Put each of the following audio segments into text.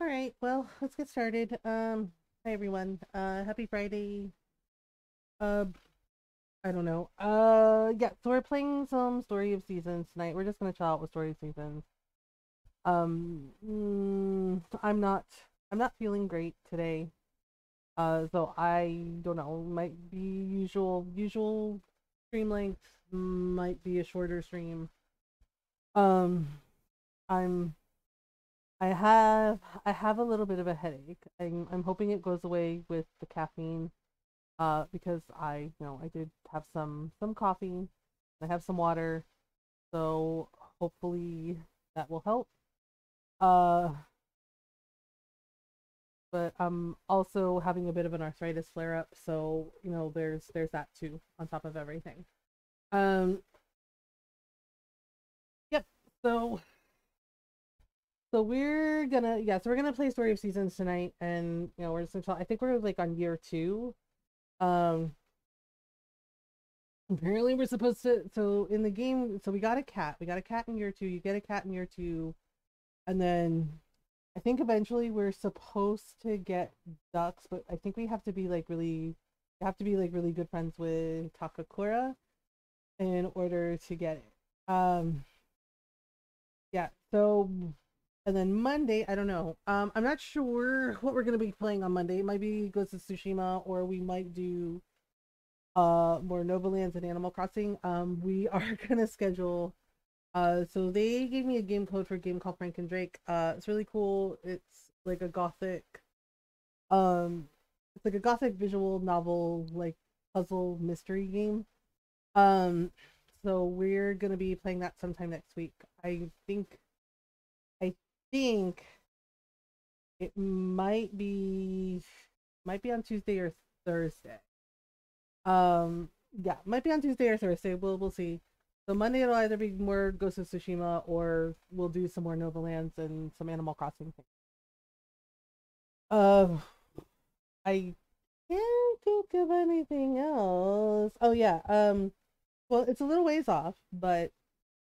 All right, well, let's get started. Um, hi everyone. Uh, happy Friday. Uh, I don't know. Uh, yeah, so we're playing some Story of Seasons tonight. We're just gonna chill out with Story of Seasons. Um, mm, I'm not, I'm not feeling great today. Uh, so I don't know. Might be usual, usual stream length. Might be a shorter stream. Um, I'm I have I have a little bit of a headache. I'm I'm hoping it goes away with the caffeine. Uh because I, you know, I did have some some coffee. I have some water. So hopefully that will help. Uh but I'm also having a bit of an arthritis flare up, so you know there's there's that too on top of everything. Um Yep. So so we're gonna yeah, so we're gonna play Story of Seasons tonight, and you know we're just gonna. I think we're like on year two. Um. Apparently, we're supposed to. So in the game, so we got a cat. We got a cat in year two. You get a cat in year two, and then I think eventually we're supposed to get ducks, but I think we have to be like really, have to be like really good friends with Takakura in order to get it. Um. Yeah. So and then Monday, I don't know. Um, I'm not sure what we're gonna be playing on Monday. It might be Ghost of Tsushima, or we might do uh more Nova Lands and Animal Crossing. Um, we are gonna schedule. Uh, so they gave me a game code for a game called Frank and Drake. Uh, it's really cool. It's like a gothic. Um, it's like a gothic visual novel, like puzzle mystery game. Um, so we're gonna be playing that sometime next week. I think think it might be might be on Tuesday or Thursday. Um yeah, might be on Tuesday or Thursday. We'll we'll see. So Monday it'll either be more Ghost of Tsushima or we'll do some more Nova Lands and some Animal Crossing things. Uh, I can't think of anything else. Oh yeah, um, well it's a little ways off, but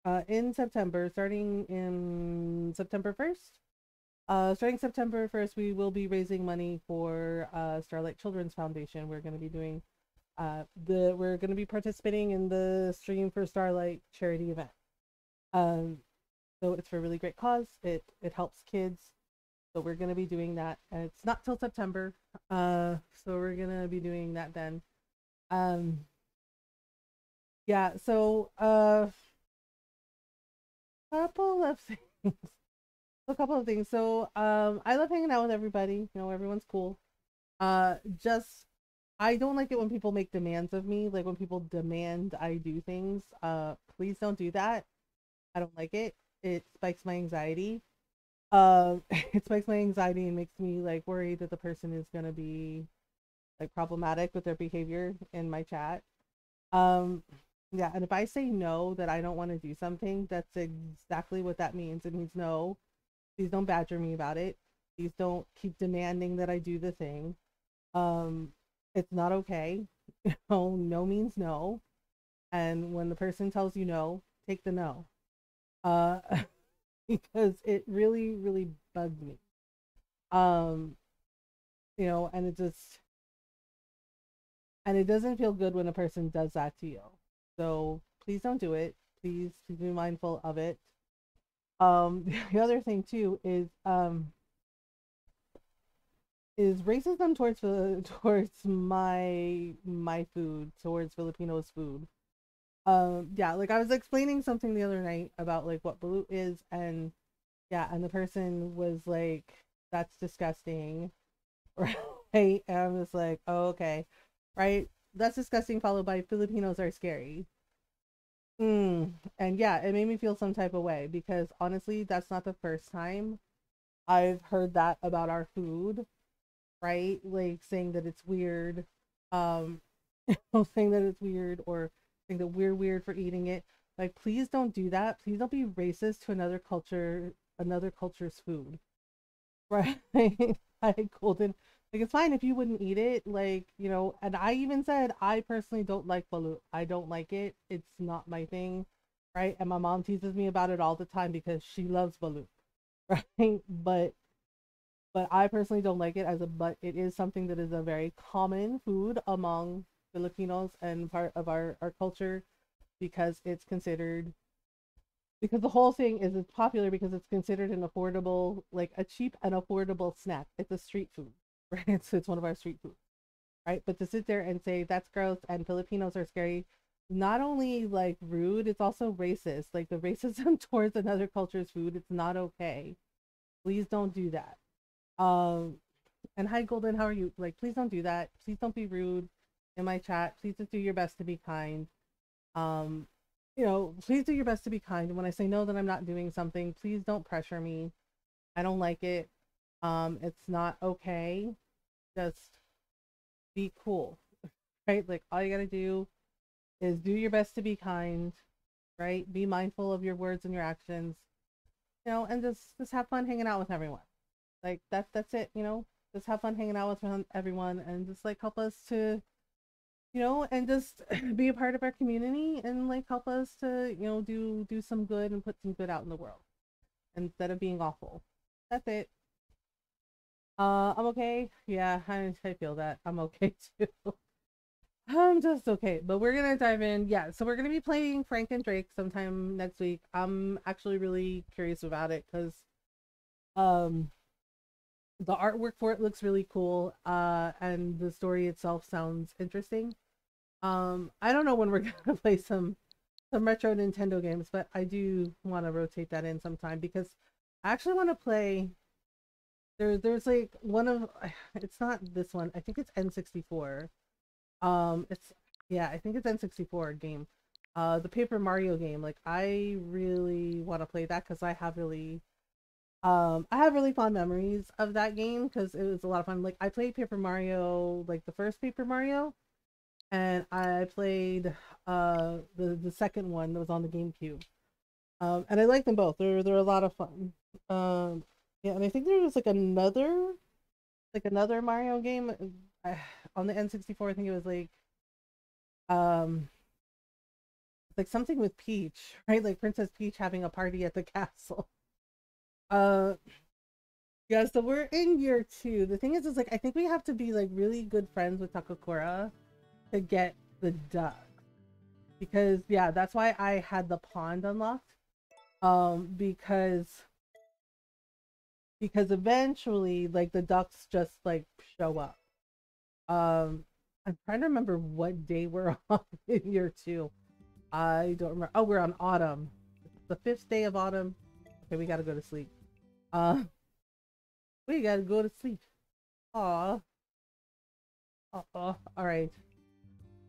uh, in September, starting in September 1st. Uh, starting September 1st, we will be raising money for uh, Starlight Children's Foundation. We're going to be doing uh, the we're going to be participating in the Stream for Starlight charity event. Um, so it's for a really great cause. It it helps kids. So we're going to be doing that. And it's not till September. Uh, so we're going to be doing that then. Um, yeah. So uh couple of things. a couple of things. So, um, I love hanging out with everybody. You know, everyone's cool. Uh, just I don't like it when people make demands of me. Like when people demand I do things. Uh, please don't do that. I don't like it. It spikes my anxiety. Um, it spikes my anxiety and makes me like worried that the person is gonna be like problematic with their behavior in my chat. Um, yeah, and if I say no, that I don't want to do something, that's exactly what that means. It means no. Please don't badger me about it. Please don't keep demanding that I do the thing. Um, it's not okay. no, no means no. And when the person tells you no, take the no. Uh, because it really, really bugged me. Um, you know, and it just, and it doesn't feel good when a person does that to you so please don't do it. Please, be mindful of it. Um, the other thing too is um is racism towards towards my my food towards Filipinos food. Um, yeah, like I was explaining something the other night about like what balut is, and yeah, and the person was like, "That's disgusting," right? And I was like, "Oh, okay, right." That's disgusting followed by filipinos are scary. Mm. and yeah it made me feel some type of way because honestly that's not the first time i've heard that about our food right? Like saying that it's weird um saying that it's weird or saying that we're weird for eating it. Like please don't do that. Please don't be racist to another culture another culture's food. Right? Like golden like it's fine if you wouldn't eat it, like, you know, and I even said I personally don't like balut. I don't like it. It's not my thing. Right. And my mom teases me about it all the time because she loves balut. Right. But but I personally don't like it as a but it is something that is a very common food among Filipinos and part of our, our culture because it's considered because the whole thing is it's popular because it's considered an affordable like a cheap and affordable snack. It's a street food, So it's one of our street foods. Right? But to sit there and say that's gross and Filipinos are scary not only like rude, it's also racist. Like the racism towards another culture's food, it's not okay. Please don't do that. Um, and hi Golden, how are you? Like, please don't do that. Please don't be rude in my chat. Please just do your best to be kind. Um, you know, please do your best to be kind. When I say no, that I'm not doing something, please don't pressure me. I don't like it. Um, it's not okay. Just be cool, right? Like all you gotta do is do your best to be kind, right? Be mindful of your words and your actions, you know, and just just have fun hanging out with everyone. Like that that's it, you know. Just have fun hanging out with everyone and just like help us to you know, and just be a part of our community and like help us to, you know, do do some good and put some good out in the world instead of being awful. That's it. Uh, I'm okay. Yeah, I, I feel that. I'm okay too. I'm just okay, but we're gonna dive in. Yeah, so we're gonna be playing Frank and Drake sometime next week. I'm actually really curious about it because, um, the artwork for it looks really cool. Uh, and the story itself sounds interesting. Um, I don't know when we're gonna play some some retro Nintendo games, but I do want to rotate that in sometime because I actually want to play. There, there's like one of it's not this one. I think it's N64 um, it's yeah, I think it's N64 game. Uh, the Paper Mario game. Like I really want to play that because I have really, um, I have really fond memories of that game because it was a lot of fun. Like I played Paper Mario, like the first Paper Mario, and I played uh the the second one that was on the GameCube. Um, and I like them both. They're they're a lot of fun. Um, yeah, and I think there was like another, like another Mario game on the N64, I think it was like, um, like something with Peach, right? Like Princess Peach having a party at the castle. Uh, yeah. So we're in year two. The thing is, is like I think we have to be like really good friends with Takakura to get the duck, because yeah, that's why I had the pond unlocked. Um, because because eventually like the ducks just like show up um, I'm trying to remember what day we're on in year two. I don't remember. Oh, we're on autumn. It's the fifth day of autumn. Okay, we gotta go to sleep. Uh, we gotta go to sleep. Aw. Uh oh. All right.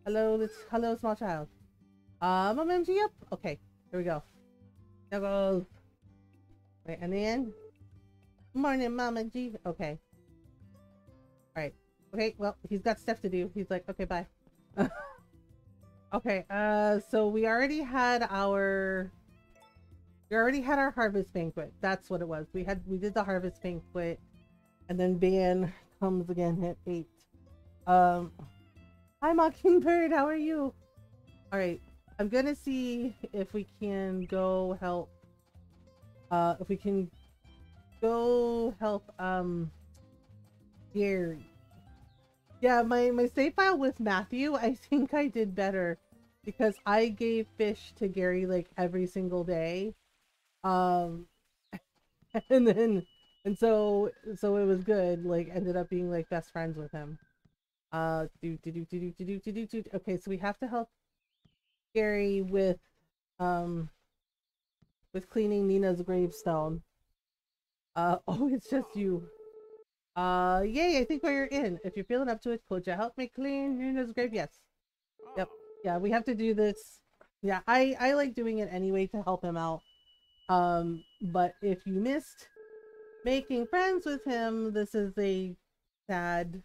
Hello, this hello, small child. Um, I'm MG up. Okay, here we go. Goes. Wait, and then morning, Mama G. Okay. All right. Okay, well, he's got stuff to do. He's like, okay, bye. okay, uh, so we already had our... We already had our harvest banquet. That's what it was. We had we did the harvest banquet, and then Van comes again at eight. Um, hi Mockingbird, how are you? All right, I'm gonna see if we can go help. Uh, if we can go help um Gary yeah, my, my save file with Matthew, I think I did better because I gave fish to Gary like every single day. Um and then and so so it was good, like ended up being like best friends with him. Uh do do do do do do do do do okay, so we have to help Gary with um with cleaning Nina's gravestone. Uh oh it's just you. Uh, yay, I think we're in. If you're feeling up to it, could you help me clean Nina's grave? Yes. Yep. Yeah, we have to do this. Yeah, I, I like doing it anyway to help him out. Um, but if you missed making friends with him, this is a sad,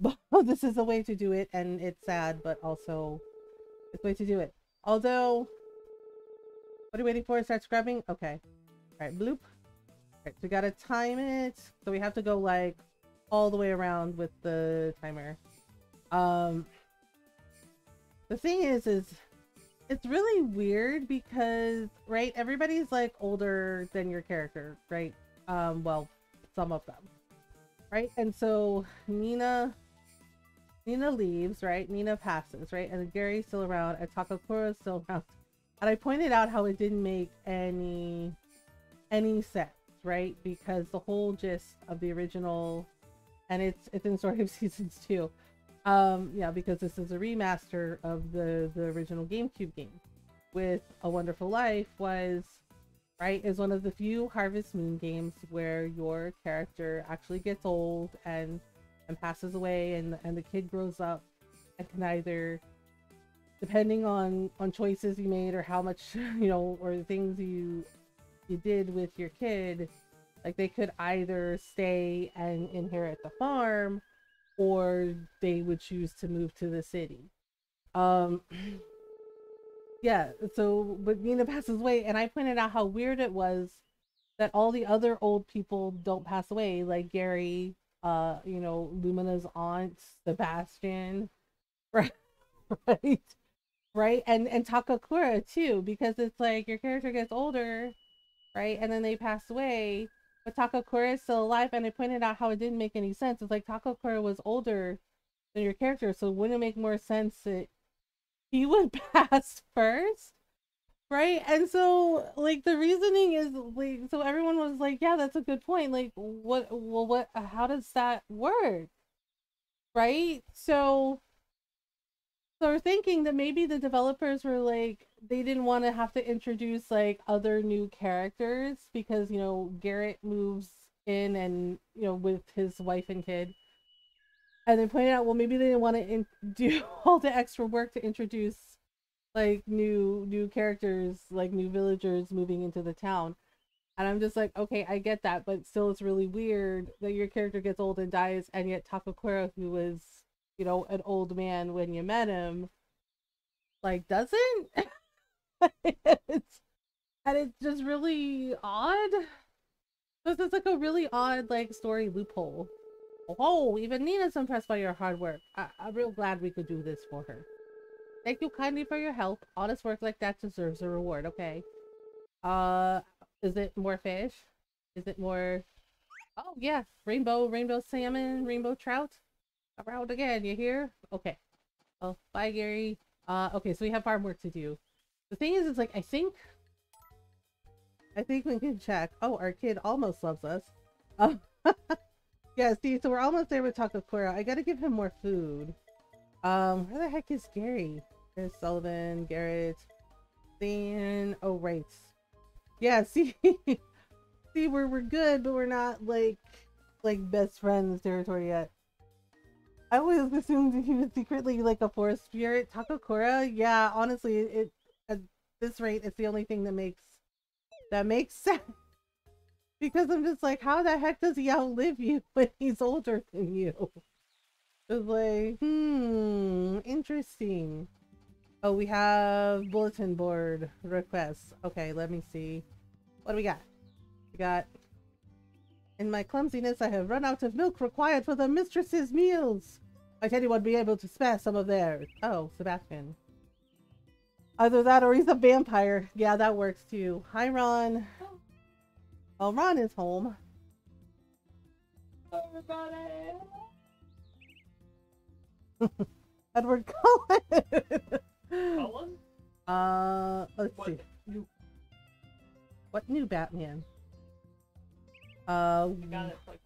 this is a way to do it, and it's sad, but also it's a way to do it. Although, what are you waiting for? Start scrubbing? Okay. Alright, bloop. Right, so we gotta time it. So we have to go like all the way around with the timer. Um, the thing is, is it's really weird because, right, everybody's like older than your character, right? Um, well, some of them. right? And so Nina Nina leaves, right? Nina passes, right? And Gary's still around and Takakura's still around. And I pointed out how it didn't make any any sense, right? Because the whole gist of the original and it's it's in Story of Seasons too. Um, yeah, because this is a remaster of the the original GameCube game with A Wonderful Life was right is one of the few Harvest Moon games where your character actually gets old and and passes away and and the kid grows up and can either depending on on choices you made or how much you know or things you you did with your kid like they could either stay and inherit the farm or they would choose to move to the city. Um yeah so but nina passes away and i pointed out how weird it was that all the other old people don't pass away like gary uh you know lumina's aunt sebastian right right right? And and takakura too because it's like your character gets older right? And then they pass away but takakura is still alive and i pointed out how it didn't make any sense. It's like takakura was older than your character so wouldn't it make more sense that he would pass first right? And so like the reasoning is like so everyone was like yeah that's a good point. Like what well what how does that work right? So so we're thinking that maybe the developers were like they didn't want to have to introduce like other new characters because you know garrett moves in and you know with his wife and kid. And they pointed out well maybe they didn't want to in- do all the extra work to introduce like new new characters like new villagers moving into the town. And i'm just like okay i get that but still it's really weird that your character gets old and dies and yet takakura who was you know an old man when you met him like doesn't it's, and it's just really odd this is like a really odd like story loophole Oh, even Nina's impressed by your hard work. I I'm real glad we could do this for her. Thank you kindly for your help. Honest work like that deserves a reward, okay? Uh, is it more fish? Is it more... Oh, yeah. Rainbow, rainbow salmon, rainbow trout. Around again, you hear? Okay. Oh, bye, Gary. Uh, okay, so we have farm work to do. The thing is, it's like, I think... I think we can check. Oh, our kid almost loves us. Um, Yeah, see, so we're almost there with Takakura. I gotta give him more food. Um, where the heck is Gary? There's Sullivan, Garrett, Dan. Oh, right. Yeah, see, see, we're we're good, but we're not like like best friends territory yet. I always assumed he was secretly like a forest spirit. Takakura, yeah, honestly, it this rate, it's the only thing that makes that makes sense because I'm just like, how the heck does he outlive you when he's older than you? It's like, hmm, interesting. Oh, we have bulletin board requests. Okay, let me see. What do we got? We got, in my clumsiness, I have run out of milk required for the mistress's meals. Might anyone be able to spare some of theirs? Oh, Sebastian. Either that or he's a vampire. Yeah, that works too. Hi, Ron. Well, Ron is home. Everybody. Edward Cullen. Cullen? uh, let's What see. new What new Batman? Uh, guy that's like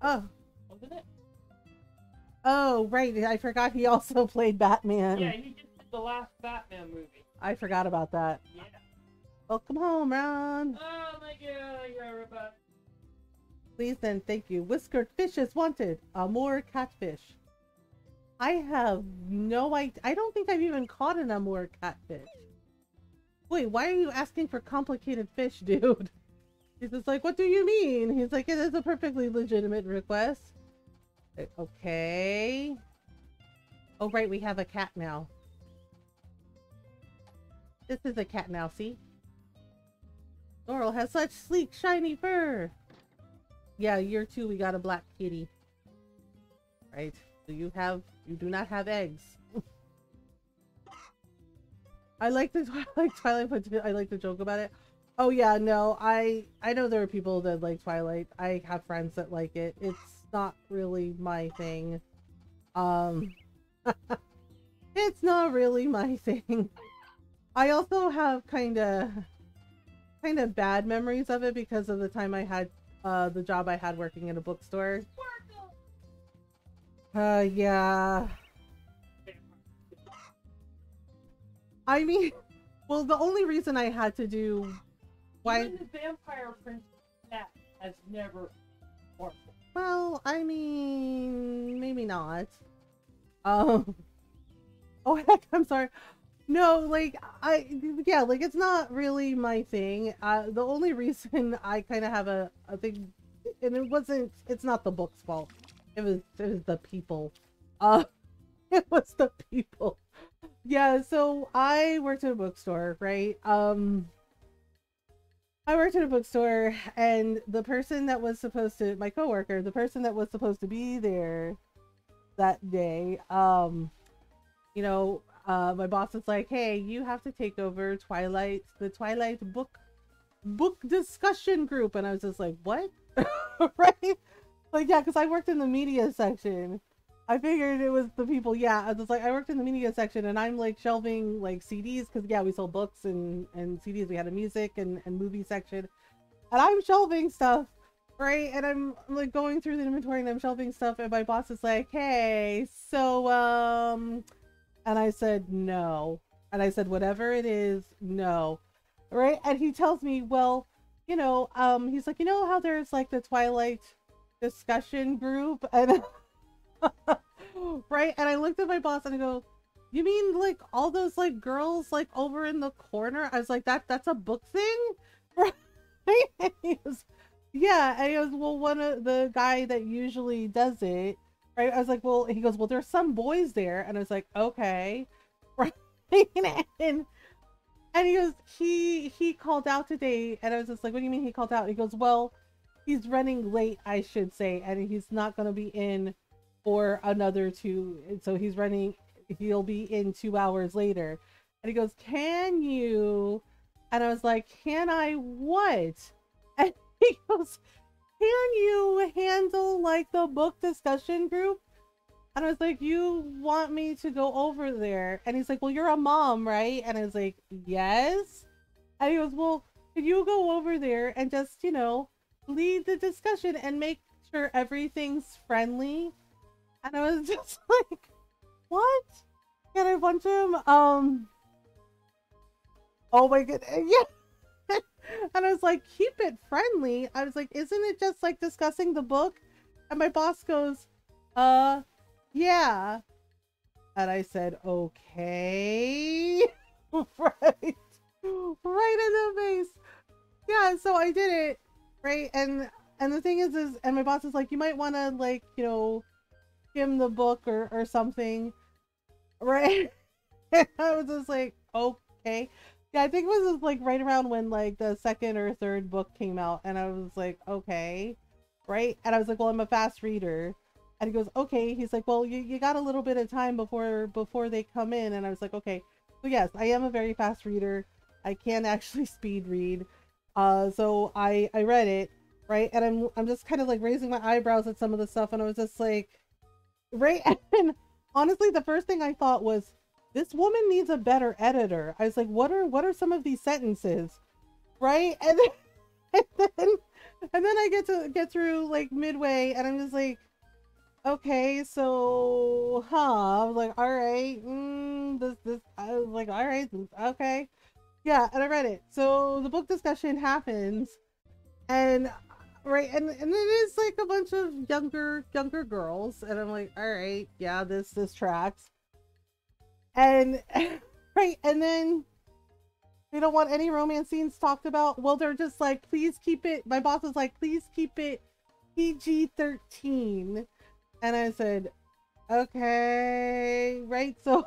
oh, wasn't it? Oh, right. I forgot he also played Batman. Yeah, he just did the last Batman movie. I forgot about that. Yeah. Oh, Welcome home, Ron. Oh my god, you're everybody. Please and thank you. Whiskered fish is wanted. Amur catfish. I have no idea. I don't think I've even caught an Amur catfish. Wait, why are you asking for complicated fish, dude? He's just like, what do you mean? He's like, it is a perfectly legitimate request. Okay. Oh, right, we have a cat now. This is a cat now, see? Doral has such sleek, shiny fur. Yeah, year two, we got a black kitty. Right. So you have, you do not have eggs. I like the like Twilight, but I like to joke about it. Oh yeah, no, I I know there are people that like Twilight. I have friends that like it. It's not really my thing. Um it's not really my thing. I also have kind of kind of bad memories of it because of the time I had uh the job I had working in a bookstore. Uh yeah. I mean, well the only reason I had to do why Even the Vampire Prince that has never. Well, I mean, maybe not. Um. Oh heck, I'm sorry. No, like I, yeah, like it's not really my thing. Uh, the only reason I kind of have a a thing, and it wasn't. It's not the book's fault. It was. It was the people. Uh, it was the people. Yeah. So I worked at a bookstore, right? Um. I worked at a bookstore, and the person that was supposed to, my coworker, the person that was supposed to be there that day, um, you know, uh, my boss was like, "Hey, you have to take over Twilight, the Twilight book book discussion group," and I was just like, "What?" right? Like, yeah, because I worked in the media section. I figured it was the people. Yeah, I was like, I worked in the media section, and I'm like shelving like CDs because yeah, we sold books and and CDs. We had a music and and movie section, and I'm shelving stuff, right? And I'm like going through the inventory and I'm shelving stuff, and my boss is like, "Hey, so um," and I said no, and I said whatever it is, no, right? And he tells me, well, you know, um, he's like, you know how there's like the Twilight discussion group and. right? And I looked at my boss and I go, "You mean like all those like girls like over in the corner?" I was like, "That that's a book thing?" Right? And he goes, "Yeah." And he goes, "Well, one of the guy that usually does it." Right? I was like, "Well," he goes, "Well, there's some boys there." And I was like, "Okay." Right? and and he goes, "He he called out today." And I was just like, "What do you mean he called out?" And He goes, "Well, he's running late, I should say, and he's not going to be in for another two. So he's running, he'll be in two hours later. And he goes, Can you? And I was like, Can I what? And he goes, Can you handle like the book discussion group? And I was like, You want me to go over there? And he's like, Well, you're a mom, right? And I was like, Yes. And he goes, Well, can you go over there and just, you know, lead the discussion and make sure everything's friendly? And I was just like, what? Can I punch him? Um. Oh my god. Yeah. and I was like, keep it friendly. I was like, isn't it just like discussing the book? And my boss goes, uh, yeah. And I said, okay. right. Right in the face. Yeah, so I did it. Right. And and the thing is is and my boss is like, you might wanna like, you know, him the book or, or something. Right? I was just like, okay. Yeah, I think it was like right around when like the second or third book came out, and I was like, okay. Right? And I was like, well, I'm a fast reader. And he goes, okay. He's like, well, you, you got a little bit of time before before they come in. And I was like, okay. So yes, I am a very fast reader. I can actually speed read. Uh, so I I read it, right? And I'm I'm just kind of like raising my eyebrows at some of the stuff, and I was just like, right? And honestly the first thing i thought was this woman needs a better editor. I was like what are what are some of these sentences? Right? And then and then, and then i get to get through like midway and i'm just like okay so huh? I was like all right mm, this this i was like all right okay. Yeah and i read it. So the book discussion happens and right and and it is like a bunch of younger younger girls and i'm like all right yeah this this tracks. And right and then they don't want any romance scenes talked about. Well they're just like please keep it my boss was like please keep it pg-13 and i said okay right so,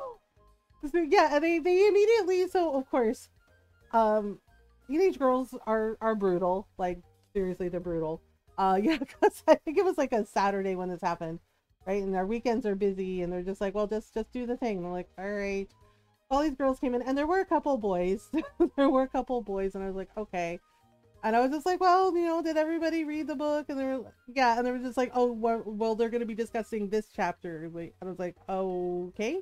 so yeah they they immediately so of course um teenage girls are are brutal like seriously they're brutal uh yeah because i think it was like a saturday when this happened right and our weekends are busy and they're just like well just just do the thing and i'm like all right all these girls came in, and there were a couple boys. there were a couple boys, and I was like, okay. And I was just like, well, you know, did everybody read the book? And they were, yeah, and they were just like, oh, well, well they're going to be discussing this chapter. And I was like, okay,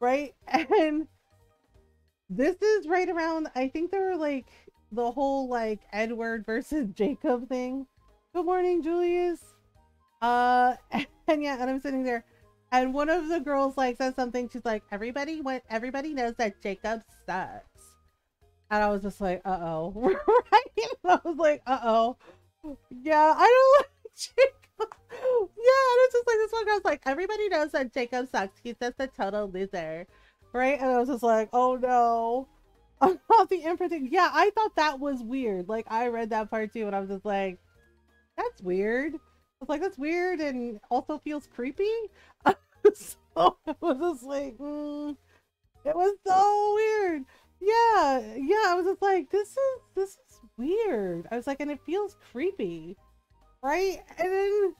right? And this is right around. I think there were like the whole like Edward versus Jacob thing. Good morning, Julius. Uh, and yeah, and I'm sitting there, and one of the girls like says something. She's like, everybody went, everybody knows that Jacob sucks. And I was just like, uh oh, right? I was like, uh oh, yeah, I don't like Jacob. Yeah, and it's just like this one girl's like, everybody knows that Jacob sucks. He's just a total loser, right? And I was just like, oh no. About the imprinting, yeah, I thought that was weird. Like I read that part too, and I was just like, that's weird. I was like, that's weird, and also feels creepy. so I was just like, mm, it was so weird. Yeah yeah i was just like this is this is weird. I was like and it feels creepy. Right? And then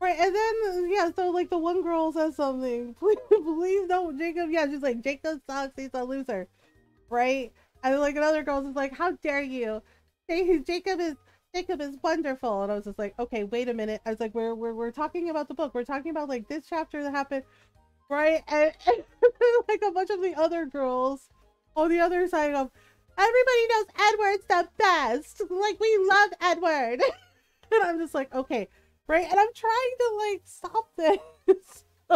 right and then yeah so like the one girl says something please please don't jacob. Yeah she's like jacob sucks he's a loser right and like another girl's is like how dare you jacob is jacob is wonderful and i was just like okay wait a minute i was like we're we're, we're talking about the book we're talking about like this chapter that happened right and, and like a bunch of the other girls on the other side of everybody knows Edward's the best. Like we love Edward. and I'm just like, okay, right? And I'm trying to like stop this.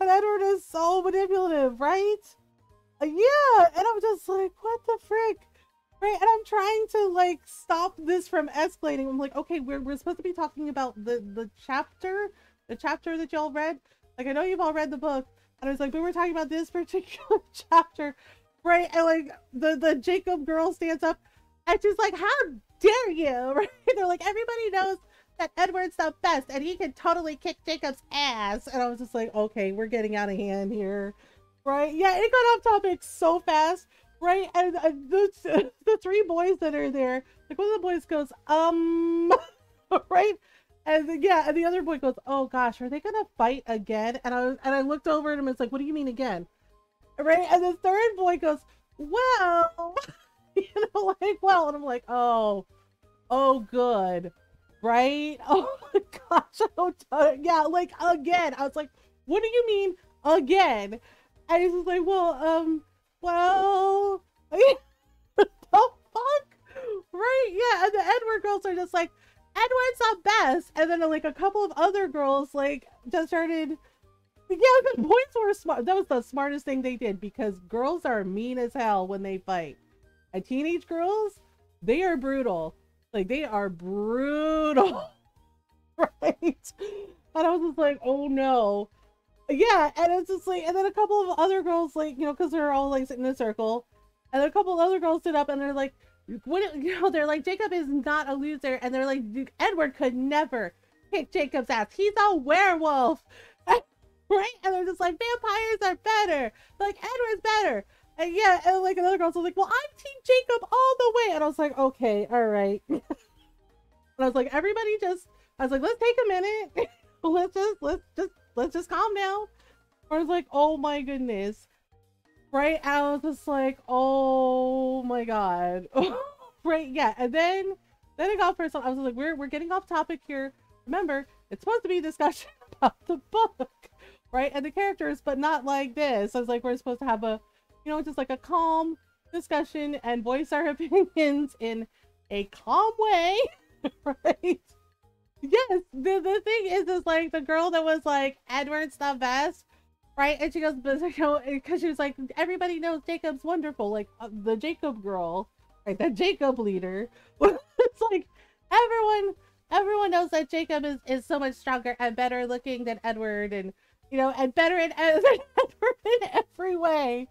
and Edward is so manipulative, right? Yeah, and I'm just like, what the frick? Right, and I'm trying to like stop this from escalating. I'm like, okay, we're, we're supposed to be talking about the the chapter, the chapter that y'all read. Like, I know you've all read the book, and I was like, we were talking about this particular chapter, right? And like the the Jacob girl stands up, and she's like, "How dare you?" Right? They're like, everybody knows that Edward's the best, and he can totally kick Jacob's ass. And I was just like, okay, we're getting out of hand here, right? Yeah, it got off topic so fast, right? And, the the three boys that are there, like one of the boys goes, um, right? And yeah, and the other boy goes, "Oh gosh, are they gonna fight again?" And I was, and I looked over at him. and It's like, "What do you mean again?" Right? And the third boy goes, "Well, you know, like well," and I'm like, "Oh, oh, good, right? Oh my gosh, oh, yeah, like again." I was like, "What do you mean again?" And he's just like, "Well, um, well, the fuck, right? Yeah." And the Edward girls are just like Edward's the best. And then like a couple of other girls like just started. Yeah, the boys were smart. That was the smartest thing they did because girls are mean as hell when they fight. And teenage girls, they are brutal. Like they are brutal. right? And I was just like, oh no. Yeah, and it's just like, and then a couple of other girls, like, you know, because they're all like sitting in a circle, and a couple of other girls stood up and they're like, what you know they're like jacob is not a loser. And they're like edward could never kick jacob's ass. He's a werewolf. Right? And they're just like vampires are better. Like edward's better. And yeah and like another girl's like well i'm team jacob all the way. And i was like okay all right. And i was like everybody just i was like let's take a minute. Let's just let's just let's just calm down i was like oh my goodness right? I was just like, oh my god. right, yeah. And then then it got personal. I was like, we're we're getting off topic here. Remember, it's supposed to be a discussion about the book, right? And the characters, but not like this. I was like, we're supposed to have a, you know, just like a calm discussion and voice our opinions in a calm way, right? Yes, the, the thing is, is like the girl that was like, Edward's the best right? And she goes, but you know, because she was like, everybody knows Jacob's wonderful, like uh, the Jacob girl, right? The Jacob leader. it's like everyone, everyone knows that Jacob is is so much stronger and better looking than Edward, and you know, and better in Edward in every way.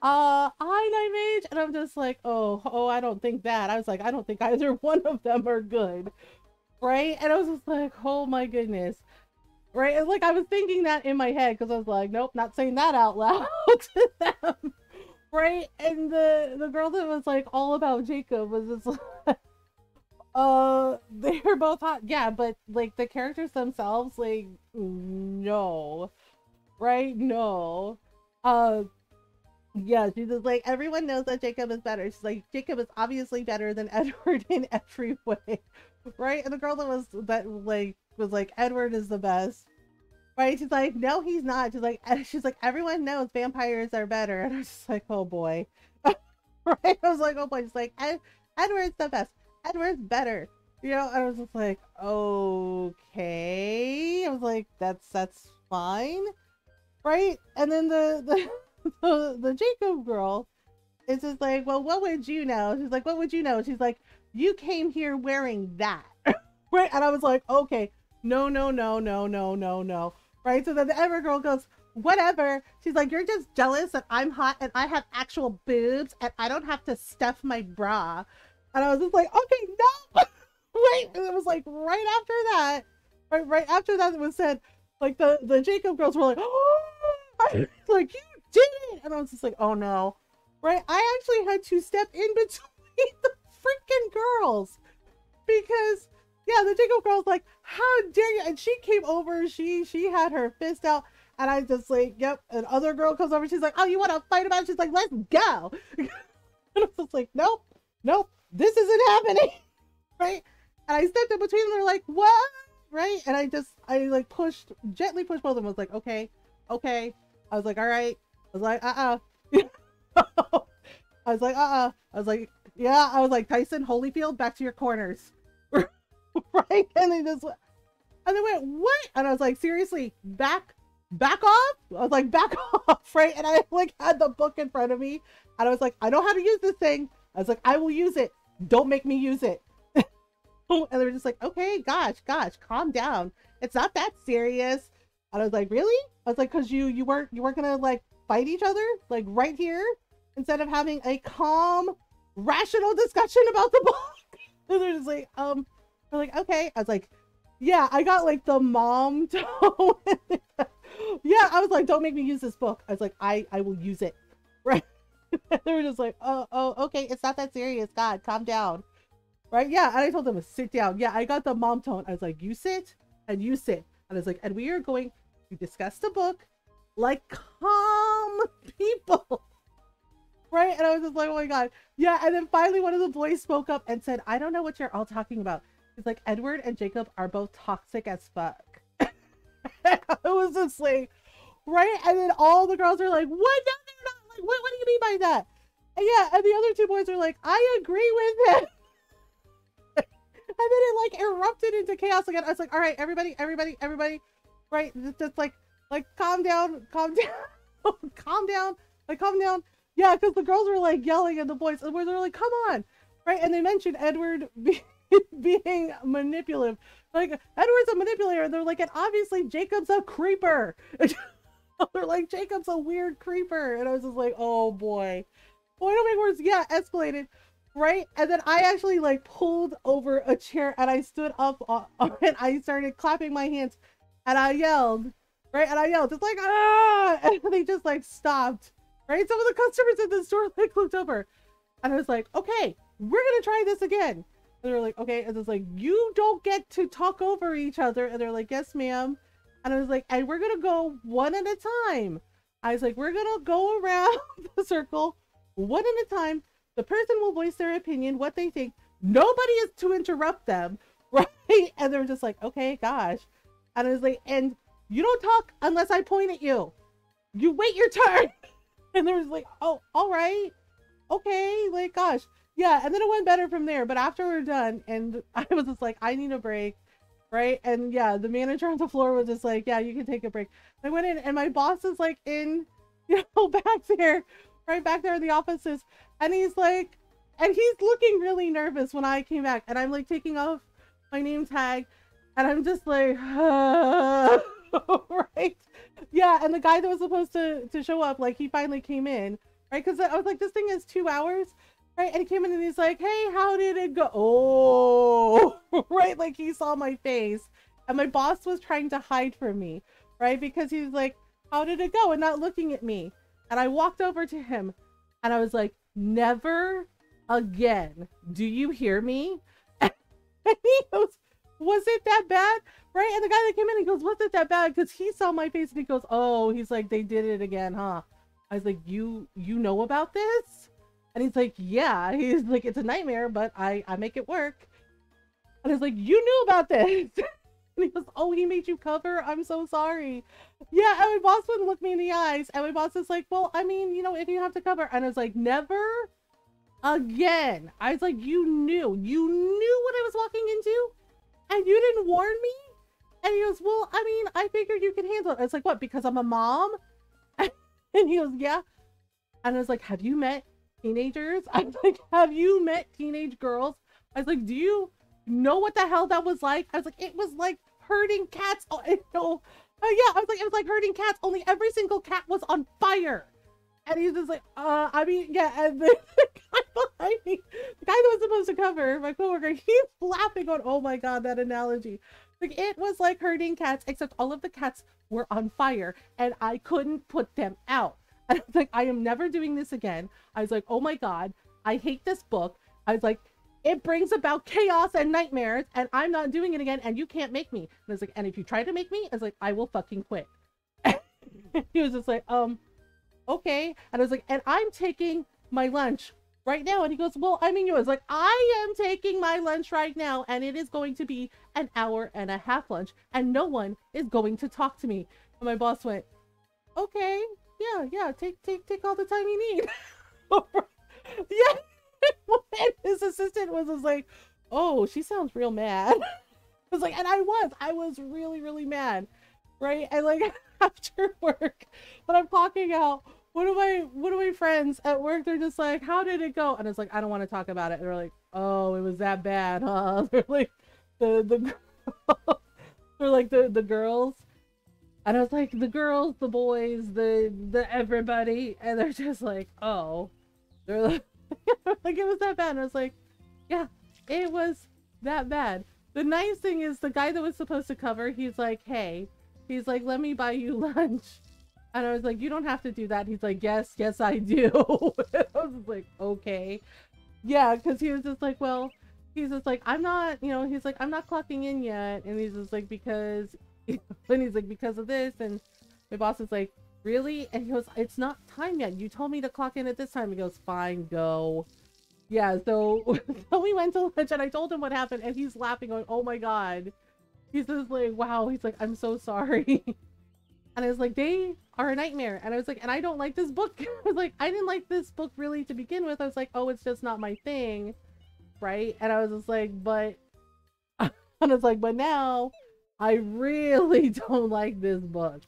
Uh, hi, Night Mage, and I'm just like, oh, oh, I don't think that. I was like, I don't think either one of them are good, right? And I was just like, oh my goodness right? It's like I was thinking that in my head because I was like, nope, not saying that out loud to them, right? And the the girl that was like all about Jacob was just like, uh, they were both hot, yeah, but like the characters themselves, like, no, right? No, uh, yeah, she's just like everyone knows that Jacob is better. She's like Jacob is obviously better than Edward in every way, right? And the girl that was that like was like Edward is the best, right? She's like no, he's not. She's like she's like everyone knows vampires are better, and I was just like oh boy, right? I was like oh boy, she's like Ed- Edward's the best. Edward's better. You know, I was just like, okay. I was like, that's that's fine, right? And then the the the, the Jacob girl is just like, well, what would you know? She's like, what would you know? She's like, you came here wearing that, right? And I was like, okay, no, no, no, no, no, no, no, right? So then the Ever girl goes, whatever. She's like, you're just jealous that I'm hot and I have actual boobs and I don't have to stuff my bra. And I was just like, okay, no. Wait, and it was like right after that, right, right after that it was said, like the the Jacob girls were like, oh, like you did it, and I was just like, oh no, right? I actually had to step in between the freaking girls because yeah, the Jacob girl's like, how dare you? And she came over, she she had her fist out. And I just like, yep. And other girl comes over, she's like, oh, you want to fight about it? She's like, let's go. and I was like, nope, nope, this isn't happening. right? And I stepped in between them. They're like, what? Right? And I just, I like pushed, gently pushed both of them. I was like, okay, okay. I was like, all right. I was like, uh uh I was like, uh uh I was like, yeah. I was like, Tyson, Holyfield, back to your corners. right? And they just, and they went, what? And I was like, seriously, back, back off? I was like, back off, right? And I like had the book in front of me. And I was like, I know how to use this thing. I was like, I will use it. Don't make me use it. and they were just like, okay, gosh, gosh, calm down. It's not that serious. And I was like, really? I was like, cause you you weren't you weren't gonna like fight each other like right here instead of having a calm, rational discussion about the book. and they're just like, um, they're like, okay. I was like, yeah, I got like the mom tone. yeah, I was like, don't make me use this book. I was like, I I will use it. Right. they were just like, oh, oh, okay, it's not that serious. God, calm down. Right? Yeah. And I told them sit down. Yeah, I got the mom tone. I was like, you sit and you sit. And I was like, and we are going to discuss the book like calm people. Right? And I was just like, oh my god. Yeah, and then finally one of the boys spoke up and said, I don't know what you're all talking about. It's like Edward and Jacob are both toxic as fuck. I was just like, right? And then all the girls are like, what? No, they're not. Like, what, what do you mean by that? And yeah, and the other two boys are like, I agree with him. and then it like erupted into chaos again. I was like, all right, everybody, everybody, everybody, right? Just like, like, calm down, calm down, calm down, like, calm down. Yeah, because the girls were like yelling at the boys, and they're like, come on, right? And they mentioned Edward be- being manipulative. Like, Edward's a manipulator. They're like, and obviously Jacob's a creeper. they're like, Jacob's a weird creeper. And I was just like, oh boy. Boy, don't make words. Yeah, escalated. Right? And then I actually like pulled over a chair and I stood up and I started clapping my hands and I yelled, right? And I yelled, it's like, ah! And they just like stopped, right? Some of the customers at the store like looked over and I was like, okay, we're gonna try this again. And they're like, okay. And it's like, you don't get to talk over each other. And they're like, yes, ma'am. And I was like, and we're gonna go one at a time. I was like, we're gonna go around the circle one at a time. The person will voice their opinion, what they think. Nobody is to interrupt them, right? And they're just like, okay, gosh. And I was like, and you don't talk unless I point at you. You wait your turn. And there was like, oh, all right. Okay, like gosh. Yeah, and then it went better from there. But after we are done, and I was just like, I need a break right? And yeah, the manager on the floor was just like, yeah, you can take a break. I went in and my boss is like in, you know, back there, right back there in the offices. And he's like, and he's looking really nervous when I came back. And I'm like taking off my name tag and I'm just like, right? Yeah. And the guy that was supposed to, to show up, like he finally came in, right? Because I was like, this thing is two hours. Right, and he came in and he's like, "Hey, how did it go?" Oh, right, like he saw my face, and my boss was trying to hide from me, right, because he was like, "How did it go?" and not looking at me. And I walked over to him, and I was like, "Never again. Do you hear me?" And he goes, "Was it that bad?" Right, and the guy that came in, he goes, "Was it that bad?" Because he saw my face, and he goes, "Oh, he's like, they did it again, huh?" I was like, you you know about this? And he's like, yeah. He's like, it's a nightmare, but I I make it work. And I was like, you knew about this. And he goes, Oh, he made you cover? I'm so sorry. Yeah, and my boss wouldn't look me in the eyes. And my boss is like, Well, I mean, you know, if you have to cover. And I was like, Never again. I was like, You knew. You knew what I was walking into? And you didn't warn me? And he goes, Well, I mean, I figured you could handle it. I was like, What? Because I'm a mom? And he goes, Yeah. And I was like, Have you met teenagers? I was like, Have you met teenage girls? I was like, Do you know what the hell that was like? I was like, It was like herding cats. Oh, know. Oh, yeah. I was like, It was like herding cats, only every single cat was on fire. And he's just like, uh, I mean, yeah. And the guy behind me, the guy that was supposed to cover, my coworker, he's laughing on, oh my God, that analogy. Like, it was like herding cats, except all of the cats were on fire and I couldn't put them out. And I was like, I am never doing this again. I was like, oh my God, I hate this book. I was like, it brings about chaos and nightmares and I'm not doing it again and you can't make me. And I was like, and if you try to make me, I was like, I will fucking quit. he was just like, um, okay. And I was like, and I'm taking my lunch right now. And he goes, well, I mean, you was like, I am taking my lunch right now and it is going to be an hour and a half lunch and no one is going to talk to me. And my boss went, okay, yeah, yeah, take, take, take all the time you need. yeah. and his assistant was just like, oh, she sounds real mad. I was like, and I was, I was really, really mad. Right. And like after work, when I'm clocking out, one of my one of my friends at work, they're just like, How did it go? And it's like, I don't want to talk about it. And they're like, Oh, it was that bad, huh? They're like the the they're like the the girls. And I was like, the girls, the boys, the the everybody, and they're just like, oh. They're like like it was that bad. And I was like, yeah, it was that bad. The nice thing is the guy that was supposed to cover, he's like, hey, he's like, let me buy you lunch. And I was like, you don't have to do that. He's like, yes, yes, I do. I was like, okay. Yeah, because he was just like, well, he's just like, I'm not, you know, he's like, I'm not clocking in yet. And he's just like, because, and he's like, because of this. And my boss is like, really? And he goes, it's not time yet. You told me to clock in at this time. He goes, fine, go. Yeah, so, so we went to lunch and I told him what happened and he's laughing going, oh my God. He's just like, wow. He's like, I'm so sorry. And I was like, they are a nightmare. And I was like, and I don't like this book. I was like, I didn't like this book really to begin with. I was like, oh, it's just not my thing. Right. And I was just like, but, and I was like, but now I really don't like this book.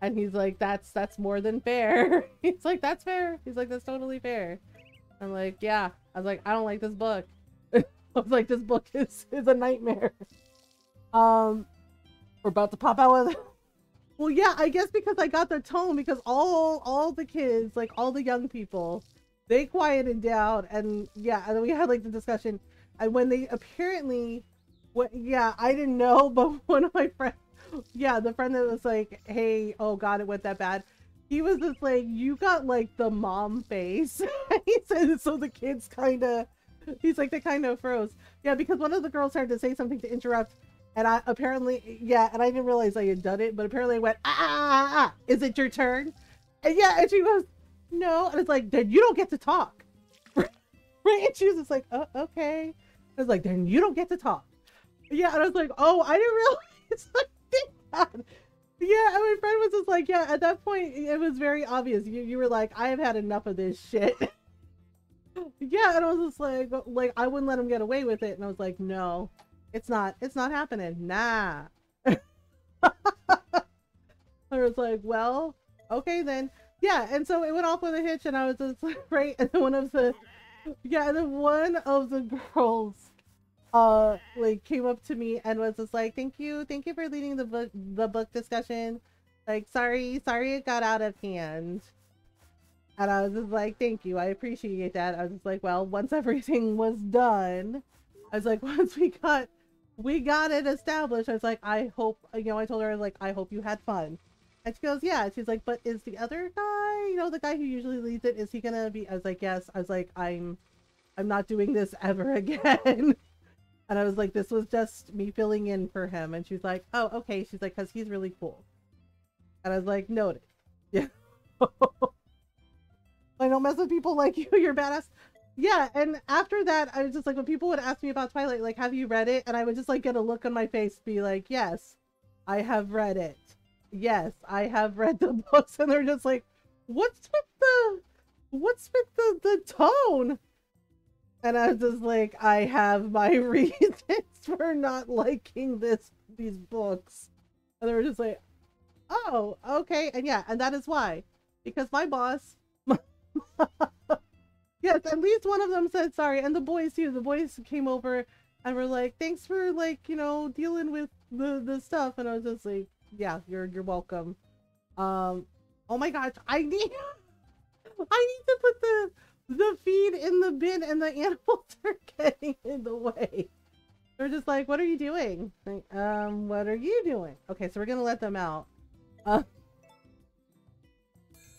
And he's like, that's, that's more than fair. he's like, that's fair. He's like, that's totally fair. I'm like, yeah. I was like, I don't like this book. I was like, this book is, is a nightmare. Um, we're about to pop out with well, yeah, I guess because I got the tone because all all the kids, like all the young people, they quieted down and yeah, and we had like the discussion and when they apparently what yeah, I didn't know, but one of my friends yeah, the friend that was like, "Hey, oh god, it went that bad." He was just like, "You got like the mom face." he said so the kids kind of he's like they kind of froze. Yeah, because one of the girls started to say something to interrupt and I apparently, yeah, and I didn't realize I had done it, but apparently I went, ah, ah, ah, is it your turn? And yeah, and she goes, no. And it's like, then you don't get to talk. right? And she was just like, oh, okay. I was like, then you don't get to talk. Yeah, and I was like, oh, I didn't realize did. Yeah, and my friend was just like, yeah, at that point, it was very obvious. You, you were like, I have had enough of this shit. yeah, and I was just like, like, I wouldn't let him get away with it. And I was like, no. It's not. It's not happening. Nah. I was like, well, okay then. Yeah, and so it went off with a hitch, and I was just like, right. And then one of the, yeah, and then one of the girls, uh, like came up to me and was just like, "Thank you, thank you for leading the book, the book discussion. Like, sorry, sorry it got out of hand." And I was just like, "Thank you, I appreciate that." I was just like, "Well, once everything was done, I was like, once we got we got it established. I was like, I hope, you know, I told her, I like, I hope you had fun. And she goes, yeah. She's like, but is the other guy, you know, the guy who usually leads it, is he gonna be? I was like, yes. I was like, I'm, I'm not doing this ever again. and I was like, this was just me filling in for him. And she's like, oh, okay. She's like, cause he's really cool. And I was like, noted. Yeah. I don't mess with people like you. You're badass. Yeah, and after that, I was just like, when people would ask me about Twilight, like, have you read it? And I would just like get a look on my face, be like, yes, I have read it. Yes, I have read the books, and they're just like, what's with the, what's with the the tone? And I was just like, I have my reasons for not liking this these books, and they were just like, oh, okay, and yeah, and that is why, because my boss. yes, at least one of them said sorry, and the boys too. The boys came over and were like, "Thanks for like you know dealing with the the stuff," and I was just like, "Yeah, you're you're welcome." Um, oh my gosh, I need I need to put the the feed in the bin, and the animals are getting in the way. They're just like, "What are you doing?" Like, um, what are you doing? Okay, so we're gonna let them out. Uh,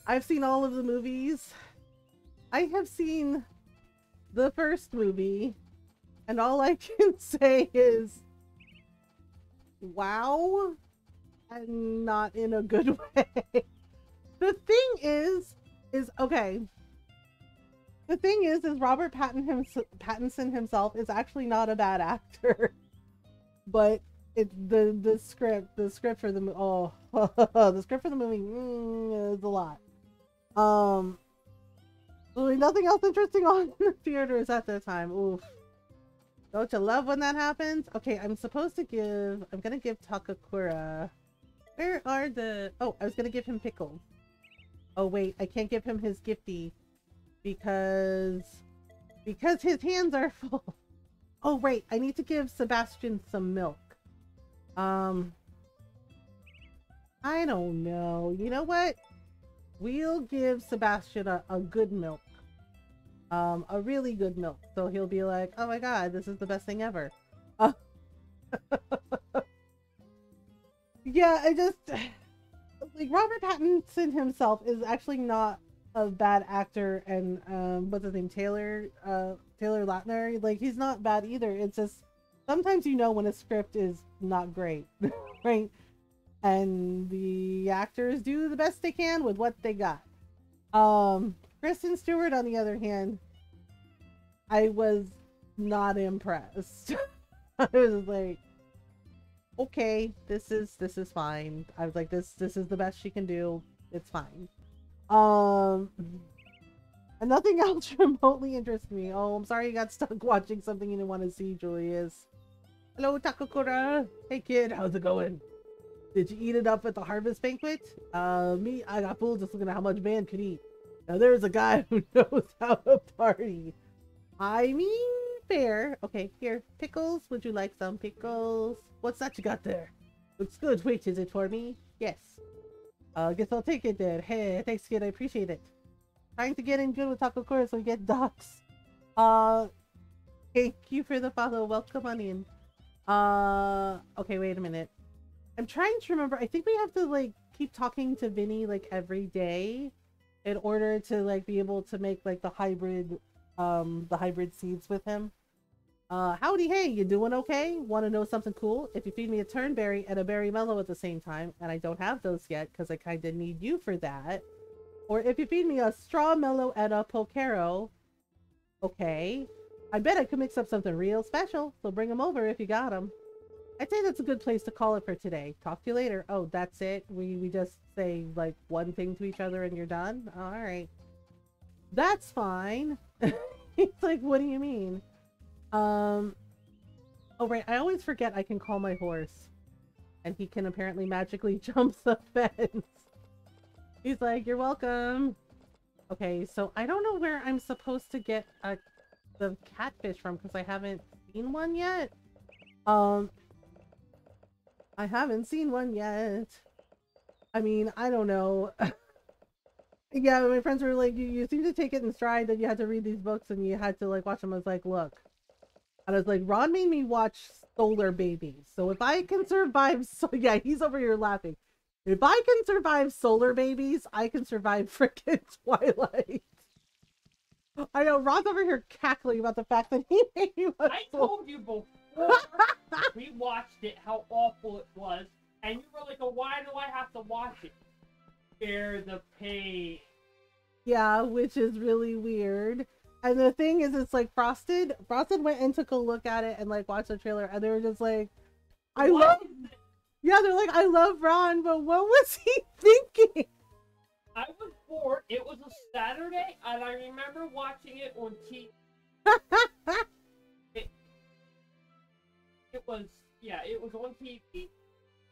I've seen all of the movies. I have seen the first movie, and all I can say is, wow, and not in a good way. the thing is, is okay. The thing is, is Robert Pattin hims- Pattinson himself is actually not a bad actor, but it's the the script, the script for the. Oh, the script for the movie mm, is a lot. Um, Really nothing else interesting on the theaters at the time. Oof. Don't you love when that happens? Okay, I'm supposed to give... I'm gonna give Takakura... Where are the... Oh, I was gonna give him pickles. Oh, wait. I can't give him his gifty. Because... Because his hands are full. Oh, wait. I need to give Sebastian some milk. Um... I don't know. You know what? We'll give Sebastian a, a good milk um, a really good milk. So he'll be like, oh my god, this is the best thing ever. Uh, yeah, I just like Robert Pattinson himself is actually not a bad actor, and um, what's his name, Taylor, uh, Taylor Lautner. Like he's not bad either. It's just sometimes you know when a script is not great, right? And the actors do the best they can with what they got. Um, Kristen Stewart, on the other hand, I was not impressed. I was like, okay, this is this is fine. I was like, this this is the best she can do. It's fine. Um, and nothing else remotely interests me. Oh, I'm sorry you got stuck watching something you didn't want to see, Julius. Hello, Takakura. Hey, kid, how's it going? Did you eat enough at the harvest banquet? Uh, me, I got full just looking at how much man could eat. Now there's a guy who knows how to party. I mean, fair. Okay, here, pickles. Would you like some pickles? What's that you got there? Looks good. Wait, is it for me? Yes. Uh, guess I'll take it then. Hey, thanks, kid. I appreciate it. Trying to get in good with Takakura so we get ducks. Uh, thank you for the follow. Welcome on in. Uh, okay, wait a minute. I'm trying to remember. I think we have to, like, keep talking to Vinny, like, every day in order to like be able to make like the hybrid um the hybrid seeds with him. Uh howdy hey, you doing okay? Wanna know something cool? If you feed me a turnberry and a berry mellow at the same time, and I don't have those yet because I kinda need you for that. Or if you feed me a straw mellow and a pokero, okay. I bet I could mix up something real special, so bring them over if you got them. I'd say that's a good place to call it for today. Talk to you later. Oh, that's it? We, we just say, like, one thing to each other and you're done? Oh, Alright. That's fine. He's like, what do you mean? Um... Oh, right. I always forget I can call my horse. And he can apparently magically jump the fence. He's like, you're welcome. Okay, so I don't know where I'm supposed to get a, the catfish from because I haven't seen one yet. Um, I haven't seen one yet. I mean, I don't know. yeah, my friends were like, you, you seem to take it in stride that you had to read these books and you had to like watch them. I was like, look. And I was like, Ron made me watch Solar Babies. So if I can survive, so yeah, he's over here laughing. If I can survive Solar Babies, I can survive freaking Twilight. I know Ron's over here cackling about the fact that he made me watch. I told you before we watched it how awful it was, and you were like, oh, "Why do I have to watch it?" Bear the pain. Yeah, which is really weird. And the thing is, it's like Frosted. Frosted went and took a look at it and like watched the trailer, and they were just like, "I What love." Yeah, they're like, "I love Ron," but what was he thinking? I was bored. It was a Saturday, and I remember watching it on TV. It was yeah, it was on TV,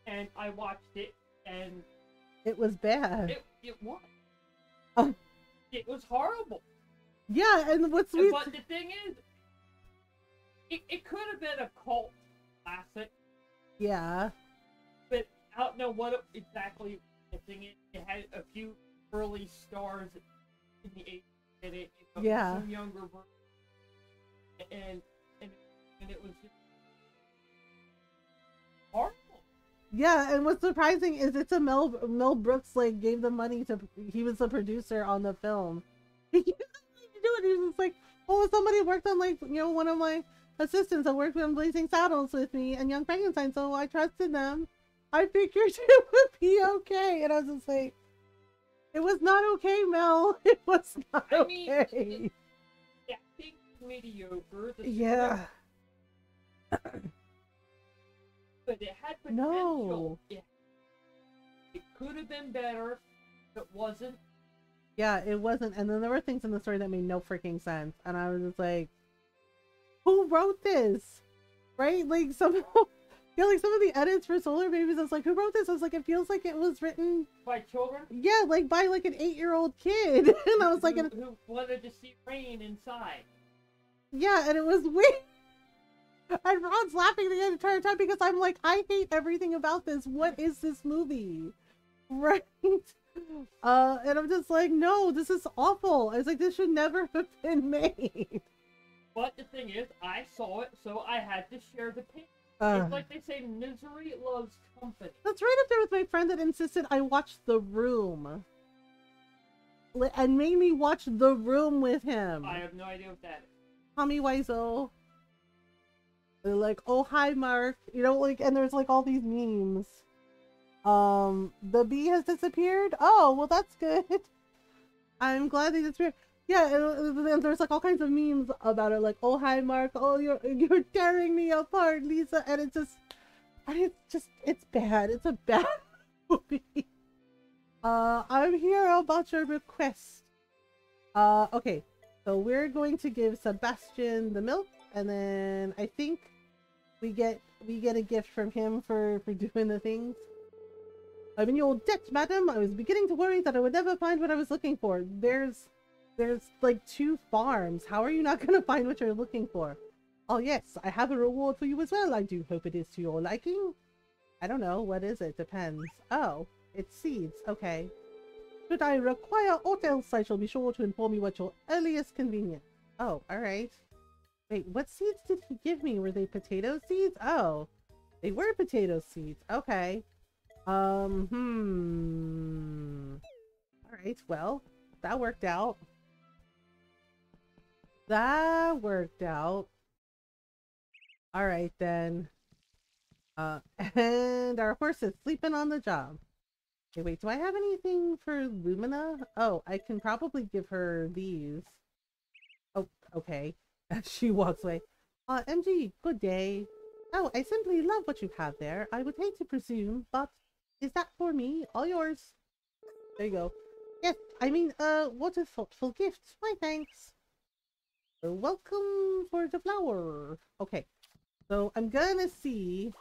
and I watched it, and it was bad. it it was. Oh. It was horrible. yeah, and what's weird? But the thing is, it, it could have been a cult classic, Yeah, but I don't know what it, exactly the thing is. It had a few early stars in the 80s in it, know, Yeah. some younger versions, and and and it was just horrible. yeah, and what's surprising is it's a Mel Mel Brooks like gave the money to. He was the producer on the film. He gave them money to do it. He was just like, "Oh, somebody worked on like you know one of my assistants that worked on Blazing Saddles with me and Young Frankenstein, so I trusted them. I figured it would be okay." And I was just like, "It was not okay, Mel. It was not I mean, okay." Acting was mediocre. Yeah. but it had potential. No. It, it could have been better. It wasn't. Yeah, it wasn't. And then there were things in the story that made no freaking sense. And I was just like, who wrote this? Right? Like some yeah, like some of the edits for Solar Babies, I was like, who wrote this? I was like, it feels like it was written By children yeah, like by like an eight year old kid. and I was like, who, and, who wanted to see rain inside. yeah, and it was weird. And Ron's laughing the entire time because I'm like, I hate everything about this. What is this movie? Right? Uh, and I'm just like, no, this is awful. I was like, this should never have been made. But the thing is, I saw it, so I had to share the pain. Uh, it's like they say, misery loves company. that's right up there with my friend that insisted I watch The Room. And made me watch The Room with him. I have no idea what that is. Tommy Wiseau. They're like, oh hi Mark. You know, like and there's like all these memes. Um the bee has disappeared. Oh, well that's good. I'm glad they disappeared. Yeah, and, and there's like all kinds of memes about it, like, oh hi Mark, oh you're you're tearing me apart, Lisa, and it's just and it's just it's bad. It's a bad movie. Uh I'm here about your request. Uh okay. So we're going to give Sebastian the milk, and then I think we get we get a gift from him for for doing the things. I'm in your debt, madam. I was beginning to worry that I would never find what I was looking for. There's there's like two farms. How are you not gonna find what you're looking for? Oh yes, I have a reward for you as well. I do hope it is to your liking. I don't know. What is it? Depends. Oh, it's seeds. Okay. Should I require aught else, I shall be sure to inform you at your earliest convenience. Oh, alright. Wait, what seeds did he give me? Were they potato seeds? Oh, they were potato seeds. Okay. Um, hmm. Alright, well, that worked out. That worked out. Alright then. Uh, and our horse is sleeping on the job. Okay, wait, do I have anything for Lumina? Oh, I can probably give her these. Oh, okay. she walks away. Uh, MG, good day. Oh, I simply love what you have there. I would hate to presume, but is that for me? All yours. There you go. Yes, I mean, uh, what a thoughtful gift. My thanks. Welcome for the flower. Okay, so I'm gonna see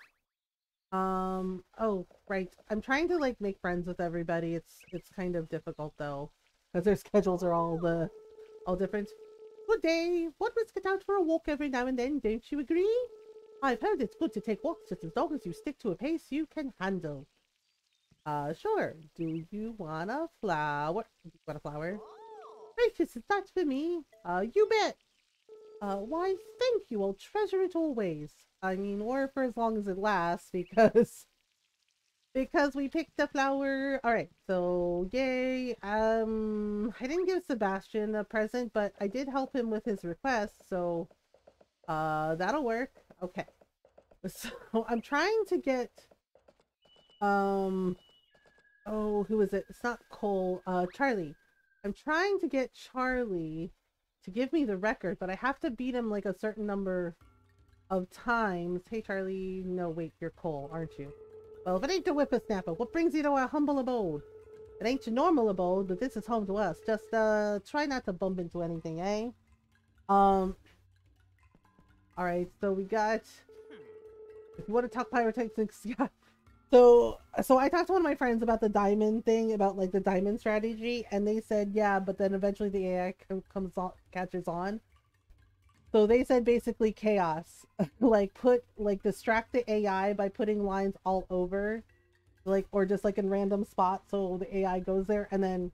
um, oh, right. I'm trying to like make friends with everybody. It's it's kind of difficult though, because their schedules are all the all different. Good day. One must get out for a walk every now and then, don't you agree? I've heard it's good to take walks just as long as you stick to a pace you can handle. Uh, sure. Do you want a flower? You want a flower? Gracious, is that for me? Uh, you bet. Uh, why, thank you. I'll treasure it always. I mean, or for as long as it lasts, because because we picked the flower. All right, so yay. Um, I didn't give Sebastian a present, but I did help him with his request, so uh, that'll work. Okay. So I'm trying to get um, oh, who is it? It's not Cole. Uh, Charlie. I'm trying to get Charlie to give me the record, but I have to beat him like a certain number of times. Hey, Charlie. No, wait, you're Cole, aren't you? Well, if it ain't the whippersnapper, what brings you to our humble abode? It ain't your normal abode, but this is home to us. Just, uh, try not to bump into anything, eh? Um, alright, so we got... If you want to talk pyrotechnics, yeah. So, so I talked to one of my friends about the diamond thing, about like the diamond strategy, and they said, yeah, but then eventually the AI comes on, catches on. So they said basically chaos, like put like distract the AI by putting lines all over, like or just like in random spots, so the AI goes there and then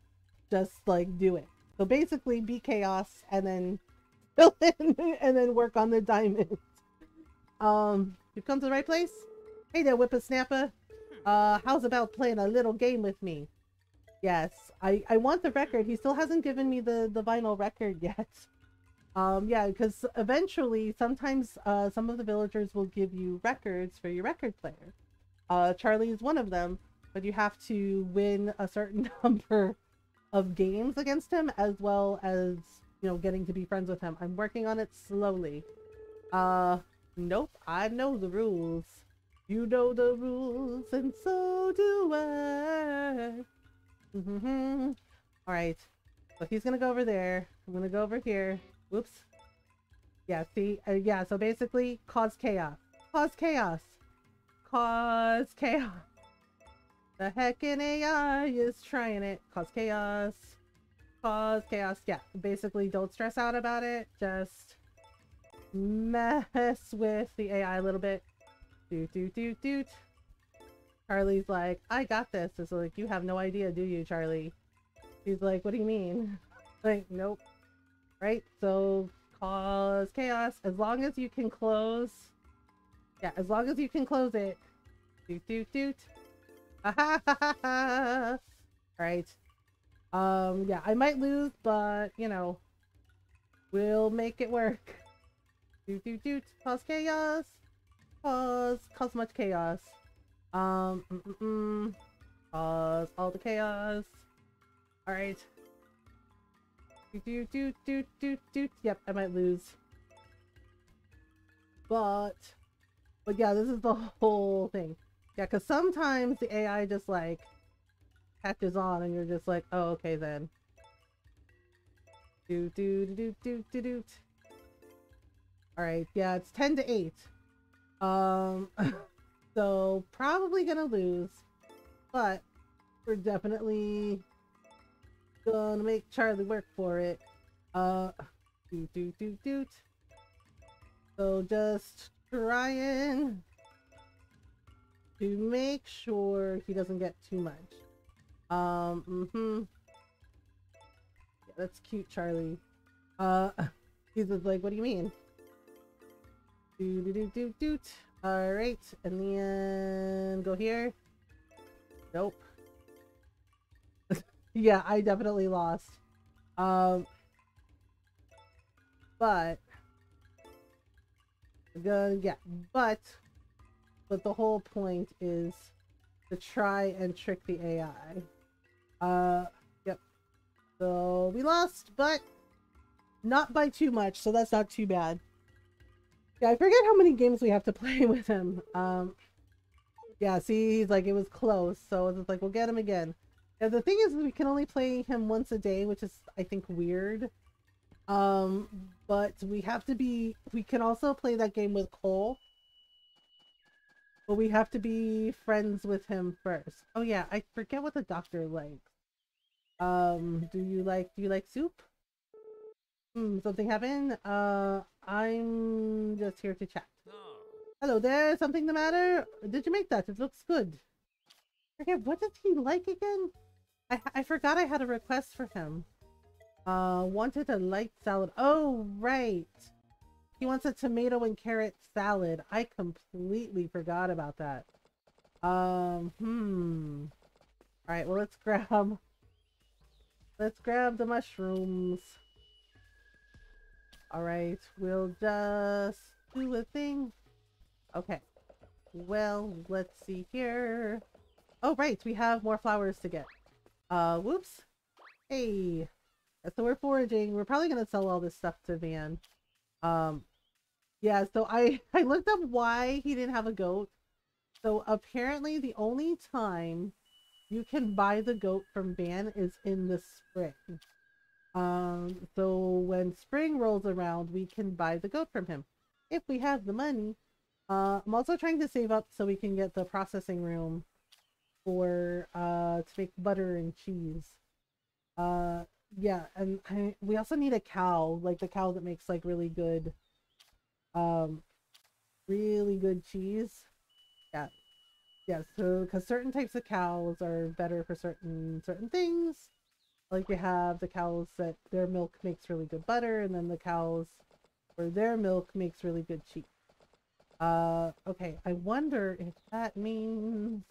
just like do it. So basically, be chaos and then fill in and then work on the diamonds. Um, you've come to the right place. Hey there, whippersnapper. Uh, how's about playing a little game with me? Yes, I, I want the record. He still hasn't given me the, the vinyl record yet. Um, yeah, because eventually, sometimes uh, some of the villagers will give you records for your record player. Uh, Charlie is one of them, but you have to win a certain number of games against him, as well as, you know, getting to be friends with him. I'm working on it slowly. Uh, nope, I know the rules. You know the rules, and so do I. Mm-hmm. All right. So he's gonna go over there. I'm gonna go over here. Whoops. Yeah. See. Uh, yeah. So basically, cause chaos. Cause chaos. Cause chaos. The heckin' AI is trying it. Cause chaos. Cause chaos. Yeah. Basically, don't stress out about it. Just mess with the AI a little bit Doot, doot, doot, doot. Charlie's like, I got this. It's like, you have no idea, do you, Charlie? He's like, what do you mean? Like, nope. Right? So, cause chaos. As long as you can close... Yeah, as long as you can close it. Doot, doot, doot. Alright. Um, yeah, I might lose, but, you know, we'll make it work. Doot, doot, doot. Cause chaos cause cause much chaos. Um, mm -mm -mm. cause all the chaos. All right. Do do do do do do. Yep, I might lose. But, but yeah, this is the whole thing. Yeah, because sometimes the AI just like catches on, and you're just like, oh, okay then. Do do do do do do. All right, yeah, it's ten to eight. Um, so probably gonna lose, but we're definitely gonna make Charlie work for it. Uh, do do do do. So just trying to make sure he doesn't get too much. Um, mm-hmm. Yeah, that's cute, Charlie. Uh, he's like, what do you mean? Do do do do do. All right, and then go here. Nope. Yeah, I definitely lost. Um, but gonna yeah, but but the whole point is to try and trick the AI. Uh, yep. So we lost, but not by too much, so that's not too bad. Yeah, I forget how many games we have to play with him. Um, yeah, see, he's like, it was close, so it's like, we'll get him again. Yeah, the thing is, we can only play him once a day, which is, I think, weird. Um, but we have to be, we can also play that game with Cole. But we have to be friends with him first. Oh yeah, I forget what the doctor likes. Um, do you like, do you like soup? Hmm, something happened? Uh, I'm just here to chat. Hello there, something the matter? Did you make that? It looks good. Okay, what does he like again? I, I forgot I had a request for him. Uh, wanted a light salad. Oh, right. He wants a tomato and carrot salad. I completely forgot about that. Um, hmm. Alright, well, let's grab... Let's grab the mushrooms. Alright, we'll just do a thing. Okay. Well, let's see here. Oh, right, we have more flowers to get. Uh, whoops. Hey, so we're foraging. We're probably gonna sell all this stuff to Van. Um, yeah. So I I looked up why he didn't have a goat. So apparently, the only time you can buy the goat from Van is in the spring. Um, so when spring rolls around, we can buy the goat from him if we have the money. Uh, I'm also trying to save up so we can get the processing room for uh to make butter and cheese. Uh, yeah, and I, we also need a cow, like the cow that makes like really good, um, really good cheese. Yeah, yeah. So because certain types of cows are better for certain certain things. Like we have the cows that their milk makes really good butter, and then the cows where their milk makes really good cheese. Uh, okay. I wonder if that means.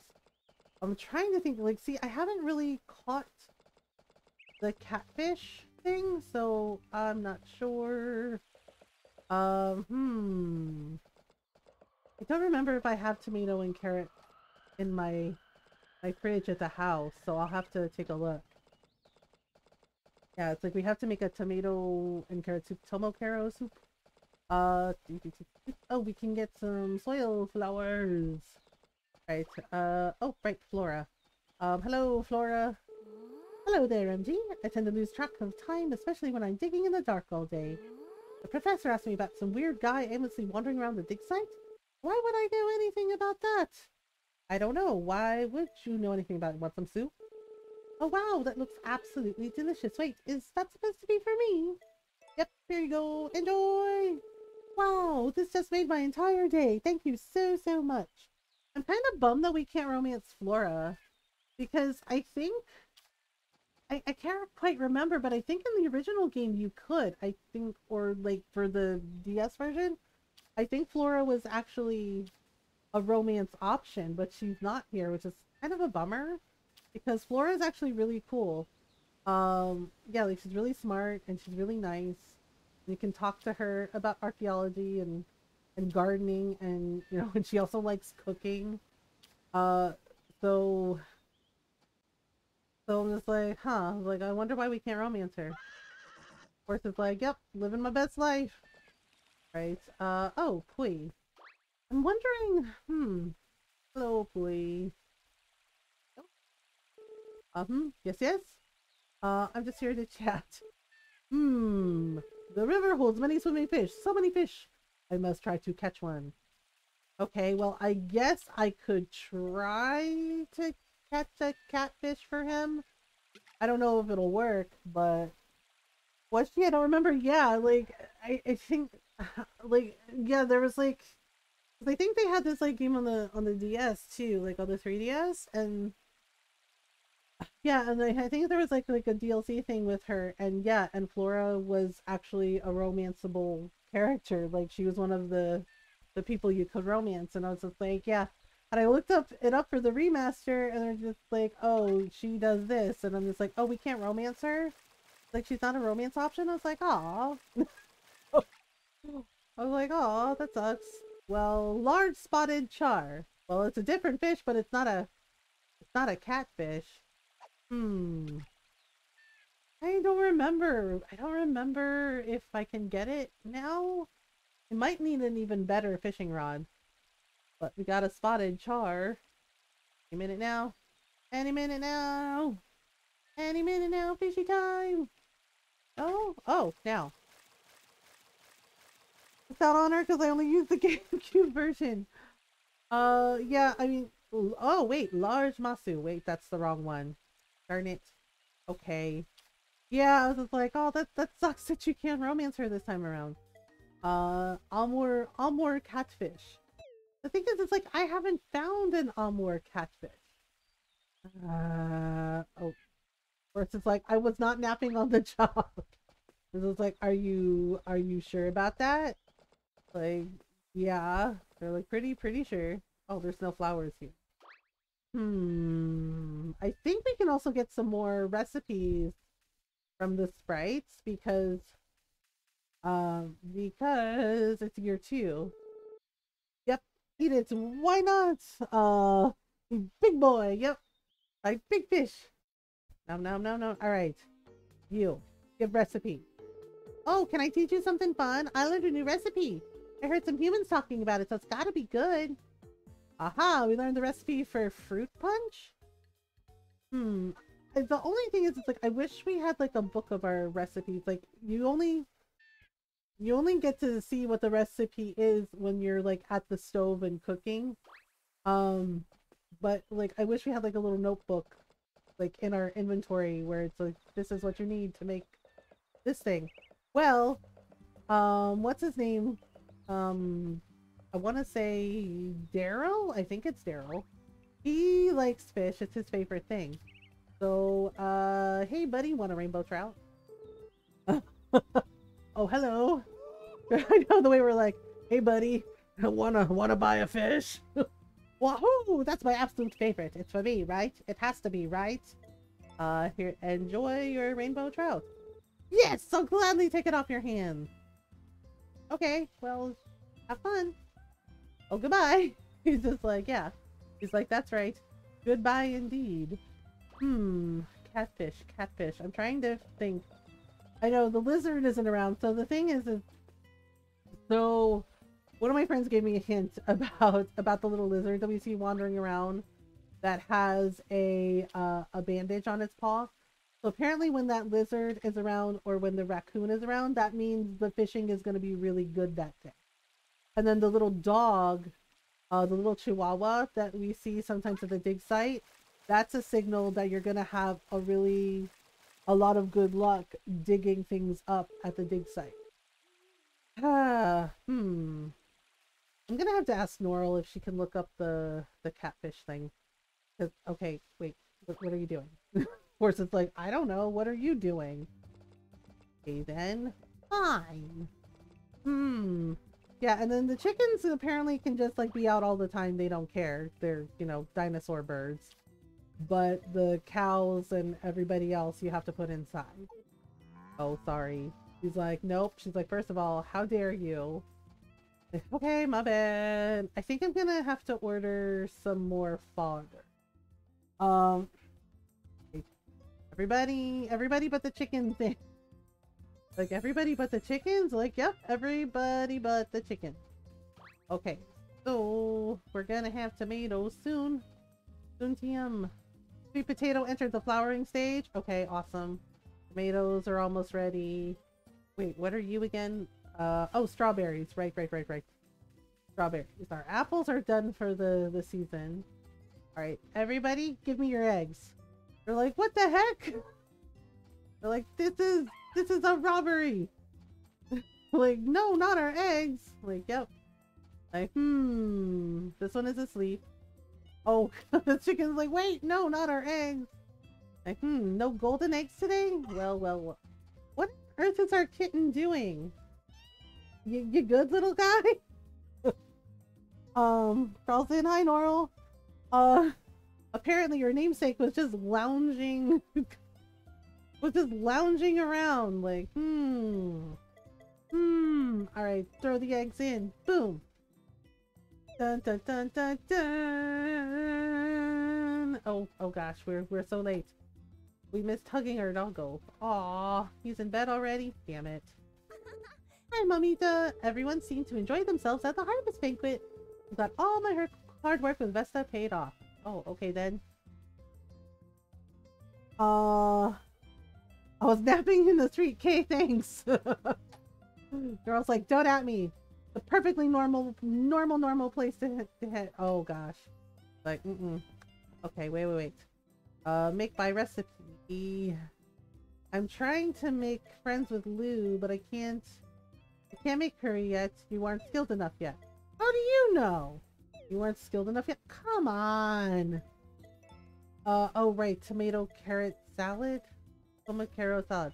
I'm trying to think. Like, see, I haven't really caught the catfish thing, so I'm not sure. Um, hmm. I don't remember if I have tomato and carrot in my my fridge at the house, so I'll have to take a look. Yeah, it's like we have to make a tomato and carrot soup, tomo caro soup. Uh, oh, we can get some soil flowers. Right, uh, oh, right, Flora. Um, hello, Flora. Hello there, MG. I tend to lose track of time, especially when I'm digging in the dark all day. The professor asked me about some weird guy aimlessly wandering around the dig site. Why would I know anything about that? I don't know. Why would you know anything about it? Want some soup? Oh wow, that looks absolutely delicious. Wait, is that supposed to be for me? Yep, here you go. Enjoy! Wow, this just made my entire day. Thank you so, so much. I'm kind of bummed that we can't romance Flora. Because I think I, I can't quite remember, but I think in the original game you could. I think, or like for the DS version, I think Flora was actually a romance option, but she's not here, which is kind of a bummer because Flora is actually really cool. Um, yeah, like she's really smart and she's really nice. You can talk to her about archaeology and and gardening, and you know, and she also likes cooking. Uh, so so I'm just like, huh, like, I wonder why we can't romance her. Horse is like, yep, living my best life. Right, uh, oh, Pui. I'm wondering, hmm, hello, Pui. Oh. Uh, hmm, yes, yes? Uh, I'm just here to chat. Hmm, the river holds many swimming fish, so many fish. I must try to catch one. Okay, well, I guess I could try to catch a catfish for him. I don't know if it'll work, but was she? I don't remember. Yeah, like I, I think, like yeah, there was like, I think they had this like game on the on the DS too, like on the 3DS, and yeah, and I, I think there was like like a DLC thing with her, and yeah, and Flora was actually a romanceable character. Like she was one of the the people you could romance, and I was just like, yeah, and I looked up it up for the remaster, and they're just like, "Oh, she does this," and I'm just like, "Oh, we can't romance her." Like she's not a romance option. I was like, "Aw." I was like, "Oh, that sucks." Well, large spotted char. Well, it's a different fish, but it's not a, it's not a catfish. Hmm. Don't remember. I don't remember if I can get it now. It might need an even better fishing rod. But we got a spotted char. Any minute now. Any minute now. Any minute now. Fishy time. Oh, oh, now. Without honor because I only used the GameCube version. Uh, yeah, I mean, oh, wait, large Masu. Wait, that's the wrong one. Darn it. Okay. Yeah, I was like, oh, that, that sucks that you can't romance her this time around. Uh, Amur, Amur Catfish. The thing is, it's like I haven't found an Amur catfish. Uh, oh. Course, it's like I was not napping on the job. It was like, are you are you sure about that? Like, yeah, they're like pretty pretty sure. Oh, there's no flowers here. Hmm. I think we can also get some more recipes from the sprites because um because it's year two yep Eat it. Why not? Uh, big boy. Yep. Like big fish. No, no, no, no. All right. You. Give recipe. Oh, can I teach you something fun? I learned a new recipe. I heard some humans talking about it, so it's gotta be good. Aha, we learned the recipe for fruit punch? Hmm. The only thing is, it's like, I wish we had like a book of our recipes. Like, you only, you only get to see what the recipe is when you're like at the stove and cooking. Um, but like, I wish we had like a little notebook, like in our inventory where it's like, this is what you need to make this thing. Well, um, what's his name? Um, I want to say Daryl. I think it's Daryl. He likes fish. It's his favorite thing. So, uh, hey buddy, want a rainbow trout? oh, hello. I know the way we're like, hey buddy, wanna wanna buy a fish? Wahoo! That's my absolute favorite. It's for me, right? It has to be, right? Uh, here, enjoy your rainbow trout. Yes, I'll gladly take it off your hand. Okay, well, have fun. Oh, goodbye. He's just like, yeah. He's like, that's right. Goodbye indeed. Hmm, catfish, catfish. I'm trying to think. I know the lizard isn't around, so the thing is, is so one of my friends gave me a hint about about the little lizard that we see wandering around that has a uh, a bandage on its paw. So apparently when that lizard is around or when the raccoon is around, that means the fishing is going to be really good that day. And then the little dog, uh, the little chihuahua that we see sometimes at the dig site, that's a signal that you're going to have a really, a lot of good luck digging things up at the dig site. Hmm. I'm going to have to ask Norl if she can look up the, the catfish thing. Okay, wait, what, what are you doing? Of course, it's like, I don't know. What are you doing? Okay, then. Fine. Hmm. Yeah, and then the chickens apparently can just, like, be out all the time. They don't care. They're, you know, dinosaur birds. But the cows and everybody else you have to put inside. Oh, sorry. She's like, nope. She's like, first of all, how dare you? Okay, my bad. I think I'm gonna have to order some more fodder. Um, Everybody, everybody but the chicken thing. Like everybody but the chickens? Like, yep, everybody but the chicken. Okay, so we're gonna have tomatoes soon. Soon TM. Sweet potato entered the flowering stage. Okay, awesome. Tomatoes are almost ready. Wait, what are you again? Uh, oh, strawberries. Right, right, right, right. Strawberries. Our apples are done for the, the season. Alright, everybody, give me your eggs. They're like, what the heck? They're like, this is, this is a robbery. like, no, not our eggs. Like, yep. Like, hmm, this one is asleep. Oh, the chicken's like, wait, no, not our eggs. Like, hmm, no golden eggs today? Well, well, what on earth is our kitten doing? You, you good, little guy? um, Carlson, hi, Norl. Uh, apparently your namesake was just lounging was just lounging around like hmm hmm all right throw the eggs in boom dun dun dun dun dun. Oh oh gosh we're we're so late. We missed hugging our doggo. Aw, he's in bed already? Damn it. Hi mamita everyone seemed to enjoy themselves at the harvest banquet. I'm glad all my hard work with Vesta paid off. Oh, okay then. Uh, I was napping in the street. Okay, thanks. Girl's like, don't at me. The perfectly normal, normal, normal place to hit. To hit. Oh gosh. Like, mm mm. Okay, wait, wait, wait. Uh, make by recipe. I'm trying to make friends with Lou, but I can't. I can't make curry yet. You aren't skilled enough yet. How do you know? You weren't skilled enough yet? Come on! Uh, oh right, tomato carrot salad? Tomato carrot salad.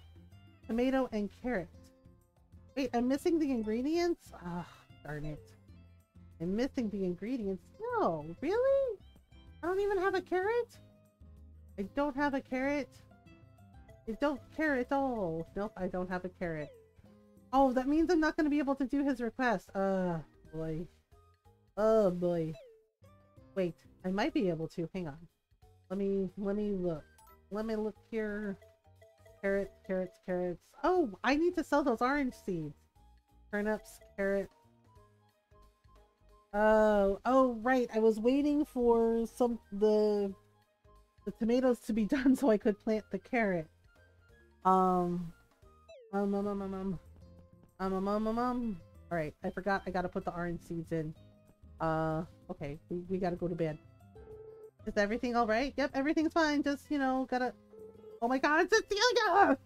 Tomato and carrot. Wait, I'm missing the ingredients? Ah, oh, darn it. I'm missing the ingredients? No, really? I don't even have a carrot? I don't have a carrot? I don't care at all. Nope, I don't have a carrot. Oh, that means I'm not going to be able to do his request. Uh, boy. Oh boy. Wait, I might be able to. Hang on. Let me let me look. Let me look here. Carrots, carrots, carrots. Oh, I need to sell those orange seeds. Turnips, carrots. Oh, oh, right. I was waiting for some the the tomatoes to be done so I could plant the carrot. Um, um, um, um, um, um, um, um, um, um, um. All right, I forgot. I gotta put the orange seeds in. Uh, okay, we, we gotta go to bed. Is everything all right? Yep, everything's fine. Just you know, gotta. Oh my God, Cecilia!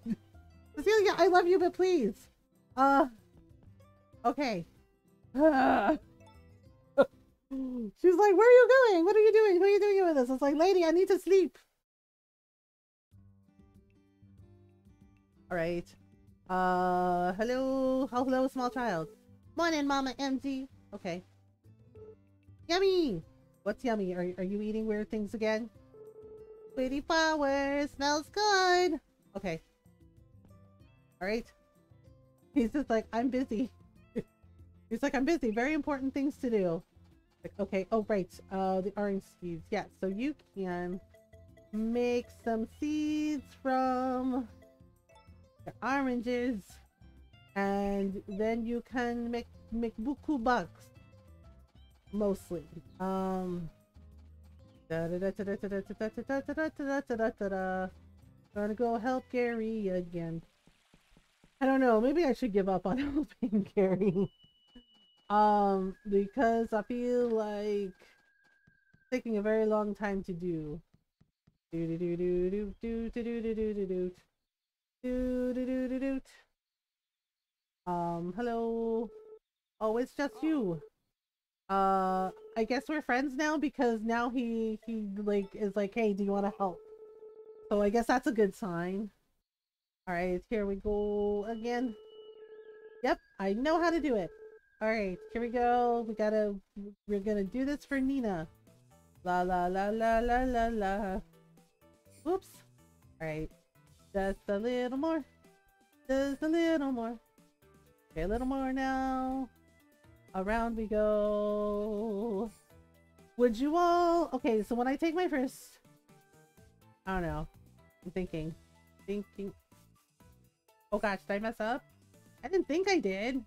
Cecilia, I love you, but please. Uh. Okay. Uh. She's like, where are you going? What are you doing? What are you doing with this? I was like, lady, I need to sleep. All right. Uh, hello. Oh, hello, small child. Morning, Mama MG. Okay. Yummy. What's yummy? Are, are you eating weird things again? Sweetie flowers. Smells good. Okay. All right. He's just like, I'm busy. He's like, I'm busy. Very important things to do. Like, okay. Oh, right. Uh, the orange seeds. Yeah. So you can make some seeds from the oranges and then you can make make buku bucks mostly um gonna go help Gary again I don't know maybe I should give up on helping Gary um because I feel like taking a very long time to do do do do do do do do do do do do do do do do do um hello oh it's just you uh i guess we're friends now because now he he like is like hey do you want to help? So i guess that's a good sign. All right here we go again. Yep i know how to do it. All right here we go. We gotta we're gonna do this for nina. La la la la la la la. Oops. All right just a little more. Just a little more. Okay, a little more now. Around we go. Would you all... Okay, so when I take my first... I don't know. I'm thinking. Thinking. Oh gosh, did I mess up? I didn't think I did.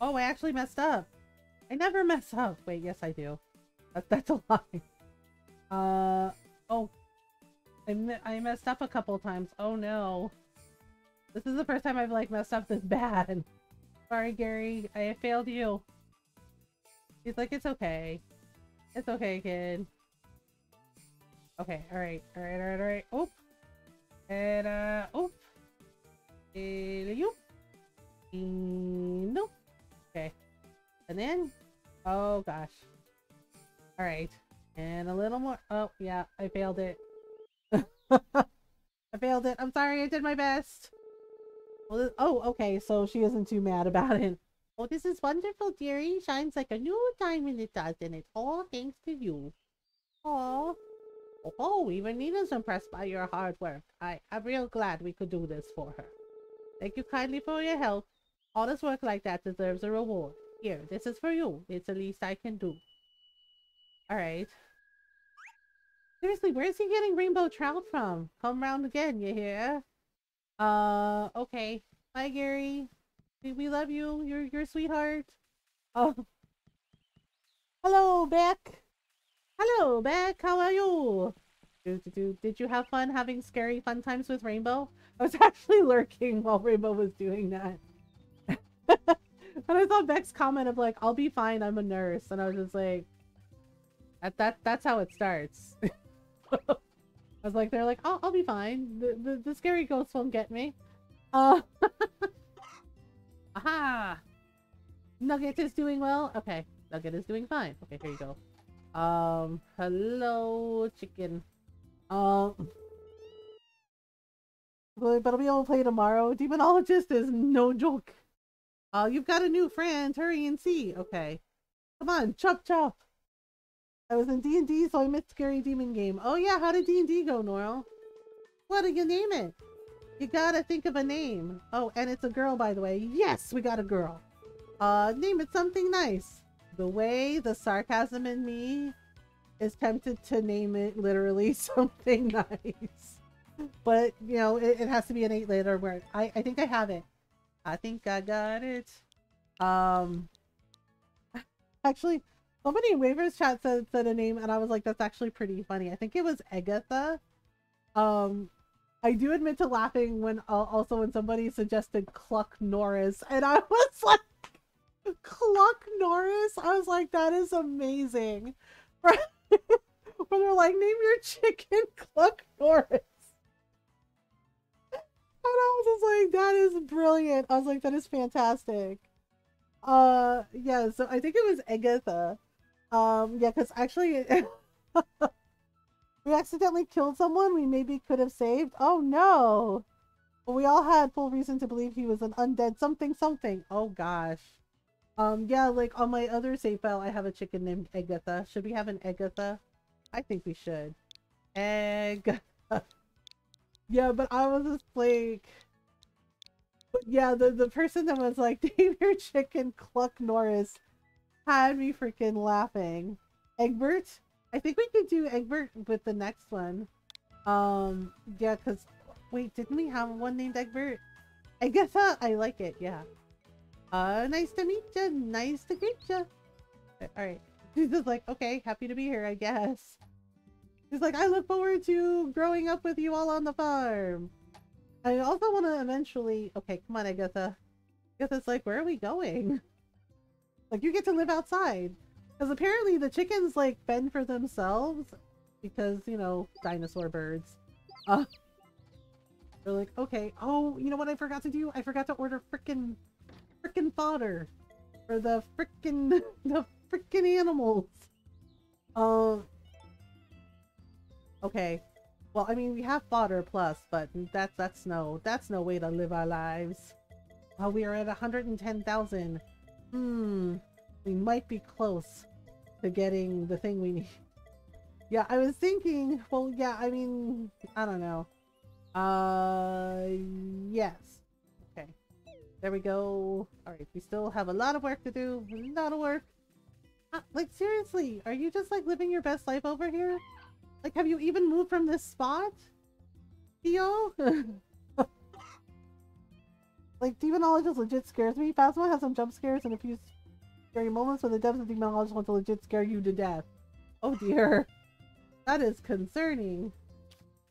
Oh, I actually messed up. I never mess up. Wait, yes I do. That, that's a lie. Uh, oh, I, I messed up a couple times. Oh no. This is the first time I've like messed up this bad. Sorry, Gary. I failed you. He's like, it's okay. It's okay, kid. Okay, alright. Alright, alright, alright. Oop. And, uh, oop. And, you. Nope. Okay. And then, oh gosh. Alright. And a little more. Oh, yeah, I failed it. I failed it. I'm sorry. I did my best. Well, oh, okay. So she isn't too mad about it. Oh, this is wonderful, dearie. Shines like a new diamond it does, and it's all thanks to you. Oh, oh, even Nina's impressed by your hard work. I, I'm real glad we could do this for her. Thank you kindly for your help. All this work like that deserves a reward. Here, this is for you. It's the least I can do. Alright. Seriously, where's he getting rainbow trout from? Come round again, you hear? Uh, okay. Bye, Gary. We, love you. You're your sweetheart. Oh. Hello, Beck. Hello, Beck. How are you? Do, do, do. Did you have fun having scary fun times with Rainbow? I was actually lurking while Rainbow was doing that. and I saw Beck's comment of like, I'll be fine, I'm a nurse. And I was just like, that, that that's how it starts. I was like, they're like, oh, I'll be fine. The, the, the scary ghosts won't get me. Uh, aha! Nugget is doing well. Okay, Nugget is doing fine. Okay, here you go. Um, hello, chicken. Um, but I'll be able to play tomorrow. Demonologist is no joke. Uh, you've got a new friend. Hurry and see. Okay. Come on, chop chop. I was in D&D, so I missed Scary Demon Game. Oh yeah, how did D&D go, Noral? What do you name it? You gotta think of a name. Oh, and it's a girl, by the way. Yes, we got a girl. Uh, name it something nice. The way the sarcasm in me is tempted to name it literally something nice. but you know, it, it has to be an eight letter word. I, I think I have it. I think I got it. Um, actually, somebody in Waivers chat said, said a name, and I was like, that's actually pretty funny. I think it was Agatha. Um, I do admit to laughing when uh, also when somebody suggested Cluck Norris, and I was like, Cluck Norris. I was like, that is amazing. when they're like, name your chicken Cluck Norris. And I was just like, that is brilliant. I was like, that is fantastic. Uh, yeah, so I think it was Agatha. Um, yeah, because actually, we accidentally killed someone we maybe could have saved. Oh no! But we all had full reason to believe he was an undead something something. Oh gosh. Um, yeah, like on my other save file, I have a chicken named Agatha. Should we have an Agatha? I think we should. Egg. Yeah, but I was just like, but yeah, the the person that was like, "Name your chicken Cluck Norris," had me freaking laughing. Egbert, I think we could do Egbert with the next one. Um, yeah, cause wait, didn't we have one named Egbert? I guess uh, I like it. Yeah. Uh, nice to meet you. Nice to greet you. All right. She's just like, okay, happy to be here, I guess. He's like, I look forward to growing up with you all on the farm. I also want to eventually... Okay, come on, Agatha. Agatha's like, where are we going? Like, you get to live outside. Because apparently the chickens, like, fend for themselves. Because, you know, dinosaur birds. Uh, they're like, okay. Oh, you know what I forgot to do? I forgot to order frickin' frickin' fodder. For the frickin' the frickin' animals. Uh, Okay. Well, I mean, we have fodder plus, but that's that's no that's no way to live our lives. Oh, we are at 110,000. Hmm. We might be close to getting the thing we need. Yeah, I was thinking, well, yeah, I mean, I don't know. Uh, yes. Okay. There we go. Alright, we still have a lot of work to do. A lot of work. Uh, like, seriously, are you just, like, living your best life over here? Like, have you even moved from this spot? Theo? like, demonologist legit scares me. Phasma has some jump scares and a few scary moments, but the depths of demonologist want to legit scare you to death. Oh dear. That is concerning.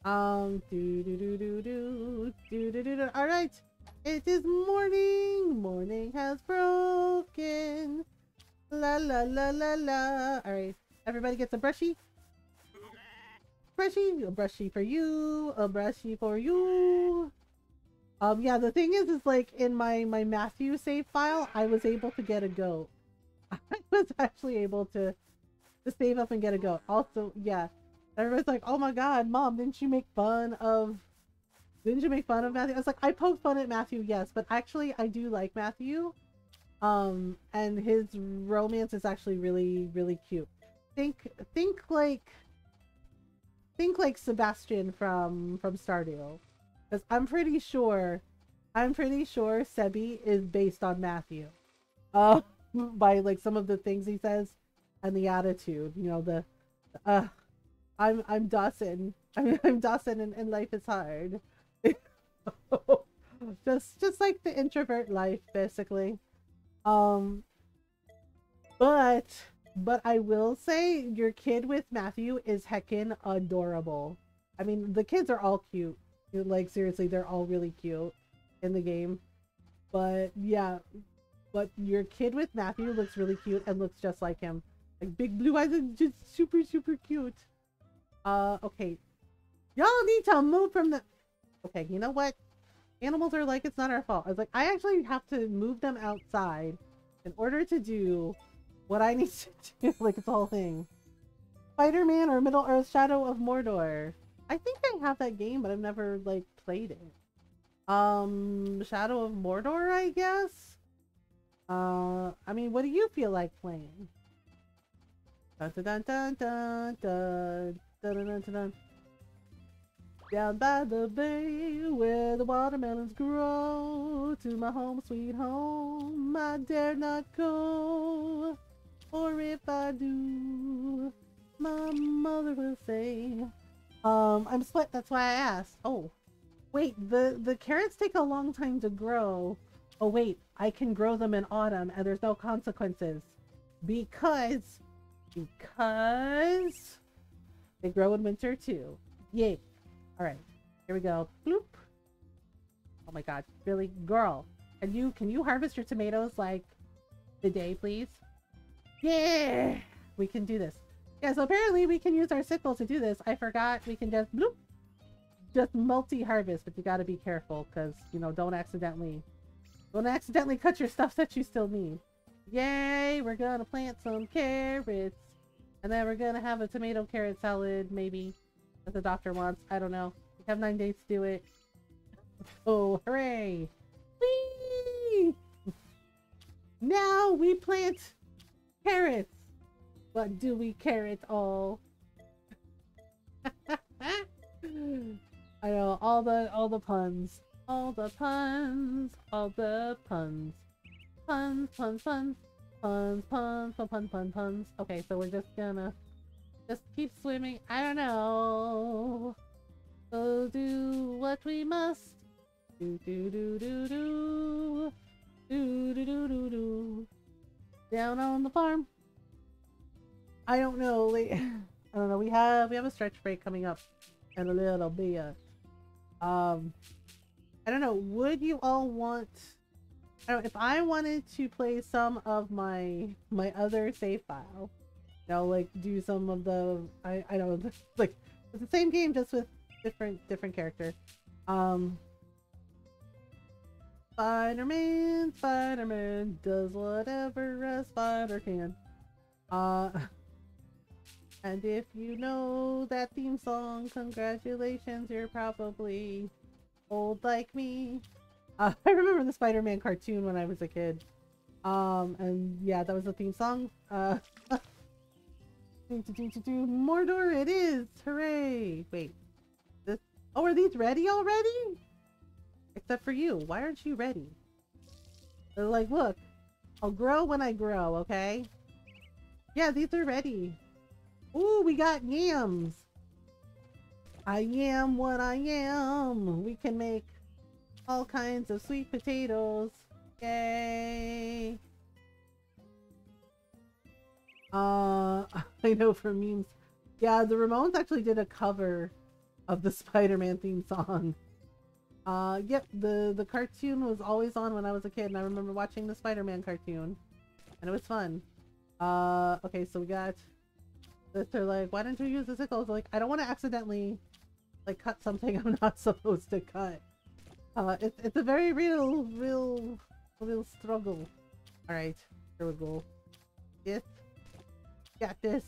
Um, do do do do do do do do do. All right, it is morning. Morning has broken. La la la la la. All right, everybody gets a brushie brushy, a brushy for you, a brushy for you. Um, yeah, the thing is, is like in my, my Matthew save file, I was able to get a goat. I was actually able to, to save up and get a goat. Also, yeah, everybody's like, oh my god, mom, didn't you make fun of, didn't you make fun of Matthew? I was like, I poked fun at Matthew, yes, but actually I do like Matthew. Um, and his romance is actually really, really cute. Think, think like, think like Sebastian from from Stardew, because I'm pretty sure, I'm pretty sure Sebi is based on Matthew, uh, by like some of the things he says, and the attitude. You know the, uh, I'm I'm Dawson. I'm I'm Dawson, and, and life is hard. just just like the introvert life, basically. Um, but but I will say your kid with Matthew is heckin' adorable. I mean, the kids are all cute. Like, seriously, they're all really cute in the game. But, yeah. But your kid with Matthew looks really cute and looks just like him. Like, big blue eyes and just super, super cute. Uh, okay. Y'all need to move from the... Okay, you know what? Animals are like, it's not our fault. I was like, I actually have to move them outside in order to do what I need to do. like, it's a whole thing. Spider-Man or Middle-earth Shadow of Mordor. I think I have that game, but I've never like played it. Um, Shadow of Mordor, I guess. Uh, I mean, what do you feel like playing? Dun dun dun dun dun dun dun dun. dun, dun. Down by the bay where the watermelons grow To my home sweet home I dare not go Or if I do My mother will say um, I'm split. That's why I asked. Oh, wait. The the carrots take a long time to grow. Oh wait, I can grow them in autumn, and there's no consequences because because they grow in winter too. Yay! All right, here we go. Bloop. Oh my God! Really, girl? Can you can you harvest your tomatoes like today, please? Yeah, we can do this. Yeah, so apparently we can use our sickle to do this. I forgot we can just bloop, just multi-harvest, but you gotta be careful because, you know, don't accidentally, don't accidentally cut your stuff that you still need. Yay, we're gonna plant some carrots. And then we're gonna have a tomato carrot salad, maybe, that the doctor wants. I don't know. We have nine days to do it. Oh, hooray! Whee! Now we plant carrots. But do we care at all? I know all the all the puns, all the puns, all the puns, puns, puns, puns, puns, puns, puns, puns, puns, puns. Okay, so we're just gonna just keep swimming. I don't know. So do what we must. Do do do do do do do do do do. Down on the farm. I don't know. Like, I don't know. We have we have a stretch break coming up in a little bit. Um, I don't know. Would you all want? I don't if I wanted to play some of my my other save file, you know, like do some of the I I don't know, like it's the same game just with different different character. Um, Spider-Man, Spider-Man does whatever a spider can. Uh. And if you know that theme song, congratulations, you're probably old like me. Uh, I remember the Spider-Man cartoon when I was a kid. Um, and yeah, that was the theme song. Uh, Mordor it is! Hooray! Wait. This- Oh, are these ready already? Except for you. Why aren't you ready? They're like, look, I'll grow when I grow, okay? Yeah, these are ready. Ooh, we got yams. I am what I am. We can make all kinds of sweet potatoes. Yay. Uh, I know from memes. Yeah, the Ramones actually did a cover of the Spider-Man theme song. Uh, yep, the, the cartoon was always on when I was a kid, and I remember watching the Spider-Man cartoon. And it was fun. Uh, okay, so we got they're like, why didn't you use the sickle? like, I don't want to accidentally like cut something I'm not supposed to cut. Uh, it's it's a very real, real, real struggle. All right, here we go. Yes, got this,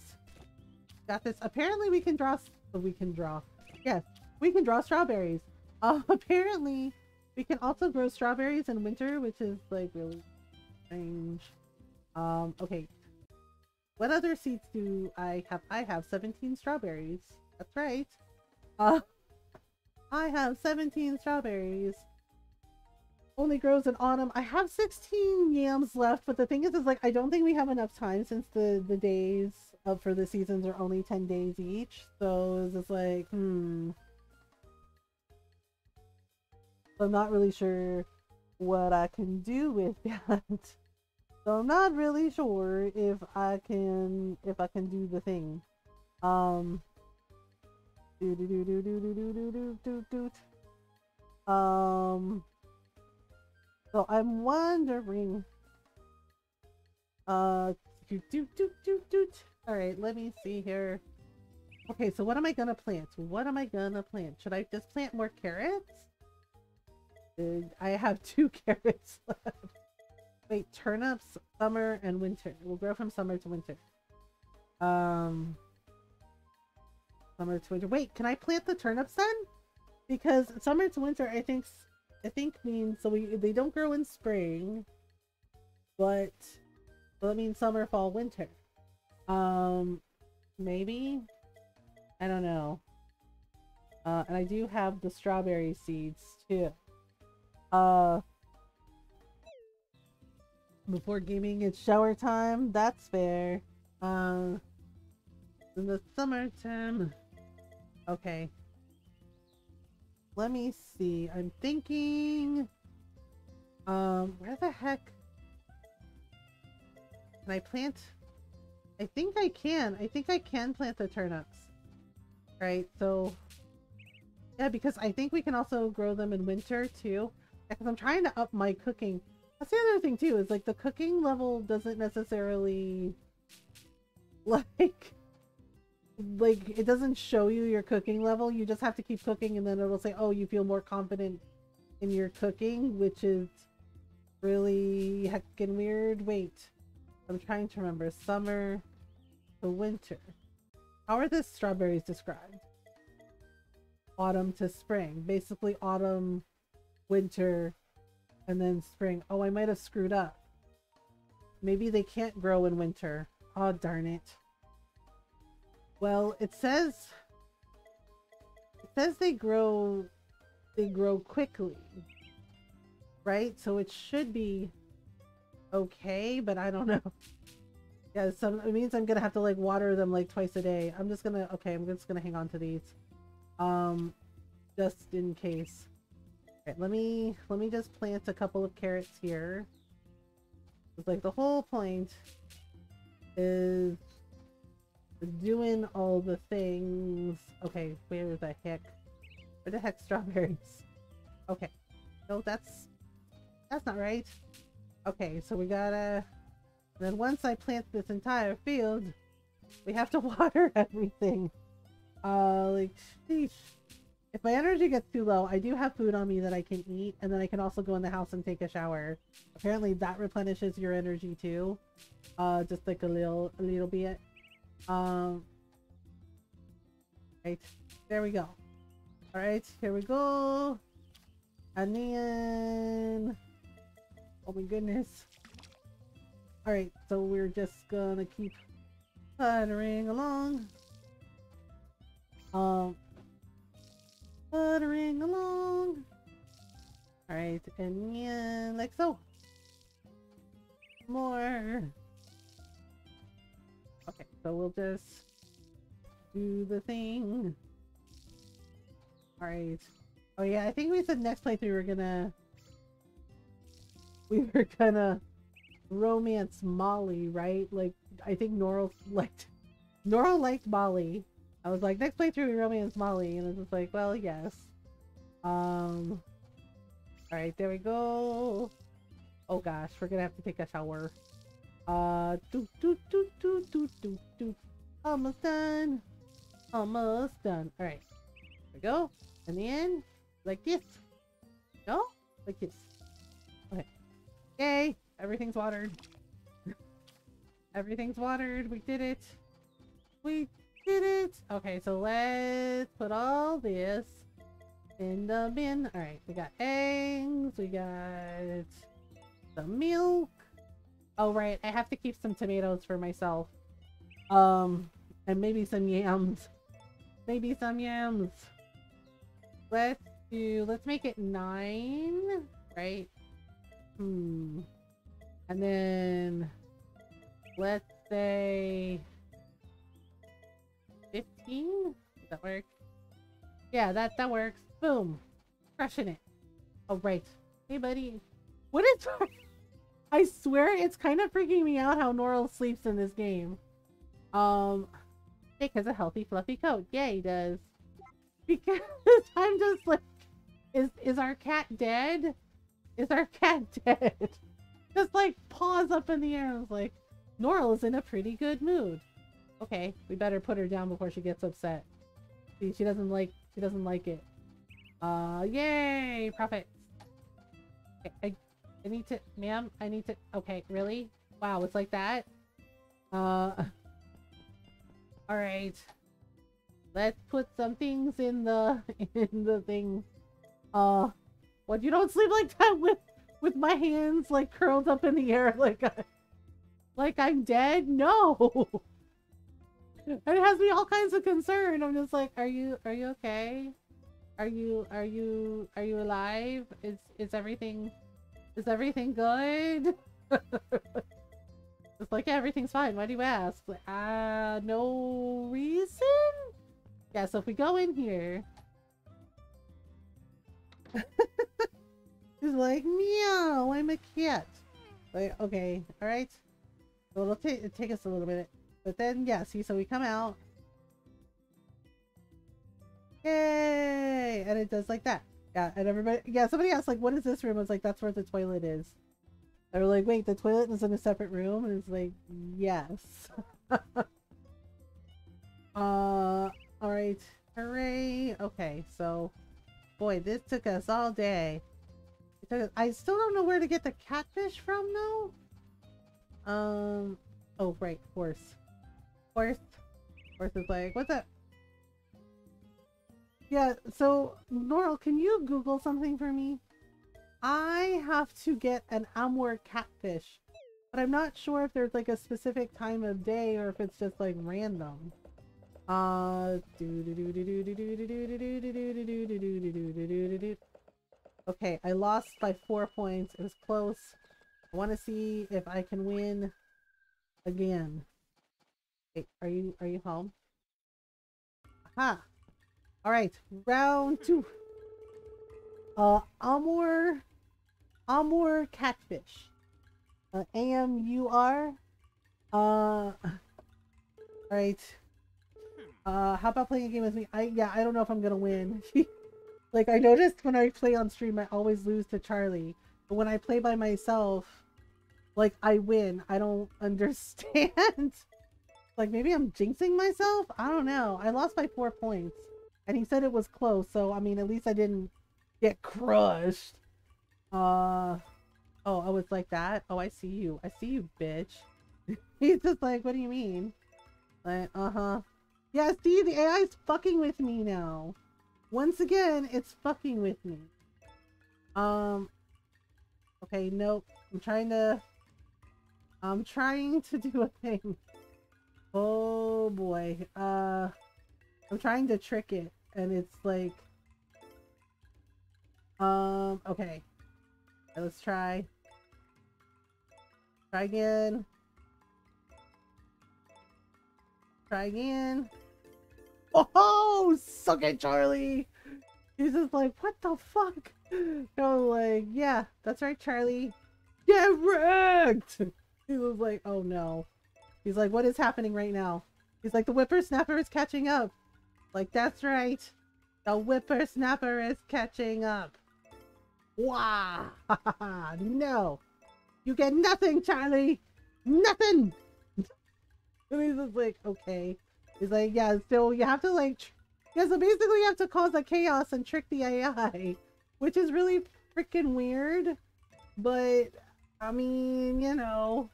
got this. Apparently, we can draw. We can draw. Yes, we can draw strawberries. Uh, apparently, we can also grow strawberries in winter, which is like really strange. Um, okay, what other seeds do I have? I have 17 strawberries. That's right. Uh, I have 17 strawberries. Only grows in autumn. I have 16 yams left, but the thing is, is like, I don't think we have enough time since the, the days of for the seasons are only 10 days each. So it's just like, hmm. I'm not really sure what I can do with that. So I'm not really sure if I can if I can do the thing. Um do do do do do do do do do do do Um So I'm wondering uh do do do do do Alright, let me see here. Okay, so what am I gonna plant? What am I gonna plant? Should I just plant more carrots? I have two carrots left. Wait, turnips, summer and winter. Will grow from summer to winter. Um, summer to winter. Wait, can I plant the turnips then? Because summer to winter, I think, I think means so we they don't grow in spring, but well, that means summer, fall, winter. Um, maybe. I don't know. Uh, and I do have the strawberry seeds too. Uh, before gaming it's shower time that's fair uh in the summertime Okay. Let me see. I'm thinking. Um, where the heck? Can I plant? I think I can. I think I can plant the turnips. Right, so... Yeah, because I think we can also grow them in winter, too. Because I'm trying to up my cooking. That's the other thing, too, is, like, the cooking level doesn't necessarily... Like... Like, it doesn't show you your cooking level. You just have to keep cooking, and then it'll say, oh, you feel more confident in your cooking, which is really heckin' weird. Wait. I'm trying to remember. Summer to winter. How are the strawberries described? Autumn to spring. Basically autumn, winter, and then spring. Oh, I might have screwed up. Maybe they can't grow in winter. Oh, darn it. Well, it says... It says they grow... They grow quickly. Right? So it should be okay, but I don't know. Yeah, some it means I'm gonna have to like water them like twice a day. I'm just gonna okay, I'm just gonna hang on to these. Um just in case. Okay, let me let me just plant a couple of carrots here. It's like the whole point is doing all the things. Okay, where the heck? Where the heck strawberries? Okay. No, that's that's not right. Okay, so we gotta... Then once I plant this entire field, we have to water everything. Uh, like, sheesh. If my energy gets too low, I do have food on me that I can eat, and then I can also go in the house and take a shower. Apparently that replenishes your energy too. Uh, just like a little, a little bit. Um, right, there we go. Alright, here we go. And then... Oh my goodness. Alright, so we're just gonna keep puttering along. Um, puttering along. Alright, and yeah, uh, like so. More. Okay, so we'll just do the thing. Alright. Oh yeah, I think we said next playthrough we we're gonna we were gonna romance Molly, right? Like, I think Norl liked, Norl liked Molly. I was like, next playthrough we romance Molly, and it was like, well, yes. Um, alright, there we go. Oh gosh, we're gonna have to take a shower. Uh, do do do do do do do. Almost done. Almost done. Alright. There we go. And the end, like this. No? Like this. Okay. Yay! Everything's watered. Everything's watered. We did it. We did it. Okay, so let's put all this in the bin. Alright, we got eggs. We got some milk. Oh, right. I have to keep some tomatoes for myself. Um, and maybe some yams. Maybe some yams. Let's do, let's make it nine, right? Hmm. And then let's say 15? Does that work? Yeah, that that works. Boom. Crushing it. Oh right. Hey buddy. What is I swear it's kind of freaking me out how Norl sleeps in this game. Um Jake has a healthy fluffy coat. Yeah, he does. Because I'm just like is is our cat dead? Is our cat dead? Just like paws up in the air. I was like, Norl is in a pretty good mood. Okay, we better put her down before she gets upset. See, she doesn't like she doesn't like it. Uh yay! Profits. Okay, I I need to ma'am, I need to okay, really? Wow, it's like that? Uh Alright. Let's put some things in the in the thing. Uh what, you don't sleep like that with with my hands like curled up in the air like I, like I'm dead? No. And it has me all kinds of concern. I'm just like, are you are you okay? Are you are you are you alive? Is is everything is everything good? it's like yeah, everything's fine. Why do you ask? Like, uh no reason? Yeah, so if we go in here, he's like, meow, I'm a cat. Like, okay, all right. So it'll take take us a little bit, but then yeah, see, so we come out, yay, and it does like that. Yeah, and everybody, yeah, somebody asked like, what is this room? I was like, that's where the toilet is. They were like, wait, the toilet is in a separate room, and it's like, yes. uh, all right, hooray. Okay, so, boy, this took us all day. I still don't know where to get the catfish from, though. Um, oh, right, horse. Horse. Horse is like, what's up? Yeah, so, Noral, can you Google something for me? I have to get an Amur catfish, but I'm not sure if there's like a specific time of day or if it's just like random. Uh, Okay, I lost by four points. It was close. I want to see if I can win again. Are you are you home? Aha! All right, round two. Uh, Amur, Amur catfish. Uh, A M U R. Uh, all right. Uh, how about playing a game with me? I yeah, I don't know if I'm gonna win. like I noticed when I play on stream, I always lose to Charlie. But when I play by myself, like I win. I don't understand. Like maybe I'm jinxing myself. I don't know. I lost by four points, and he said it was close. So I mean, at least I didn't get crushed. Uh, oh, I was like that. Oh, I see you. I see you, bitch. He's just like, what do you mean? Like, uh huh. Yeah, see, the AI's fucking with me now. Once again, it's fucking with me. Um, okay, nope. I'm trying to, I'm trying to do a thing. Oh boy. Uh, I'm trying to trick it, and it's like, um, okay. Let's try. Try again. Try again. Oh, suck it, Charlie! He's just like, what the fuck? No, like, yeah, that's right, Charlie. Get wrecked! He was like, oh no. He's like, what is happening right now? He's like, the whippersnapper is catching up. Like, that's right. The whippersnapper is catching up. Wow! no! You get nothing, Charlie! Nothing! and he's just like, okay. He's like, yeah, so you have to like, yeah, so basically you have to cause a chaos and trick the AI, which is really freaking weird. But, I mean, you know,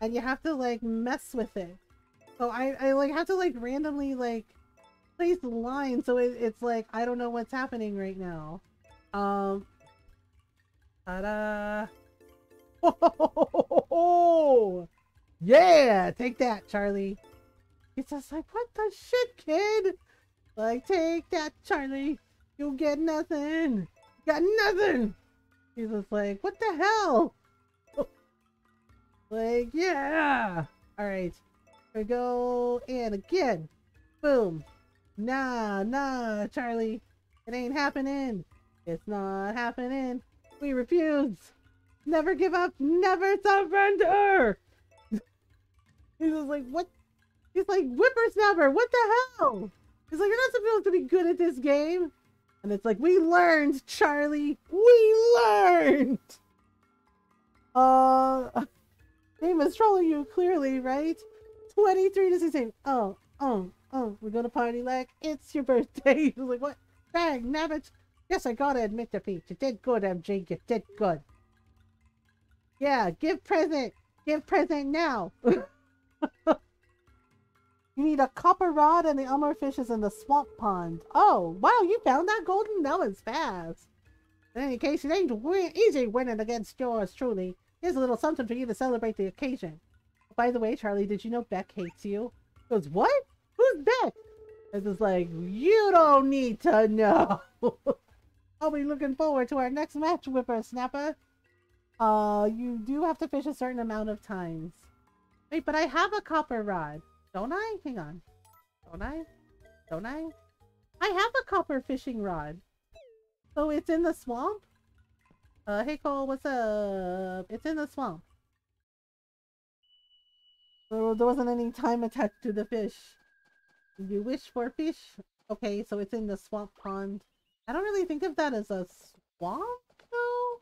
and you have to like mess with it. So I, I like have to like randomly like place the line so it, it's like I don't know what's happening right now. Um. Ta-da! Oh, yeah! Take that, Charlie. He's just like, what the shit, kid? Like, take that, Charlie. You'll get nothing. Got nothing. He's just like, what the hell? Like, yeah. All right. Here we go. And again. Boom. Nah, nah, Charlie. It ain't happening. It's not happening. We refuse. Never give up. Never surrender. He's just like, what He's like, whippersnapper, what the hell? He's like, you're not supposed to be good at this game. And it's like, we learned, Charlie. We learned. Uh, name is trolling you clearly, right? 23 to 16. Oh, oh, oh, we're gonna party like it's your birthday. He's like, what? Bang, nabbit. Yes, I gotta admit defeat. You did good, MJ. You did good. Yeah, give present. Give present now. You need a copper rod and the Amur fish is in the swamp pond. Oh, wow, you found that golden? Was fast. In any case, it ain't win easy winning against yours truly. Here's a little something for you to celebrate the occasion. By the way, Charlie, did you know Beck hates you? He goes, what? Who's Beck? It's just like, you don't need to know. I'll be looking forward to our next match, Whippersnapper. Uh, you do have to fish a certain amount of times. Wait, but I have a copper rod. Don't I? Hang on. Don't I? don't I? I have a copper fishing rod. So it's in the swamp? Uh, hey Cole, what's up? It's in the swamp. So there wasn't any time attached to the fish. You wish for fish? Okay, so it's in the swamp pond. I don't really think of that as a swamp, though.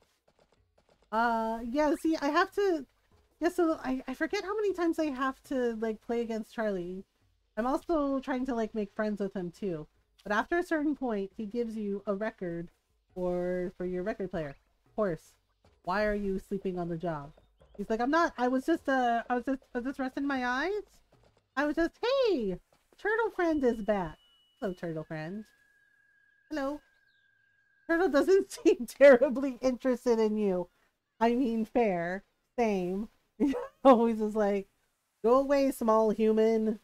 Uh, yeah, see, I have to... Yeah, so I, I forget how many times I have to, like, play against Charlie. I'm also trying to, like, make friends with him, too. But after a certain point, he gives you a record for, for your record player. Horse, why are you sleeping on the job? He's like, I'm not, I was just, uh, I was just, I was just resting my eyes. I was just, hey, Turtle Friend is back. Hello, Turtle Friend. Hello. Turtle doesn't seem terribly interested in you. I mean, fair. Same. Always is like, go away, small human.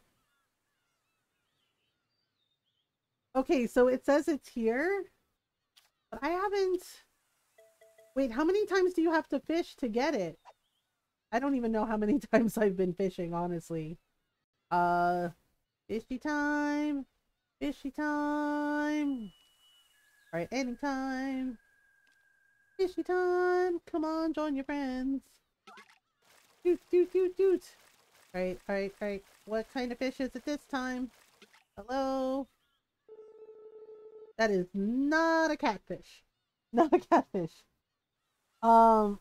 Okay, so it says it's here. But I haven't... Wait, how many times do you have to fish to get it? I don't even know how many times I've been fishing, honestly. Uh, fishy time. Fishy time. Alright, anytime. Fishy time. Come on, join your friends. Doot, doot, doot, doot. Alright, alright, alright. What kind of fish is it this time? Hello? That is not a catfish. Not a catfish. Um,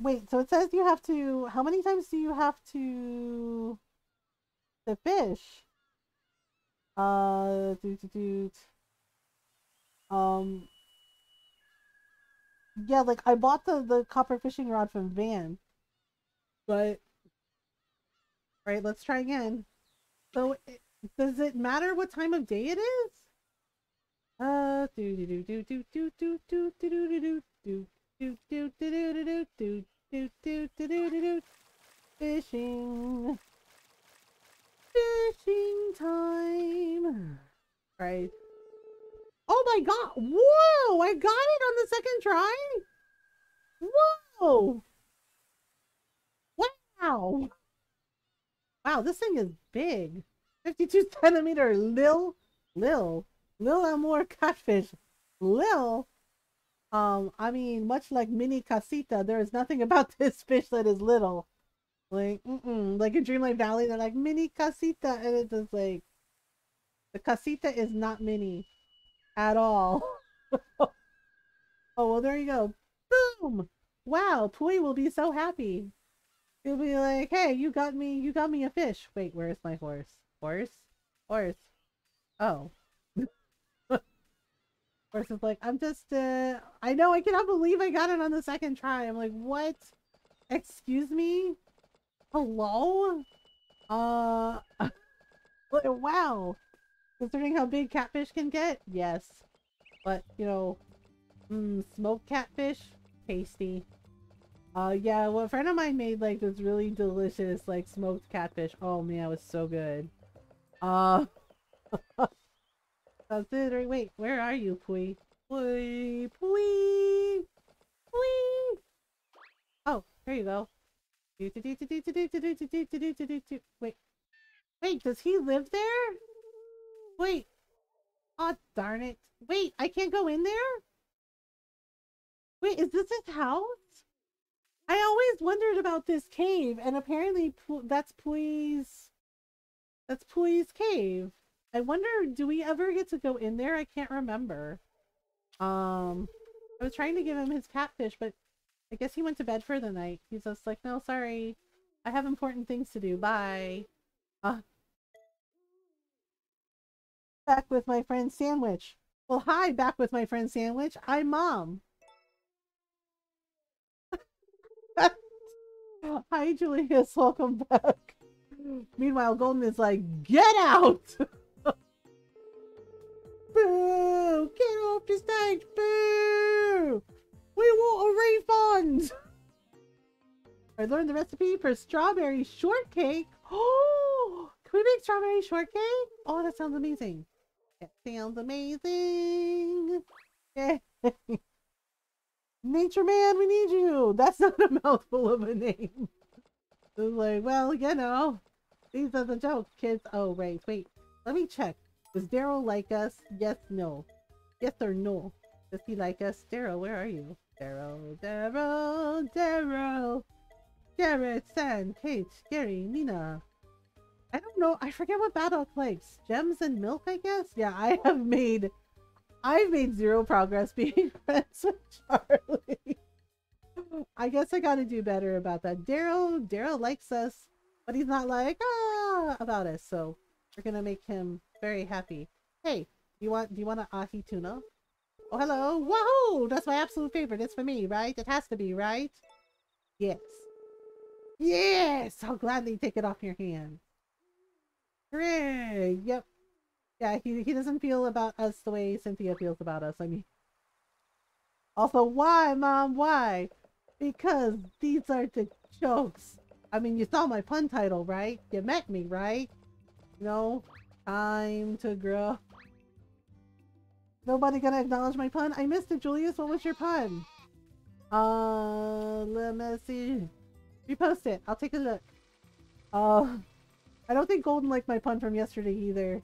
wait, so it says you have to, how many times do you have to, to fish? Uh, doot, doot, doot. Um, yeah, like I bought the, the copper fishing rod from Van, but, right, let's try again. So, it, does it matter what time of day it is? Uh, do do do do do do do do do do do do do do do do do do do do do do do do fishing. Fishing time. Right. Oh my god. Whoa! I got it on the second try? Whoa! Wow! Wow this thing is big. 52 centimeter. Lil lil lil Amur catfish. Lil um, I mean, much like mini casita, there is nothing about this fish that is little. Like, mm-mm. like in Dreamlight Valley, they're like mini casita, and it's just like the casita is not mini at all. oh well, there you go. Boom! Wow, Pui will be so happy. He'll be like, "Hey, you got me, you got me a fish." Wait, where's my horse? Horse, horse. Oh. Versus like, I'm just, uh, I know, I cannot believe I got it on the second try. I'm like, what? Excuse me? Hello? Uh, wow. Considering how big catfish can get, yes. But, you know, mm, smoked catfish, tasty. Uh, yeah, well, a friend of mine made, like, this really delicious, like, smoked catfish. Oh, man, it was so good. Uh, Considering, wait, where are you, Pui? Pui, Pui, Pui. Oh, there you go. Wait, wait, does he live there? Wait. Oh, darn it. Wait, I can't go in there? Wait, is this his house? I always wondered about this cave, and apparently that's Pui's... That's Pui's cave. I wonder, do we ever get to go in there? I can't remember. Um, I was trying to give him his catfish, but I guess he went to bed for the night. He's just like, no, sorry. I have important things to do. Bye. Uh, back with my friend Sandwich. Well, hi, back with my friend Sandwich. I'm Mom. hi, Julius. Welcome back. Meanwhile, Golden is like, get out! Boo! Get off the stage! Boo! We want a refund! I learned the recipe for strawberry shortcake. Oh! Can we make strawberry shortcake? Oh, that sounds amazing. That sounds amazing. Yeah. Nature Man, we need you. That's not a mouthful of a name. It's like, well, you know, these are the jokes, kids. Oh, wait, wait. Let me check. Does Daryl like us? Yes, no. Yes or no? Does he like us? Daryl, where are you? Daryl, Daryl, Daryl. Garrett, San, Kate, Gary, Nina. I don't know. I forget what Battle likes. Gems and milk, I guess? Yeah, I have made... I've made zero progress being friends with Charlie. I guess I gotta do better about that. Daryl, Daryl likes us, but he's not like, ah, about us. So we're gonna make him very happy. Hey, do you want, do you want an ahi tuna? Oh, hello. Whoa, that's my absolute favorite. It's for me, right? It has to be, right? Yes. Yes! I'll gladly take it off your hand. Hooray! Yep. Yeah, he, he doesn't feel about us the way Cynthia feels about us. I mean... Also, why, Mom? Why? Because these are the jokes. I mean, you saw my pun title, right? You met me, right? No? Time to grow. Nobody gonna acknowledge my pun? I missed it, Julius. What was your pun? Uh, let me see. Repost it. I'll take a look. Uh, I don't think Golden liked my pun from yesterday either.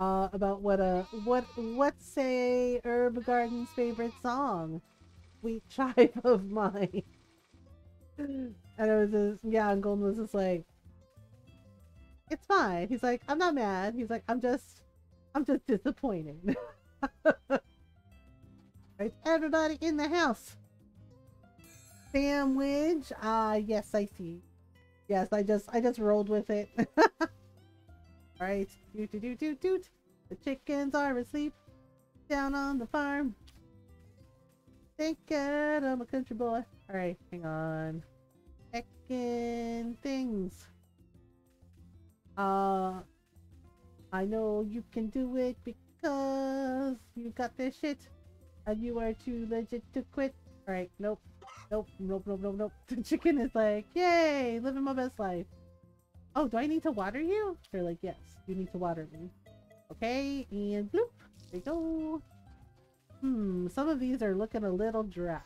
Uh, about what uh what what's a Herb Garden's favorite song, "Sweet chive of Mine." and it was just yeah, and Golden was just like, "It's fine." He's like, "I'm not mad." He's like, "I'm just, I'm just disappointed." right, everybody in the house. Sandwich. Ah, uh, yes, I see. Yes, I just I just rolled with it. Alright. Doot doot doot doot doot. The chickens are asleep down on the farm. Thank God I'm a country boy. Alright, hang on. Heckin' things. Uh I know you can do it because you got this shit and you are too legit to quit. Alright, nope. Nope, nope, nope, nope, nope. The chicken is like, yay, living my best life. Oh, do I need to water you? They're like, yes, you need to water me. Okay, and bloop. There you go. Hmm, some of these are looking a little dry.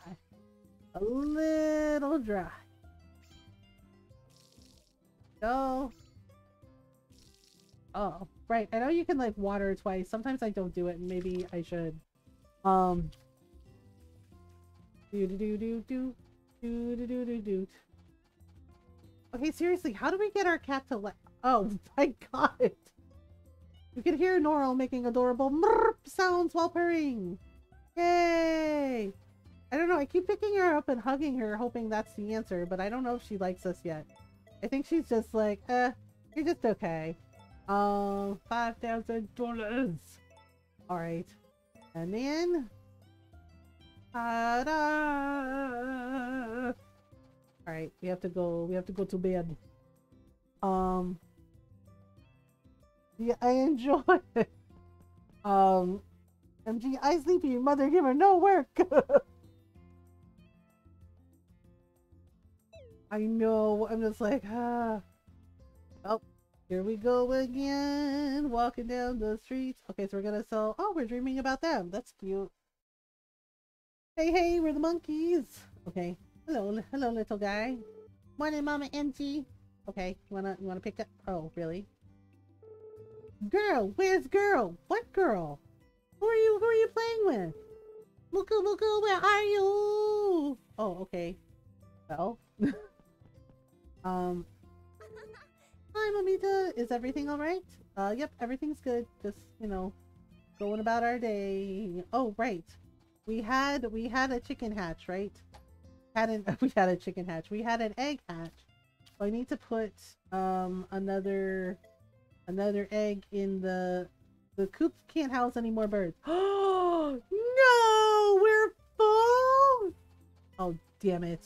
A little dry. Go. Oh, right. I know you can like water twice. Sometimes I don't do it maybe I should. Um, do do do do do do do do do do. Okay, seriously, how do we get our cat to let? Oh, got it. You can hear Norl making adorable sounds while purring. Yay! I don't know. I keep picking her up and hugging her, hoping that's the answer, but I don't know if she likes us yet. I think she's just like, eh, you're just okay. Uh, five thousand dollars. All right, and then ta-da! Alright, we have to go we have to go to bed. Um Yeah, I enjoy it. Um MG, I sleepy, mother give her no work. I know, I'm just like, ah. Here we go again, walking down the streets. Okay, so we're gonna sell, oh, we're dreaming about them. That's cute. Hey, hey, we're the monkeys. Okay. Hello, hello, little guy. Morning, Mama MG. Okay, you wanna, you wanna pick up? Oh, really? Girl, where's girl? What girl? Who are you, who are you playing with? Muku, Muku, where are you? Oh, okay. Well. um. Hi, Mamita. Is everything alright? Uh, yep, everything's good. Just, you know, going about our day. Oh, right we had we had a chicken hatch, right? Had an we had a chicken hatch. We had an egg hatch. So I need to put um another another egg in the the coop can't house any more birds. Oh no, we're full. Oh damn it.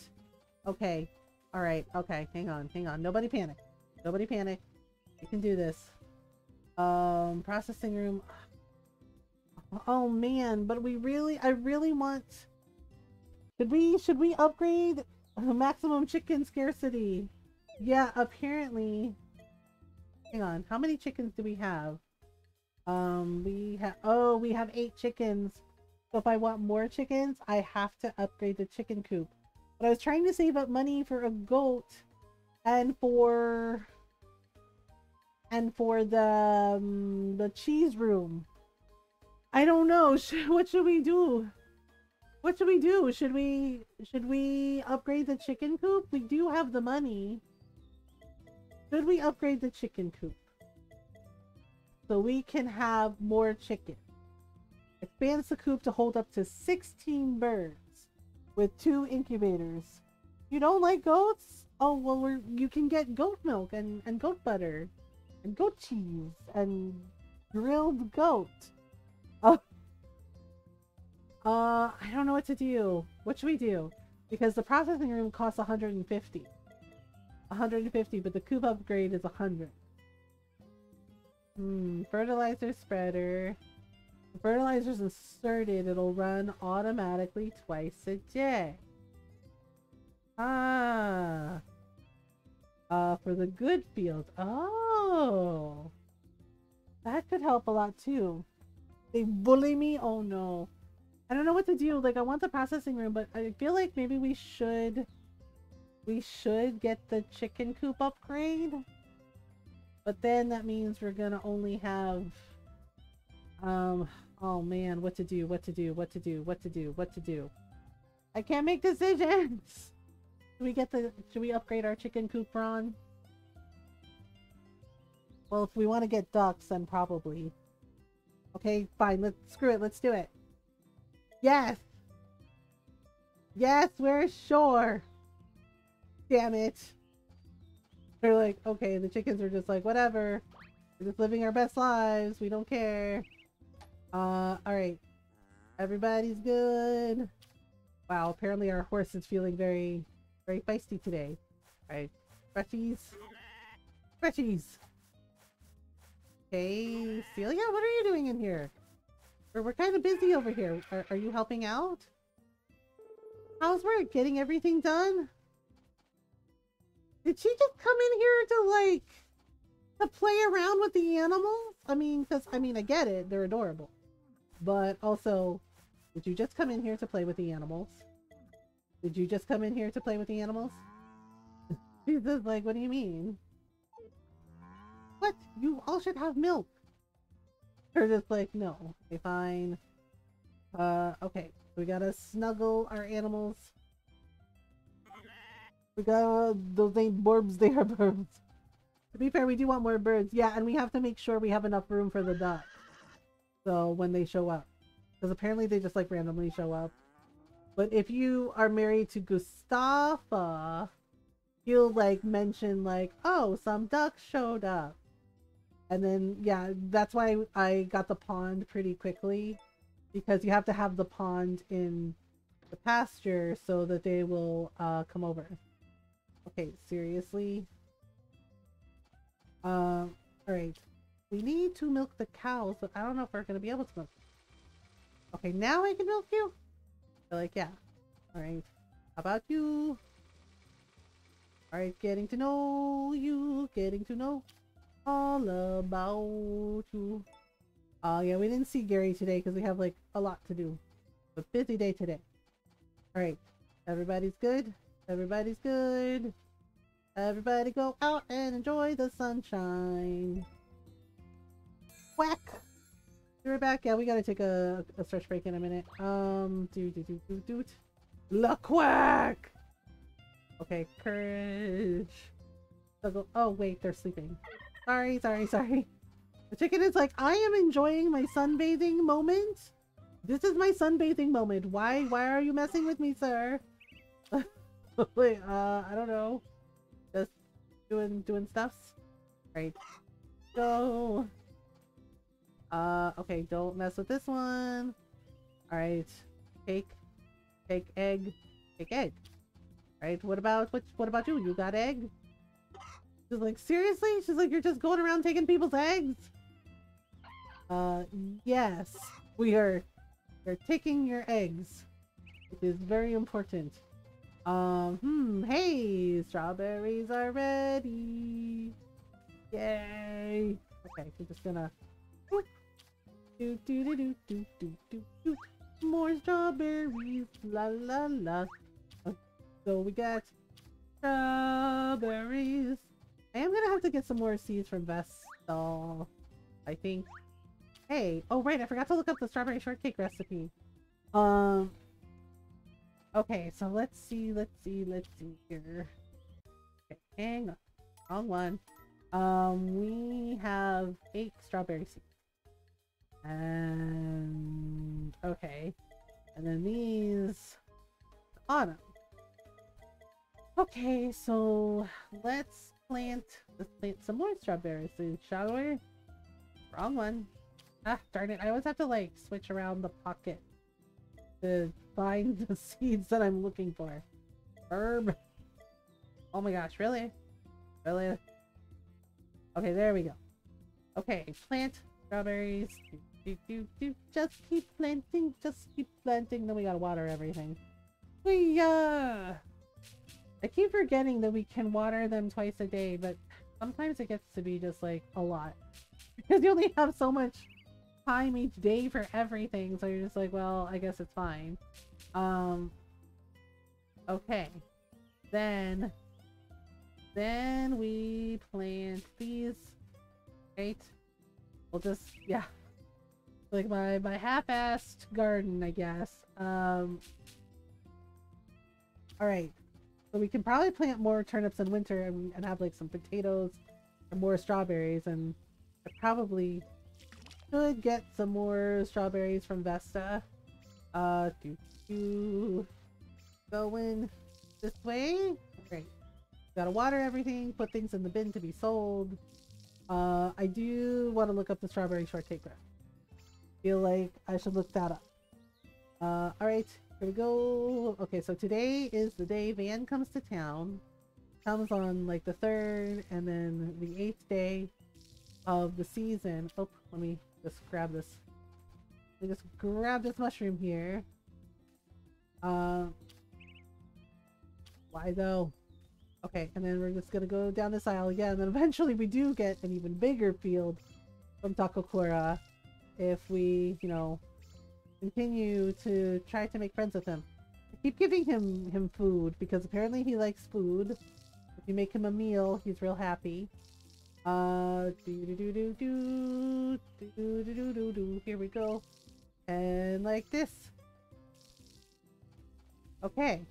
Okay. All right. Okay. Hang on. Hang on. Nobody panic. Nobody panic. You can do this. Um, processing room. Oh man, but we really, I really want... Should we, should we upgrade maximum chicken scarcity? Yeah, apparently... Hang on, how many chickens do we have? Um, we have, oh, we have eight chickens. So if I want more chickens, I have to upgrade the chicken coop. But I was trying to save up money for a goat and for and for the um, the cheese room. I don't know. what should we do? What should we do? Should we should we upgrade the chicken coop? We do have the money. Should we upgrade the chicken coop? So we can have more chicken. Expands the coop to hold up to 16 birds with two incubators. You don't like goats? Oh, well, we're, you can get goat milk and, and goat butter and goat cheese and grilled goat. Oh. Uh, I don't know what to do. What should we do? Because the processing room costs 150. 150, but the coop upgrade is 100. Hmm, fertilizer spreader. The fertilizer's inserted, it'll run automatically twice a day. Ah. Uh, for the good field. Oh. That could help a lot too. They bully me? Oh no. I don't know what to do. Like, I want the processing room, but I feel like maybe we should... We should get the chicken coop upgrade. But then that means we're gonna only have... Um, oh man, what to do, what to do, what to do, what to do, what to do. I can't make decisions! Should we get the... Should we upgrade our chicken coop, Ron? Well, if we want to get ducks, then probably. Okay, fine, let's... Screw it, let's do it. Yes! Yes, we're sure! Damn it! They're like, okay, the chickens are just like, whatever. We're just living our best lives. We don't care. Uh, alright. Everybody's good. Wow, apparently our horse is feeling very, very feisty today. Alright. Scratchies. Scratchies! Hey, Celia, what are you doing in here? We're, we're kind of busy over here. Are, are you helping out? How's work? Getting everything done? Did she just come in here to, like, to play around with the animals? I mean, because, I mean, I get it. They're adorable. But also, did you just come in here to play with the animals? Did you just come in here to play with the animals? She's just like, what do you mean? What? You all should have milk. They're just like, no. Okay, fine. Uh, okay. We gotta snuggle our animals. We got those ain't borbs, they are birds. To be fair, we do want more birds. Yeah, and we have to make sure we have enough room for the ducks. So when they show up. Because apparently they just like randomly show up. But if you are married to Gustafa, you'll like mention like, oh, some ducks showed up. And then, yeah, that's why I got the pond pretty quickly. Because you have to have the pond in the pasture so that they will uh, come over. Okay, seriously? Uh, alright. We need to milk the cows, but I don't know if we're going to be able to milk Okay, now I can milk you? They're like, yeah. Alright. How about you? Alright, getting to know you, getting to know all about you. Oh, uh, yeah, we didn't see Gary today because we have, like, a lot to do. A busy day today. Alright, everybody's good? Everybody's good. Everybody go out and enjoy the sunshine. Whack! We're back. Yeah, we gotta take a, a stretch break in a minute. Um, do do do do do. La quack! Okay, courage. Oh wait, they're sleeping. Sorry, sorry, sorry. The chicken is like, I am enjoying my sunbathing moment. This is my sunbathing moment. Why, why are you messing with me, sir? Wait, uh, I don't know. Just doing, doing stuffs. Right. Go. Uh, okay, don't mess with this one. Alright. Cake. Cake, egg. Cake, egg. Alright, what about, what, what about you? You got egg? She's like, seriously? She's like, you're just going around taking people's eggs? Uh, yes. We are, we are taking your eggs. It is very important. Um, hmm, hey, strawberries are ready. Yay. Okay, we're just gonna... Do, do, do, do, do, do, do, do. More strawberries, la la la. So we got strawberries. I am gonna have to get some more seeds from Vesta So, I think... Hey, oh right, I forgot to look up the strawberry shortcake recipe. Um, okay, so let's see, let's see, let's see here. Okay, hang on. Wrong one. Um, we have eight strawberry seeds. And, okay. And then these, autumn. Okay, so let's plant, let's plant some more strawberries seeds, shall we? Wrong one. Ah, darn it. I always have to like switch around the pocket to find the seeds that I'm looking for. Herb. Oh my gosh, really? Really? Okay, there we go. Okay, plant strawberries. Do, do, do. Just keep planting, just keep planting. Then we gotta water everything. We, uh... I keep forgetting that we can water them twice a day, but sometimes it gets to be just like a lot. Because you only have so much time each day for everything, so you're just like, well, I guess it's fine. Um, okay. Then, then we plant these, right? We'll just, yeah. Like my, my half-assed garden, I guess. Um, alright. So we can probably plant more turnips in winter and, and have like some potatoes and more strawberries and I probably could get some more strawberries from Vesta. Uh, do, do, going this way. Great. Gotta water everything, put things in the bin to be sold. Uh, I do want to look up the strawberry shortcake bread. Feel like I should look that up. Uh, alright, here we go. Okay, so today is the day Van comes to town. Comes on like the third and then the eighth day of the season. Oh, let me just grab this. Let me just grab this mushroom here. Uh, why though? Okay, and then we're just gonna go down this aisle again, and eventually we do get an even bigger field from Takakura if we, you know, continue to try to make friends with him. I keep giving him him food because apparently he likes food. If you make him a meal, he's real happy. Uh, do do do do do do do do do do. Here we go, and like this. Okay,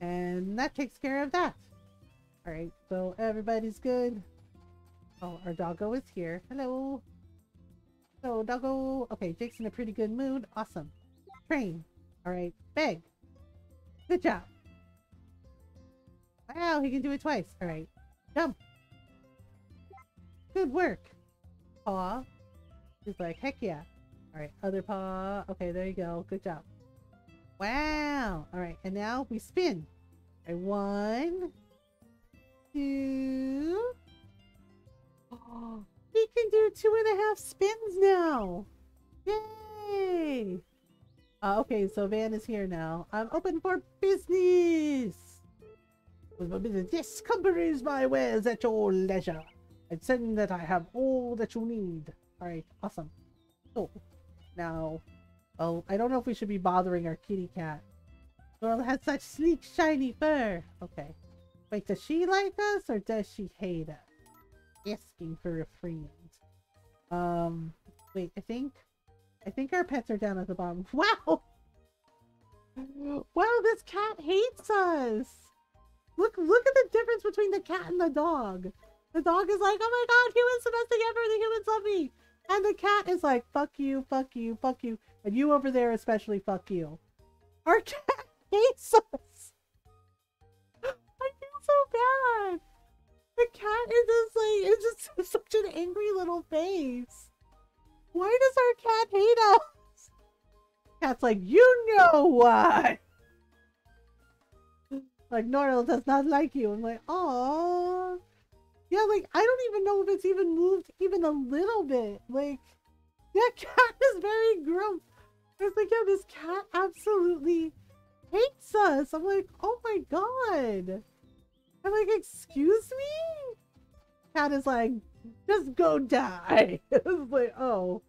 and that takes care of that. All right, so everybody's good. Oh, our doggo is here. Hello. Hello, doggo. Okay, Jake's in a pretty good mood. Awesome. Train. All right, beg. Good job. Wow, he can do it twice. All right, jump. Good work. Paw. He's like, heck yeah. Alright, other paw. Okay, there you go. Good job. Wow. Alright, and now we spin. Right, one. Two. Oh, we can do two and a half spins now. Yay. Uh, okay, so Van is here now. I'm open for business. Yes, come peruse my wares at your leisure. I'd send that I have all that you need. Alright, awesome. So, now, oh, I don't know if we should be bothering our kitty cat. Girl has such sleek, shiny fur. Okay. Wait, does she like us or does she hate us? Asking for a friend. Um, wait, I think, I think our pets are down at the bottom. Wow! Wow, this cat hates us! Look, look at the difference between the cat and the dog. The dog is like, oh my god, humans the best thing ever, the humans love me. And the cat is like, fuck you, fuck you, fuck you. And you over there especially, fuck you. Our cat hates us. I feel so bad. The cat is just like, it's just such an angry little face. Why does our cat hate us? Cat's like, you know why. Like, Noril does not like you. I'm like, oh. Yeah, like, I don't even know if it's even moved even a little bit. Like, that cat is very grumpy. It's like, yeah, this cat absolutely hates us. I'm like, oh my god. I'm like, excuse me? Cat is like, just go die. it's like, oh.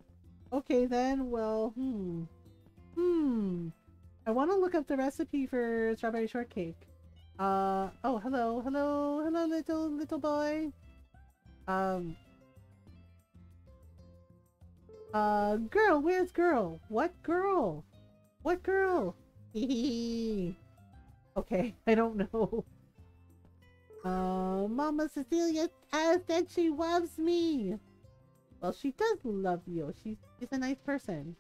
Okay then, well, hmm. Hmm. I want to look up the recipe for strawberry shortcake. Uh, oh, hello, hello, hello, little, little boy. Um, Uh, girl, where's girl? What girl? What girl? okay, I don't know. Uh, Mama Cecilia that she loves me. Well, she does love you. She's, she's a nice person.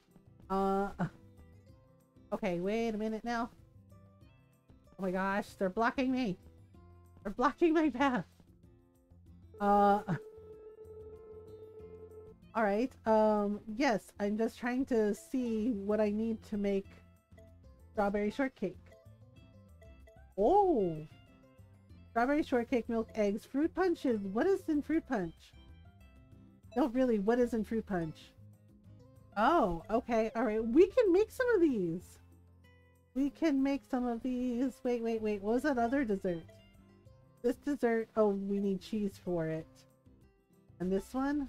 Uh, okay, wait a minute now. Oh my gosh, they're blocking me. They're blocking my path. Uh, Alright, um, yes, I'm just trying to see what I need to make strawberry shortcake. Oh! Strawberry shortcake, milk, eggs, fruit punches. What is in fruit punch? No, really, what is in fruit punch? Oh, okay, alright. We can make some of these. We can make some of these. Wait, wait, wait. What was that other dessert? This dessert, oh, we need cheese for it. And this one?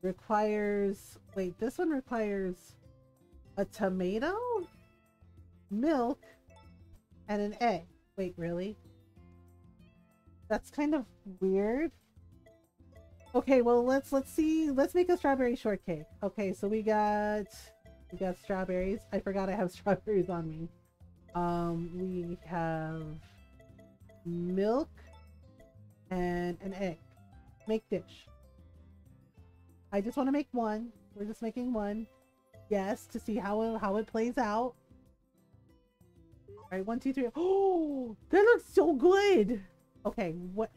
requires wait this one requires a tomato milk and an egg wait really that's kind of weird okay well let's let's see let's make a strawberry shortcake okay so we got we got strawberries i forgot i have strawberries on me um we have milk and an egg make dish I just want to make one. We're just making one. Yes, to see how it, how it plays out. All right, one, two, three. Oh, that looks so good. Okay, what?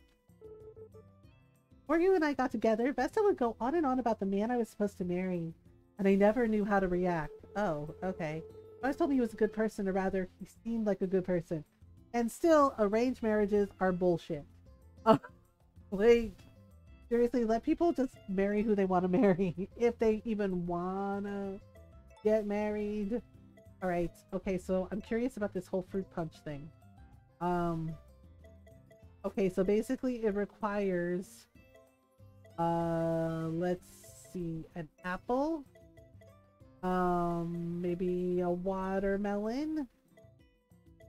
Before you and I got together, Vesta would go on and on about the man I was supposed to marry, and I never knew how to react. Oh, okay. I always told me he was a good person, or rather, he seemed like a good person. And still, arranged marriages are bullshit. Like, seriously, let people just marry who they want to marry. If they even want to get married. Alright, okay, so I'm curious about this whole fruit punch thing. Um, okay, so basically it requires, uh, let's see, an apple, um, maybe a watermelon,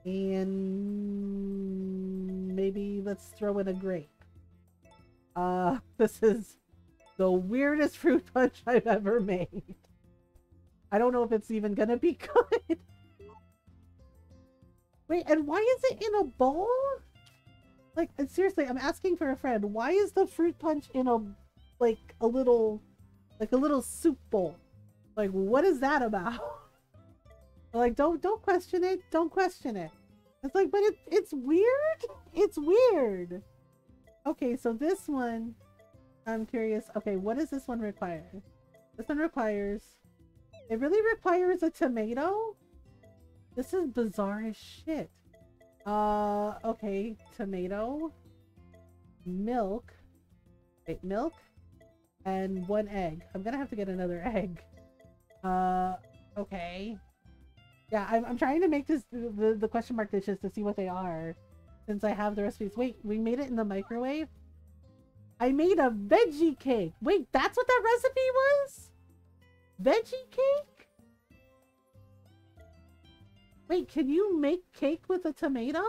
and maybe let's throw in a grape. Uh, this is the weirdest fruit punch I've ever made. I don't know if it's even gonna be good. Wait, and why is it in a bowl? Like, seriously, I'm asking for a friend. Why is the fruit punch in a, like, a little, like a little soup bowl? Like, what is that about? like, don't, don't question it. Don't question it. It's like, but it, it's weird. It's weird. Okay, so this one, I'm curious. Okay, what does this one require? This one requires, it really requires a tomato? This is bizarre as shit. Uh, okay, tomato, milk, wait, milk, and one egg. I'm gonna have to get another egg. Uh, okay. Yeah, I'm, I'm trying to make this, the, the question mark dishes to see what they are since I have the recipes. Wait, we made it in the microwave? I made a veggie cake. Wait, that's what that recipe was? Veggie cake? Wait, can you make cake with a tomato?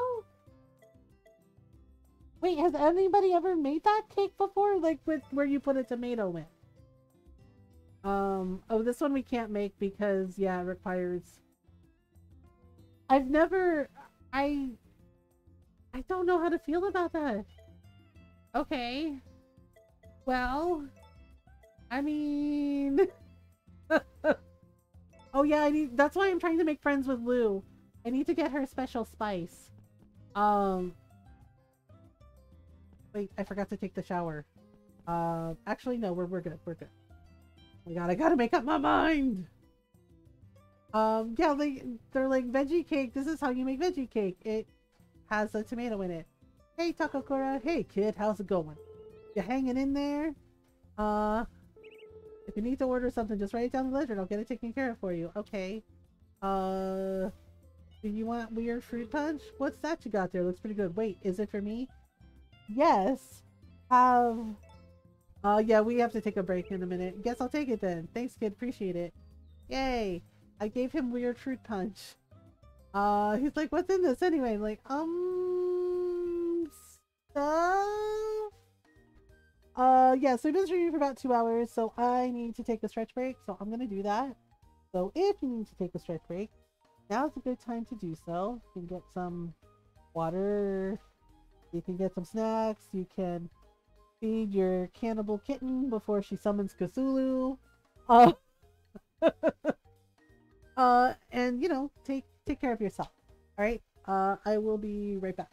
Wait, has anybody ever made that cake before? Like with where you put a tomato in? Um, oh, this one we can't make because, yeah, it requires... I've never... I I don't know how to feel about that. Okay. Well, I mean... oh yeah, I need, that's why I'm trying to make friends with Lou. I need to get her special spice. Um... Wait, I forgot to take the shower. Uh, actually, no, we're, we're good, we're good. Oh my god, I gotta make up my mind! Um, yeah, they, they're like, veggie cake, this is how you make veggie cake. It has a tomato in it. Hey, Takakura. Hey, kid. How's it going? You hanging in there? Uh, if you need to order something, just write it down the ledger and I'll get it taken care of for you. Okay. Uh, do you want weird fruit punch? What's that you got there? Looks pretty good. Wait, is it for me? Yes. Have... Uh, yeah, we have to take a break in a minute. Guess I'll take it then. Thanks, kid. Appreciate it. Yay. I gave him weird fruit punch. Uh, he's like, what's in this anyway? I'm like, um, stuff? Uh, yeah, so we've been streaming for about two hours, so I need to take a stretch break, so I'm gonna do that. So if you need to take a stretch break, now's a good time to do so. You can get some water, you can get some snacks, you can feed your cannibal kitten before she summons Cthulhu. Uh, uh, and you know, take take care of yourself. All right. Uh, I will be right back.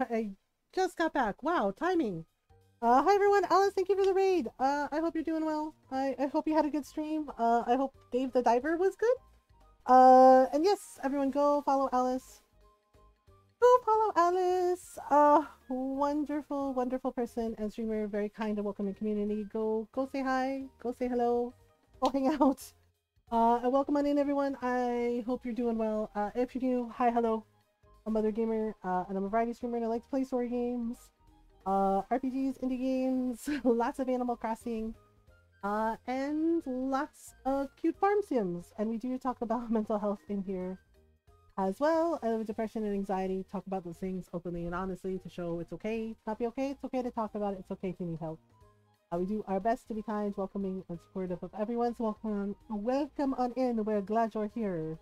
I just got back. Wow, timing. Uh, hi everyone, Alice, thank you for the raid. Uh, I hope you're doing well. I, I hope you had a good stream. Uh, I hope Dave the Diver was good. Uh, and yes, everyone go follow Alice. Go follow Alice. Uh, wonderful, wonderful person and streamer, very kind and welcoming community. Go, go say hi. Go say hello. Go hang out. Uh, and welcome on in everyone. I hope you're doing well. Uh, if you're new, hi, hello. I'm Mother Gamer, uh, and I'm a variety streamer and I like to play story games, uh, RPGs, indie games, lots of Animal Crossing, uh, and lots of cute farm sims. And we do talk about mental health in here as well. Uh, depression and anxiety, talk about those things openly and honestly to show it's okay not be okay. It's okay to talk about it. It's okay to need help. Uh, we do our best to be kind, welcoming, and supportive of everyone. So welcome, welcome on in. We're glad you're here.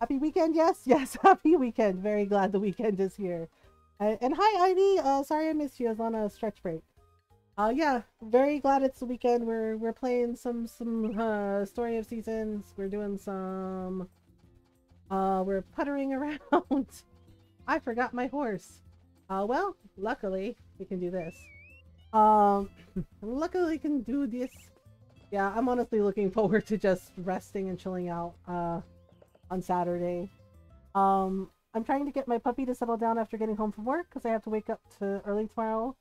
Happy weekend, yes, yes, happy weekend. Very glad the weekend is here. And hi, Ivy. Uh, sorry I missed you. I was on a stretch break. Uh, yeah, very glad it's the weekend. We're we're playing some some uh, story of seasons. We're doing some. Uh, we're puttering around. I forgot my horse. Uh, well, luckily we can do this. Um, luckily we can do this. Yeah, I'm honestly looking forward to just resting and chilling out. Uh on Saturday. Um, I'm trying to get my puppy to settle down after getting home from work because I have to wake up to early tomorrow.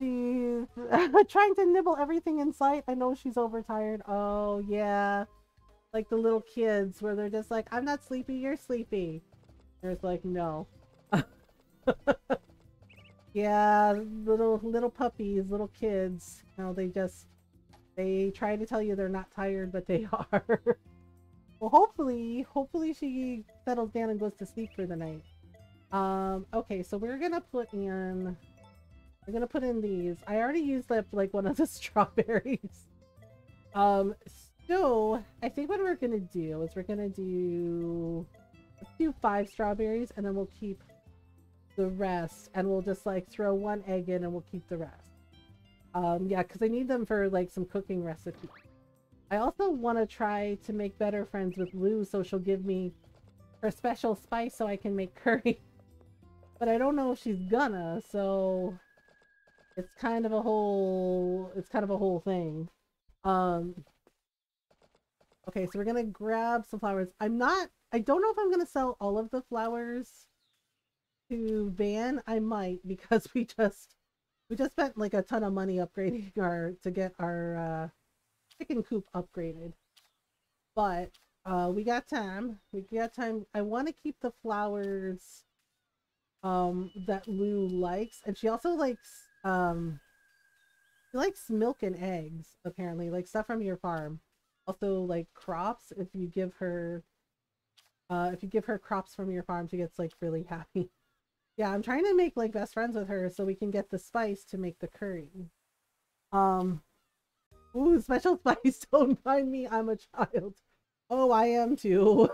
She's trying to nibble everything in sight. I know she's overtired. Oh, yeah. Like the little kids where they're just like, I'm not sleepy, you're sleepy. There's like, no. yeah, little little puppies, little kids. You know, they just, they try to tell you they're not tired, but they are. Well, hopefully, hopefully she settles down and goes to sleep for the night. Um, okay, so we're gonna put in... We're gonna put in these. I already used up, like, one of the strawberries. Um, so, I think what we're gonna do is we're gonna do... Let's do five strawberries, and then we'll keep the rest, and we'll just, like, throw one egg in, and we'll keep the rest. Um, yeah, because I need them for, like, some cooking recipes. I also want to try to make better friends with Lou so she'll give me her special spice so I can make curry. but I don't know if she's gonna, so it's kind of a whole it's kind of a whole thing. Um Okay, so we're gonna grab some flowers. I'm not I don't know if I'm gonna sell all of the flowers to Van. I might because we just we just spent like a ton of money upgrading our to get our uh chicken coop upgraded. But uh, we got time. We got time. I want to keep the flowers um, that Lou likes. And she also likes um, she likes milk and eggs, apparently. Like stuff from your farm. Also like crops. If you give her uh, if you give her crops from your farm, she gets like really happy. Yeah, I'm trying to make like best friends with her so we can get the spice to make the curry. Um, Ooh, special spice. Don't mind me. I'm a child. Oh, I am too.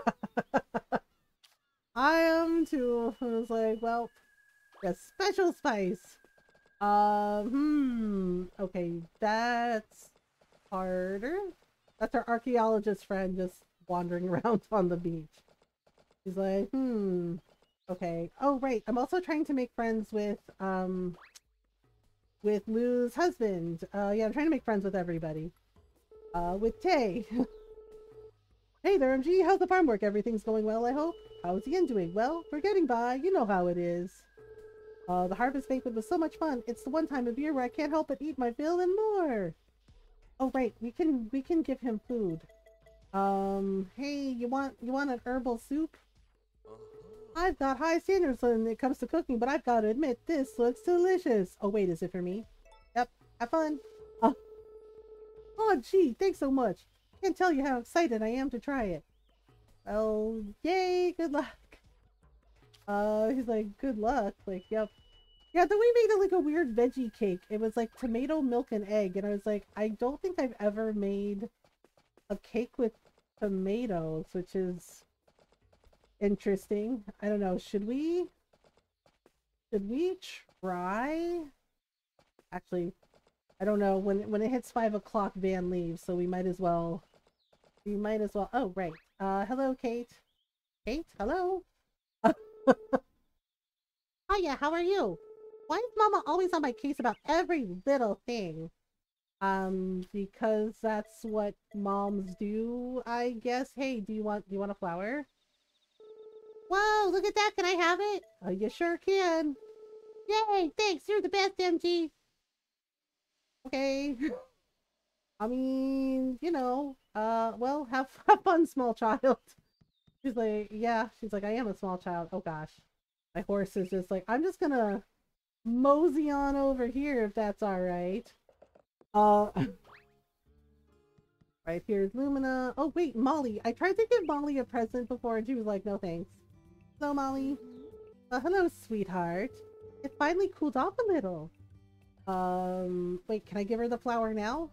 I am too. I was like, well, yeah, special spice. Um, hmm. Okay, that's harder. That's our archaeologist friend just wandering around on the beach. He's like, hmm. Okay. Oh, right. I'm also trying to make friends with, um, with Lou's husband. Uh, yeah, I'm trying to make friends with everybody. Uh, with Tay. hey there, MG. How's the farm work? Everything's going well, I hope? How's the inn doing? Well, we're getting by. You know how it is. Uh, the harvest banquet was so much fun. It's the one time of year where I can't help but eat my fill and more. Oh, right. We can, we can give him food. Um, hey, you want, you want an herbal soup? I've got high standards when it comes to cooking, but I've got to admit, this looks delicious. Oh wait, is it for me? Yep, have fun. Oh, oh gee, thanks so much. Can't tell you how excited I am to try it. Oh, yay, good luck. Uh, he's like, good luck. Like, yep. Yeah, then we made like a weird veggie cake. It was like tomato, milk, and egg. And I was like, I don't think I've ever made a cake with tomatoes, which is interesting. I don't know. Should we? Should we try? Actually, I don't know. When when it hits five o'clock, Van leaves, so we might as well. We might as well. Oh right. Uh, hello, Kate. Kate, hello. Hiya, how are you? Why is Mama always on my case about every little thing? Um, because that's what moms do, I guess. Hey, do you want do you want a flower? Whoa, look at that. Can I have it? Oh, you sure can. Yay, thanks. You're the best, MG. Okay. I mean, you know, uh, well, have, have fun, small child. She's like, yeah. She's like, I am a small child. Oh, gosh. My horse is just like, I'm just gonna mosey on over here if that's all right. Uh, right here's Lumina. Oh, wait, Molly. I tried to give Molly a present before and she was like, no thanks. Hello, Molly. Uh, hello, sweetheart. It finally cooled off a little. Um, wait, can I give her the flower now?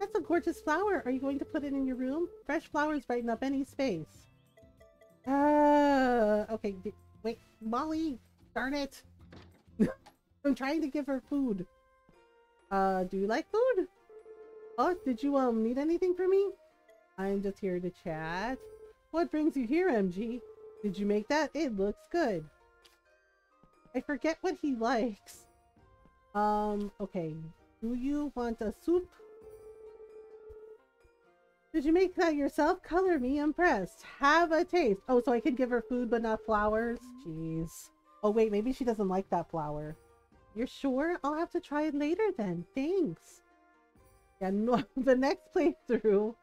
That's a gorgeous flower. Are you going to put it in your room? Fresh flowers brighten up any space. Uh, okay, wait, Molly, darn it. I'm trying to give her food. Uh, do you like food? Oh, did you, um, need anything from me? I'm just here to chat. What brings you here, MG? Did you make that? It looks good. I forget what he likes. Um, okay. Do you want a soup? Did you make that yourself? Color me impressed. Have a taste. Oh, so I can give her food but not flowers? Jeez. Oh, wait, maybe she doesn't like that flower. You're sure? I'll have to try it later then. Thanks. Yeah, no, the next playthrough.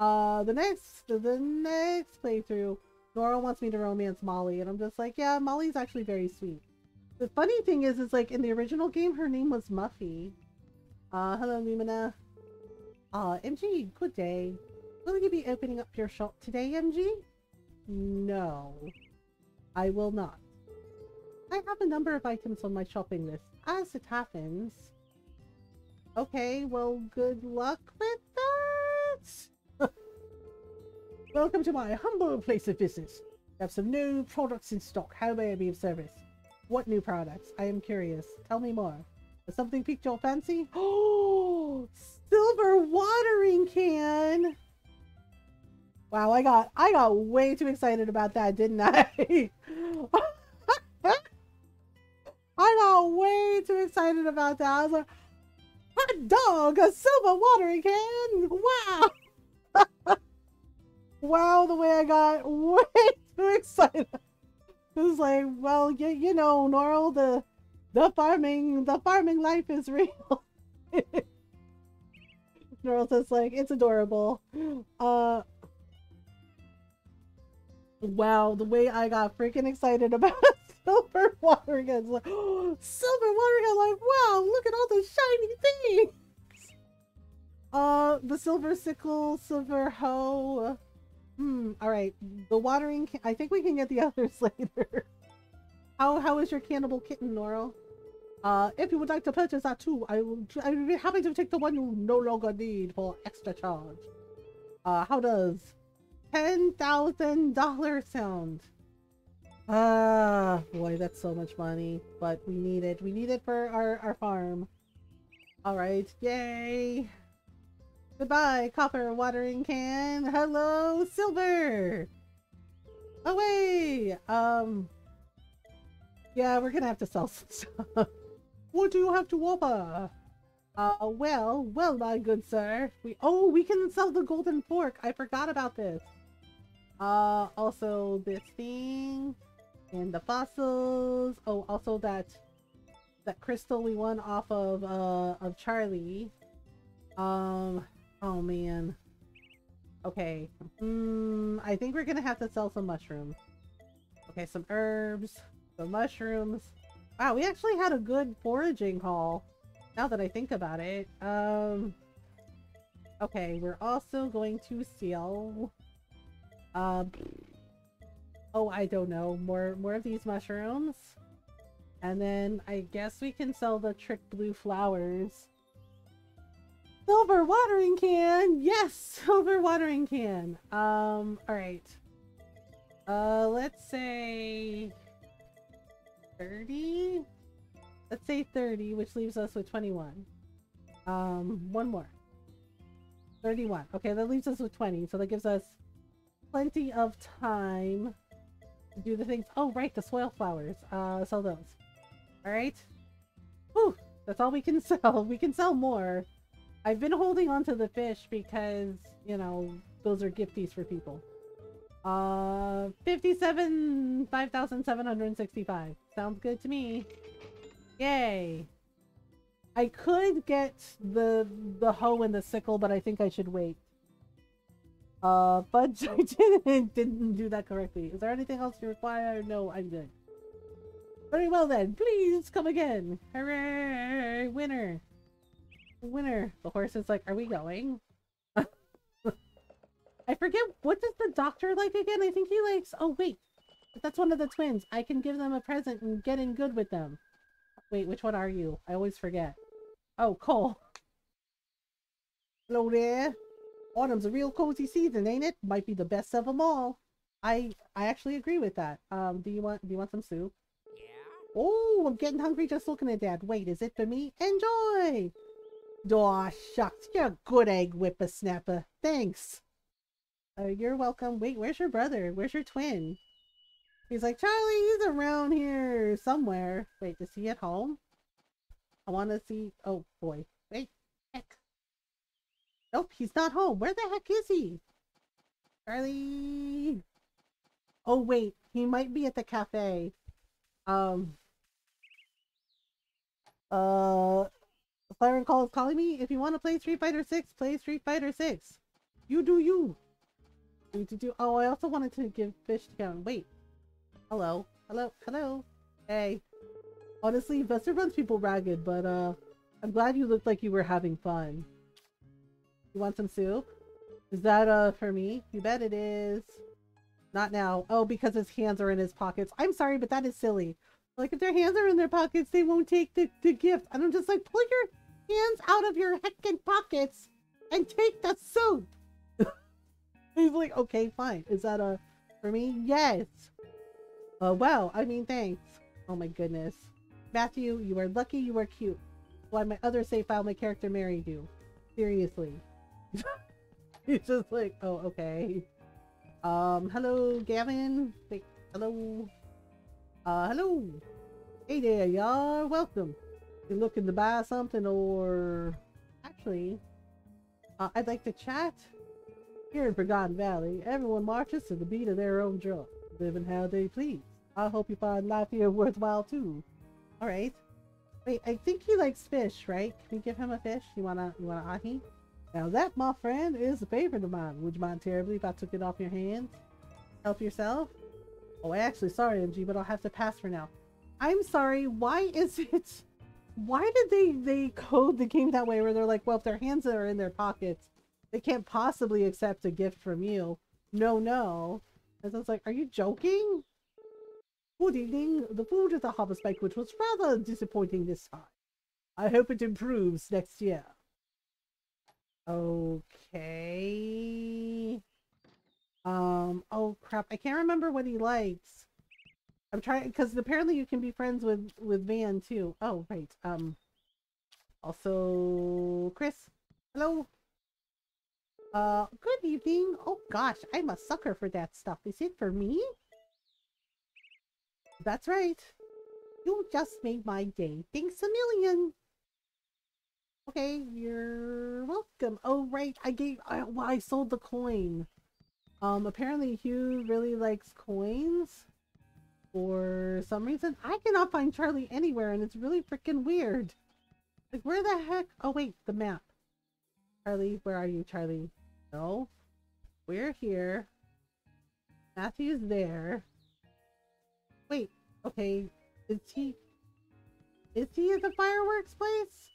Uh, the next, the next playthrough, Nora wants me to romance Molly, and I'm just like, yeah, Molly's actually very sweet. The funny thing is, is like in the original game, her name was Muffy. Uh, hello, Lumina. Uh, MG, good day. Will you be opening up your shop today, MG? No, I will not. I have a number of items on my shopping list, as it happens. Okay, well, good luck with that! Welcome to my humble place of business. I have some new products in stock. How may I be of service? What new products? I am curious. Tell me more. Has something piqued your fancy? Oh, silver watering can! Wow, I got I got way too excited about that, didn't I? I got way too excited about that. I was like, hot dog, a silver watering can! Wow! wow, the way I got way too excited. It was like, well, you, you know, Norl, the the farming the farming life is real. Norl says like, it's adorable. Uh Wow, the way I got freaking excited about silver water gun. Like, oh, silver water gun, like, wow, look at all the shiny things. Uh, the silver sickle, silver hoe. Hmm, alright. The watering, I think we can get the others later. how, how is your cannibal kitten, Noro? Uh, if you would like to purchase that too, I will, I will be happy to take the one you no longer need for extra charge. Uh, how does $10,000 sound? Ah, boy, that's so much money. But we need it. We need it for our, our farm. Alright, yay! Goodbye, copper watering can! Hello, silver! Away! Um... Yeah, we're gonna have to sell some stuff. what do you have to offer? Uh, well, well, my good sir. We- Oh, we can sell the golden fork! I forgot about this! Uh, also this thing and the fossils. Oh, also that that crystal we won off of uh of Charlie. Um, oh man. Okay. Hmm, I think we're gonna have to sell some mushrooms. Okay, some herbs, some mushrooms. Wow, we actually had a good foraging haul. Now that I think about it. Um. Okay, we're also going to sell. Um. Oh, I don't know. More, more of these mushrooms. And then I guess we can sell the trick blue flowers. Silver watering can! Yes! Silver watering can. Um, alright. Uh, let's say... 30? Let's say 30, which leaves us with 21. Um, one more. 31. Okay, that leaves us with 20, so that gives us plenty of time to do the things. Oh, right, the soil flowers. Uh, sell those. All right. Whew, that's all we can sell. We can sell more. I've been holding on to the fish because, you know, those are gifties for people. Uh, 57, 5,765. Sounds good to me. Yay. I could get the the hoe and the sickle, but I think I should wait. Uh, but I didn't didn't do that correctly. Is there anything else you require? No, I'm good. Very well then. Please come again. Hooray! Winner. Winner. The horse is like, are we going? I forget what does the doctor like again? I think he likes. Oh wait, that's one of the twins. I can give them a present and get in good with them. Wait, which one are you? I always forget. Oh, Cole. Hello there. Autumn's a real cozy season, ain't it? Might be the best of them all. I I actually agree with that. Um, do you want do you want some soup? Yeah. Oh, I'm getting hungry just looking at that. Wait, is it for me? Enjoy. Aw, shucks, you're a good egg whippersnapper. Thanks. Uh, you're welcome. Wait, where's your brother? Where's your twin? He's like, Charlie, he's around here somewhere. Wait, is he at home? I want to see. Oh boy. Wait. Heck. Nope, he's not home. Where the heck is he? Charlie. Oh wait, he might be at the cafe. Um. Uh. Siren Call is calling me. If you want to play Street Fighter 6, play Street Fighter 6. You do you. Do, do, do. Oh, I also wanted to give fish to Kevin. Wait. Hello. Hello. Hello. Hey. Honestly, Vesta runs people ragged, but uh, I'm glad you looked like you were having fun. You want some soup? Is that uh for me? You bet it is. Not now. Oh, because his hands are in his pockets. I'm sorry, but that is silly. Like, if their hands are in their pockets, they won't take the, the gift. And I'm just like, pull your hands out of your heckin' pockets and take the soup. He's like, okay, fine. Is that a for me? Yes. Uh, well, I mean, thanks. Oh my goodness. Matthew, you are lucky you are cute. Why my other save file, my character married you. Seriously. He's just like, oh, okay. Um, hello, Gavin. Wait, hello. Uh, hello. Hey there, y'all. Welcome. You looking to buy something or... Actually, uh, I'd like to chat. Here in Forgotten Valley, everyone marches to the beat of their own drum, living how they please. I hope you find life here worthwhile too. All right. Wait, I think he likes fish, right? Can we give him a fish? You wanna, you wanna ahi? Now that, my friend, is a favorite of mine. Would you mind terribly if I took it off your hands? Help yourself? Oh, actually, sorry, MG, but I'll have to pass for now. I'm sorry, why is it... Why did they, they code the game that way where they're like, well, if their hands are in their pockets, they can't possibly accept a gift from you. No, no. And so it's like, are you joking? Good evening. The food at the Harvest Banquet was rather disappointing this time. I hope it improves next year. Okay. Um, oh crap, I can't remember what he likes. I'm trying, because apparently you can be friends with, with Van too. Oh, right. Um, also, Chris, hello. Uh, good evening. Oh gosh, I'm a sucker for that stuff. Is it for me? That's right. You just made my day. Thanks a million. Okay, you're welcome. Oh, right. I gave, I, well, I sold the coin. Um, apparently Hugh really likes coins. For some reason. I cannot find Charlie anywhere and it's really freaking weird. Like, where the heck? Oh, wait, the map. Charlie, where are you, Charlie? No. We're here. Matthew's there. Wait, okay. Is he... Is he at the fireworks place?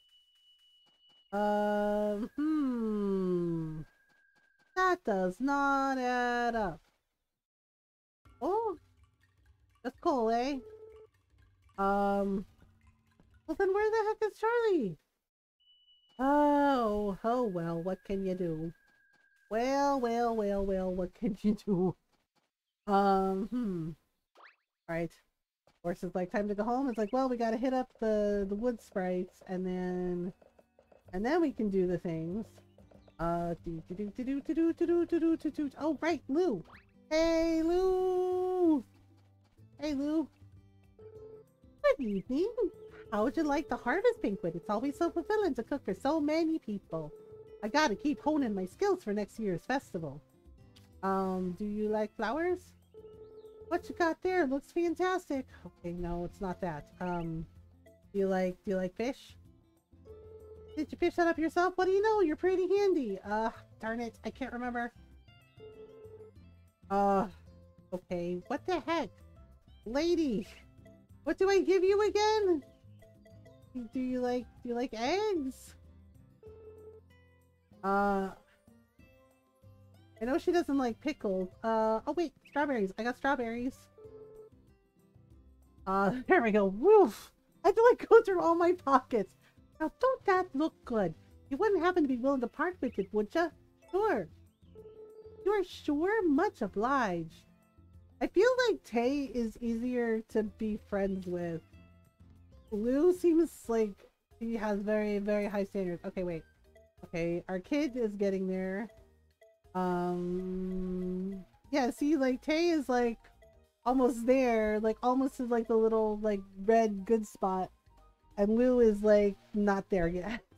Um, hmm. That does not add up. Oh, that's cool, eh? Um, well then where the heck is Charlie? Oh, oh well, what can you do? Well, well, well, well, what can you do? Um, hmm. Alright. Horse is like, time to go home. It's like, well, we gotta hit up the, the wood sprites, and then... And then we can do the things. Uh, do do do do do do do do do do do. Oh, right, Lou. Hey, Lou. Hey, Lou. Good evening. How would you like the harvest banquet? It's always so fulfilling to cook for so many people. I gotta keep honing my skills for next year's festival. Um, do you like flowers? What you got there looks fantastic. Okay, no, it's not that. Um, do you like, do you like fish? Did you fish that up yourself? What do you know? You're pretty handy. Uh, darn it. I can't remember. Uh, okay. What the heck? Lady, what do I give you again? Do you like, do you like eggs? Uh, I know she doesn't like pickles. Uh, oh wait, strawberries. I got strawberries. Uh, there we go. Woof! I had to like go through all my pockets. Now, don't that look good? You wouldn't happen to be willing to part with it, would ya? Sure. You're sure? Much obliged. I feel like Tay is easier to be friends with. Lou seems like he has very, very high standards. Okay, wait. Okay, our kid is getting there. Um, yeah, see, like, Tay is, like, almost there. Like, almost is, like, the little, like, red good spot. And Lou is, like, not there yet.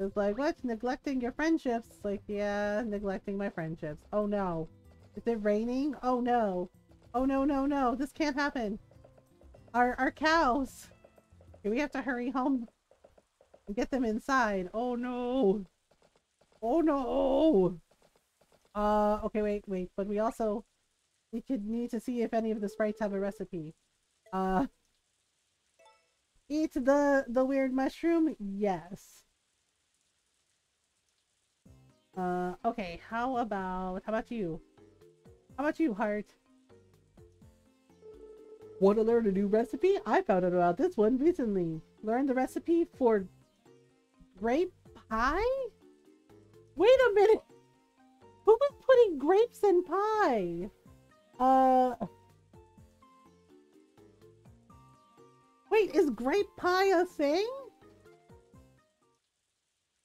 It's like, what? Neglecting your friendships? Like, yeah, neglecting my friendships. Oh, no. Is it raining? Oh, no. Oh, no, no, no. This can't happen. Our, our cows. Okay, we have to hurry home and get them inside. Oh, no. Oh, no. Uh, okay, wait, wait. But we also, we could need to see if any of the sprites have a recipe. Uh, eat the, the weird mushroom? Yes. Uh, okay, how about, how about you? How about you, Heart? Want to learn a new recipe? I found out about this one recently. Learn the recipe for grape pie? Wait a minute! Who was putting grapes in pie? Uh... Wait, is grape pie a thing?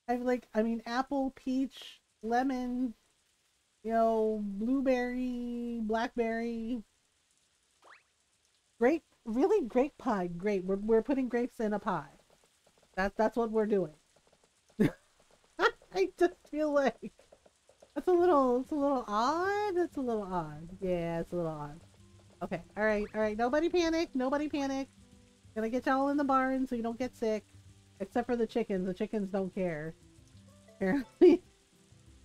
I've like, I mean, apple, peach, lemon, you know, blueberry, blackberry, grape, really grape pie. Great. We're, we're putting grapes in a pie. That, that's what we're doing. I just feel like that's a little, it's a little odd. It's a little odd. Yeah, it's a little odd. Okay. All right. All right. Nobody panic. Nobody panic. Gonna get y'all in the barn so you don't get sick. Except for the chickens. The chickens don't care. Apparently.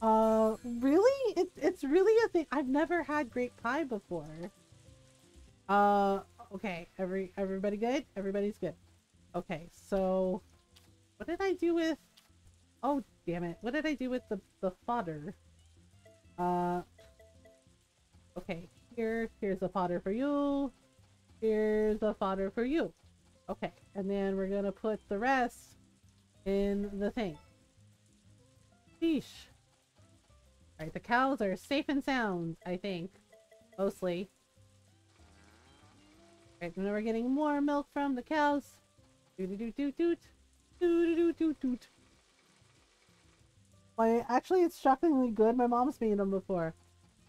Uh, really? It, it's really a thing. I've never had grape pie before. Uh, okay. Every Everybody good? Everybody's good. Okay, so... What did I do with... Oh, damn it. What did I do with the, the fodder? Uh... Okay, here, here's a fodder for you. Here's a fodder for you. Okay, and then we're gonna put the rest in the thing. Sheesh. Alright, the cows are safe and sound, I think. Mostly. Alright, now we're getting more milk from the cows. Doot doot doot doot. Doot doot doot doot. Why, actually, it's shockingly good. My mom's made them before.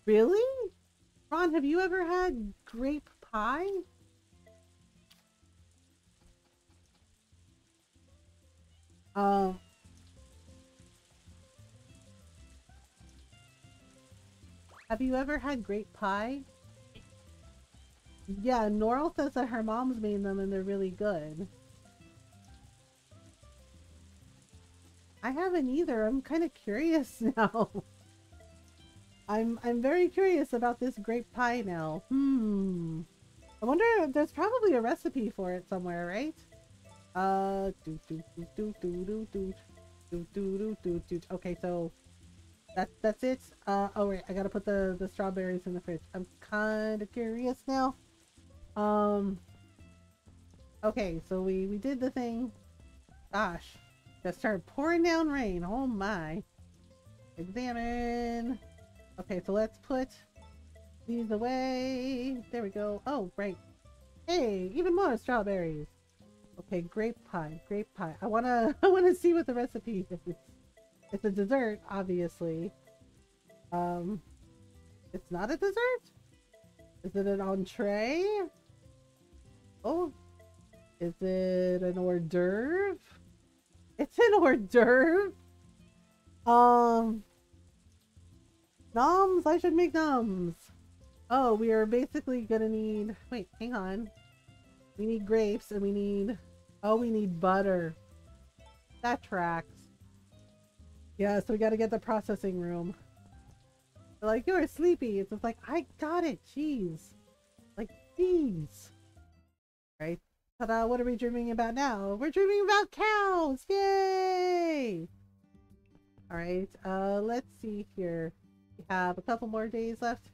Really? Ron, have you ever had grape pie? Uh, have you ever had grape pie? Yeah, Norl says that her mom's made them and they're really good. I haven't either. I'm kind of curious now. I'm I'm very curious about this grape pie now. Hmm. I wonder there's probably a recipe for it somewhere, right? Uh do do do do do do do do do do do Okay, so that that's it. Uh oh wait, I gotta put the the strawberries in the fridge. I'm kind of curious now. Um. Okay, so we we did the thing. Gosh, just started pouring down rain. Oh my. Examine. Okay, so let's put these away. There we go. Oh, right. Hey, even more strawberries. Okay, grape pie, grape pie. I wanna, I wanna see what the recipe is. It's a dessert, obviously. Um, it's not a dessert? Is it an entree? Oh, is it an hors d'oeuvre? It's an hors d'oeuvre. Um, noms. I should make noms. Oh, we are basically gonna need. Wait, hang on. We need grapes, and we need. Oh, we need butter. That tracks. Yeah, so we got to get the processing room. They're like, you're sleepy. It's just like, I got it. Jeez. Like, jeez. Right? Ta-da, what are we dreaming about now? We're dreaming about cows! Yay! Alright, uh, let's see here. We have a couple more days left.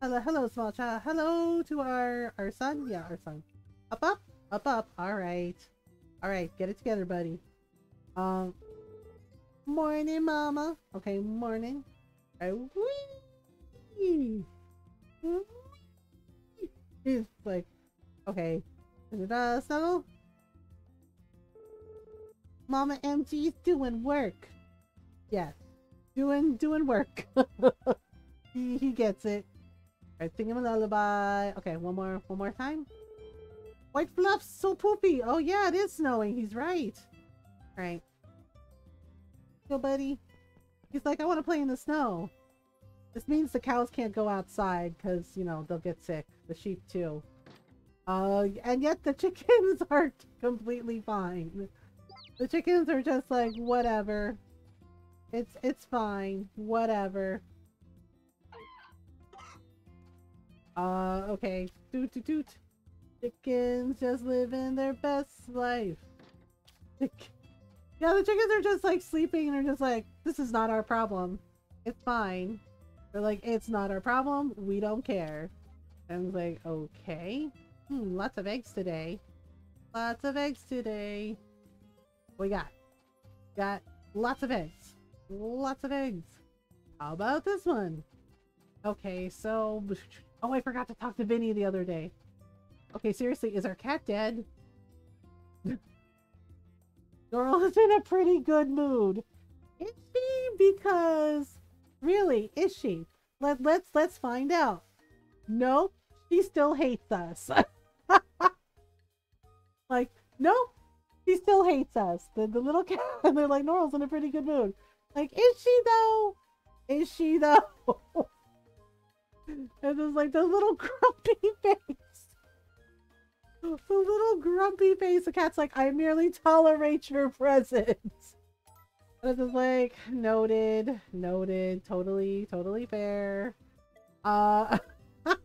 Hello, hello, small child. Hello to our, our son. Yeah, our son. Up, up, up, up. Alright. Alright, get it together, buddy. Um, morning, mama. Okay, morning. Alright, wee! He's like, okay, is it uh snuggle? Mama MG's doing work. Yes. Doing doing work. he, he gets it. Alright, sing him a lullaby. Okay, one more one more time. White fluff's so poopy. Oh yeah, it is snowing. He's right. Alright. Buddy. He's like, I want to play in the snow. This means the cows can't go outside because, you know, they'll get sick. The sheep too. Uh, and yet the chickens are completely fine. The chickens are just like, whatever. It's, it's fine. Whatever. Uh, okay. Doot doot doot. Chickens just living their best life. Yeah, the chickens are just like sleeping and they're just like, this is not our problem. It's fine. They're like, it's not our problem. We don't care. And I was like, okay. Hmm, lots of eggs today. Lots of eggs today. We got? Got lots of eggs. Lots of eggs. How about this one? Okay, so... Oh, I forgot to talk to Vinny the other day. Okay, seriously, is our cat dead? Doral is in a pretty good mood. Is she? Because... Really, is she? Let, let's let's find out. Nope, she still hates us. like, nope, she still hates us. The, the little cat, and they're like, Noral's in a pretty good mood. Like, is she though? Is she though? and it's like the little grumpy face. The little grumpy face. The cat's like, I merely tolerate your presence. It's just like, noted, noted, totally, totally fair. Uh,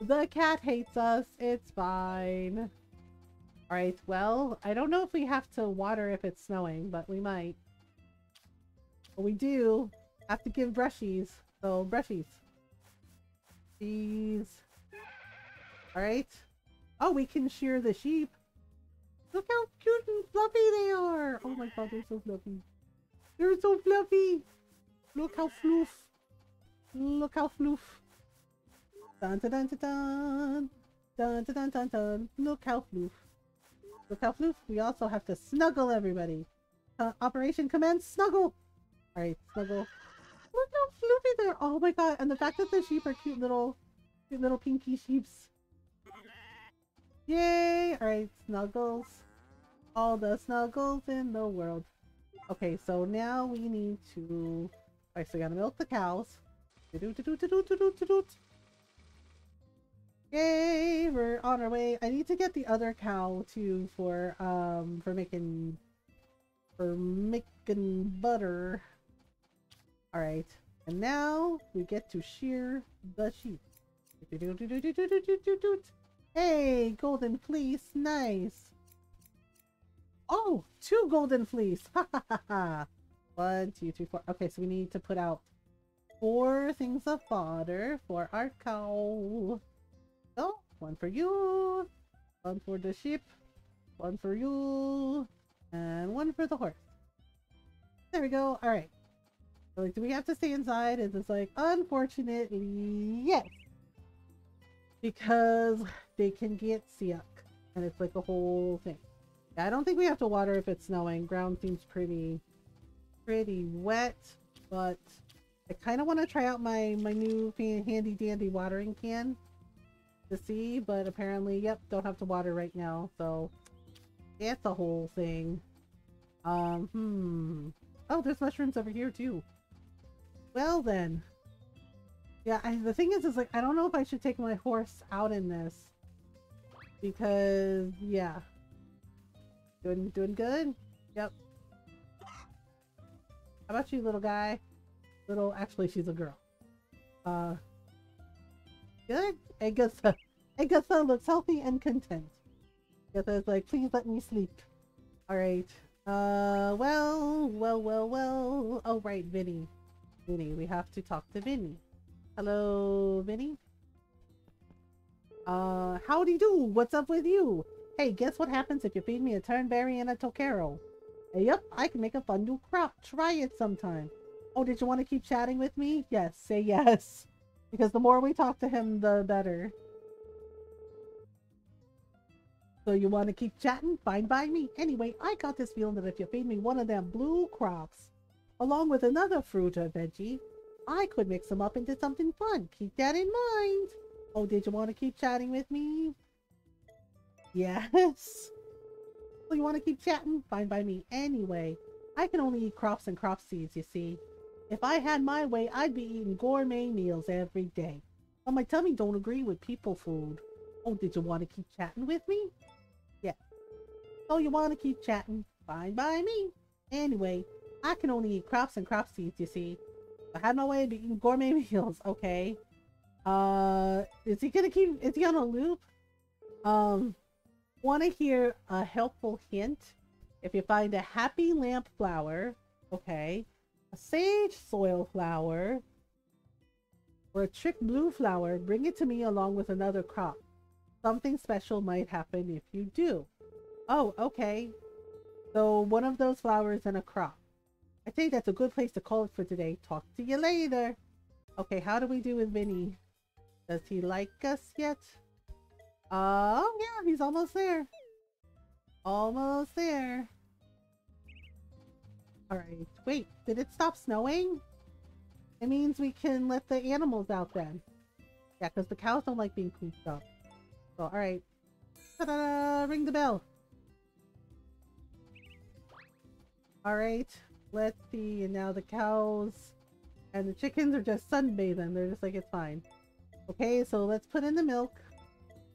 the cat hates us. It's fine. Alright, well, I don't know if we have to water if it's snowing, but we might. But we do have to give brushies. So, brushies. Jeez. Alright. Oh, we can shear the sheep. Look how cute and fluffy they are! Oh my god, they're so fluffy. They're so fluffy! Look how floof. Look how floof. Dun dun dun dun dun. Dun dun dun dun dun. Look how floof. Look how floof. We also have to snuggle everybody. Uh, Operation commence. Snuggle! Alright, snuggle. Look how floofy they are. Oh my god, and the fact that the sheep are cute little, cute little pinky sheeps. Yay! Alright, snuggles. All the snuggles in the world. Okay, so now we need to... Alright, so we gotta milk the cows. Yay! We're on our way. I need to get the other cow too for um for making for making butter. Alright. And now we get to shear the sheep. Hey, golden fleece, nice. Oh, two golden fleece. Ha ha ha ha. One, two, three, four. Okay, so we need to put out four things of fodder for our cow. So, one for you, one for the sheep, one for you, and one for the horse. There we go. All right. So, like, do we have to stay inside? Is this like, unfortunately, yes because they can get sick and it's like a whole thing. I don't think we have to water if it's snowing. Ground seems pretty, pretty wet, but I kind of want to try out my, my new handy dandy watering can to see, but apparently, yep, don't have to water right now, so it's a whole thing. Um, hmm. Oh, there's mushrooms over here too. Well then. Yeah, I, the thing is, is like, I don't know if I should take my horse out in this. Because, yeah. Doing, doing good? Yep. How about you, little guy? Little, actually, she's a girl. Uh, good? Agatha. Agatha looks healthy and content. Agatha's like, please let me sleep. Alright. Uh, well, well, well, well. Oh, right, Vinny. Vinny, we have to talk to Vinny. Hello, Vinny? Uh, howdy do? What's up with you? Hey, guess what happens if you feed me a turnberry and a tokero? Yep, I can make a fun new crop. Try it sometime. Oh, did you want to keep chatting with me? Yes, say yes. Because the more we talk to him, the better. So you want to keep chatting? Fine by me. Anyway, I got this feeling that if you feed me one of them blue crops, along with another fruit or veggie, I could mix them up into something fun. Keep that in mind. Oh, did you want to keep chatting with me? Yes. So you want to keep chatting? Fine by me. Anyway, I can only eat crops and crop seeds, you see. If I had my way, I'd be eating gourmet meals every day. But my tummy don't agree with people food. Oh, did you want to keep chatting with me? Yeah. Oh, you want to keep chatting? Fine by me. Anyway, I can only eat crops and crop seeds, you see. I had my way, I'd be eating gourmet meals, okay? Uh, is he gonna keep, is he on a loop? Um, want to hear a helpful hint? If you find a happy lamp flower, okay, a sage soil flower, or a trick blue flower, bring it to me along with another crop. Something special might happen if you do. Oh, okay. So one of those flowers and a crop. I think that's a good place to call it for today. Talk to you later. Okay, how do we do with Vinny? Does he like us yet? Oh, yeah, he's almost there. Almost there. Alright, wait, did it stop snowing? It means we can let the animals out then. Yeah, because the cows don't like being cooped up. So, alright. Ta-da! Ring the bell! Alright, let's see. And now the cows and the chickens are just sunbathing. They're just like, it's fine. Okay, so let's put in the milk.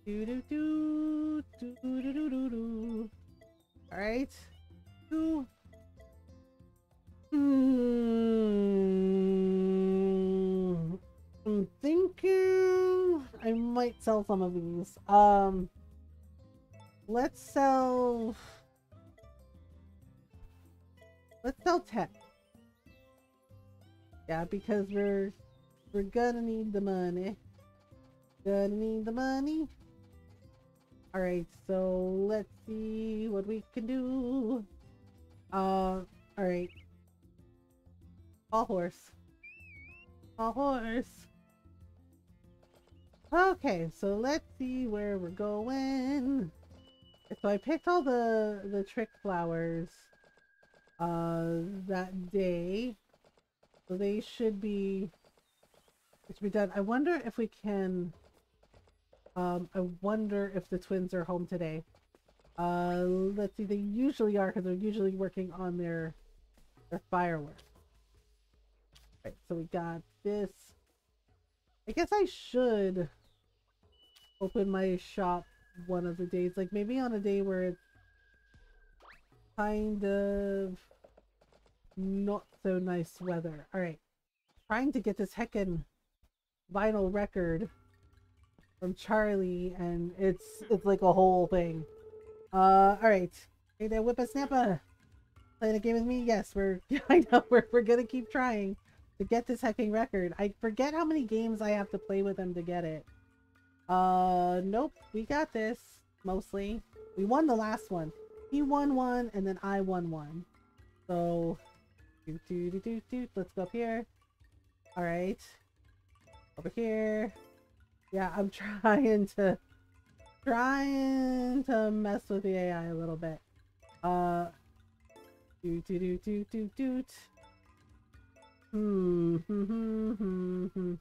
Do do do do do do do do. All right. Two. Hmm. I'm thinking I might sell some of these. Um. Let's sell. Let's sell ten. Yeah, because we're we're gonna need the money. Gonna need the money. Alright, so let's see what we can do. Uh, alright. All horse. All horse. Okay, so let's see where we're going. So I picked all the, the trick flowers uh, that day. So they should be, it should be done. I wonder if we can um, I wonder if the twins are home today. Uh, let's see, they usually are because they're usually working on their their fireworks. Right, so we got this. I guess I should open my shop one of the days, like maybe on a day where it's kind of not so nice weather. All right, trying to get this heckin' vinyl record from Charlie, and it's it's like a whole thing. Uh, all right. Hey there, Whippersnapper. Playing a game with me? Yes, we're. I know we're we're gonna keep trying to get this hecking record. I forget how many games I have to play with him to get it. Uh, nope. We got this mostly. We won the last one. He won one, and then I won one. So, do do do do do. Let's go up here. All right. Over here. Yeah, I'm trying to trying to mess with the AI a little bit. Uh do do do do do do hmm, hmm, hmm, hmm, hmm.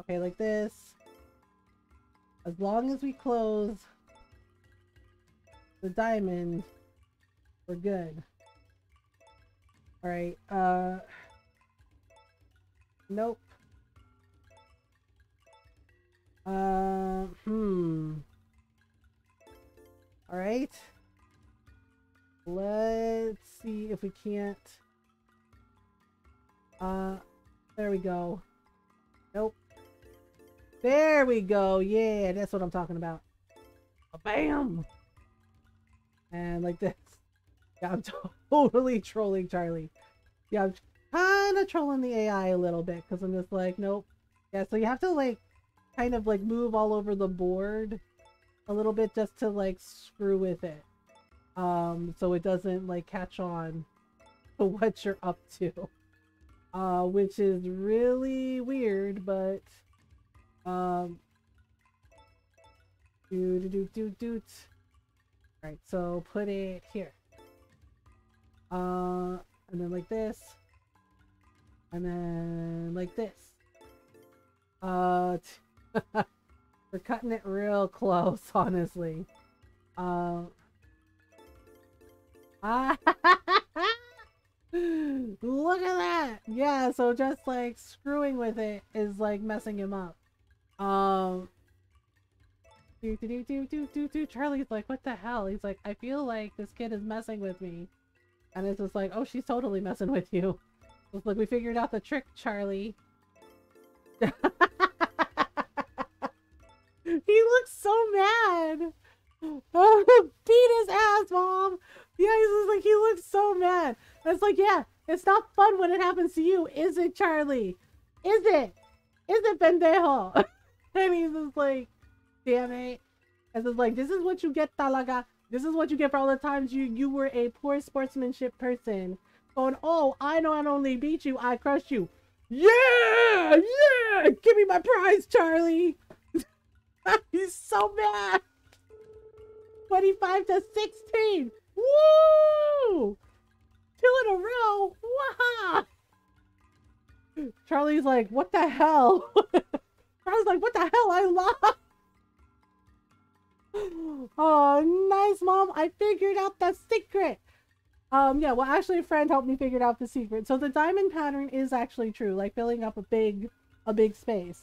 Okay, like this. As long as we close the diamond, we're good. Alright, uh... Nope. Uh, hmm. Alright. Let's see if we can't... Uh, there we go. Nope. There we go. Yeah, that's what I'm talking about. Bam! And like this. Yeah, I'm totally trolling Charlie. Yeah, I'm kind of trolling the AI a little bit because I'm just like, nope. Yeah, so you have to like kind of like move all over the board a little bit just to like screw with it. Um, so it doesn't like catch on to what you're up to. Uh, which is really weird, but um do do do do do Alright, so put it here. Uh and then like this. And then like this. Uh we're cutting it real close, honestly. Uh Look at that! Yeah, so just like screwing with it is like messing him up. Um do do do do do do do Charlie's like, what the hell? He's like, I feel like this kid is messing with me. And it's just like, oh she's totally messing with you. It's like we figured out the trick, Charlie. he looks so mad. Oh, beat his ass, mom. Yeah, he's like he looks so mad. it's like, yeah, it's not fun when it happens to you, is it, Charlie? Is it? Is it, pendejo? and he's just like, damn it. And it's like, this is what you get, talaga. This is what you get for all the times you you were a poor sportsmanship person. Going, oh, I not only beat you, I crushed you. Yeah, yeah, give me my prize, Charlie. he's so mad. 25 to 16. Woo! Two in a row. Wow. Charlie's like, what the hell? Charlie's like, what the hell? I lost. Oh, nice, mom. I figured out the secret. Um, yeah, well, actually, a friend helped me figure out the secret. So the diamond pattern is actually true, like filling up a big, a big space.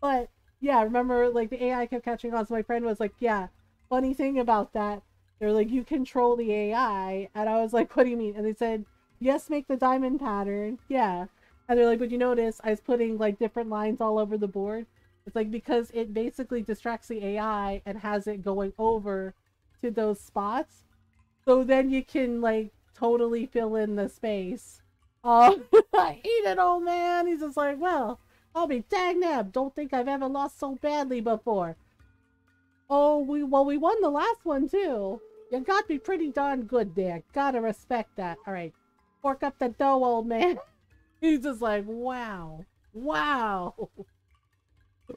But yeah, remember, like the AI kept catching on. So my friend was like, yeah, funny thing about that they're like, you control the AI. And I was like, what do you mean? And they said, yes, make the diamond pattern. Yeah. And they're like, but you notice I was putting like different lines all over the board. It's like because it basically distracts the AI and has it going over to those spots. So then you can like totally fill in the space. Oh, I hate it, old man. He's just like, well, I'll be dang nab. Don't think I've ever lost so badly before. Oh, we well, we won the last one too. You got me pretty darn good there. Gotta respect that. All right, fork up the dough, old man. He's just like, wow, wow.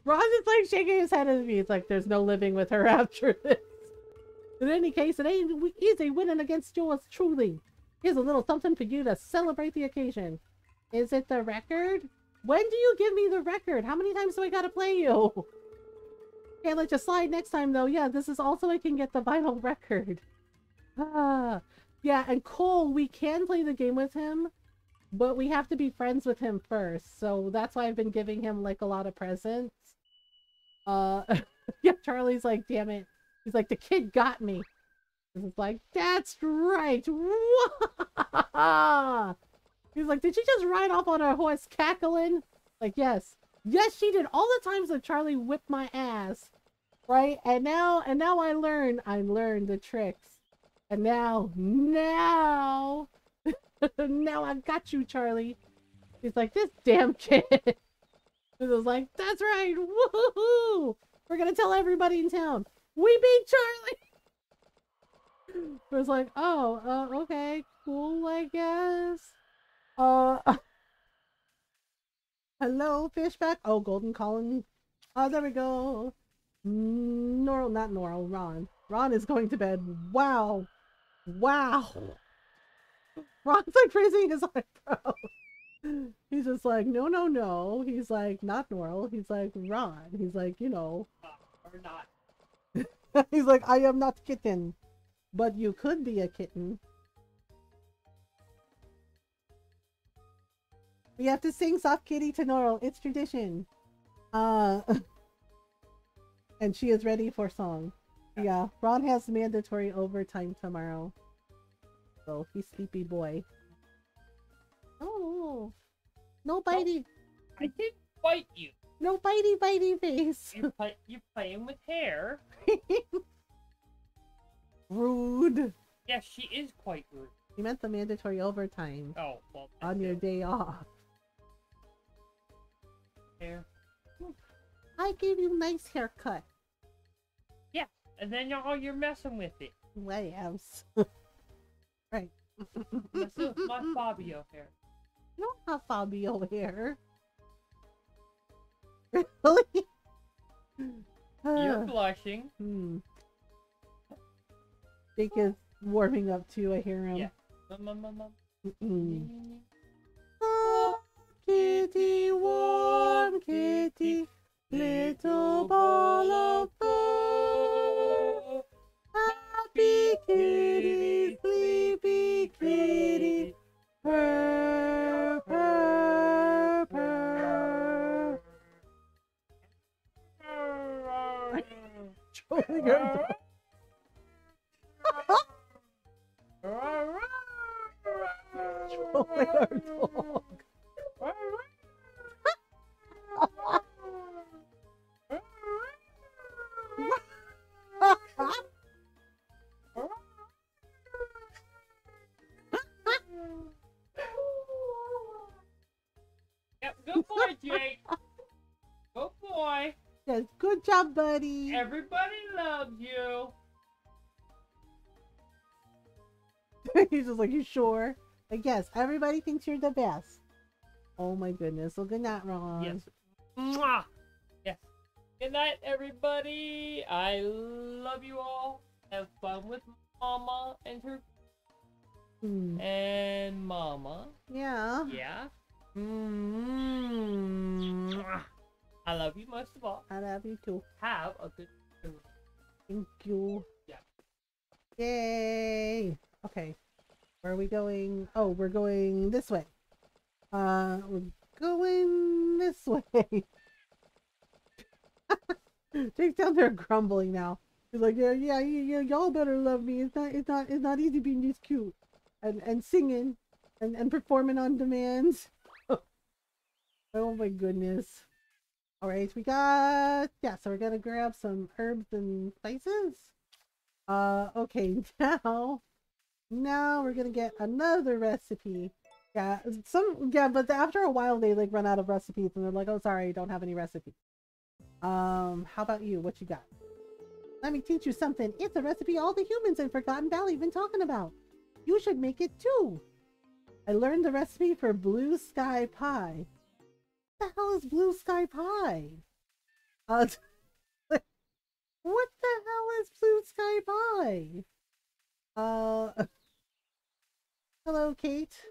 Ron is like shaking his head at me. It's like, there's no living with her after this. In any case, it ain't easy winning against yours truly. Here's a little something for you to celebrate the occasion. Is it the record? When do you give me the record? How many times do I gotta play you? Can't let you slide next time though. Yeah, this is also I can get the vinyl record. Ah, yeah, and Cole, we can play the game with him, but we have to be friends with him first. So that's why I've been giving him like a lot of presents. Uh, yeah, Charlie's like, damn it. He's like, the kid got me. It's like, that's right. He's like, did she just ride off on her horse cackling? Like, yes. Yes, she did. All the times that Charlie whipped my ass, right? And now, and now I learn, I learned the tricks. And now, now, now I've got you, Charlie. He's like, this damn kid. I was like, that's right. Woohoo! We're gonna tell everybody in town. We beat Charlie! I was like, oh, uh, okay, cool, I guess. Uh, Hello, Fishback. Oh, Golden Colin. Oh, there we go. Norl, not Norl, Ron. Ron is going to bed. Wow. Wow. Ron's like raising his eyebrow. He's just like, no, no, no. He's like, not Norl. He's like, Ron. He's like, you know. Or not. He's like, I am not kitten, but you could be a kitten. We have to sing Soft Kitty to Norl. It's tradition. Uh, and she is ready for song. Yeah, Ron has mandatory overtime tomorrow. So he's sleepy boy. Oh, no bitey, I didn't bite you. no bitey bitey face. You play, you playing with hair. Rude. Yes, she is quite rude. You meant the mandatory overtime Oh, well. on your day off. Hair. I gave you nice haircut. Yeah, and then y'all you're messing with it. What else? right. Messing with my Fabio hair. You don't have Fabio hair. Really? You're blushing. hmm. Jake is warming up too. I hear him. Yeah. Mum, mum, kitty, warm kitty, little ball of fur. Happy kitty, sleepy kitty, purr, purr, purr. Trolling her Trolling our dog. Yep, good boy, Jake. Good boy. Yes, good job, buddy. Everybody loves you. He's just like, you sure? Like, yes, everybody thinks you're the best. Oh my goodness. Well, good night, Ron. Yes. Mwah. Yes. Good night, everybody. I love you all. Have fun with Mama and her Hmm. and Mama. Yeah. Yeah. Mwah. I love you most of all. I love you too. Have a good. Thank you. Yeah. Yay. Okay. Where are we going? Oh, we're going this way. Uh, we're going this way. Jake's down there grumbling now. He's like, yeah, yeah, yeah, y'all better love me. It's not, it's not, it's not easy being this cute, and and singing, and and performing on demands. oh my goodness. All right, we got yeah. So we're gonna grab some herbs and spices. Uh, okay, now, now we're gonna get another recipe. Yeah, some yeah, but after a while they like run out of recipes and they're like, oh sorry, don't have any recipes. Um, how about you? What you got? Let me teach you something. It's a recipe all the humans in Forgotten Valley have been talking about. You should make it too. I learned the recipe for blue sky pie. What the hell is blue sky pie? Uh, what the hell is blue sky pie? Uh, hello, Kate.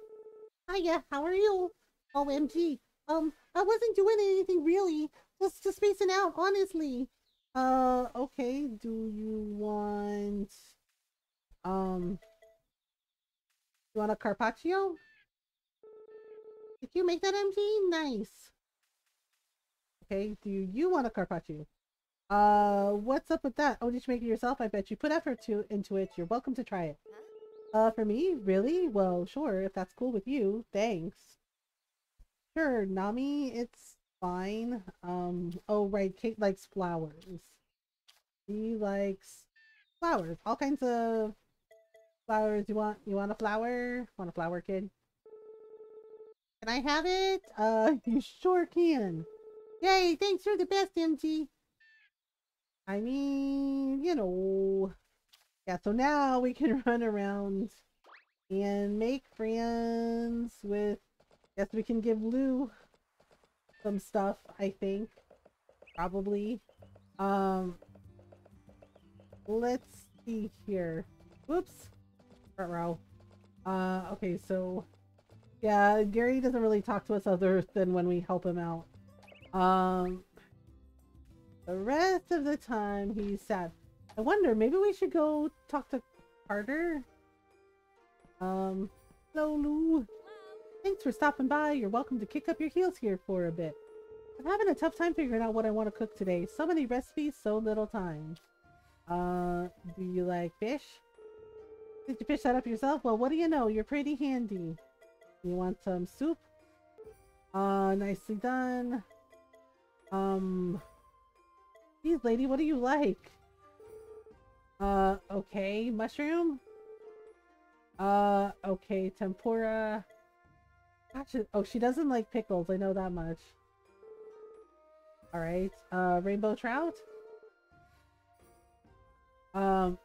Hiya, how are you? OMG. Um, I wasn't doing anything really. Just, just spacing out, honestly. Uh, okay. Do you want, um, you want a carpaccio? Did you make that MG? Nice. Okay, do you want a carpaccio? Uh, what's up with that? Oh, did you make it yourself? I bet you put effort to into it. You're welcome to try it. Uh, for me? Really? Well, sure, if that's cool with you. Thanks. Sure, Nami, it's fine. Um, oh, right, Kate likes flowers. She likes flowers. All kinds of flowers. You want, you want a flower? Want a flower, kid? Can I have it? Uh, you sure can. Yay, thanks, you're the best, MG. I mean, you know. Yeah, so now we can run around and make friends with Yes, we can give Lou some stuff, I think. Probably. Um let's see here. Whoops. Front row. Uh okay, so Yeah, Gary doesn't really talk to us other than when we help him out. Um, the rest of the time he's sad. I wonder, maybe we should go talk to Carter? Um, hello Lou. Thanks for stopping by. You're welcome to kick up your heels here for a bit. I'm having a tough time figuring out what I want to cook today. So many recipes, so little time. Uh, do you like fish? Did you fish that up yourself? Well, what do you know? You're pretty handy. You want some soup? Uh, nicely done. Um, geez, lady, what do you like? Uh, okay, mushroom? Uh, okay, tempura. Gotcha. Oh, she doesn't like pickles, I know that much. Alright, uh, rainbow trout? Um,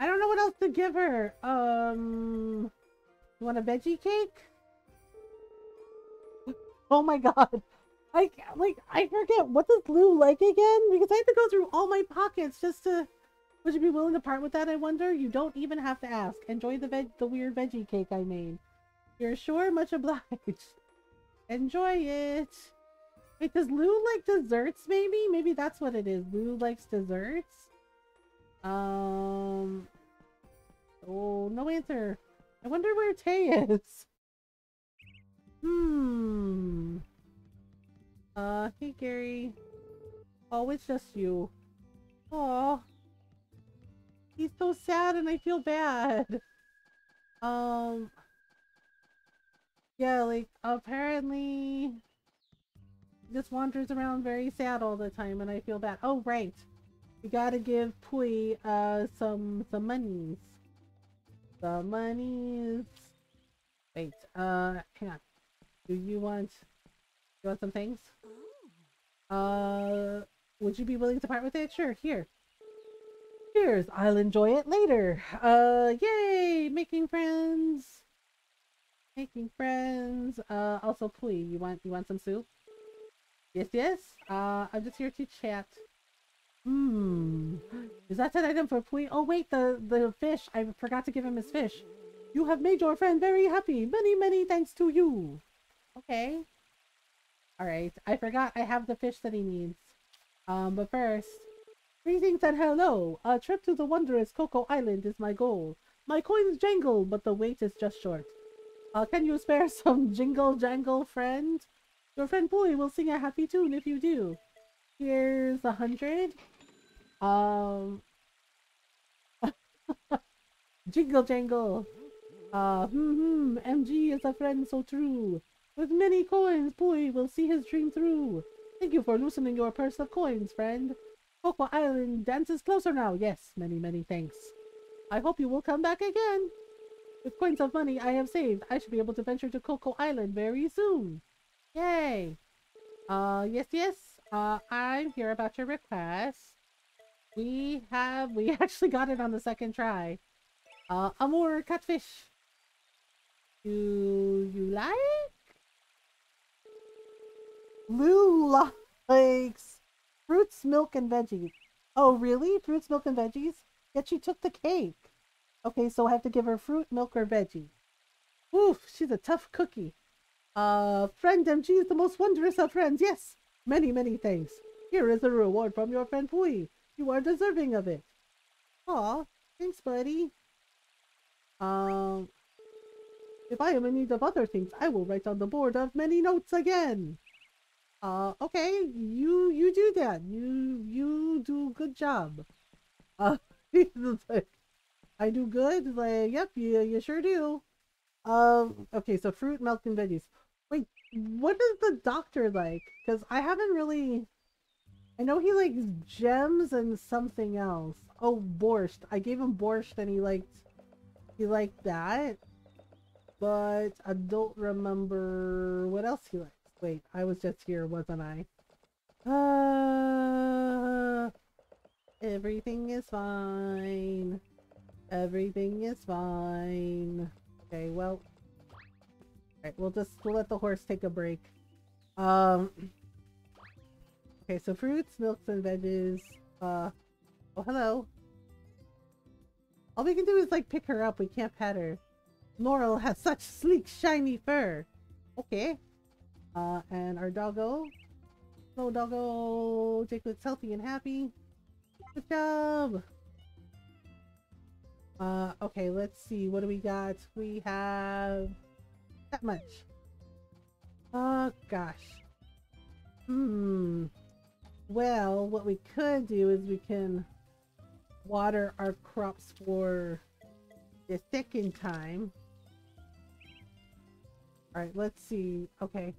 I don't know what else to give her. Um, you want a veggie cake? Oh my god. I, like, I forget, what does Lou like again? Because I have to go through all my pockets just to... Would you be willing to part with that, I wonder? You don't even have to ask. Enjoy the veg the weird veggie cake I made. You're sure? Much obliged. Enjoy it. Wait, does Lou like desserts, maybe? Maybe that's what it is. Lou likes desserts? Um... Oh, no answer. I wonder where Tay is. Hmm. Uh, hey Gary. Oh, it's just you. Oh. He's so sad and I feel bad. Um. Yeah, like, apparently... Just wanders around very sad all the time and I feel bad. Oh, right. We gotta give Pui, uh, some, some monies. Some monies. Wait, uh, hang on. Do you want, you want some things? Uh, would you be willing to part with it? Sure, here. Cheers, I'll enjoy it later. Uh, yay, making friends. Making friends. Uh, also, please, you want, you want some soup? Yes, yes. Uh, I'm just here to chat. Hmm. Is that an item for Pui? Oh, wait, the, the fish. I forgot to give him his fish. You have made your friend very happy. Many, many thanks to you. Okay. Alright, I forgot I have the fish that he needs. Um, but first, greetings and hello! A trip to the wondrous Coco Island is my goal. My coins jangle, but the wait is just short. Uh, can you spare some jingle jangle, friend? Your friend Pui will sing a happy tune if you do. Here's a hundred. Um... jingle jangle! Uh, hmm hmm, MG is a friend so true. With many coins, Pui will see his dream through. Thank you for loosening your purse of coins, friend. Coco Island dances closer now. Yes, many, many thanks. I hope you will come back again. With coins of money I have saved, I should be able to venture to Coco Island very soon. Yay! Uh, yes, yes. Uh, I'm here about your request. We have, we actually got it on the second try. Uh, Amur catfish. Do you like? Lou likes fruits, milk, and veggies. Oh, really? Fruits, milk, and veggies? Yet she took the cake. Okay, so I have to give her fruit, milk, or veggie. Oof, she's a tough cookie. Uh, friend MG is the most wondrous of friends. Yes, many, many thanks. Here is a reward from your friend Pui. You are deserving of it. Aw, thanks, buddy. Um, if I am in need of other things, I will write on the board of many notes again. Uh, okay, you you do that. You you do good job. Uh, I do good. Like, yep, you you sure do. Um, okay, so fruit, milk, and veggies. Wait, what is the doctor like? Because I haven't really. I know he likes gems and something else. Oh, borscht. I gave him borscht and he liked he liked that. But I don't remember what else he liked. Wait, I was just here, wasn't I? Uh, everything is fine. Everything is fine. Okay, well. Alright, we'll just we'll let the horse take a break. Um Okay, so fruits, milks, and veggies. Uh oh hello. All we can do is like pick her up, we can't pet her. Laurel has such sleek, shiny fur. Okay. Uh, and our doggo. Hello, doggo. Jake looks healthy and happy. Good job. Uh, okay, let's see. What do we got? We have that much. Oh, gosh. Hmm. Well, what we could do is we can water our crops for the second time. Alright, let's see. Okay.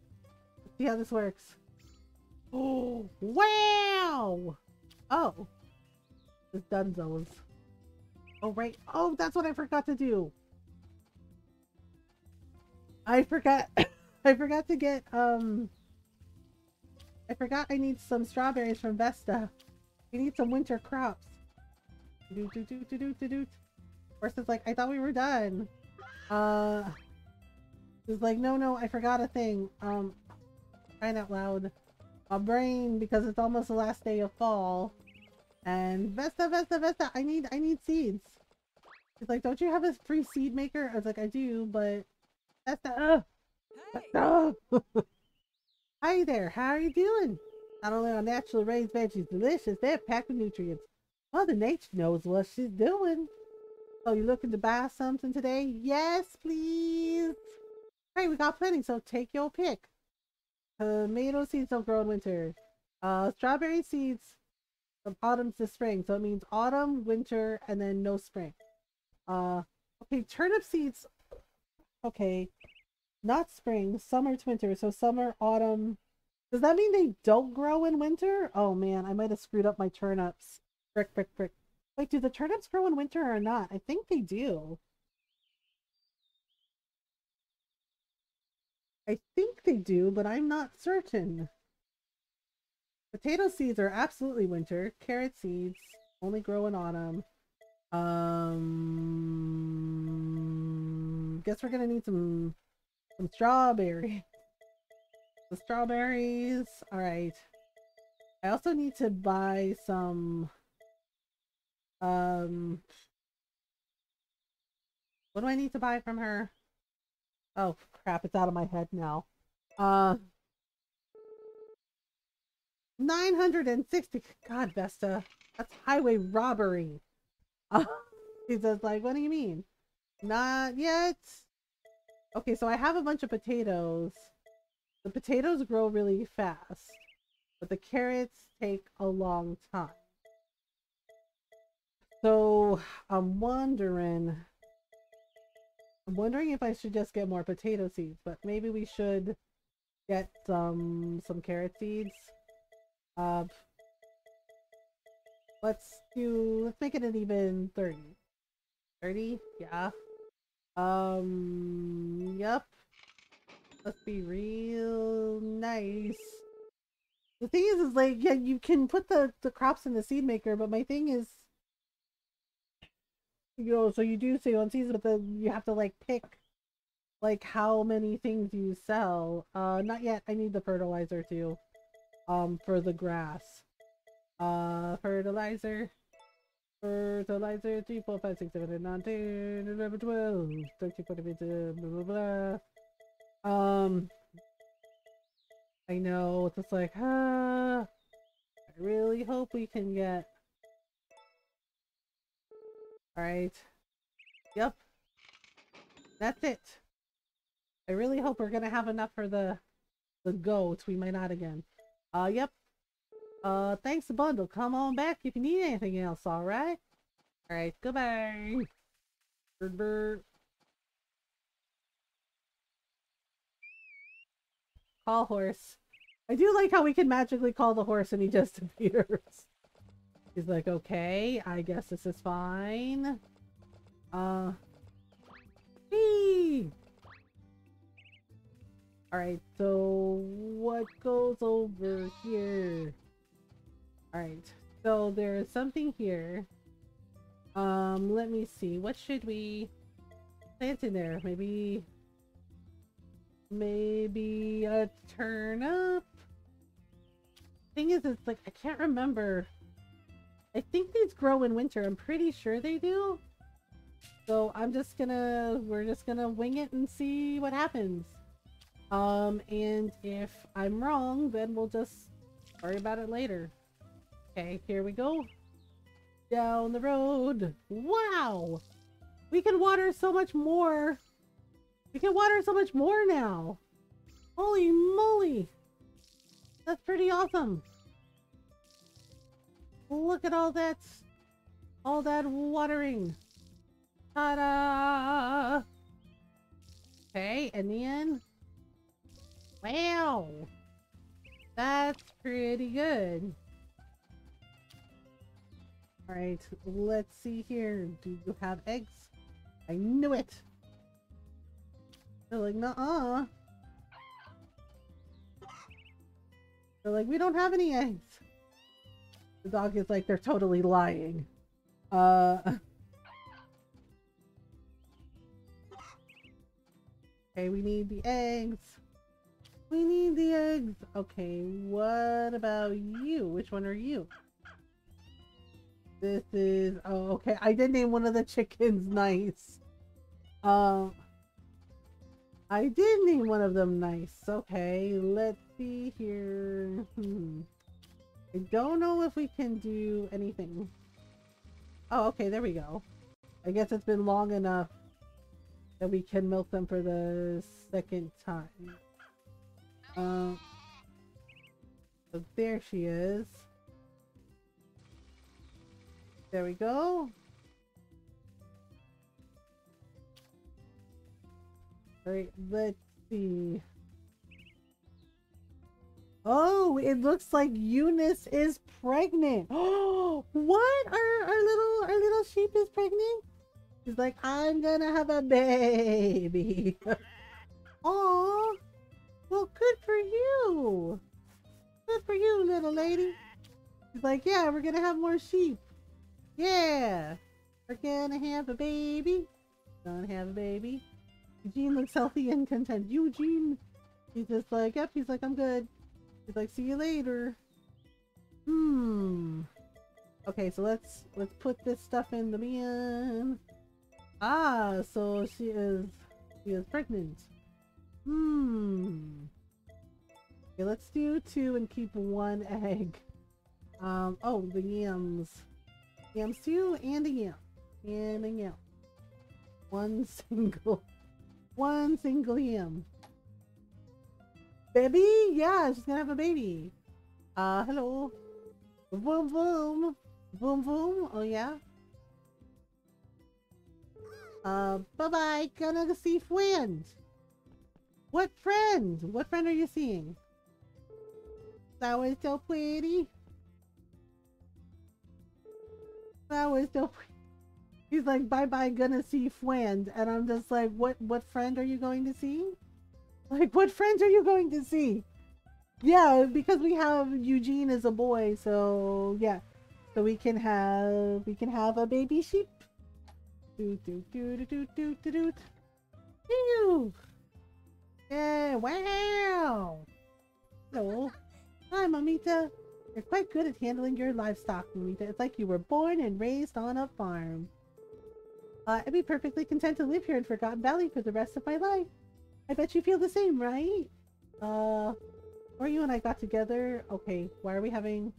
See how this works. Oh, wow! Oh. This Dunzos. Oh, right. Oh, that's what I forgot to do. I forgot. I forgot to get, um... I forgot I need some strawberries from Vesta. We need some winter crops. Do do do do do do do. Horse is like, I thought we were done. Uh, it's like, no, no, I forgot a thing. Um, crying out loud. My brain, because it's almost the last day of fall. And Vesta, Vesta, Vesta, I need, I need seeds. It's like, don't you have a free seed maker? I was like, I do, but Vesta, uh, Vesta. Hi there, how are you doing? Not only are naturally raised veggies delicious, they're packed with nutrients. Mother Nature knows what she's doing. So you looking to buy something today? Yes, please. Hey, we got plenty, so take your pick. Tomato seeds don't grow in winter. Uh, strawberry seeds from autumn to spring. So it means autumn, winter, and then no spring. Uh, okay, turnip seeds. Okay, not spring, summer to winter. So summer, autumn. Does that mean they don't grow in winter? Oh man, I might have screwed up my turnips. Brick, brick, brick. Wait, do the turnips grow in winter or not? I think they do. I think they do, but I'm not certain. Potato seeds are absolutely winter. Carrot seeds only grow in autumn. Um, guess we're gonna need some some strawberry. The strawberries. All right. I also need to buy some um, what do I need to buy from her? Oh crap, it's out of my head now. Uh, 960. God, Vesta, that's highway robbery. Uh, he says, like, what do you mean? Not yet. Okay, so I have a bunch of potatoes. The potatoes grow really fast, but the carrots take a long time. So I'm wondering, I'm wondering if I should just get more potato seeds, but maybe we should get some some carrot seeds. Uh, let's do let's make it an even 30. 30? Yeah. Um yep. Let's be real nice. The thing is is like yeah, you can put the, the crops in the seed maker, but my thing is you know, so you do say on season, but then you have to like pick like how many things you sell. Uh, not yet. I need the fertilizer too. Um, for the grass. Uh, fertilizer. Fertilizer, 3, 4, 5, 6, 7, 8, 9, 10, 11, 12, 13, 14, 15, blah, blah, blah. Um, I know, it's just like, ah, I really hope we can get Alright. Yep. That's it. I really hope we're gonna have enough for the the goats. We might not again. Uh, yep. Uh, thanks bundle. Come on back if you need anything else, alright? Alright, goodbye. Bird bird. Call horse. I do like how we can magically call the horse and he just appears. He's like, okay, I guess this is fine. Uh, hey! Alright, so what goes over here? Alright, so there's something here. Um, let me see. What should we plant in there? Maybe... Maybe a turnip? Thing is, it's like, I can't remember I think these grow in winter. I'm pretty sure they do. So I'm just gonna, we're just gonna wing it and see what happens. Um, and if I'm wrong, then we'll just worry about it later. Okay, here we go. Down the road. Wow! We can water so much more. We can water so much more now. Holy moly! That's pretty awesome. Look at all that, all that watering. Ta-da! Okay, and then, wow, that's pretty good. All right, let's see here. Do you have eggs? I knew it. They're like, nuh-uh. They're like, we don't have any eggs. The dog is like, they're totally lying. Uh... Okay, we need the eggs. We need the eggs. Okay, what about you? Which one are you? This is... Oh, okay. I did name one of the chickens nice. Um... I did name one of them nice. Okay, let's see here. Hmm. I don't know if we can do anything. Oh, okay, there we go. I guess it's been long enough that we can milk them for the second time. Um, so there she is. There we go. Alright, let's see. Oh, it looks like Eunice is pregnant. Oh, what? Our, our little our little sheep is pregnant? He's like, I'm gonna have a baby. Oh, well, good for you. Good for you, little lady. He's like, yeah, we're gonna have more sheep. Yeah, we're gonna have a baby. Gonna have a baby. Eugene looks healthy and content. Eugene, he's just like, yep, he's like, I'm good. He's like, see you later. Hmm. Okay, so let's let's put this stuff in the bin. Ah, so she is she is pregnant. Hmm. Okay, let's do two and keep one egg. Um, oh, the yams. Yams stew and a yam. And a yam. One single. One single yam. Baby? Yeah, she's gonna have a baby. Uh, hello. Boom boom. Boom boom. Oh yeah? Uh, bye-bye. Gonna see friend. What friend? What friend are you seeing? That was so pretty. That was so pretty. He's like, bye-bye, gonna see friend. And I'm just like, what, what friend are you going to see? Like, what friends are you going to see? Yeah, because we have Eugene as a boy, so yeah. So we can have, we can have a baby sheep. Do do do do do do do do. Ew. Yeah, wow. Hello. Hi, Mamita. You're quite good at handling your livestock, Mamita. It's like you were born and raised on a farm. Uh, I'd be perfectly content to live here in Forgotten Valley for the rest of my life. I bet you feel the same, right? Uh, or you and I got together. Okay, why are we having...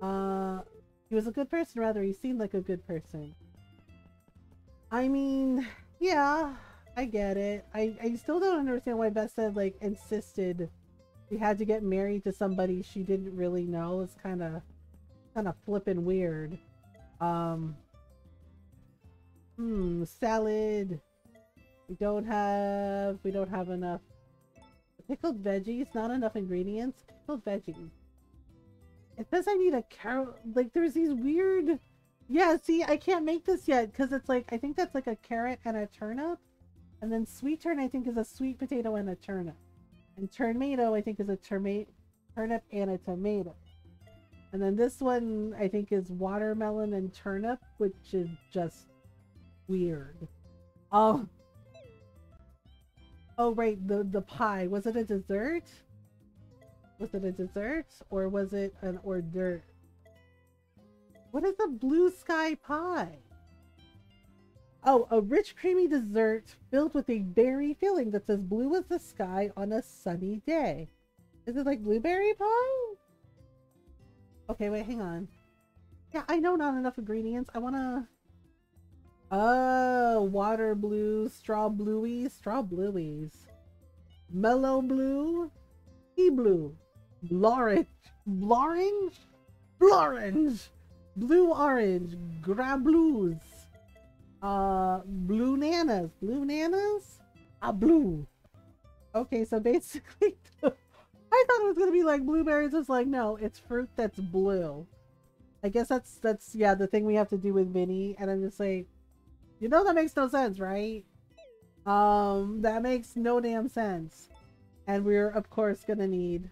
Uh, he was a good person, rather. He seemed like a good person. I mean, yeah, I get it. I, I still don't understand why Beth said, like, insisted she had to get married to somebody she didn't really know. It's kind of, kind of flipping weird. Um, hmm, salad. We don't have, we don't have enough. Pickled veggies, not enough ingredients. Pickled veggies. It says I need a carrot, like there's these weird yeah, see, I can't make this yet because it's like, I think that's like a carrot and a turnip. And then sweet turn, I think, is a sweet potato and a turnip. And tomato, I think, is a turnip and a tomato. And then this one, I think, is watermelon and turnip, which is just weird. Oh. Oh, right, the, the pie. Was it a dessert? Was it a dessert? Or was it an hors d'oeuvre? What is a blue sky pie? Oh, a rich creamy dessert filled with a berry filling that's as blue as the sky on a sunny day. Is it like blueberry pie? Okay, wait, hang on. Yeah, I know not enough ingredients. I wanna... Oh, water blue, straw blueies, straw blueies. Mellow blue, e blue, blorange, blorange, blorange, blue orange, grablues, uh, blue nanas, blue nanas, a blue. Okay, so basically, I thought it was gonna be like blueberries. It's like no, it's fruit that's blue. I guess that's that's yeah the thing we have to do with Vinny, and I'm just like, you know that makes no sense, right? Um, that makes no damn sense. And we're of course gonna need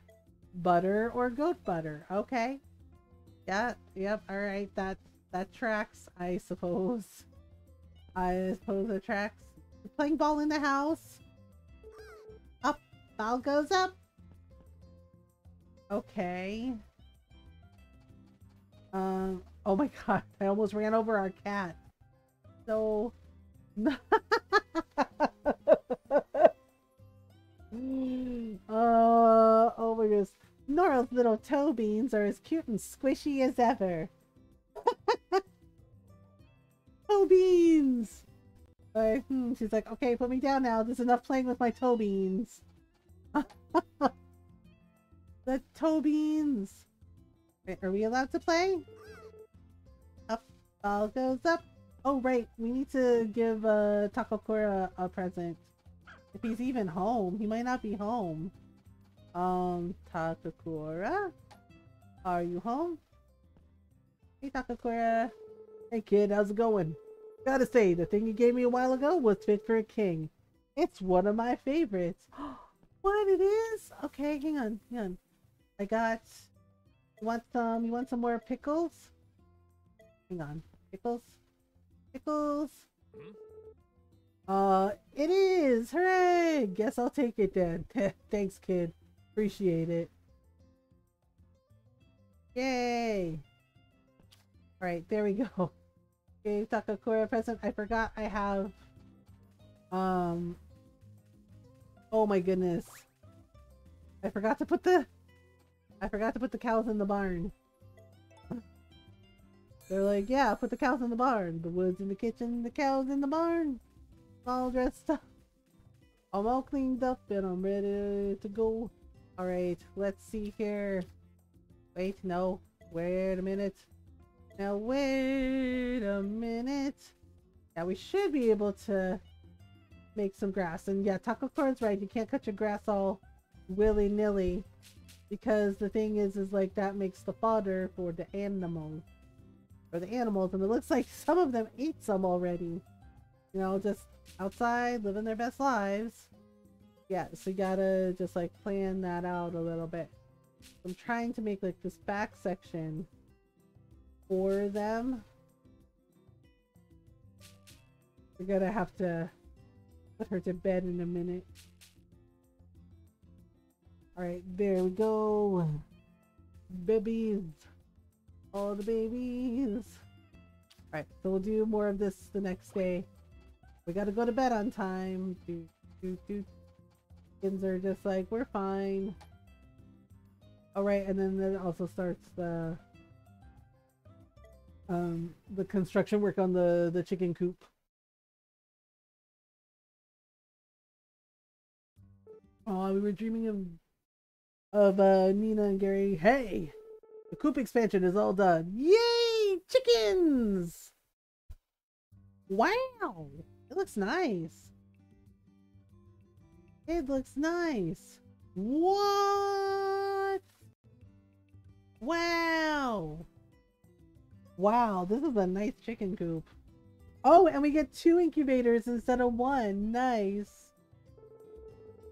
butter or goat butter. Okay. Yeah, yep, alright, that that tracks, I suppose. I suppose it tracks. Playing ball in the house. Up, ball goes up. Okay. Um, oh my god, I almost ran over our cat. So... uh, oh my goodness. Nora's little toe beans are as cute and squishy as ever. toe beans! Like, hmm, she's like, okay, put me down now. There's enough playing with my toe beans. the toe beans! Wait, are we allowed to play? Up, ball goes up. Oh, right. We need to give uh, Takakura a present. If he's even home. He might not be home. Um, Takakura? Are you home? Hey, Takakura. Hey, kid. How's it going? Gotta say, the thing you gave me a while ago was fit for a king. It's one of my favorites. what it is? Okay, hang on. Hang on. I got... You want some... You want some more pickles? Hang on. Pickles? Pickles? Uh, it is! Hooray! Guess I'll take it then. Thanks, kid. Appreciate it. Yay! Alright, there we go. Okay, Takakura present. I forgot I have... Um... Oh my goodness. I forgot to put the... I forgot to put the cows in the barn. They're like, yeah, put the cows in the barn. The wood's in the kitchen, the cows in the barn. All dressed up. I'm all cleaned up and I'm ready to go. Alright, let's see here. Wait, no. Wait a minute. Now wait a minute. Yeah, we should be able to make some grass. And yeah, Takakura's right. You can't cut your grass all willy-nilly. Because the thing is, is like that makes the fodder for the animals or the animals, and it looks like some of them ate some already. You know, just outside, living their best lives. Yeah, so you gotta just like plan that out a little bit. I'm trying to make like this back section for them. We're gonna have to put her to bed in a minute. Alright, there we go. Babies all the babies. Alright, so we'll do more of this the next day. We gotta go to bed on time. Do, do, do. Kids are just like, we're fine. Alright, and then it also starts the um the construction work on the the chicken coop. Oh, we were dreaming of of uh Nina and Gary. Hey, the coop expansion is all done. Yay! Chickens! Wow! It looks nice. It looks nice. What? Wow! Wow, this is a nice chicken coop. Oh, and we get two incubators instead of one. Nice.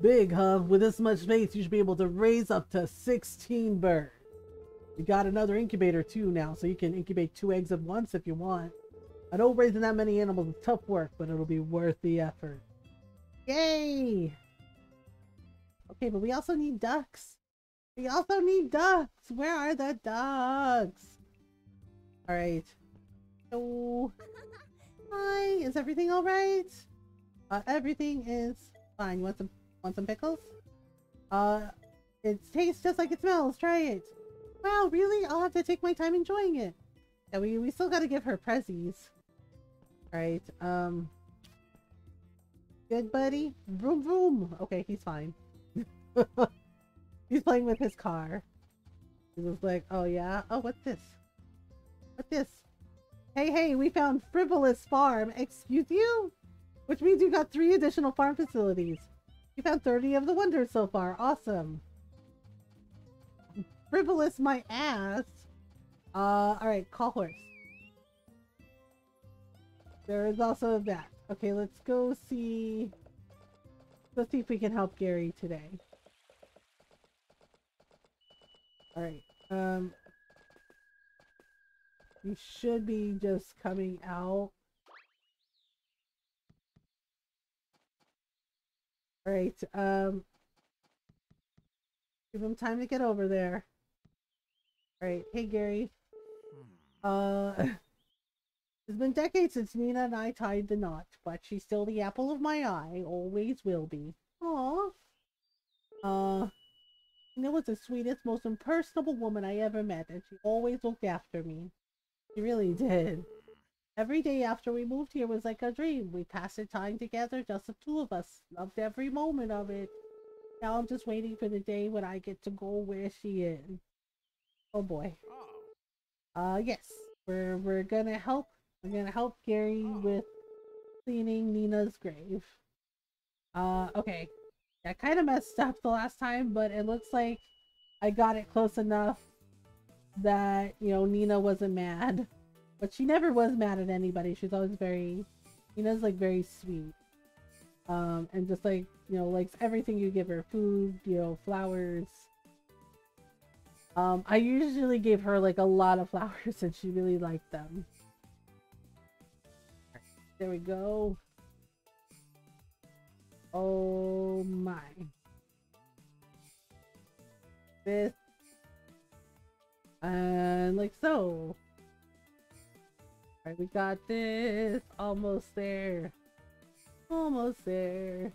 Big, huh? With this much space, you should be able to raise up to 16 birds. You got another incubator too now, so you can incubate two eggs at once if you want. I know raising that many animals is tough work, but it'll be worth the effort. Yay! Okay, but we also need ducks. We also need ducks. Where are the ducks? Alright. So... Hi, is everything all right? Uh, everything is fine. You want some want some pickles? Uh, it tastes just like it smells. Try it. Wow, really? I'll have to take my time enjoying it. Yeah, we we still got to give her prezzies. Right. Um. Good buddy. Vroom vroom. Okay, he's fine. he's playing with his car. He was like, "Oh yeah. Oh, what's this? What's this? Hey, hey, we found Frivolous Farm. Excuse you? Which means you got three additional farm facilities. You found 30 of the wonders so far. Awesome. Frivolous my ass. Uh, alright, call horse. There is also that. Okay, let's go see... Let's see if we can help Gary today. Alright, um... You should be just coming out. Alright, um... Give him time to get over there. Alright, hey Gary. Uh... It's been decades since Nina and I tied the knot, but she's still the apple of my eye, always will be. Aww. Uh... Nina was the sweetest, most impersonable woman I ever met, and she always looked after me. She really did. Every day after we moved here was like a dream. We passed the time together, just the two of us. Loved every moment of it. Now I'm just waiting for the day when I get to go where she is. Oh boy. Uh yes. We're we're gonna help we're gonna help Gary with cleaning Nina's grave. Uh okay. I kinda messed up the last time, but it looks like I got it close enough that you know Nina wasn't mad, but she never was mad at anybody. She's always very Nina's like very sweet, um, and just like you know likes everything you give her, food, you know, flowers. Um, I usually gave her like a lot of flowers, and she really liked them. There we go. Oh my. This and like so. Alright, we got this. Almost there. Almost there.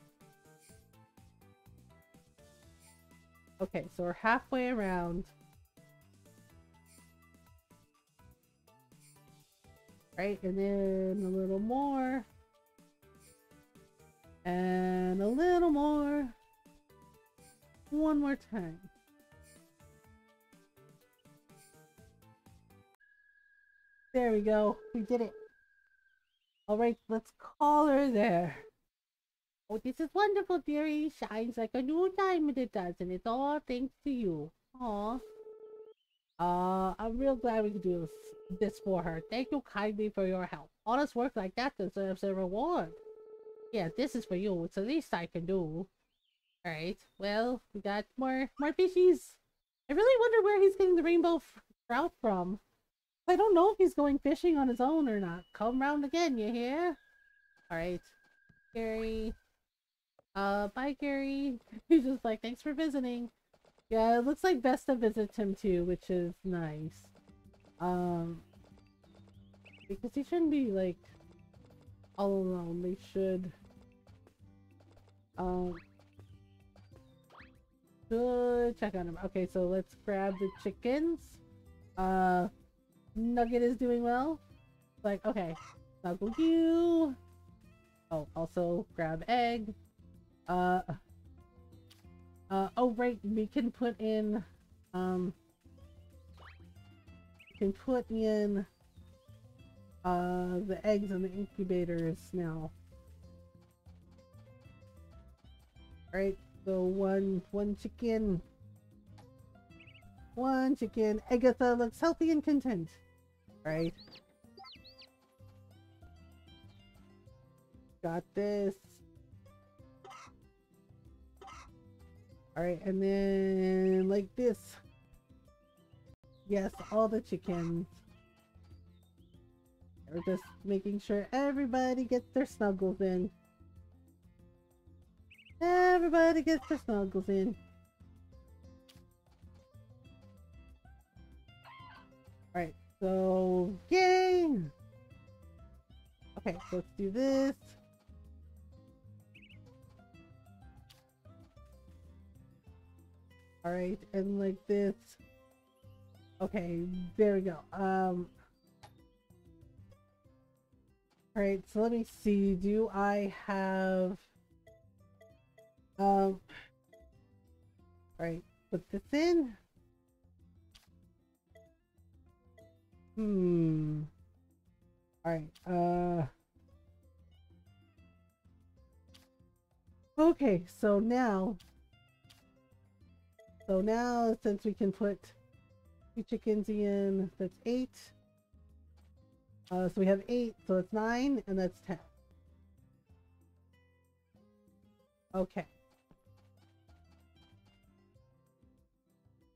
Okay, so we're halfway around. Right, and then a little more. And a little more. One more time. There we go. We did it. Alright, let's call her there. Oh, this is wonderful, dearie. Shines like a new diamond it does, and it's all thanks to you. Aw. Uh, I'm real glad we could do this, for her. Thank you kindly for your help. Honest work like that deserves a reward. Yeah, this is for you. It's the least I can do. Alright, well, we got more, more fishies. I really wonder where he's getting the rainbow trout from. I don't know if he's going fishing on his own or not. Come round again, you hear? Alright. Gary. Uh, bye, Gary. He's just like, thanks for visiting. Yeah, it looks like Vesta visits him too, which is nice. Um, because he shouldn't be, like, all alone. They should, um, should check on him. Okay, so let's grab the chickens. Uh, Nugget is doing well. Like, okay, snuggle you. Oh, also grab egg. Uh, uh, oh right, we can put in, um, can put in, uh, the eggs in the incubators now. Alright, so one, one chicken. One chicken. Agatha looks healthy and content right? Got this. Alright, and then like this. Yes, all the chickens. We're just making sure everybody gets their snuggles in. Everybody gets their snuggles in. Alright, so, yay! Okay, so let's do this. All right, and like this. Okay, there we go. Um. All right, so let me see. Do I have? Um. All right, put this in. Hmm. All right. Uh. Okay, so now. So now, since we can put two chickens in, that's eight. Uh, so we have eight, so that's nine, and that's ten. Okay.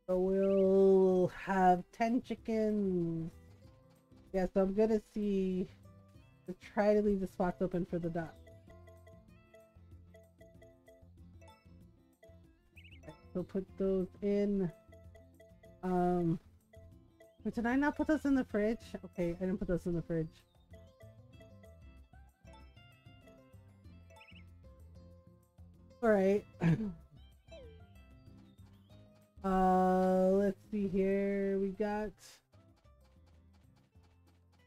So we'll have ten chickens. Yeah, so I'm gonna see to try to leave the spots open for the duck. So put those in. Um, did I not put those in the fridge? Okay, I didn't put those in the fridge. Alright. uh, let's see here. We got...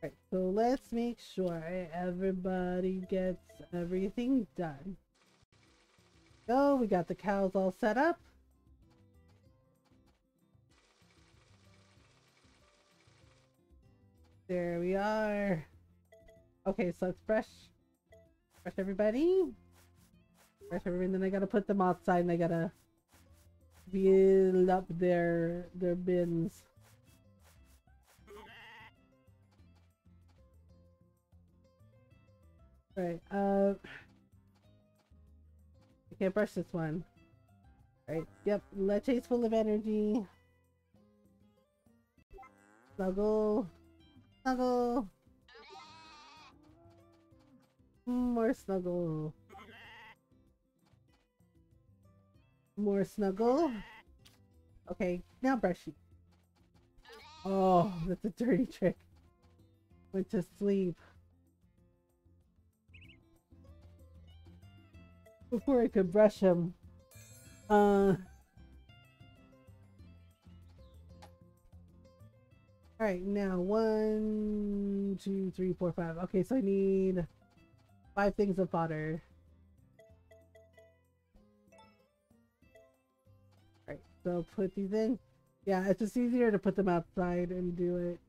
Alright, so let's make sure everybody gets everything done. Go, we got the cows all set up. There we are. Okay, so let's brush, brush everybody. Brush everybody, and then I gotta put them outside, and I gotta fill up their their bins. Right. Uh, I can't brush this one. Right. Yep. Leche's full of energy. Snuggle. Snuggle. More snuggle. More snuggle. Okay, now brushy. Oh, that's a dirty trick. Went to sleep. Before I could brush him. Uh... Alright, now one, two, three, four, five. Okay, so I need five things of fodder. Alright, so put these in. Yeah, it's just easier to put them outside and do it.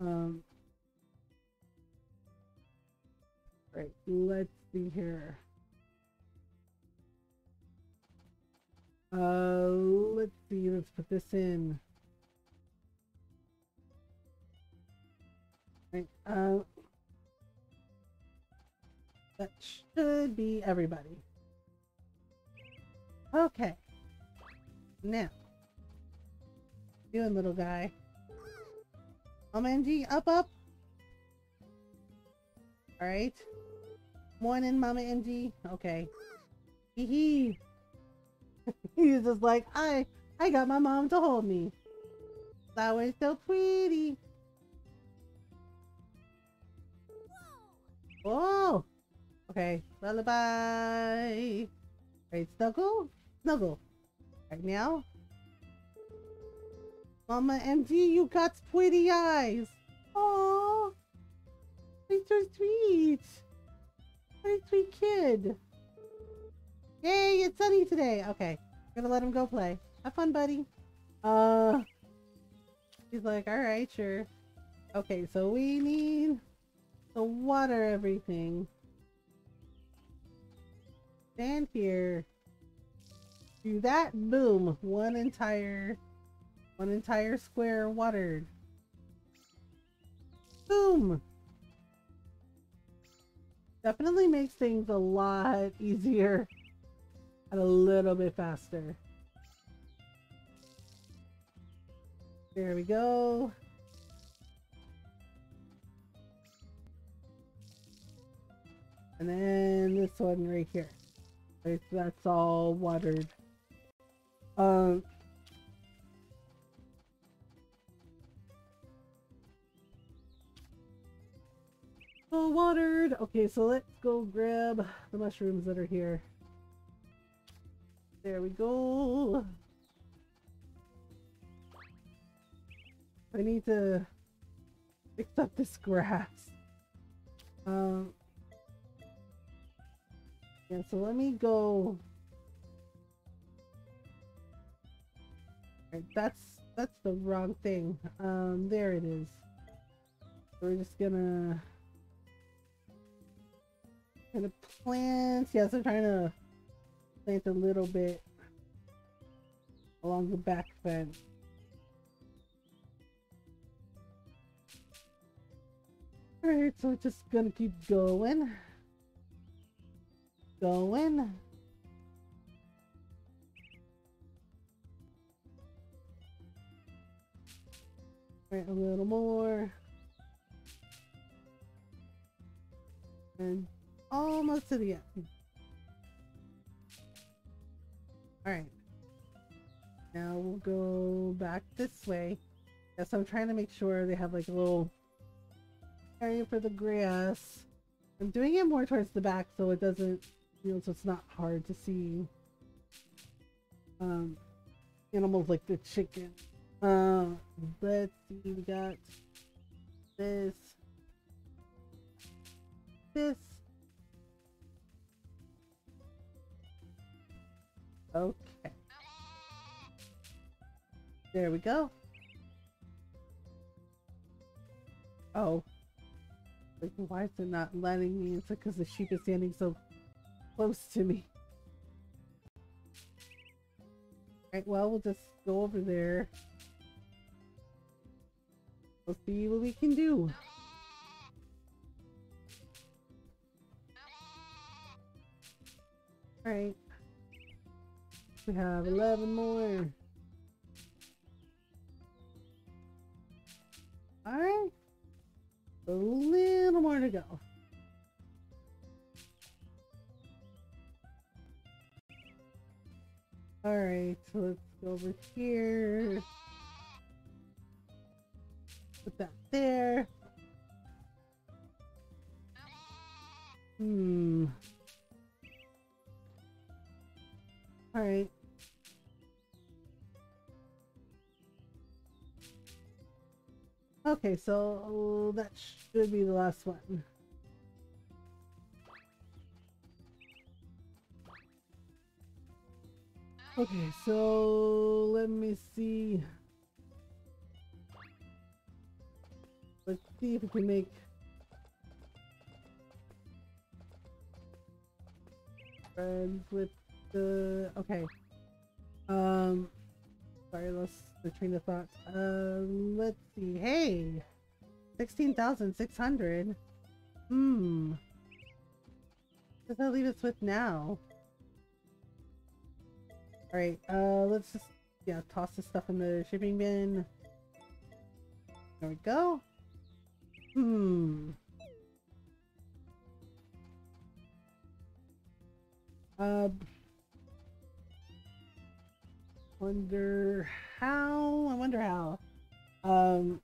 Um. Right, let's see here. Uh, let's see, let's put this in. Uh, that should be everybody. Okay. Now. Doing little guy. Mama MG, up, up. Alright. Morning, Mama MG. Okay. Hee hee. He's just like, I, I got my mom to hold me. That was so pretty. Whoa! Okay, lullaby. Right, snuggle, snuggle. Right now. Mama MG, you got pretty eyes. Oh, you're so sweet. What a sweet kid. Yay, it's sunny today. Okay, gonna let him go play. Have fun, buddy. Uh, he's like, all right, sure. Okay, so we need to water everything. Stand here. Do that, boom. One entire, one entire square watered. Boom. Definitely makes things a lot easier and a little bit faster. There we go. And then this one right here. That's all watered. Um, well watered. Okay, so let's go grab the mushrooms that are here. There we go. I need to fix up this grass. Um, yeah, so let me go. Right, that's that's the wrong thing. Um, there it is. We're just gonna gonna plant. Yes, I'm trying to plant a little bit along the back fence. Alright, so we're just gonna keep going. Going. Right, a little more. And almost to the end. Alright. Now we'll go back this way. So I'm trying to make sure they have like a little area for the grass. I'm doing it more towards the back so it doesn't, know, so it's not hard to see um, animals like the chicken. Uh, let's see, we got this, this. Okay. There we go. Oh. Like, why is it not letting me? It's because the sheep is standing so close to me. Alright, well, we'll just go over there. We'll see what we can do. Alright. We have 11 more. Alright. A little more to go. Alright, so let's go over here. Put that there. Hmm. Alright. Okay, so that should be the last one. Okay, so let me see. Let's see if we can make friends with the okay. Um sorry, lost the train of thought. Uh let's see. Hey! Sixteen thousand six hundred. Hmm. Does that leave us with now? Alright, uh, let's just, yeah, toss this stuff in the shipping bin. There we go. Hmm. Uh, wonder how, I wonder how. Um,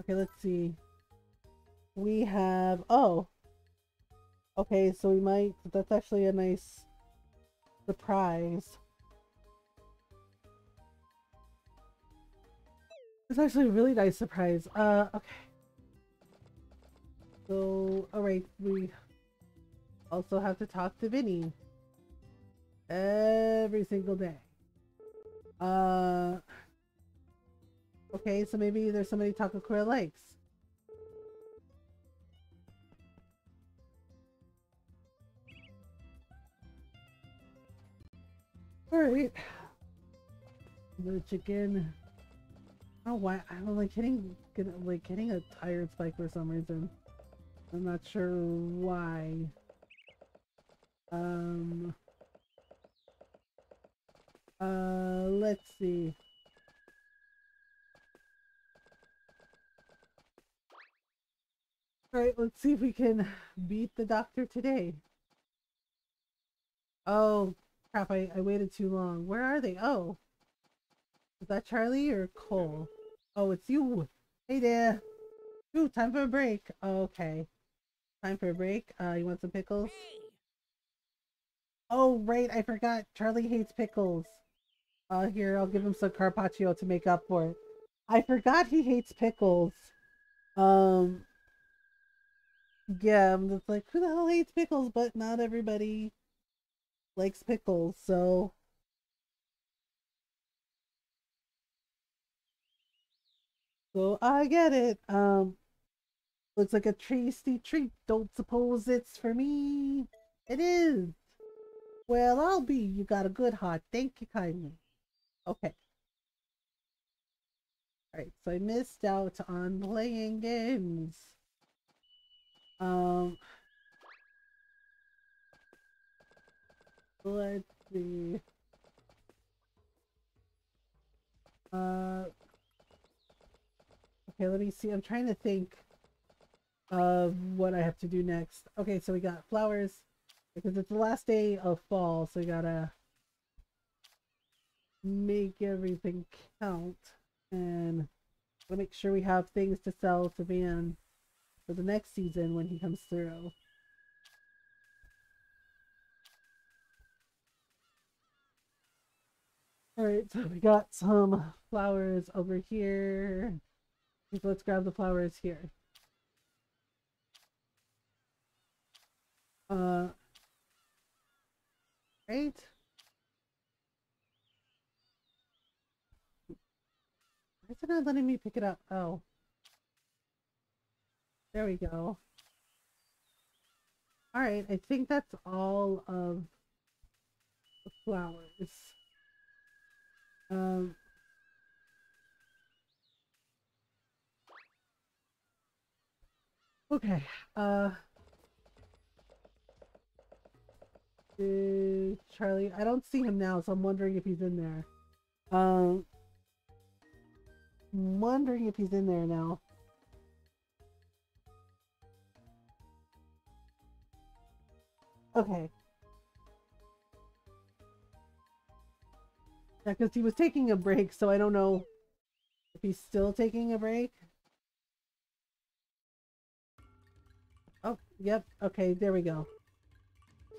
okay, let's see. We have, oh, okay, so we might, that's actually a nice surprise. It's actually a really nice surprise. Uh, okay. So, alright, we also have to talk to Vinny. Every single day. Uh, okay, so maybe there's somebody Takakura likes. Alright. The chicken. Oh, why? I'm like hitting, like hitting a tired spike for some reason. I'm not sure why. Um. Uh, let's see. Alright, let's see if we can beat the doctor today. Oh, Crap, I, I waited too long. Where are they? Oh. Is that Charlie or Cole? Oh, it's you. Hey there. Ooh, time for a break. Okay. Time for a break. Uh, you want some pickles? Oh, right, I forgot. Charlie hates pickles. Uh, here, I'll give him some carpaccio to make up for it. I forgot he hates pickles. Um, yeah, I'm just like, who the hell hates pickles? But not everybody likes pickles, so. So I get it. Um, looks like a tasty treat. Don't suppose it's for me. It is. Well, I'll be. You got a good heart. Thank you kindly. Okay. Alright, so I missed out on playing games. Um, let's see. Uh, okay, let me see. I'm trying to think of what I have to do next. Okay, so we got flowers because it's the last day of fall, so we gotta make everything count and we'll make sure we have things to sell to Van for the next season when he comes through. Alright, so we got some flowers over here. Let's grab the flowers here. Uh, right? Why is it not letting me pick it up? Oh. There we go. Alright, I think that's all of the flowers. Um, okay, uh, Charlie, I don't see him now, so I'm wondering if he's in there. Um, I'm wondering if he's in there now. Okay. Because he was taking a break, so I don't know if he's still taking a break. Oh, yep. Okay, there we go.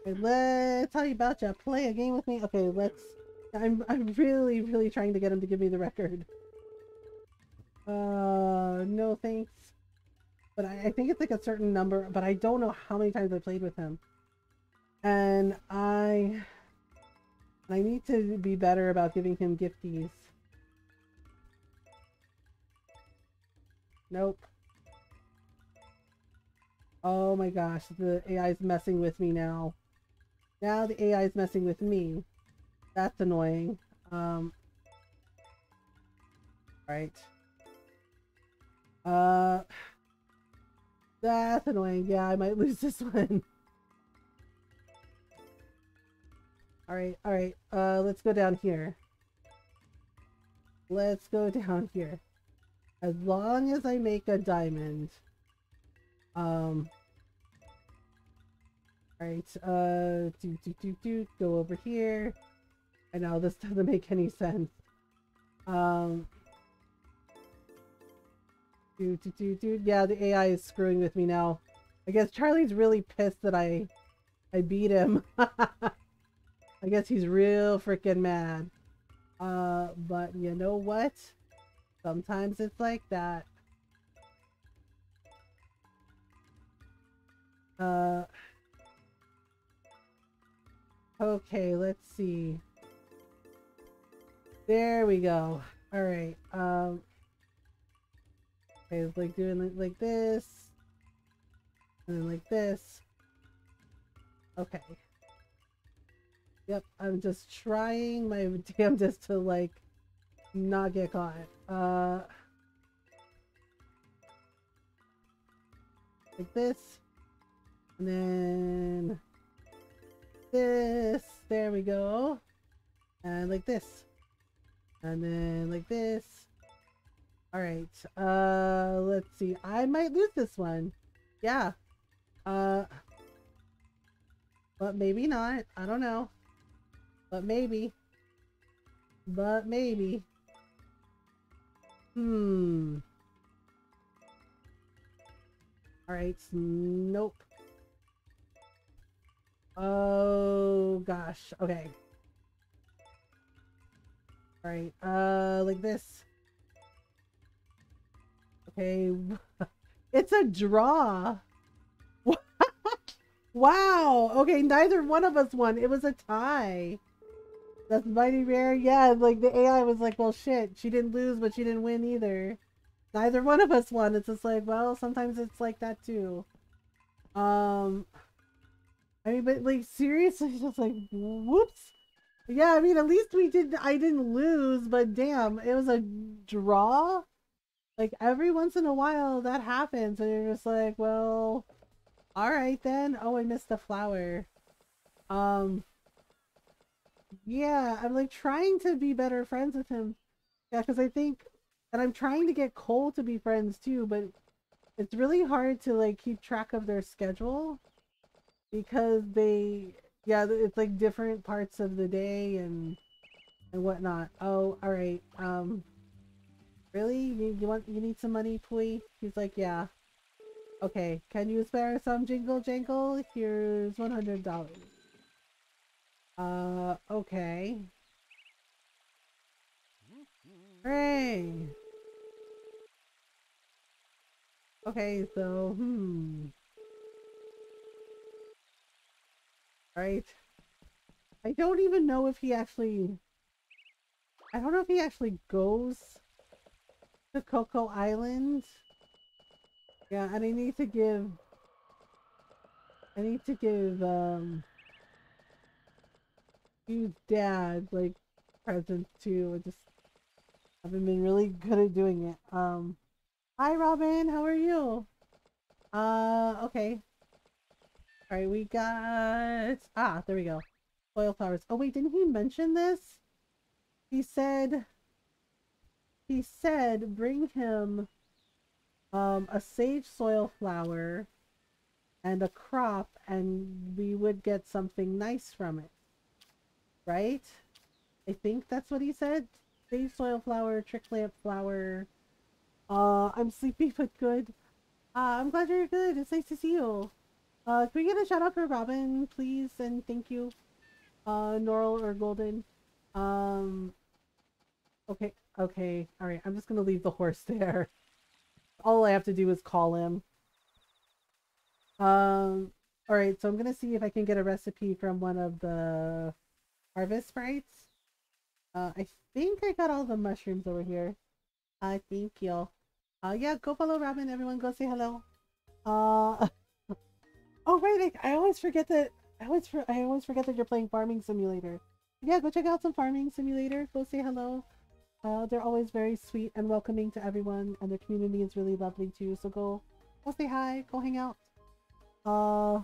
Okay, let's tell you about you. Play a game with me. Okay, let's... I'm, I'm really, really trying to get him to give me the record. Uh, no thanks. But I, I think it's like a certain number, but I don't know how many times I played with him. And I... I need to be better about giving him gifties. Nope. Oh my gosh, the AI is messing with me now. Now the AI is messing with me. That's annoying. Um, right. Uh, that's annoying. Yeah, I might lose this one. Alright, alright. Uh, let's go down here. Let's go down here. As long as I make a diamond. Um. Alright, uh, do, do, do, do, go over here. I know, this doesn't make any sense. Um, do, do, do, do. Yeah, the AI is screwing with me now. I guess Charlie's really pissed that I I beat him. I guess he's real freaking mad. Uh, but you know what? Sometimes it's like that. Uh, okay, let's see. There we go. Alright, um, Okay, it's like doing like this. And then like this. Okay. Yep, I'm just trying my damnedest to like not get caught. Uh like this. And then this. There we go. And like this. And then like this. Alright, uh, let's see. I might lose this one. Yeah. Uh, but maybe not. I don't know. But maybe. But maybe. Hmm. Alright, nope. Oh gosh, okay. Alright, uh, like this. Okay, it's a draw. wow, okay, neither one of us won. It was a tie. That's mighty rare. Yeah, like the AI was like, well, shit, she didn't lose, but she didn't win either. Neither one of us won. It's just like, well, sometimes it's like that too. Um, I mean, but like seriously, just like, whoops. Yeah, I mean, at least we did. I didn't lose, but damn, it was a draw. Like every once in a while, that happens, and you're just like, well, all right then. Oh, I missed the flower. Um, yeah, I'm like trying to be better friends with him. Yeah, because I think, and I'm trying to get Cole to be friends too, but it's really hard to like keep track of their schedule because they, yeah, it's like different parts of the day and and whatnot. Oh, all right. Um, really? You, you want you need some money, Pui? He's like, yeah. Okay, can you spare some jingle jangle? Here's one hundred dollars. Uh, okay. Hooray! Okay, so, hmm. Right. I don't even know if he actually... I don't know if he actually goes to Coco Island. Yeah, and I need to give... I need to give, um huge dad like presents too. I just haven't been really good at doing it. Um, hi Robin, how are you? Uh, okay. All right, we got ah, there we go. Oil flowers. Oh wait, didn't he mention this? He said. He said bring him um a sage soil flower and a crop and we would get something nice from it right? I think that's what he said. Sage soil flower, trick lamp flower. Uh, I'm sleepy but good. Uh, I'm glad you're good. It's nice to see you. Uh, can we get a shout out for Robin, please? And thank you. Uh, Norl or Golden. Um, okay, okay. Alright, I'm just gonna leave the horse there. All I have to do is call him. Um, alright, so I'm gonna see if I can get a recipe from one of the harvest sprites. Uh, I think I got all the mushrooms over here. I thank you. Uh, yeah, go follow Robin. Everyone go say hello. Uh, oh right, I, I always forget that. I always for, I always forget that you're playing Farming Simulator. Yeah, go check out some Farming Simulator. Go say hello. Uh, they're always very sweet and welcoming to everyone, and their community is really lovely too. So go, go say hi. Go hang out. Uh,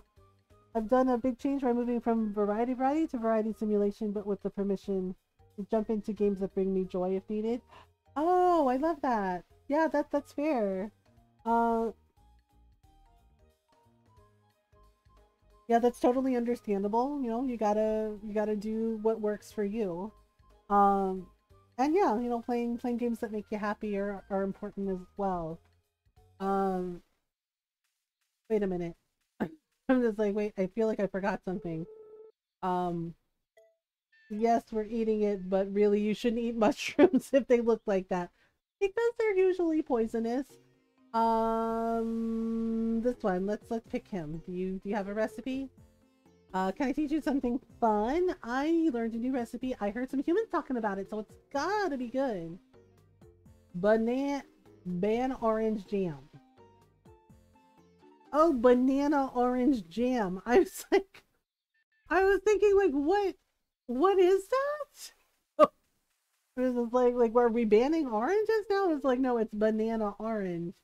I've done a big change by moving from variety variety to variety simulation, but with the permission to jump into games that bring me joy if needed. Oh, I love that. Yeah, that that's fair. Uh, yeah, that's totally understandable. You know, you gotta you gotta do what works for you. Um, and yeah, you know, playing playing games that make you happy are, are important as well. Um, wait a minute. I'm just like, wait, I feel like I forgot something. Um, yes, we're eating it, but really you shouldn't eat mushrooms if they look like that. Because they're usually poisonous. Um, this one, let's, let's pick him. Do you, do you have a recipe? Uh, can I teach you something fun? I learned a new recipe. I heard some humans talking about it, so it's gotta be good. Banana, ban orange jam oh, banana orange jam. I was like, I was thinking like, what, what is that? it was like, like, were we banning oranges now? It's like, no, it's banana orange.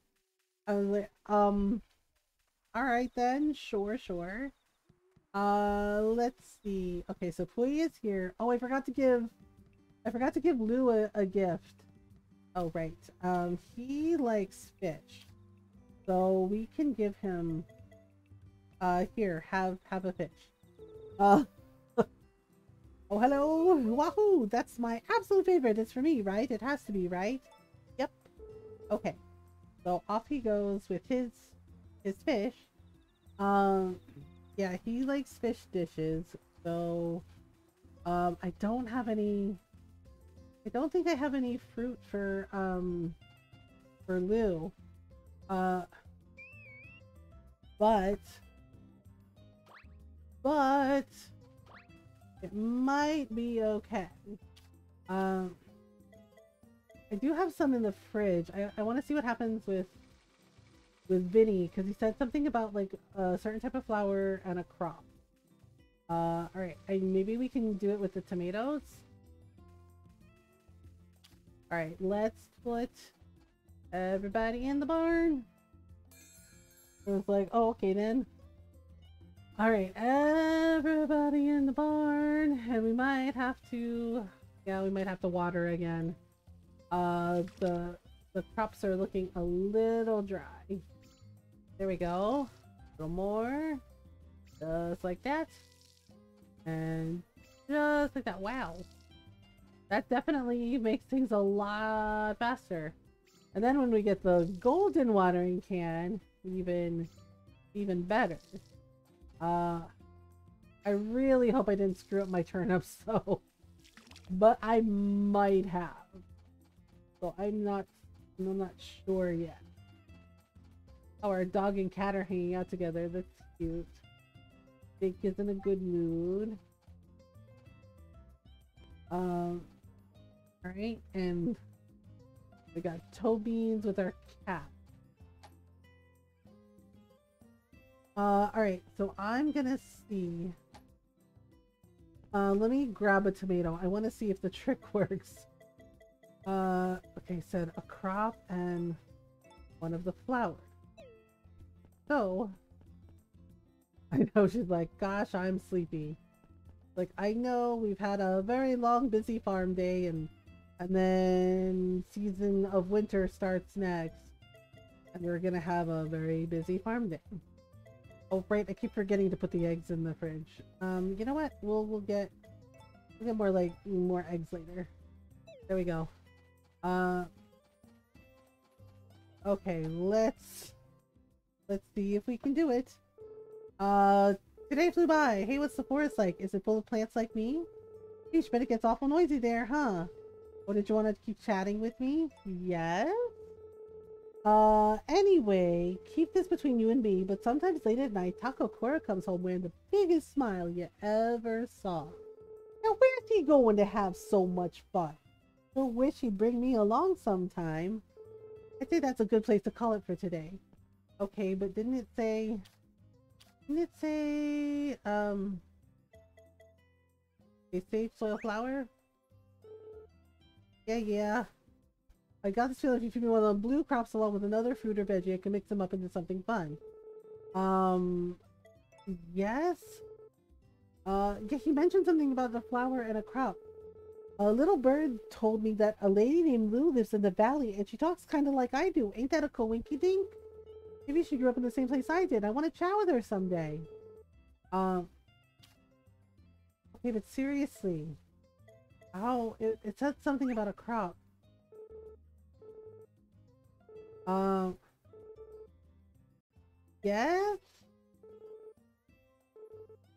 I was like, um, all right then, sure, sure. Uh, let's see. Okay, so Pui is here. Oh, I forgot to give, I forgot to give Lou a, a gift. Oh, right. Um, he likes fish. So we can give him uh here, have have a fish. Uh Oh hello! Wahoo! That's my absolute favorite. It's for me, right? It has to be, right? Yep. Okay. So off he goes with his his fish. Um, yeah, he likes fish dishes. So, um, I don't have any. I don't think I have any fruit for um for Lou. Uh, but but it might be okay. Um, I do have some in the fridge. I, I want to see what happens with with Vinny because he said something about like a certain type of flower and a crop. Uh, all right, I, maybe we can do it with the tomatoes. All right, let's put everybody in the barn. It was like, oh, okay then. All right, everybody in the barn, and we might have to, yeah, we might have to water again. Uh, the the crops are looking a little dry. There we go. A little more, just like that, and just like that. Wow, that definitely makes things a lot faster. And then when we get the golden watering can, even even better. Uh, I really hope I didn't screw up my turnips though. But I might have. So I'm not I'm not sure yet. Oh, our dog and cat are hanging out together. That's cute. Jake is in a good mood. Um, alright, and we got toe beans with our cat. Uh, alright, so I'm gonna see. Uh, let me grab a tomato. I want to see if the trick works. Uh, okay, said a crop and one of the flowers. So, I know she's like, gosh, I'm sleepy. Like, I know we've had a very long, busy farm day and and then season of winter starts next. And we're gonna have a very busy farm day. Oh, right, I keep forgetting to put the eggs in the fridge. Um, you know what? We'll, we'll get, we'll get more, like, more eggs later. There we go. Uh, okay, let's, let's see if we can do it. Uh, today flew by. Hey, what's the forest like? Is it full of plants like me? Geez, but it gets awful noisy there, huh? What, did you want to keep chatting with me? Yes? Uh, anyway, keep this between you and me, but sometimes late at night, Takakura comes home wearing the biggest smile you ever saw. Now, where's he going to have so much fun? I wish he'd bring me along sometime. I think that's a good place to call it for today. Okay, but didn't it say... Didn't it say, um... A safe soil flower? Yeah, yeah. I got this feeling if you feed me one of the blue crops along with another fruit or veggie, I can mix them up into something fun. Um, yes? Uh, yeah, he mentioned something about the flower and a crop. A little bird told me that a lady named Lou lives in the valley and she talks kind of like I do. Ain't that a coinky dink? Maybe she grew up in the same place I did. I want to chat with her someday. Um, okay, but seriously. Oh, it, it said something about a crop. Um. Yes.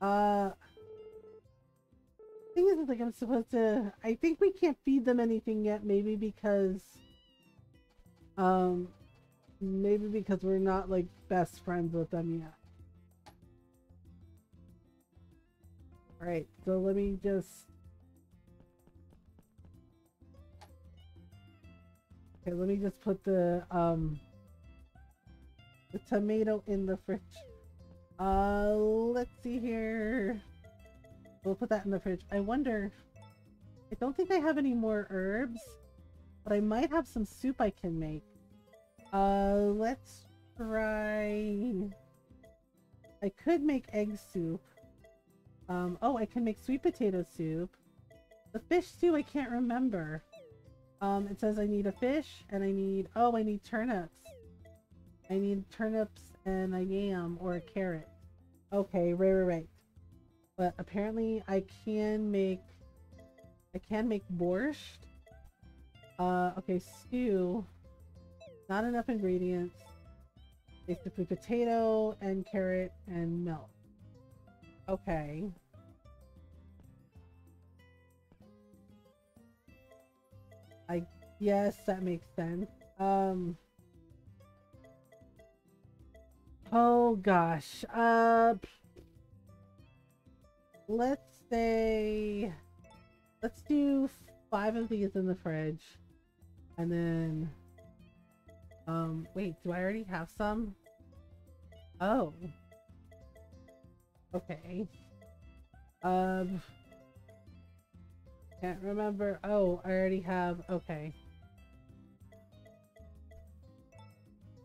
Uh. Thing is, like I'm supposed to. I think we can't feed them anything yet. Maybe because. Um. Maybe because we're not like best friends with them yet. Alright, so let me just Okay, let me just put the um the tomato in the fridge. Uh, let's see here. We'll put that in the fridge. I wonder. I don't think I have any more herbs, but I might have some soup I can make. Uh, let's try. I could make egg soup. Um, oh, I can make sweet potato soup. The fish stew I can't remember. Um, it says I need a fish and I need, oh, I need turnips. I need turnips and a yam or a carrot. Okay, right, right, right. But apparently I can make, I can make borscht. Uh, okay, stew. Not enough ingredients. Basically potato and carrot and milk. Okay. Guess that makes sense. Um Oh gosh. Uh let's say let's do five of these in the fridge. And then um wait, do I already have some? Oh. Okay. Um can't remember. Oh, I already have okay.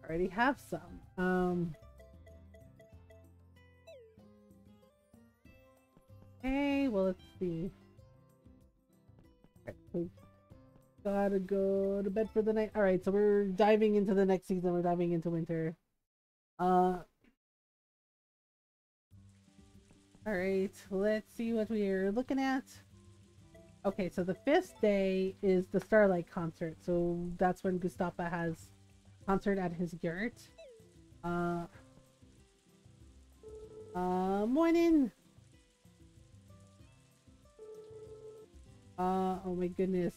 Already have some. Um Okay, well let's see. we gotta go to bed for the night. Alright, so we're diving into the next season. We're diving into winter. Uh Alright, let's see what we're looking at. Okay, so the fifth day is the Starlight concert. So that's when Gustafa has concert at his yurt. Uh, uh, morning. Uh, oh my goodness.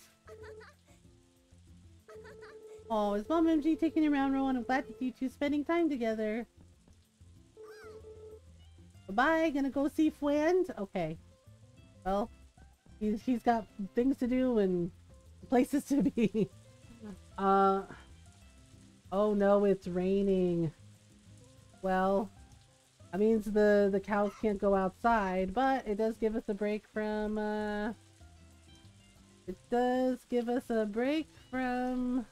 Oh, is Mom MG taking you around, Rowan? I'm glad to see you two spending time together. Bye-bye, gonna go see Fwand? Okay. Well, he's, he's got things to do and places to be. uh, oh no, it's raining. Well, that means the, the cows can't go outside, but it does give us a break from, uh, it does give us a break from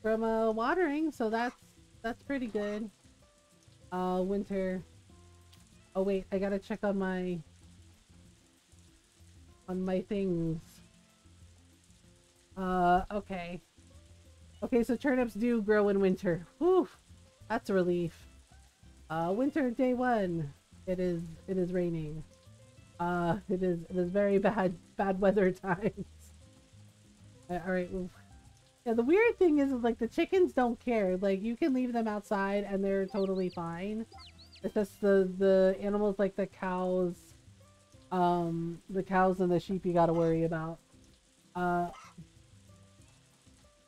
from uh, watering, so that's that's pretty good. Uh, winter. Oh wait, I gotta check on my on my things. Uh, okay. Okay, so turnips do grow in winter. Whew, that's a relief. Uh, winter day one. It is it is raining. Uh, it is it is very bad bad weather times. Uh, all right. Yeah, the weird thing is, is like the chickens don't care. Like you can leave them outside and they're totally fine. It's just the the animals like the cows, um, the cows and the sheep you got to worry about. Uh,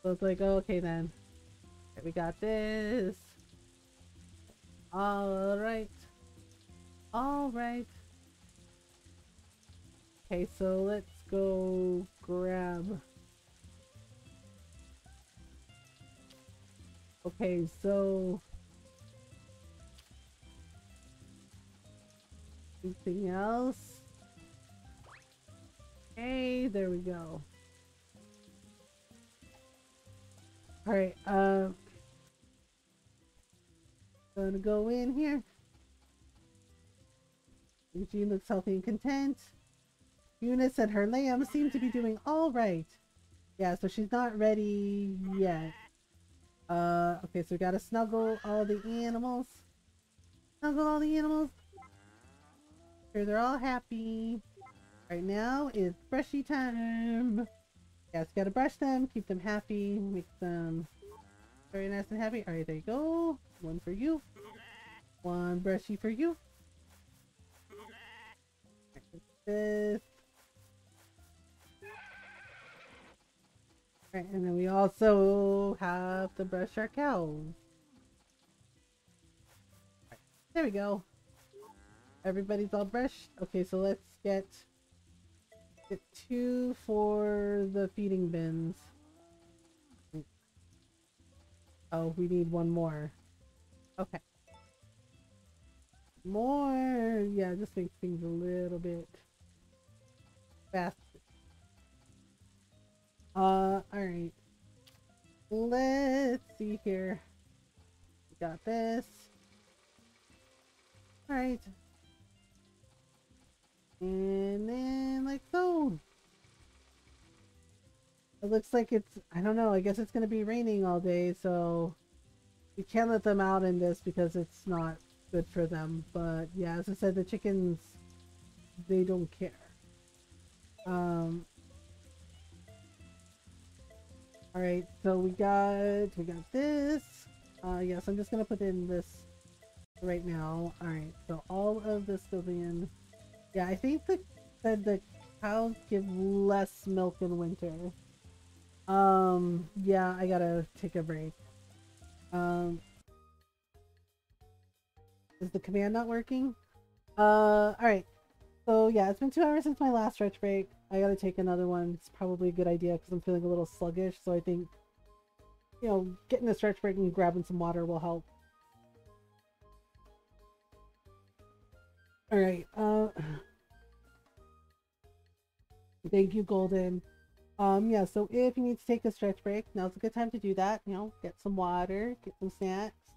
so it's like oh, okay then. We got this. All right. All right. Okay, so let's go grab... Okay, so... Anything else? Okay, there we go. Alright, uh... Gonna go in here. Eugene looks healthy and content. Eunice and her lamb seem to be doing all right. Yeah, so she's not ready yet. Uh, okay, so we gotta snuggle all the animals. Snuggle all the animals. Sure, they're all happy. Right now is brushy time. Yes, gotta brush them, keep them happy, make them very nice and happy. Alright, there you go. One for you. One brushy for you. This. Right, and then we also have to brush our cows. There we go. Everybody's all brushed. Okay, so let's get get two for the feeding bins. Oh, we need one more. Okay. More, yeah, just makes things a little bit faster. Uh, alright. Let's see here. We got this. Alright. And then, like so. It looks like it's, I don't know, I guess it's going to be raining all day, so we can't let them out in this because it's not good for them. But yeah, as I said, the chickens, they don't care. Um, all right, so we got we got this. Uh, yes, I'm just gonna put in this right now. Alright, so all of this goes in. Yeah, I think the, that the cows give less milk in winter. Um, yeah, I gotta take a break. Um, is the command not working? Uh, alright. So yeah, it's been two hours since my last stretch break. I gotta take another one. It's probably a good idea because I'm feeling a little sluggish. So I think, you know, getting a stretch break and grabbing some water will help. Alright, uh... Thank you, Golden. Um, yeah, so if you need to take a stretch break, now's a good time to do that. You know, get some water, get some snacks.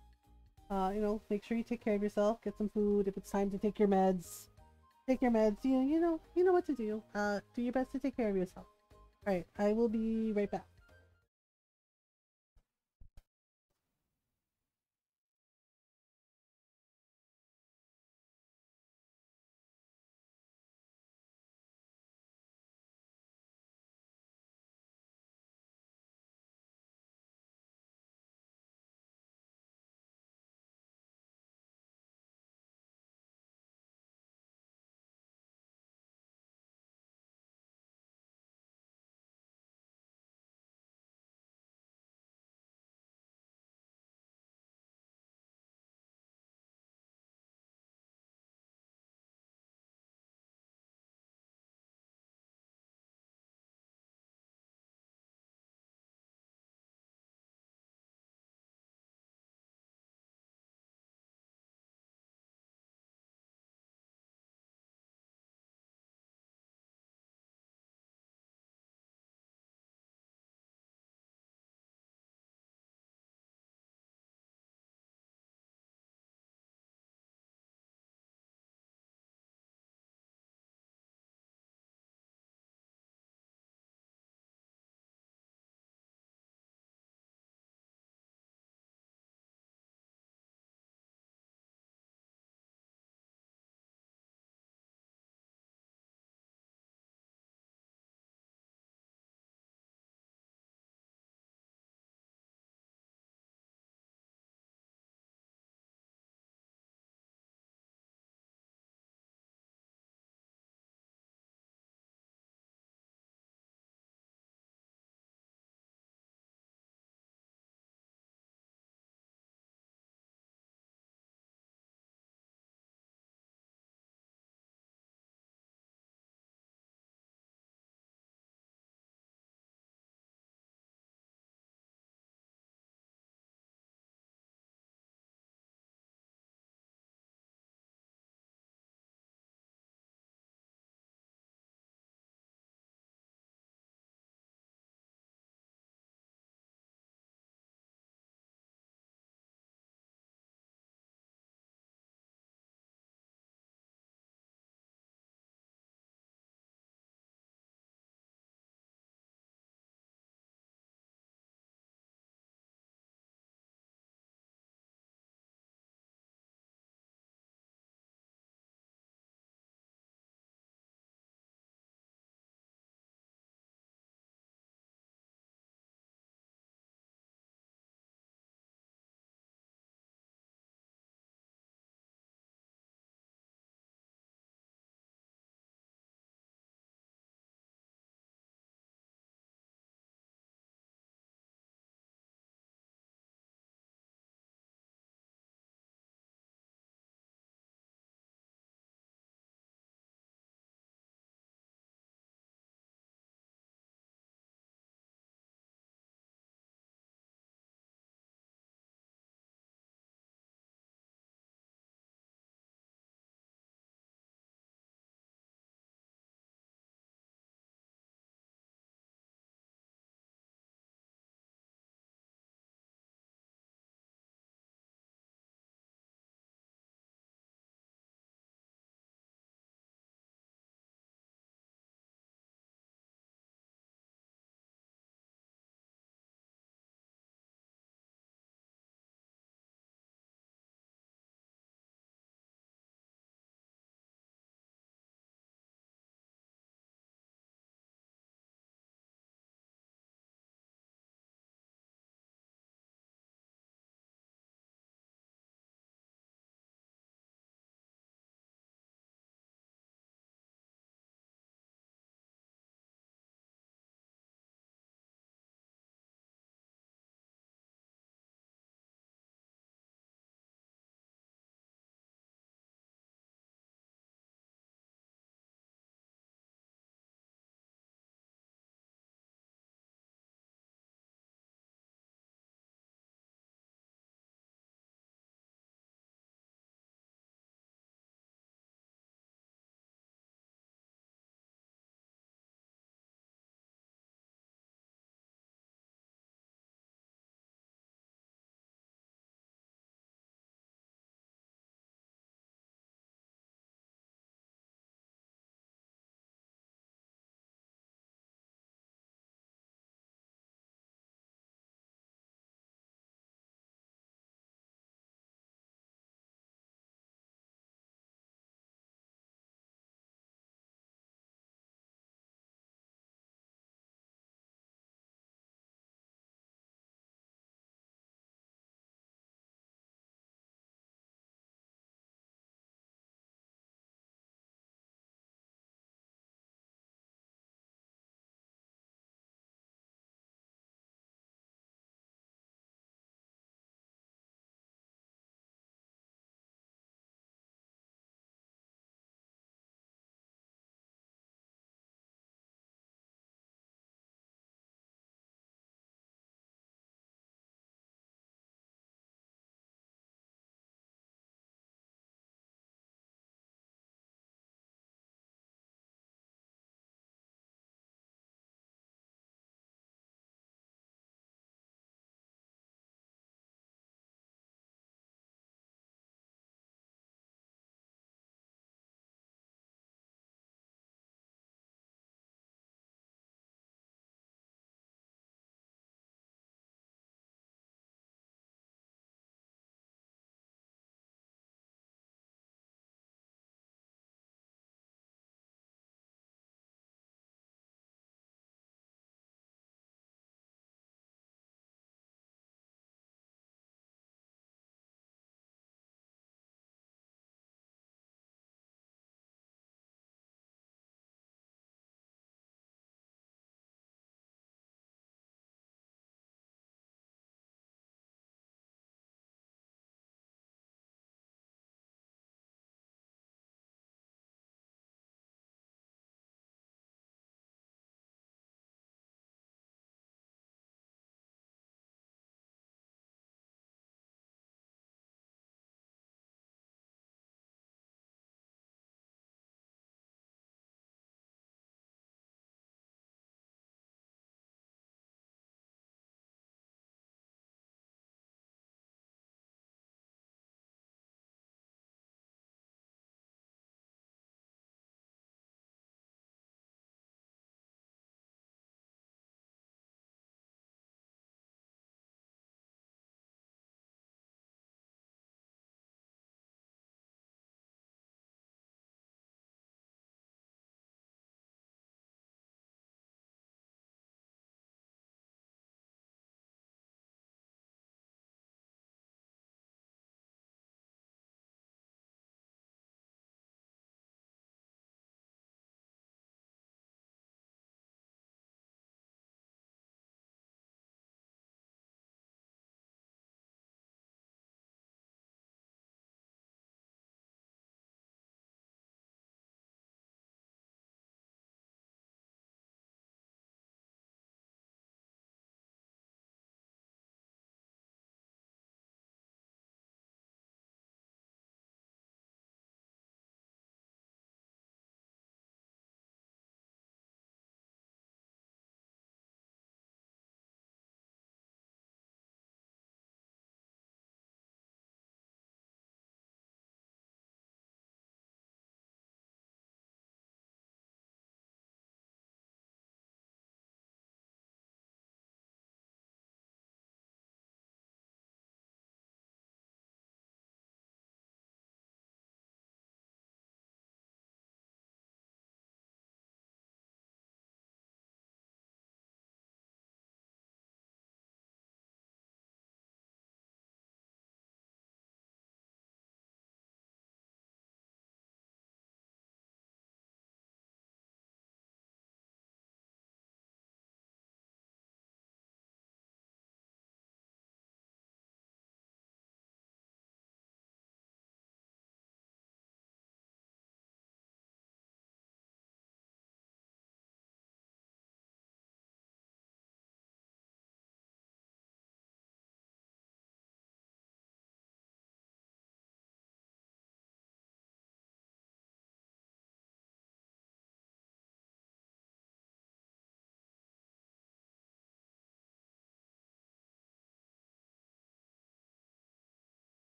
Uh, you know, make sure you take care of yourself, get some food. If it's time to take your meds, take your meds. You, you know, you know what to do. Uh, do your best to take care of yourself. Alright, I will be right back.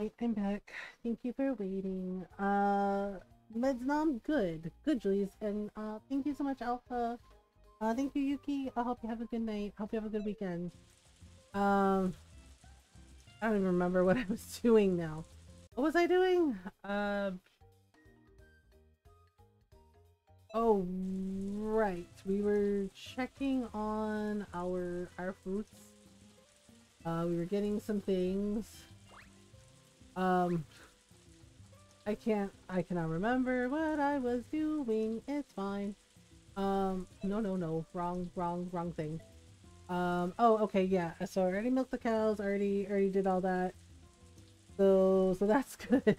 I'm back. Thank you for waiting. Uh, Medsnom, good. Good, Julius. And uh, thank you so much, Alpha. Uh, thank you, Yuki. I hope you have a good night. Hope you have a good weekend. Um, I don't even remember what I was doing now. What was I doing? Uh, oh, right. We were checking on our our fruits. Uh, we were getting some things. Um, I can't, I cannot remember what I was doing. It's fine. Um, no, no, no, wrong, wrong, wrong thing. Um, oh, okay, yeah. So I already milked the cows. Already, already did all that. So, so that's good.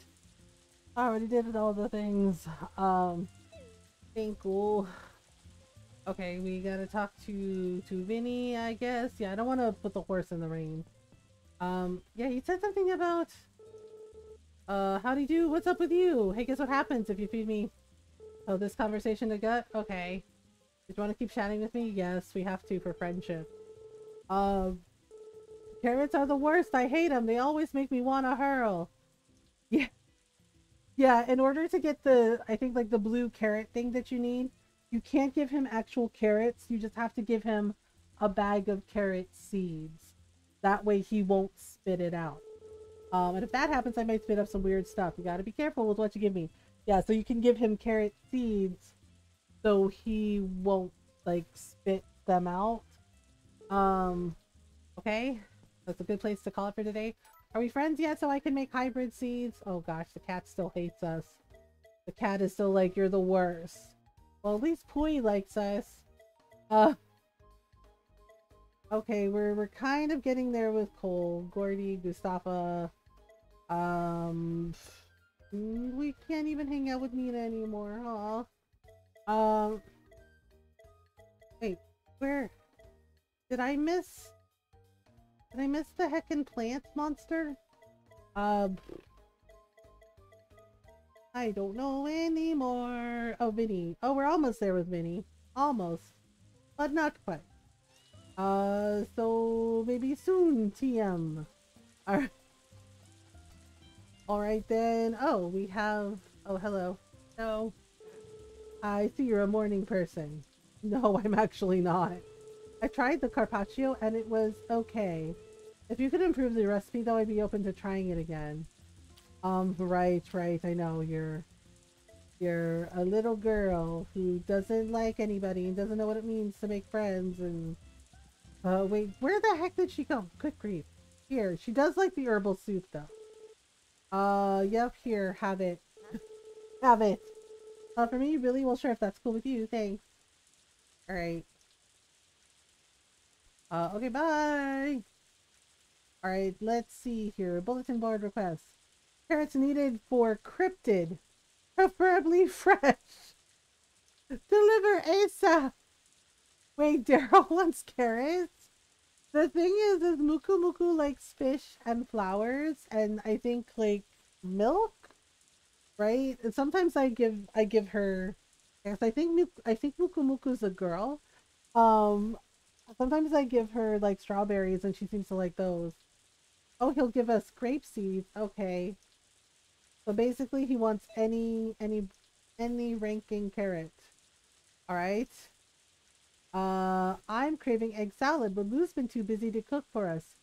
I already did all the things. Um, thank cool. Okay, we gotta talk to to Vinny, I guess. Yeah, I don't want to put the horse in the rain. Um, yeah, he said something about uh, howdy do? What's up with you? Hey, guess what happens if you feed me? Oh, this conversation to gut? Okay. Did you want to keep chatting with me? Yes, we have to for friendship. Um, carrots are the worst. I hate them. They always make me want to hurl. Yeah. Yeah, in order to get the, I think like the blue carrot thing that you need, you can't give him actual carrots. You just have to give him a bag of carrot seeds. That way he won't spit it out. Um, and if that happens, I might spit up some weird stuff. You gotta be careful with what you give me. Yeah, so you can give him carrot seeds so he won't, like, spit them out. Um, okay. That's a good place to call it for today. Are we friends yet so I can make hybrid seeds? Oh gosh, the cat still hates us. The cat is still like, you're the worst. Well, at least Pui likes us. Uh, okay, we're, we're kind of getting there with Cole, Gordy, Gustafa, um, we can't even hang out with Nina anymore, huh? Um, wait, where? Did I miss? Did I miss the heckin' plant monster? Um, I don't know anymore. Oh, Vinny. Oh, we're almost there with Vinny. Almost. But not quite. Uh, so maybe soon, TM. Alright. Alright then. Oh, we have... Oh, hello. No. I see you're a morning person. No, I'm actually not. I tried the carpaccio and it was okay. If you could improve the recipe though, I'd be open to trying it again. Um, right, right, I know, you're... You're a little girl who doesn't like anybody and doesn't know what it means to make friends and... Uh, wait, where the heck did she go? Quick grief. Here, she does like the herbal soup though. Uh, yep, here, have it. have it. Uh, for me, really? Well, sure, if that's cool with you, thanks. Alright. Uh, okay, bye! Alright, let's see here. Bulletin board request. Carrots needed for cryptid. Preferably fresh. Deliver ASAP! Wait, Daryl wants carrots? The thing is, is Muku Muku likes fish and flowers, and I think like milk, right? And sometimes I give I give her, yes, I think I think Muku Muku's a girl. Um, sometimes I give her like strawberries, and she seems to like those. Oh, he'll give us grape seeds. Okay. So basically, he wants any any any ranking carrot. All right. Uh, I'm craving egg salad, but Lou's been too busy to cook for us.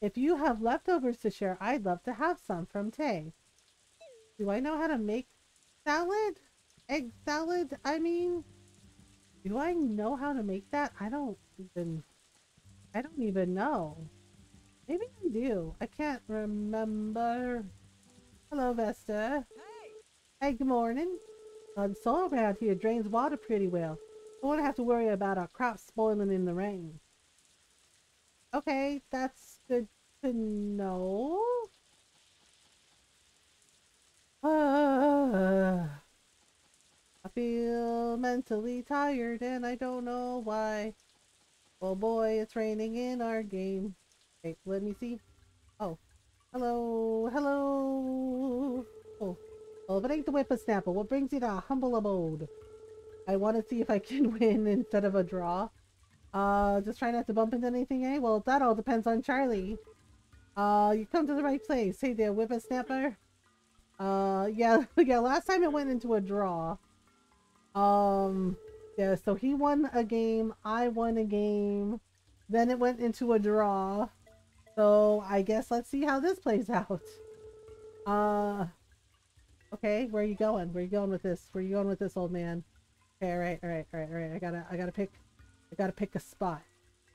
If you have leftovers to share, I'd love to have some from Tay. Do I know how to make salad? Egg salad, I mean? Do I know how to make that? I don't even... I don't even know. Maybe I do. I can't remember. Hello, Vesta. Hey! Hey, good morning. Soil around here drains water pretty well. I won't have to worry about our crops spoiling in the rain. Okay, that's good to know. Uh, I feel mentally tired and I don't know why. Oh boy, it's raining in our game. Okay, let me see. Oh, hello, hello. Oh, oh, but ain't the whippersnapper. What brings you to a humble abode? I want to see if I can win instead of a draw. Uh, just try not to bump into anything, eh? Well, that all depends on Charlie. Uh, you come to the right place. Hey there, whippersnapper. Uh, yeah, yeah, last time it went into a draw. Um, yeah, so he won a game, I won a game, then it went into a draw. So I guess let's see how this plays out. Uh, okay, where are you going? Where are you going with this? Where are you going with this, old man? Okay, all right, all right, all right, all right. I gotta, I gotta pick, I gotta pick a spot.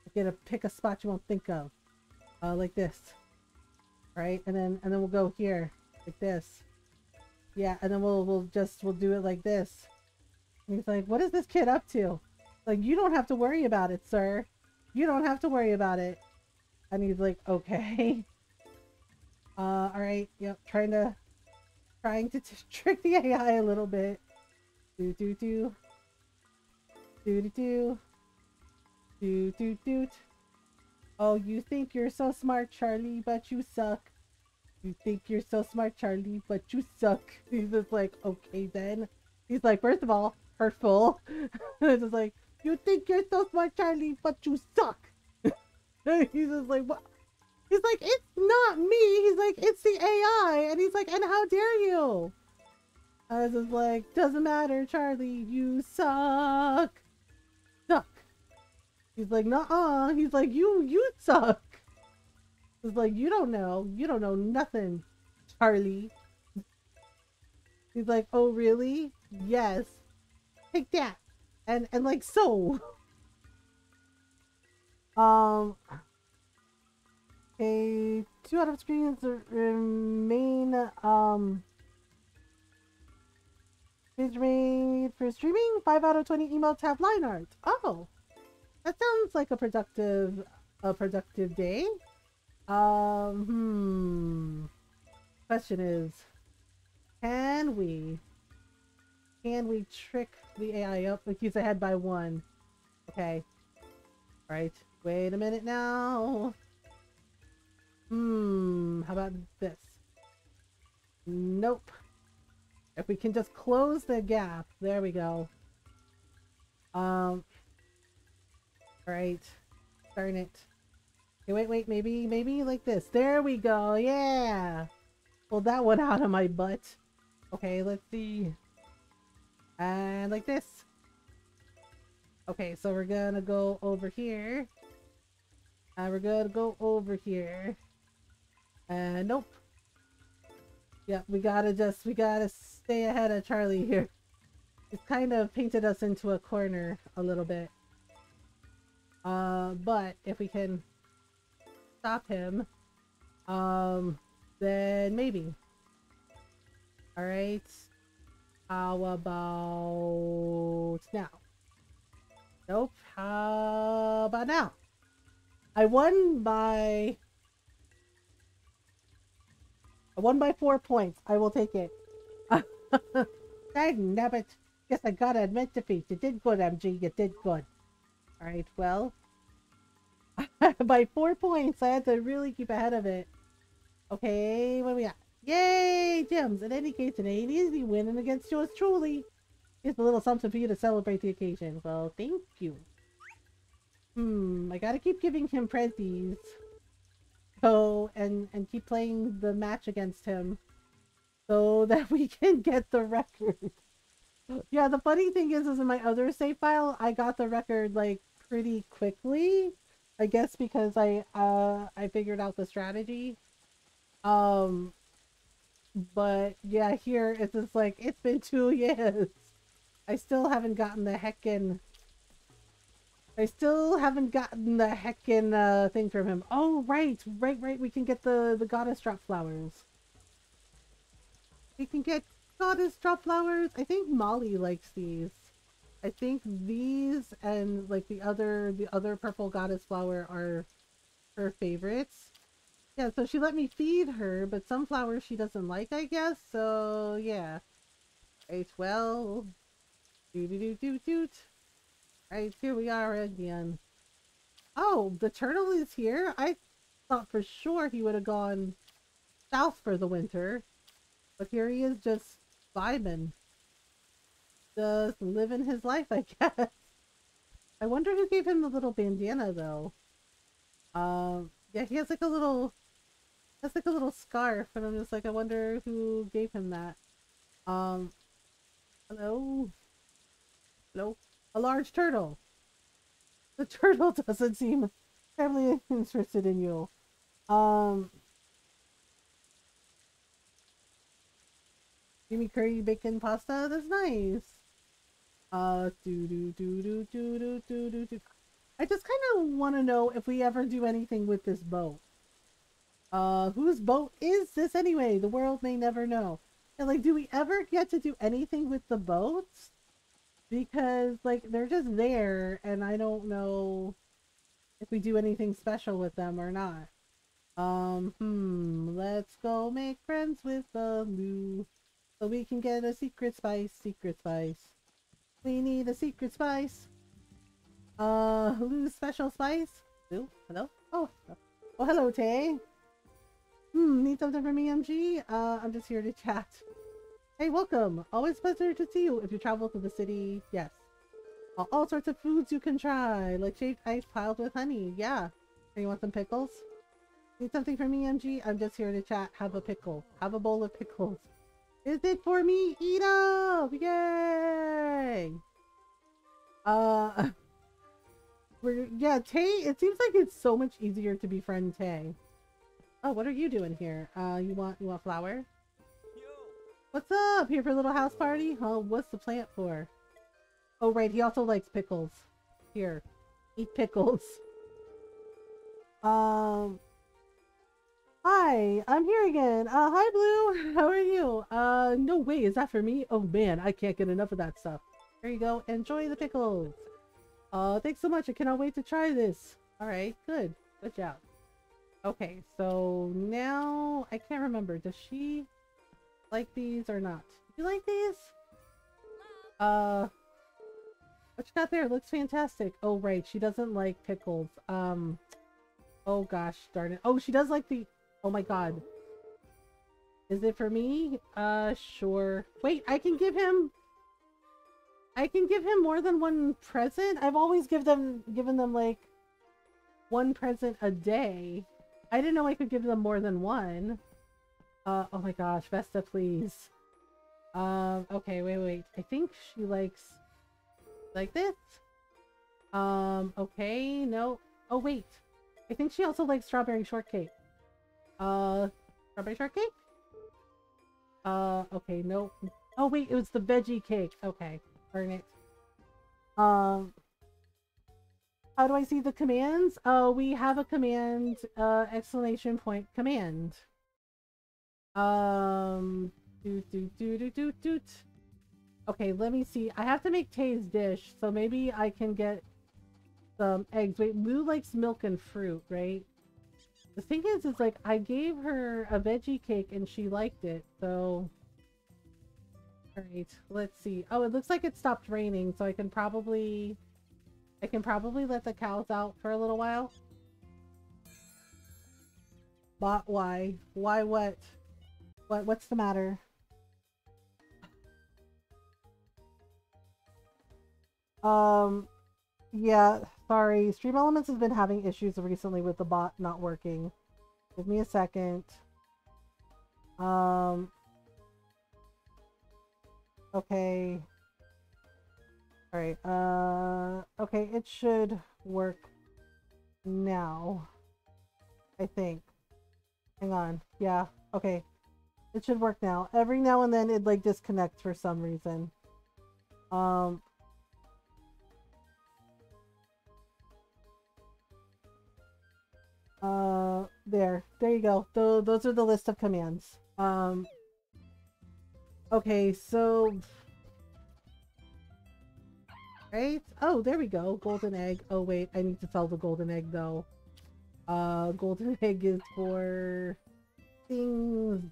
I gotta pick a spot you won't think of. Uh, like this. Right, and then, and then we'll go here, like this. Yeah, and then we'll, we'll just, we'll do it like this. And he's like, what is this kid up to? Like, you don't have to worry about it, sir. You don't have to worry about it. And he's like, okay. Uh, alright, yep, trying to, trying to trick the AI a little bit. Do do do. Do do do. Do do do. Oh, you think you're so smart, Charlie, but you suck. You think you're so smart, Charlie, but you suck. He's just like, okay then. He's like, first of all, hurtful. it's just like, you think you're so smart, Charlie, but you suck. he's just like, what? He's like, it's not me. He's like, it's the AI. And he's like, and how dare you? I was just like, doesn't matter, Charlie. You. Suck. He's like, nah. He's like, you, you suck. He's like, you don't know. You don't know nothing, Charlie. He's like, oh, really? Yes. Take that. And, and like, so. Um, a two out of screens remain, um, Page made for streaming. 5 out of 20 emails have line art. Oh, that sounds like a productive, a productive day. Um, hmm. Question is, can we, can we trick the AI up? Like he's ahead by one. Okay. All right. Wait a minute now. Hmm. How about this? Nope. If we can just close the gap. There we go. Um. Alright. Darn it. Okay, wait, wait. Maybe, maybe like this. There we go. Yeah. Pulled that one out of my butt. Okay, let's see. And like this. Okay, so we're gonna go over here. And we're gonna go over here. And nope. Yeah, we gotta just, we gotta stay ahead of Charlie here. It's kind of painted us into a corner a little bit. Uh, but if we can stop him, um, then maybe. Alright. How about now? Nope. How about now? I won by I won by four points. I will take it. Dang nabbit. Guess I gotta admit defeat. You did good, MG. You did good. Alright, well. by four points, I had to really keep ahead of it. Okay, what we got? Yay, gems! In any case, it ain't easy winning against yours truly. Here's a little something for you to celebrate the occasion. Well, thank you. Hmm, I gotta keep giving him prezzies go and and keep playing the match against him so that we can get the record yeah the funny thing is is in my other save file i got the record like pretty quickly i guess because i uh i figured out the strategy um but yeah here it's just like it's been two years i still haven't gotten the heckin I still haven't gotten the heckin' uh, thing from him. Oh, right, right, right. We can get the, the goddess drop flowers. We can get goddess drop flowers. I think Molly likes these. I think these and like the other the other purple goddess flower are her favorites. Yeah, so she let me feed her, but some flowers she doesn't like, I guess. So yeah. Right, well. Do do do do doot. Right, here we are again. Oh, the turtle is here? I thought for sure he would have gone south for the winter. But here he is just vibing. Just living his life, I guess. I wonder who gave him the little bandana, though. Um, yeah, he has like a little That's like a little scarf, and I'm just like, I wonder who gave him that. Um, hello? Hello? A large turtle. The turtle doesn't seem terribly interested in you. Um, Jimmy curry bacon pasta. That's nice. Uh, do do do do do do do do do. I just kind of want to know if we ever do anything with this boat. Uh, whose boat is this anyway? The world may never know. And like, do we ever get to do anything with the boats? Because like, they're just there, and I don't know if we do anything special with them or not. Um, hmm, let's go make friends with the Lou. So we can get a secret spice, secret spice. We need a secret spice. Uh, Lou's special spice? Lou, hello? Oh, oh hello, Tay. Hmm, need something from EMG? Uh, I'm just here to chat. Hey, welcome! Always pleasure to see you if you travel to the city. Yes. All, all sorts of foods you can try, like shaved ice piled with honey. Yeah. And You want some pickles? Need something from EMG? I'm just here to chat. Have a pickle. Have a bowl of pickles. Is it for me? Eat up! Yay! Uh, we're, yeah, Tay, it seems like it's so much easier to befriend Tay. Oh, what are you doing here? Uh, you want you want flour? What's up? Here for a little house party? Oh, what's the plant for? Oh, right, he also likes pickles. Here, eat pickles. Um, hi, I'm here again. Uh, hi, Blue. How are you? Uh, no way, is that for me? Oh man, I can't get enough of that stuff. There you go. Enjoy the pickles. Uh, thanks so much. I cannot wait to try this. All right, good. Good job. Okay, so now I can't remember. Does she like these or not? Do you like these? Uh, what you got there? Looks fantastic. Oh, right. She doesn't like pickles. Um, oh gosh, darn it. Oh, she does like the, oh my god. Is it for me? Uh, sure. Wait, I can give him, I can give him more than one present? I've always give them, given them like one present a day. I didn't know I could give them more than one. Uh, oh my gosh, Vesta, please. Um, okay, wait, wait. I think she likes, like this. Um, okay, no. Oh, wait. I think she also likes strawberry shortcake. Uh, strawberry shortcake? Uh, okay, no. Oh, wait, it was the veggie cake. Okay, darn it. Um, how do I see the commands? Oh, we have a command, uh, exclamation point command. Um, do do do do do do. Okay, let me see. I have to make Tay's dish, so maybe I can get some eggs. Wait, Lou likes milk and fruit, right? The thing is, is like, I gave her a veggie cake and she liked it, so... Alright, let's see. Oh, it looks like it stopped raining, so I can probably... I can probably let the cows out for a little while. But why? Why what? What what's the matter? Um yeah, sorry. Stream Elements has been having issues recently with the bot not working. Give me a second. Um Okay. Alright, uh, okay, it should work now. I think. Hang on. Yeah, okay. It should work now. Every now and then it like disconnects for some reason. Um. Uh, there. There you go. Th those are the list of commands. Um. Okay, so right? Oh, there we go. Golden egg. Oh, wait. I need to sell the golden egg, though. Uh, golden egg is for things.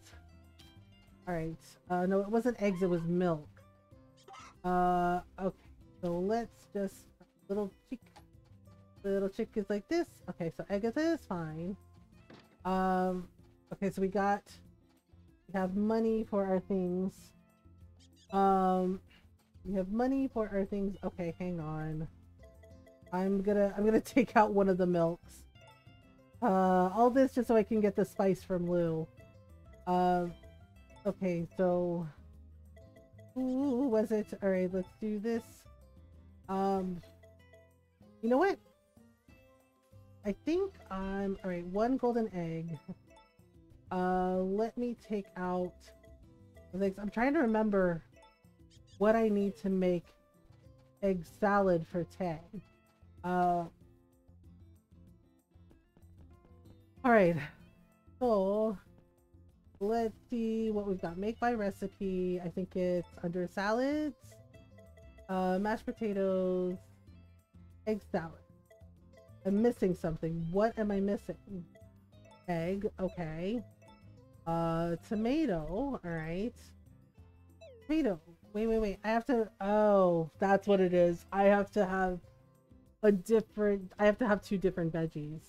Alright. Uh, no, it wasn't eggs. It was milk. Uh, okay. So let's just... Little chick. Little chick is like this. Okay, so egg is. Fine. Um, okay, so we got... We have money for our things. Um, we have money for our things. Okay, hang on. I'm gonna I'm gonna take out one of the milks. Uh, all this just so I can get the spice from Lou. Uh, okay, so... Who was it? Alright, let's do this. Um, you know what? I think I'm... Alright, one golden egg. Uh, let me take out... I'm trying to remember what I need to make egg salad for Tay. Uh, Alright. So, let's see what we've got. Make by recipe. I think it's under salads. Uh, mashed potatoes. Egg salad. I'm missing something. What am I missing? Egg. Okay. Uh, tomato. Alright. Tomato. Wait, wait, wait. I have to... Oh, that's what it is. I have to have a different... I have to have two different veggies.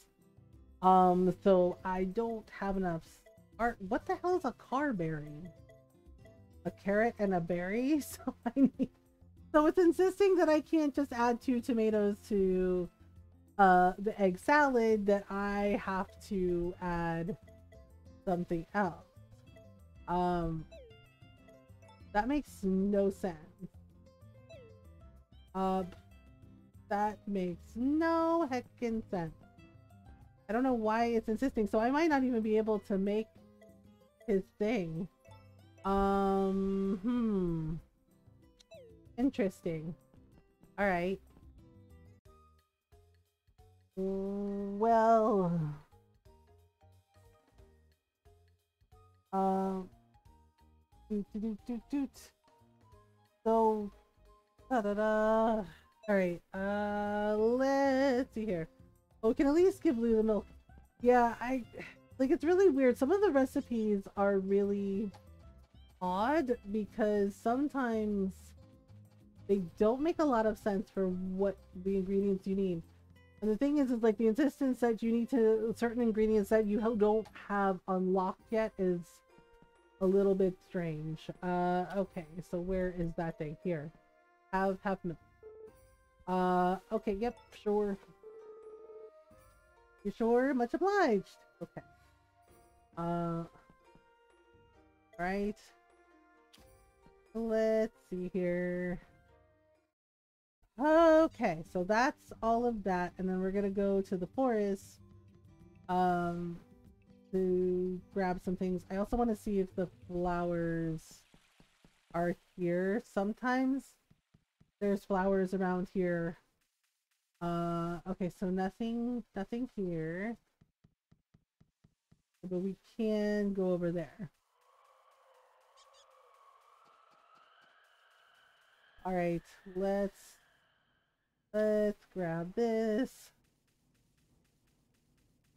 Um, so I don't have enough art. What the hell is a carberry? A carrot and a berry? So I need, so it's insisting that I can't just add two tomatoes to uh, the egg salad, that I have to add something else. Um, that makes no sense. Uh, that makes no heckin' sense. I don't know why it's insisting, so I might not even be able to make his thing. Um, hmm. Interesting. Alright. Well... Um... Doot, doot, doot, doot. So... Da da da. Alright, uh, let's see here. Oh, we can at least give Lou the milk. Yeah, I... Like, it's really weird. Some of the recipes are really odd because sometimes they don't make a lot of sense for what the ingredients you need. And the thing is, is like the insistence that you need to certain ingredients that you don't have unlocked yet is a little bit strange. Uh, okay, so where is that thing? Here, have have. Uh, okay, yep, sure. You sure? Much obliged. Okay. Uh. Right. Let's see here. Okay, so that's all of that, and then we're gonna go to the forest, um, to grab some things. I also want to see if the flowers are here. Sometimes there's flowers around here uh, okay, so nothing, nothing here. But we can go over there. Alright, let's, let's grab this.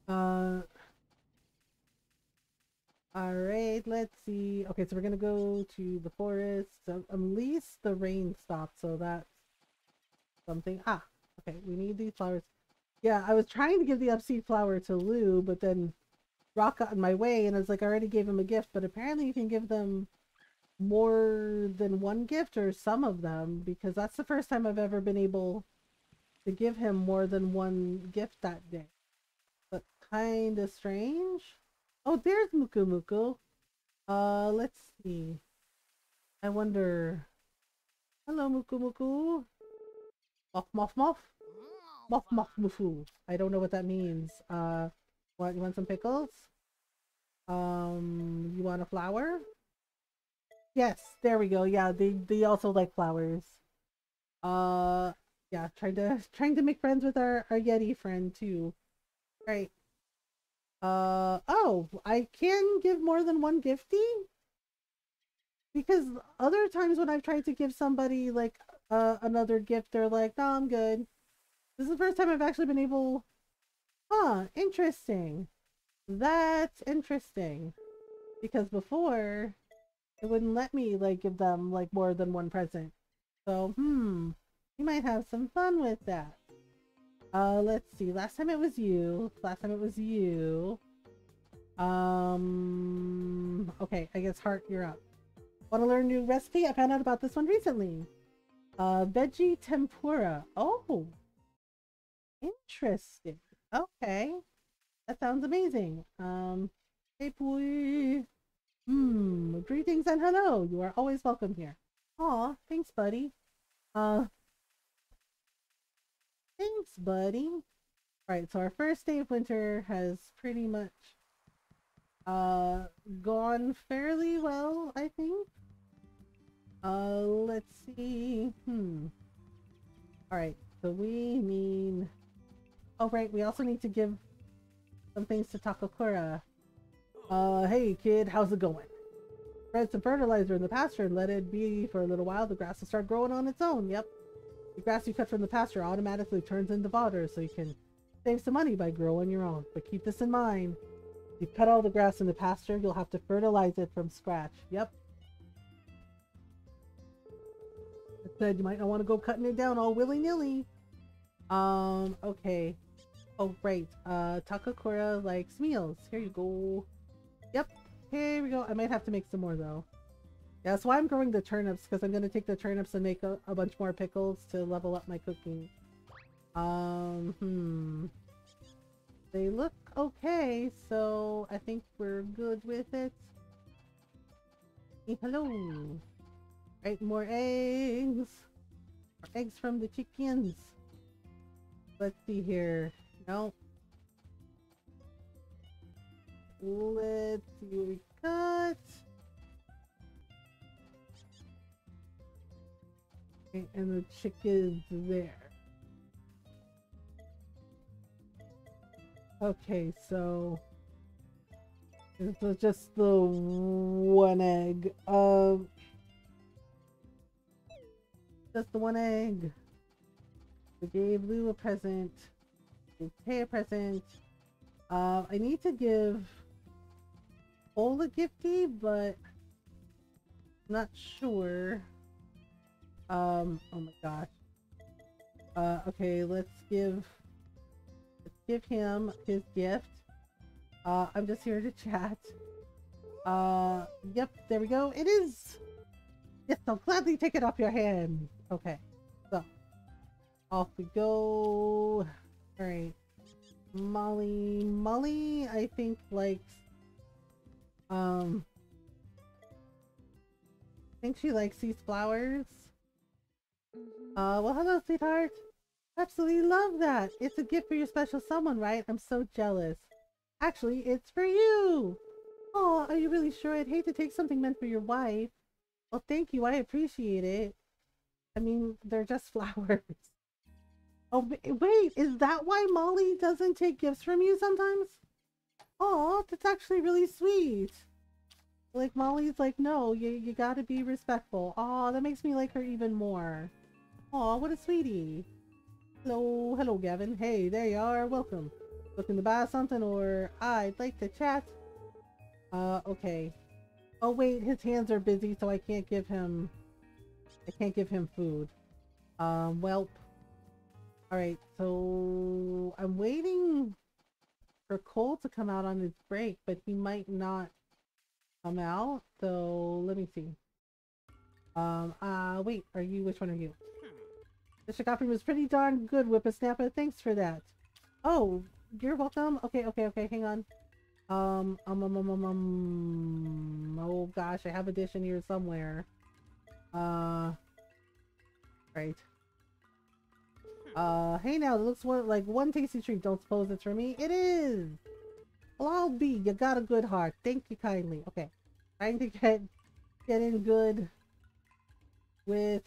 Uh, Alright, let's see. Okay, so we're gonna go to the forest. So at least the rain stopped, so that's something. Ah, Okay, we need these flowers. Yeah, I was trying to give the Upseed flower to Lou, but then Rock got in my way, and I was like, I already gave him a gift, but apparently you can give them more than one gift, or some of them, because that's the first time I've ever been able to give him more than one gift that day. But kind of strange. Oh, there's Muku Muku. Uh, let's see. I wonder... Hello, Muku Muku. Moff, moff, moff. Moff, moff, mufu. I don't know what that means. Uh, what, you want some pickles? Um, you want a flower? Yes, there we go. Yeah, they, they also like flowers. Uh, yeah, trying to, trying to make friends with our, our Yeti friend too. Right. Uh, oh, I can give more than one gifty? Because other times when I've tried to give somebody like uh, another gift, they're like, no, I'm good. This is the first time I've actually been able... Huh, interesting. That's interesting. Because before, it wouldn't let me, like, give them, like, more than one present. So, hmm, you might have some fun with that. Uh, let's see. Last time it was you. Last time it was you. Um, okay, I guess Heart, you're up. Want to learn a new recipe? I found out about this one recently. Uh, veggie tempura. Oh, interesting. Okay. That sounds amazing. Um, hey, boy. Hmm, greetings and hello. You are always welcome here. Aw, thanks, buddy. Uh, thanks, buddy. Alright, so our first day of winter has pretty much uh gone fairly well, I think. Uh, let's see. Hmm. Alright, so we need... Oh, right, we also need to give some things to Takakura. Uh, hey kid, how's it going? Spread some fertilizer in the pasture and let it be for a little while. The grass will start growing on its own. Yep. The grass you cut from the pasture automatically turns into fodder, so you can save some money by growing your own. But keep this in mind. You cut all the grass in the pasture, you'll have to fertilize it from scratch. Yep. I said you might not want to go cutting it down all willy-nilly. Um, okay. Oh, right. Uh, Takakura likes meals. Here you go. Yep. Here we go. I might have to make some more, though. Yeah, that's why I'm growing the turnips, because I'm going to take the turnips and make a, a bunch more pickles to level up my cooking. Um, hmm. They look okay, so I think we're good with it. Hey, hello. Right, more eggs. More eggs from the chickens. Let's see here. No. Let's see what we got. And the chicken's there. Okay, so this was just the one egg. Um, just the one egg. We gave Lou a present. We Gave Tay a present. Uh, I need to give Cole a gifty, but not sure. Um, oh my gosh. Uh, okay, let's give let's give him his gift. Uh, I'm just here to chat. Uh, yep, there we go. It is! Yes, I'll gladly take it off your hand. Okay, so. Off we go. Alright. Molly. Molly, I think, likes... Um... I think she likes these flowers. Mm-hmm. Uh, well, hello, sweetheart. Absolutely love that. It's a gift for your special someone, right? I'm so jealous. Actually, it's for you. Oh, are you really sure? I'd hate to take something meant for your wife. Well, thank you. I appreciate it. I mean, they're just flowers. Oh, wait. Is that why Molly doesn't take gifts from you sometimes? Oh, that's actually really sweet. Like, Molly's like, no, you, you gotta be respectful. Oh, that makes me like her even more. Oh, what a sweetie. Hello, hello Gavin. Hey, there you are. Welcome. Looking to buy something or I'd like to chat. Uh, okay. Oh wait, his hands are busy so I can't give him... I can't give him food. Um, welp. Alright, so... I'm waiting for Cole to come out on his break, but he might not come out, so let me see. Um, uh, wait, are you, which one are you? The Shikafri was pretty darn good, Whippersnapper. Thanks for that. Oh, you're welcome. Okay, okay, okay. Hang on. Um, um, um, um, um, um. Oh gosh, I have a dish in here somewhere. Uh, right. Uh, hey now, it looks one, like one tasty treat. Don't suppose it's for me? It is! Well, I'll be. You got a good heart. Thank you kindly. Okay. Trying to get, get in good with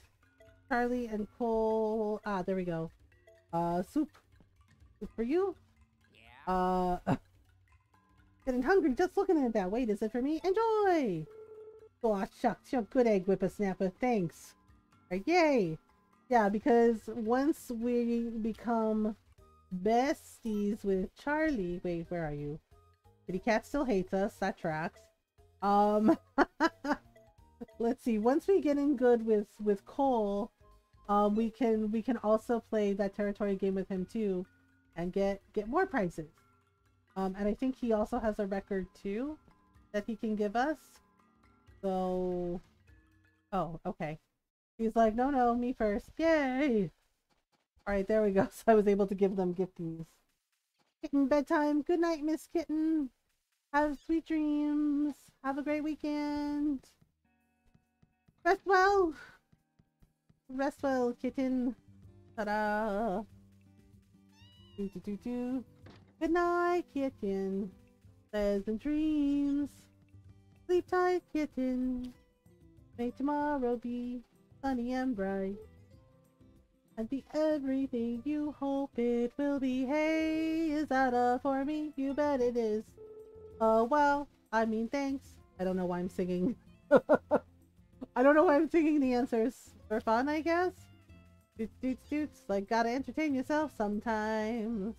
Charlie and Cole. Ah, there we go. Uh, soup. Soup for you? Yeah. Uh, getting hungry just looking at that. Wait, is it for me? Enjoy! Oh, shucks. You're good egg whippersnapper. Thanks. Right, yay! Yeah, because once we become besties with Charlie... Wait, where are you? Kitty Cat still hates us. That tracks. Um... let's see once we get in good with with cole um, we can we can also play that territory game with him too, and get get more prizes. Um, and I think he also has a record too that he can give us. So, oh, okay. He's like, no, no, me first. Yay! All right, there we go. So I was able to give them gifties. Kitten bedtime. Good night, Miss Kitten. Have sweet dreams. Have a great weekend. Rest well. Rest well, kitten. Ta-da. Do do do do. Good night, kitten. Pleasant dreams. Sleep tight, kitten. May tomorrow be sunny and bright. And be everything you hope it will be. Hey, is that a for me? You bet it is. Oh, well, I mean, thanks. I don't know why I'm singing. I don't know why I'm singing the answers. For fun, I guess? Doots, doots, doots. Like, gotta entertain yourself sometimes.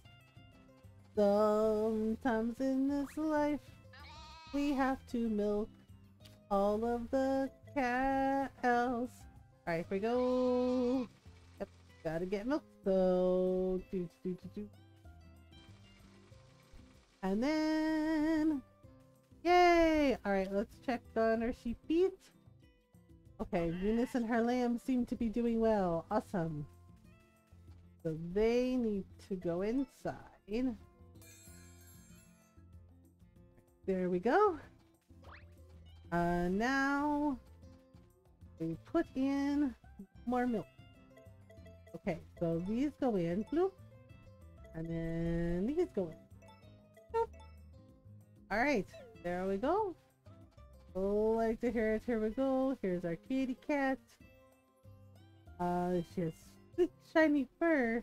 Sometimes in this life, we have to milk all of the cows. Alright, here we go. Yep, gotta get milk. So, doots, doots, doots. And then, yay! Alright, let's check on our sheep feet. Okay, Eunice and her lamb seem to be doing well. Awesome. So they need to go inside. There we go. Uh, now we put in more milk. Okay, so these go in, bloop, and then these go in. All right, there we go. Like to hear it. Here we go. Here's our kitty cat. Uh, she has shiny fur.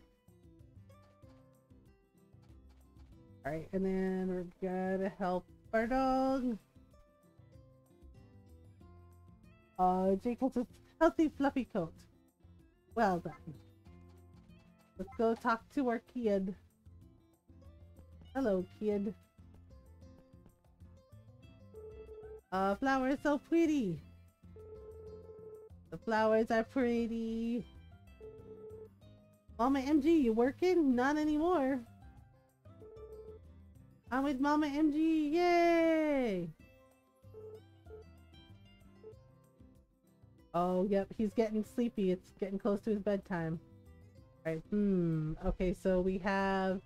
Alright, and then we're gonna help our dog. Uh, Jake has a healthy fluffy coat. Well done. Let's go talk to our kid. Hello, kid. Uh, flowers so pretty. The flowers are pretty. Mama MG, you working? Not anymore. I'm with Mama MG, yay! Oh, yep, he's getting sleepy. It's getting close to his bedtime. Right, hmm. Okay, so we have...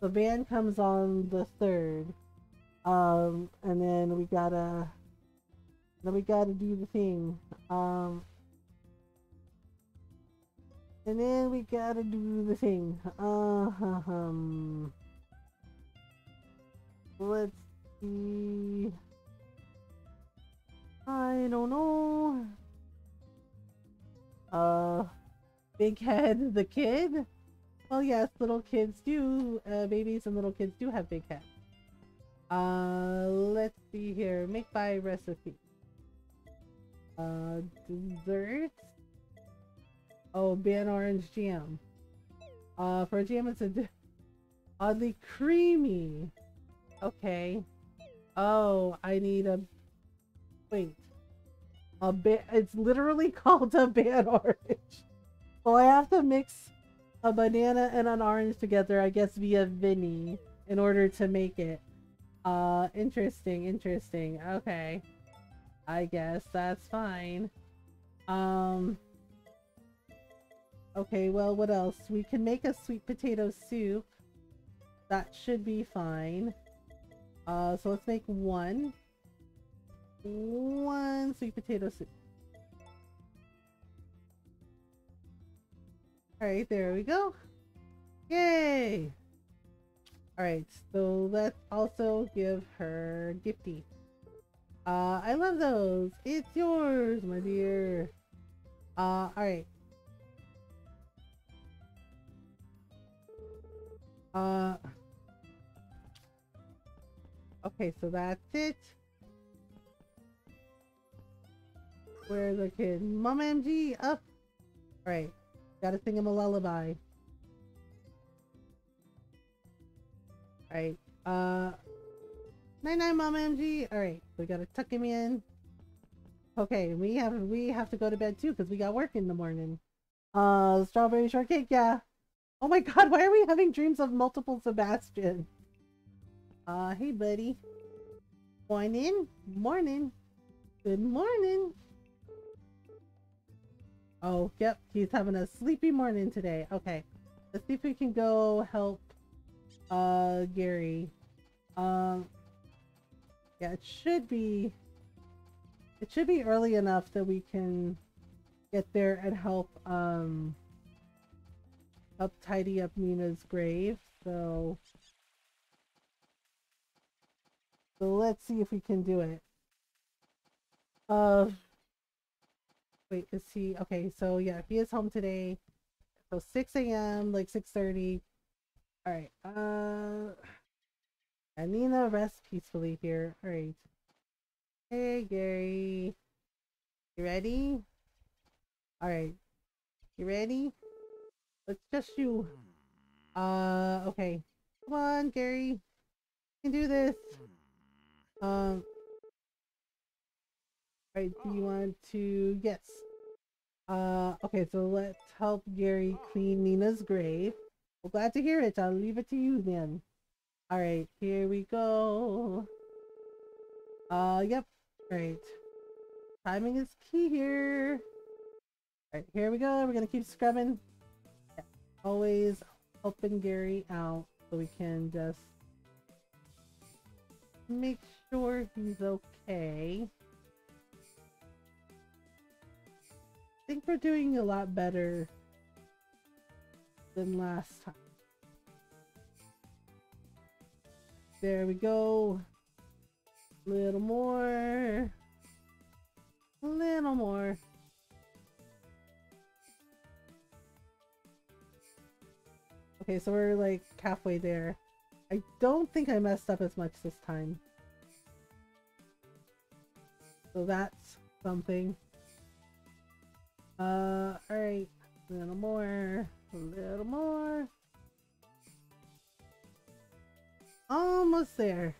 The van comes on the 3rd. Um, and then we gotta... Then we gotta do the thing. Um, and then we gotta do the thing. Uh, um, let's see. I don't know. Uh, Big Head the kid? Well, yes, little kids do. Uh, babies and little kids do have big heads. Uh, let's see here. Make by recipe. Uh, desserts. Oh, ban orange jam. Uh, for a jam, it's a oddly creamy. Okay. Oh, I need a. Wait. A bit. It's literally called a ban orange. So I have to mix a banana and an orange together, I guess, via Vinny in order to make it. Uh, interesting, interesting. Okay. I guess that's fine. Um... Okay, well, what else? We can make a sweet potato soup. That should be fine. Uh, so let's make one. One sweet potato soup. Alright, there we go. Yay! Alright, so let's also give her Gifty. Uh, I love those. It's yours, my dear. Uh, alright. Uh, okay, so that's it. Where's the kid? Mom MG, up! Alright, gotta sing him a lullaby. Alright, uh, Night night, Mama MG. All right, we gotta tuck him in. Okay, we have we have to go to bed too because we got work in the morning. Uh, strawberry shortcake. Yeah. Oh my God, why are we having dreams of multiple Sebastian? Uh, hey buddy. Morning, morning, good morning. Oh, yep, he's having a sleepy morning today. Okay, let's see if we can go help uh, Gary. Um, yeah, it should be. It should be early enough that we can get there and help um help tidy up Nina's grave. So so let's see if we can do it. Uh wait, is he okay, so yeah, he is home today. So 6 a.m., like 6:30. Alright, uh and Nina rests peacefully here. Alright. Hey Gary. You ready? Alright. You ready? Let's just you. Uh, okay. Come on, Gary. You can do this. Um. Alright, do you want to... Yes. Uh, okay, so let's help Gary clean Nina's grave. Well, glad to hear it. I'll leave it to you then. Alright, here we go. Uh, yep. Right. Timing is key here. Alright, here we go. We're gonna keep scrubbing. Yeah. Always helping Gary out so we can just make sure he's okay. I think we're doing a lot better than last time. There we go. A little more. A little more. Okay, so we're like halfway there. I don't think I messed up as much this time. So that's something. Uh, alright. A little more. A little more. Almost there.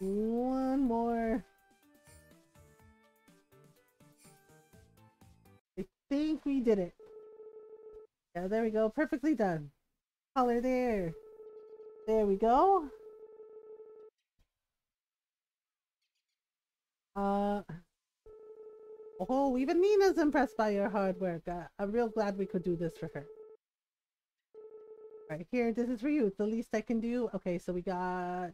One more. I think we did it. Yeah, there we go. Perfectly done. Color there. There we go. Uh. Oh, even Nina's impressed by your hard work. Uh, I'm real glad we could do this for her. Right here, this is for you. It's the least I can do. Okay, so we got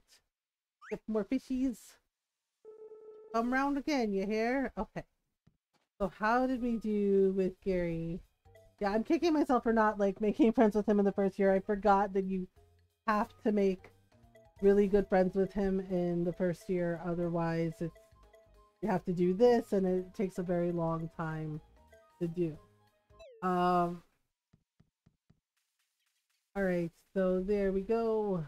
Get more fishies. Come round again, you hear? Okay. So how did we do with Gary? Yeah, I'm kicking myself for not like making friends with him in the first year. I forgot that you have to make really good friends with him in the first year. Otherwise, it's you have to do this and it takes a very long time to do. Um Alright, so there we go.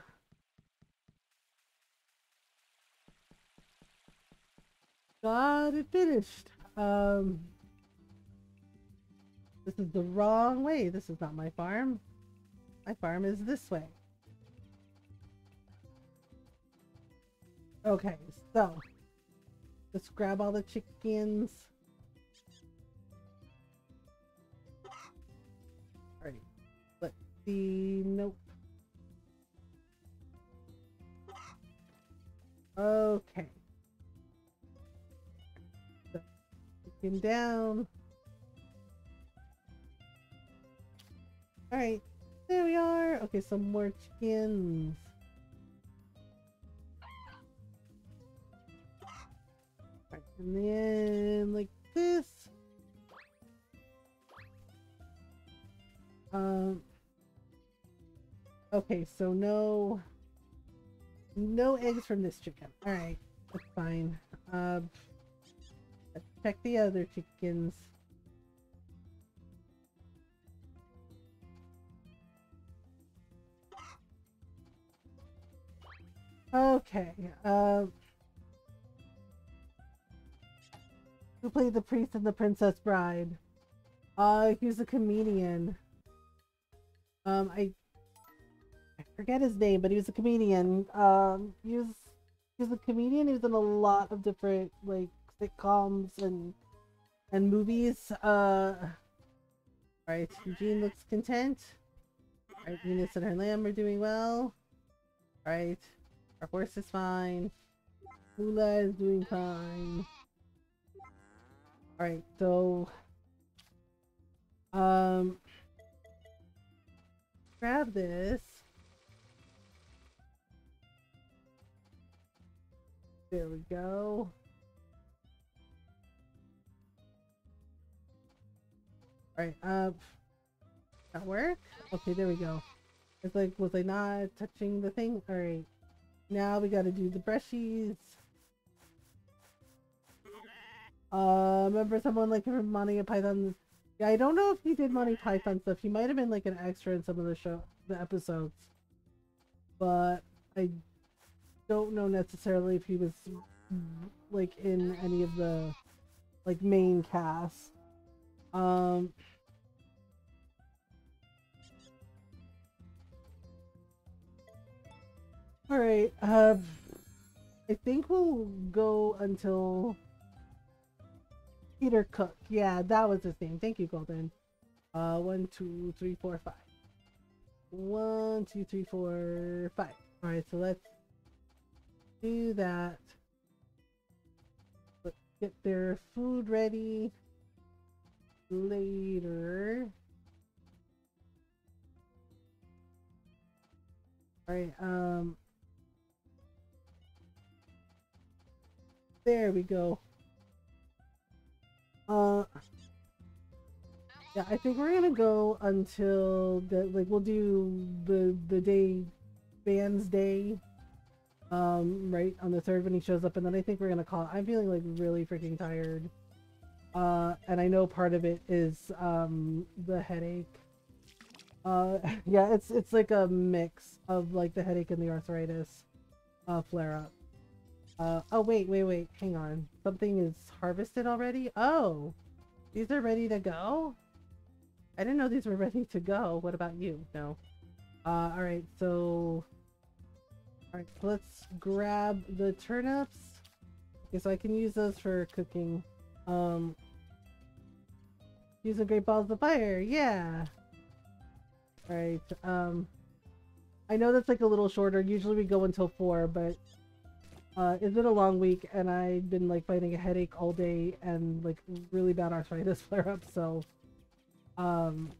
Got it finished. Um, this is the wrong way. This is not my farm. My farm is this way. Okay, so let's grab all the chickens. See. Nope. Okay. Chicken down. Alright, there we are. Okay, some more chickens. Right, and then like this. Um. Okay, so no, no eggs from this chicken. All right, that's fine. Uh, let's Check the other chickens. Okay, um... Who played the priest and the princess bride? Uh, he was a comedian. Um, I... Forget his name, but he was a comedian. Um, he was... He was a comedian, he was in a lot of different, like, sitcoms and and movies. Uh, right, Eugene looks content. Right, Venus and her lamb are doing well. Right, our horse is fine. Hula is doing fine. Alright, so... Um... grab this. There we go. Alright, uh, that work? Okay, there we go. It's like, was I not touching the thing? Alright. Now we gotta do the brushies. Uh, remember someone like from Monty Python? Yeah, I don't know if he did Monty Python stuff. He might have been like an extra in some of the show, the episodes. But I don't know necessarily if he was like in any of the like main cast. Um. All right. Uh, I think we'll go until Peter Cook. Yeah, that was his name. Thank you, Golden. Uh, one, two, three, four, five. One, two, three, four, five. All right, so let's do that. Let's get their food ready later. All right, um, there we go. Uh, yeah, I think we're gonna go until the like we'll do the the day Van's day um right on the third when he shows up and then I think we're gonna call. I'm feeling like really freaking tired. Uh and I know part of it is um the headache. Uh yeah, it's it's like a mix of like the headache and the arthritis uh flare up. Uh oh wait, wait, wait, hang on. Something is harvested already? Oh. These are ready to go? I didn't know these were ready to go. What about you? No. Uh, alright, so... Alright, let's grab the turnips. Okay, so I can use those for cooking. Um... Using great balls of fire, yeah! Alright, um... I know that's like a little shorter. Usually we go until 4, but... Uh, it's been a long week and I've been like fighting a headache all day and like really bad arthritis flare up, so... Um,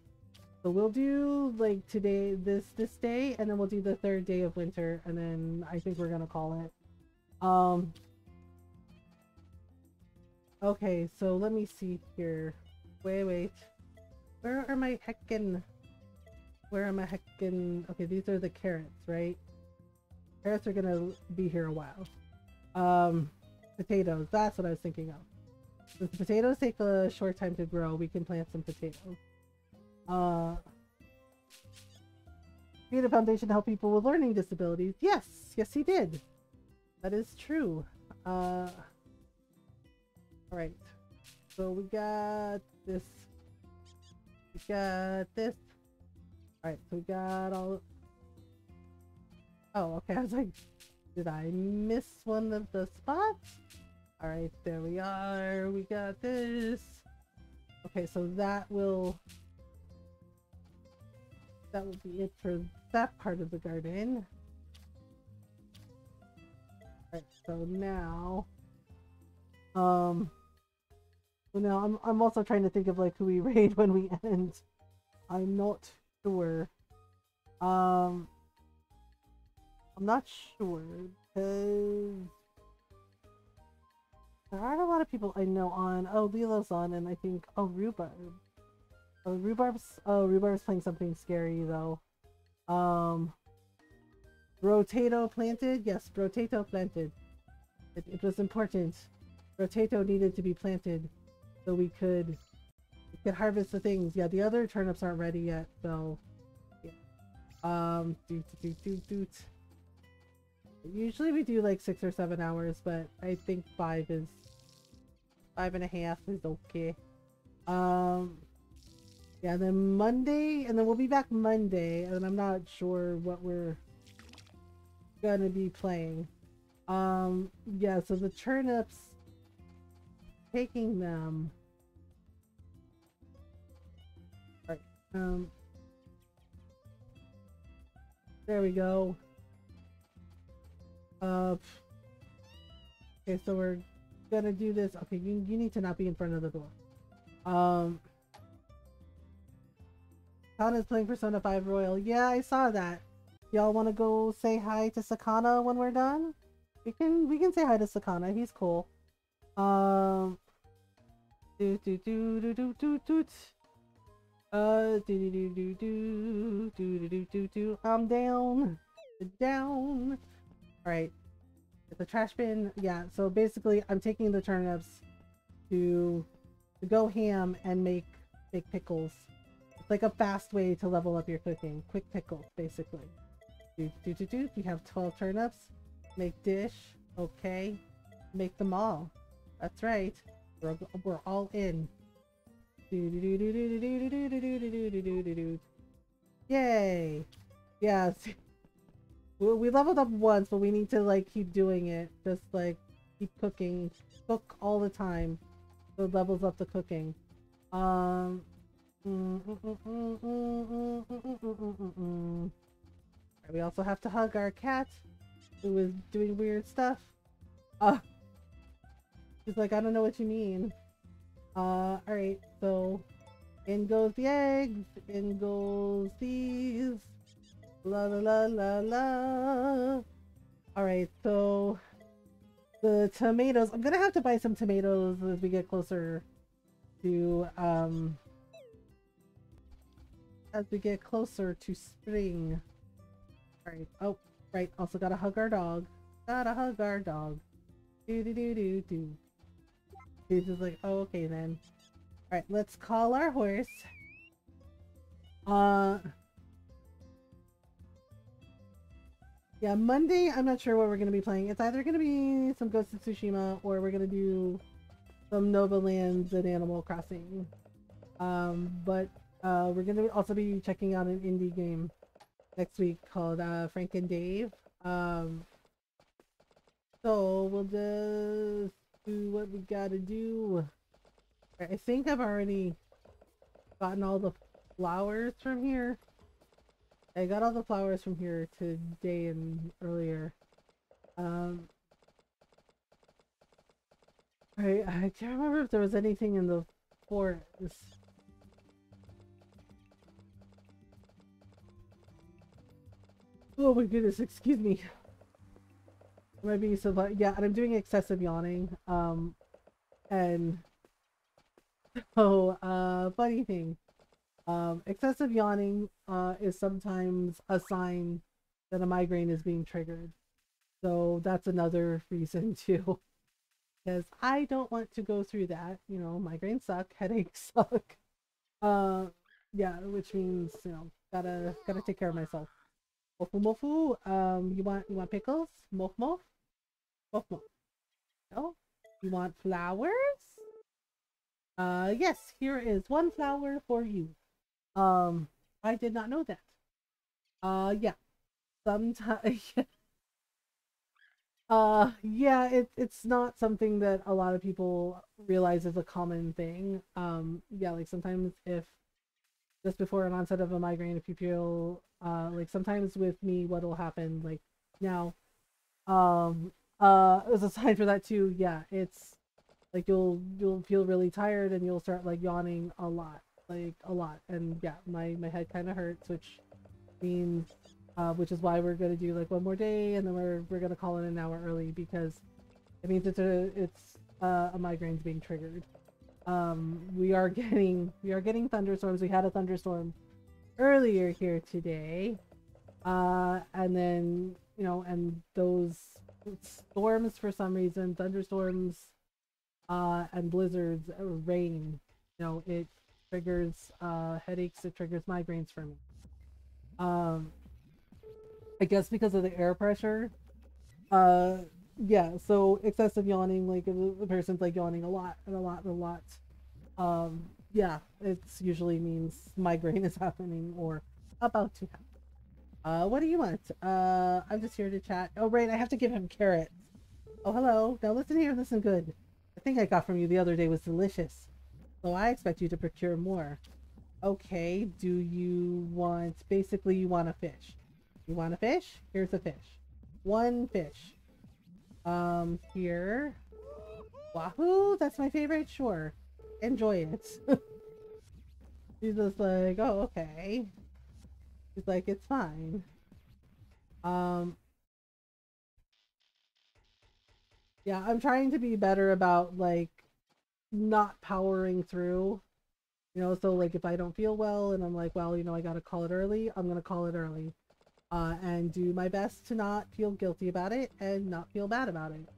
so we'll do like today, this this day, and then we'll do the third day of winter, and then I think we're gonna call it. Um. Okay, so let me see here. Wait, wait. Where are my heckin? Where am I heckin? Okay, these are the carrots, right? Carrots are gonna be here a while. Um, potatoes. That's what I was thinking of. The potatoes take a short time to grow, we can plant some potatoes. Uh, Creative Foundation to help people with learning disabilities. Yes, yes he did. That is true. Uh, Alright. So we got this. We got this. Alright, so we got all... Oh, okay, I was like, did I miss one of the spots? Alright, there we are. We got this. Okay, so that will... That will be it for that part of the garden. Alright, so now... Um... So now I'm, I'm also trying to think of like who we raid when we end. I'm not sure. Um... I'm not sure because there aren't a lot of people I know on. Oh, Lila's on, and I think oh Rhubarb. Oh, Rhubarb's oh Rhubarb's playing something scary though. Um, Rotato planted. Yes, Rotato planted. It, it was important. Rotato needed to be planted so we could we could harvest the things. Yeah, the other turnips aren't ready yet, so yeah. Um, doot doot doot doot. Usually we do like six or seven hours, but I think five is five and a half is okay. Um, yeah, then Monday, and then we'll be back Monday, and I'm not sure what we're gonna be playing. Um, yeah, so the turnips, taking them. Right, um, there we go. Uh, okay, so we're gonna do this. Okay, you, you need to not be in front of the door. Um, Sakana's playing Persona 5 Royal. Yeah, I saw that. Y'all want to go say hi to Sakana when we're done? We can we can say hi to Sakana. He's cool. Um. Do do do do do do do. Uh. Do do do do do do do do do. I'm down. Down. All right. The trash bin. Yeah. So basically, I'm taking the turnips to to go ham and make make pickles. Like a fast way to level up your cooking. Quick pickles, basically. Do do do do. We have 12 turnips. Make dish. Okay. Make them all. That's right. We're, we're all in. Yay! Yeah, we leveled up once, but we need to like keep doing it. Just like keep cooking, cook all the time. So it levels up the cooking. Um. We also have to hug our cat, who is doing weird stuff. Uh, she's like, I don't know what you mean. Uh, alright, so in goes the eggs, in goes these. La la la la la. Alright, so the tomatoes. I'm gonna have to buy some tomatoes as we get closer to um as we get closer to spring. Alright, oh, right, also gotta hug our dog. Gotta hug our dog. Do do do do do. He's just like, oh, okay then. Alright, let's call our horse. Uh Yeah, Monday, I'm not sure what we're going to be playing. It's either going to be some Ghost of Tsushima or we're going to do some Nova Lands and Animal Crossing. Um, but uh, we're to also be checking out an indie game next week called uh, Frank and Drake. Um, so we'll just do what we got to do. I think I've already gotten all the flowers from here. I got all the flowers from here today and earlier. Um, I, I can't remember if there was anything in the forest. Oh my goodness, excuse me. Am I being so Yeah, and I'm doing excessive yawning. Um, and oh, uh, funny thing. Um, excessive yawning uh, is sometimes a sign that a migraine is being triggered. So that's another reason too. Because I don't want to go through that. You know, migraines suck, headaches suck. Uh, yeah, which means you know gotta gotta take care of myself. Mofu mofu. Um, you want you want pickles? Mof mof. Mof mof. Oh, you want flowers? Uh, yes. Here is one flower for you. Um, I did not know that. Uh, yeah. Sometimes, uh, yeah, it, it's not something that a lot of people realize is a common thing. Um, yeah, like sometimes if just before an onset of a migraine, if you feel, uh, like sometimes with me, what will happen, like now, um, uh, as a sign for that too, yeah, it's like you'll, you'll feel really tired and you'll start like yawning a lot like a lot. And yeah my my head kind of hurts which means uh, which is why we're gonna do like one more day and then we're we're gonna call it an hour early because it means it's a it's uh, a migraine's being triggered um we are getting we are getting thunderstorms we had a thunderstorm earlier here today uh and then you know and those storms for some reason thunderstorms uh and blizzards uh, rain you know it triggers uh, headaches, it triggers migraines for me. Um, I guess because of the air pressure. Uh, yeah, so excessive yawning, like the person's like yawning a lot and a lot and a lot. Um, yeah, it usually means migraine is happening or about to happen. Uh, what do you want? Uh, I'm just here to chat. Oh, right, I have to give him carrots. Oh, hello. Now listen here, listen good. The thing I got from you the other day was delicious. So I expect you to procure more. Okay, do you want, basically you want a fish. You want a fish? Here's a fish. One fish. Um, here. Wahoo, that's my favorite, sure. Enjoy it. She's just like, oh, okay. She's like, it's fine. Um, yeah, I'm trying to be better about like not powering through. You know, so like if I don't feel well and I'm like, well, you know, I gotta call it early, I'm gonna call it early. Uh, and do my best to not feel guilty about it and not feel bad about it.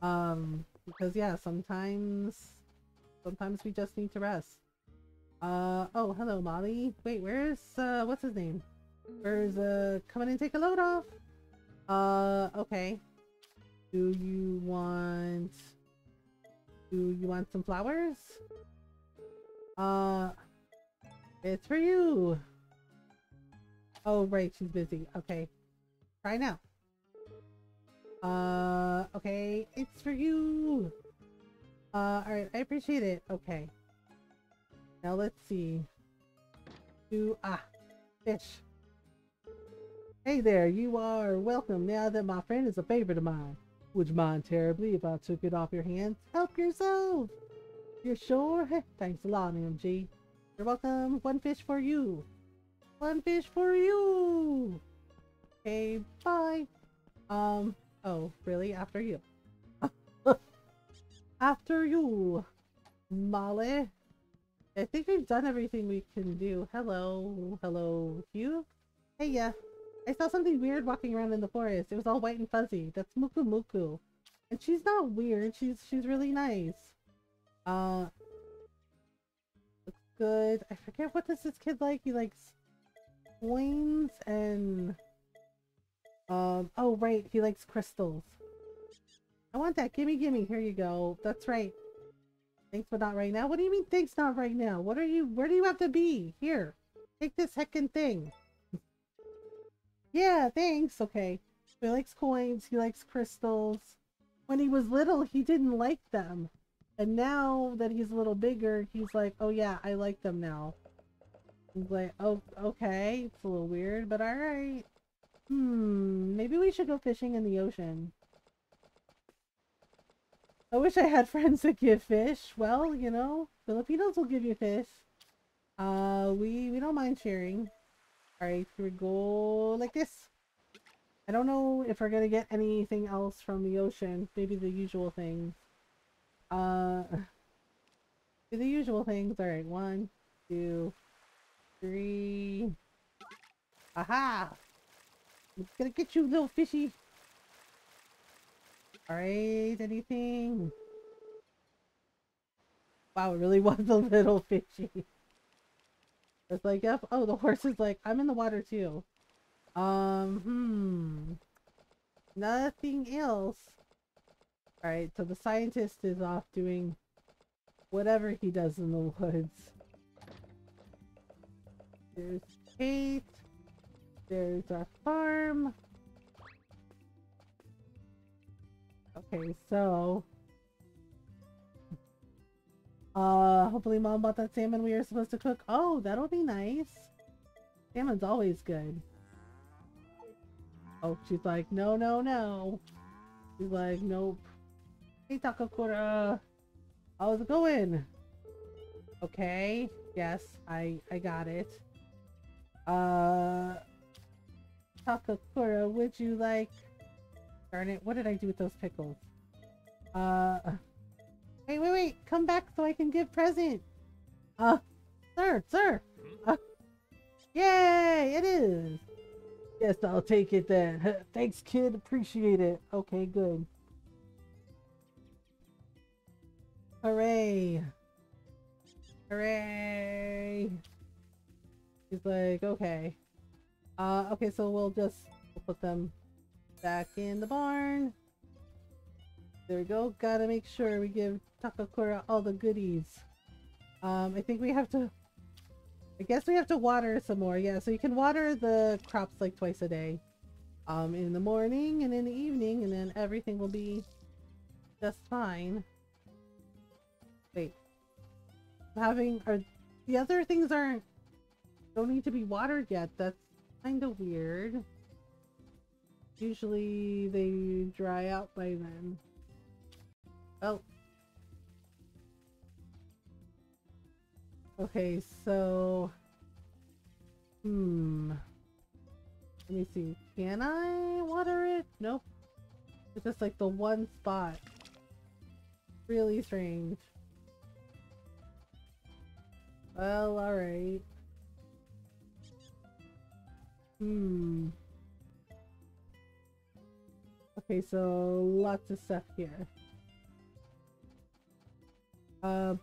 Um, because yeah, sometimes, sometimes we just need to rest. Uh, oh, hello, Molly. Wait, where's, uh, what's his name? Where's, uh, come in and take a load off? Uh, okay. Do you want, do you want some flowers? Uh, it's for you. Oh, right, she's busy. Okay. Try now. Uh, okay, it's for you. Uh, alright, I appreciate it. Okay. Now let's see. Do, ah, fish. Hey there, you are welcome now that my friend is a favorite of mine. Would you mind terribly if I took it off your hands? Help yourself! You're sure? Thanks a lot, MG. You're welcome. One fish for you. One fish for you! Okay, bye. Um, oh, really? After you. After you, Molly. I think we've done everything we can do. Hello, hello, you? Hey, yeah. I saw something weird walking around in the forest. It was all white and fuzzy. That's Muku Muku. And she's not weird. She's she's really nice. Uh, good. I forget what does this kid like. He likes coins and um. Oh right, he likes crystals. I want that. Gimme, gimme. Here you go. That's right. Thanks, but not right now. What do you mean, thanks, not right now? What are you? Where do you have to be? Here, take this heckin' thing. yeah, thanks. Okay. He likes coins. He likes crystals. When he was little, he didn't like them. And now that he's a little bigger, he's like, oh yeah, I like them now. Like, oh, okay. It's a little weird, but alright. Hmm, maybe we should go fishing in the ocean. I wish I had friends that give fish. Well, you know, Filipinos will give you fish. Uh, we, we don't mind sharing. Alright, here we go like this. I don't know if we're gonna get anything else from the ocean. Maybe the usual things. Uh, the usual things. Alright, one, two, three. Aha! I'm gonna get you, little fishy. Alright, anything? Wow, it really was a little fishy. It's like, yep. Oh, the horse is like, I'm in the water too. Um, hmm. Nothing else. Alright, so the scientist is off doing whatever he does in the woods. There's eight. There's our farm. Okay, so... Uh, hopefully mom bought that salmon we were supposed to cook. Oh, that'll be nice. Salmon's always good. Oh, she's like, no, no, no. She's like, nope. Hey, Takakura. How's it going? Okay. Yes, I, I got it. Uh, Takakura, would you like... Darn it, what did I do with those pickles? Uh... Wait, wait, wait! Come back so I can give present! Uh, sir, sir! Uh, yay! It is! Yes, I'll take it then. Thanks, kid. Appreciate it. Okay, good. Hooray! Hooray! He's like, okay. Uh, okay, so we'll just we'll put them back in the barn. There we go. Gotta make sure we give Takakura all the goodies. Um, I think we have to... I guess we have to water some more. Yeah, so you can water the crops like twice a day. Um, in the morning and in the evening, and then everything will be just fine. Wait. Having... Are, the other things aren't... Don't need to be watered yet. That's kind of weird. Usually they dry out by then. Well. Okay, so hmm. Let me see. Can I water it? Nope. It's just like the one spot. Really strange. Well, alright. Hmm. Okay, so lots of stuff here. Uh,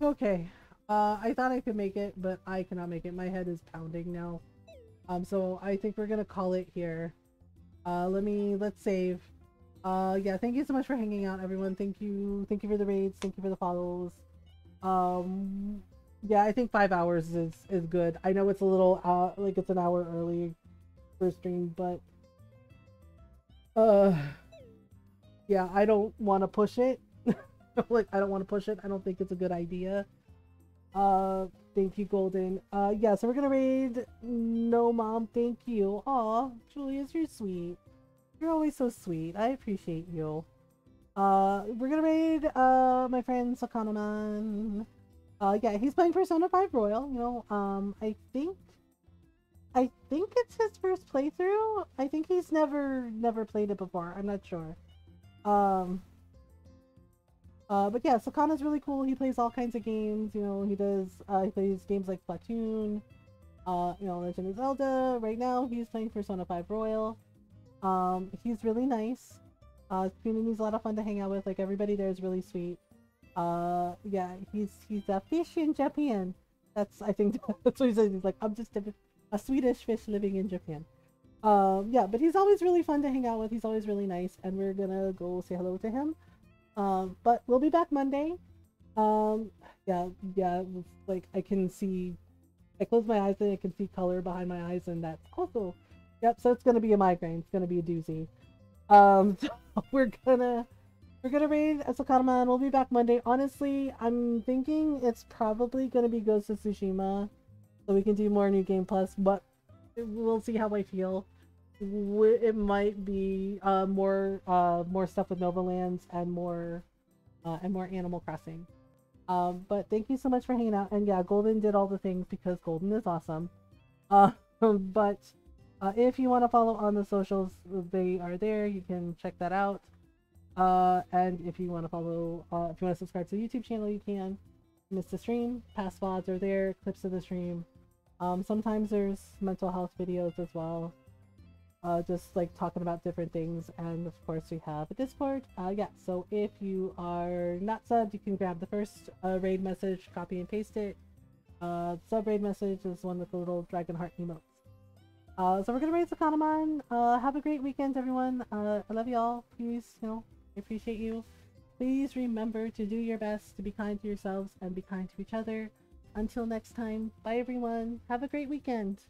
okay. Uh, I thought I could make it, but I cannot make it. My head is pounding now. Um, so I think we're gonna call it here. Uh, let me, let's save. Uh, yeah, thank you so much for hanging out, everyone. Thank you, thank you for the raids, thank you for the follows. Um, yeah, I think five hours is, is good. I know it's a little, uh, like it's an hour early for a stream, but, uh, yeah, I don't want to push it. like, I don't want to push it. I don't think it's a good idea. Uh, thank you, Golden. Uh, yeah, so we're gonna raid No Mom, thank you. Aw, Julius, you're sweet. You're always so sweet. I appreciate you. Uh, we're gonna raid, uh, my friend Sakanoman. Uh, yeah, he's playing Persona 5 Royal, you know, um, I think, I think it's his first playthrough. I think he's never, never played it before. I'm not sure. Um, uh, but yeah, Sakana's really cool. He plays all kinds of games. You know, he does. Uh, he plays games like Splatoon. Uh, you know, Legend of Zelda. Right now, he's playing Persona 5 Royal. Um, he's really nice. Uh, community's a lot of fun to hang out with. Like everybody there is really sweet. Uh, yeah, he's he's a fish in Japan. That's I think that's what he says. He's like, I'm just a, a Swedish fish living in Japan. Um, yeah, but he's always really fun to hang out with. He's always really nice, and we're gonna go say hello to him. Um, but we'll be back Monday. Um, yeah, yeah, like I can see, I close my eyes and I can see color behind my eyes, and that's also, yep. So it's gonna be a migraine. It's gonna be a doozy. Um, so we're gonna we're gonna raid Asakama and we'll be back Monday. Honestly, I'm thinking it's probably gonna be Ghost of Tsushima, so we can do more New Game Plus. But we'll see how I feel it might be uh, more uh, more stuff with Nova Lands and more uh, and more Animal Crossing. Um, but thank you so much for hanging out. And yeah, Golden did all the things because Golden is awesome. Uh, but uh, if you want to follow on the socials, they are there. You can check that out. Uh, and if you want to follow, uh, if you want to subscribe to the YouTube channel, you can. Miss the stream, past VODs are there, clips of the stream. Um, sometimes there's mental health videos as well. Uh, just like talking about different things and of course we have a discord. Uh, yeah so if you are not subbed you can grab the first uh, raid message copy and paste it. Uh, sub raid message is one with the little dragon heart emotes. Uh, so we're gonna raid the Kanamon. uh have a great weekend everyone. Uh I love y'all. Please you know appreciate you. Please remember to do your best to be kind to yourselves and be kind to each other. Until next time bye everyone. Have a great weekend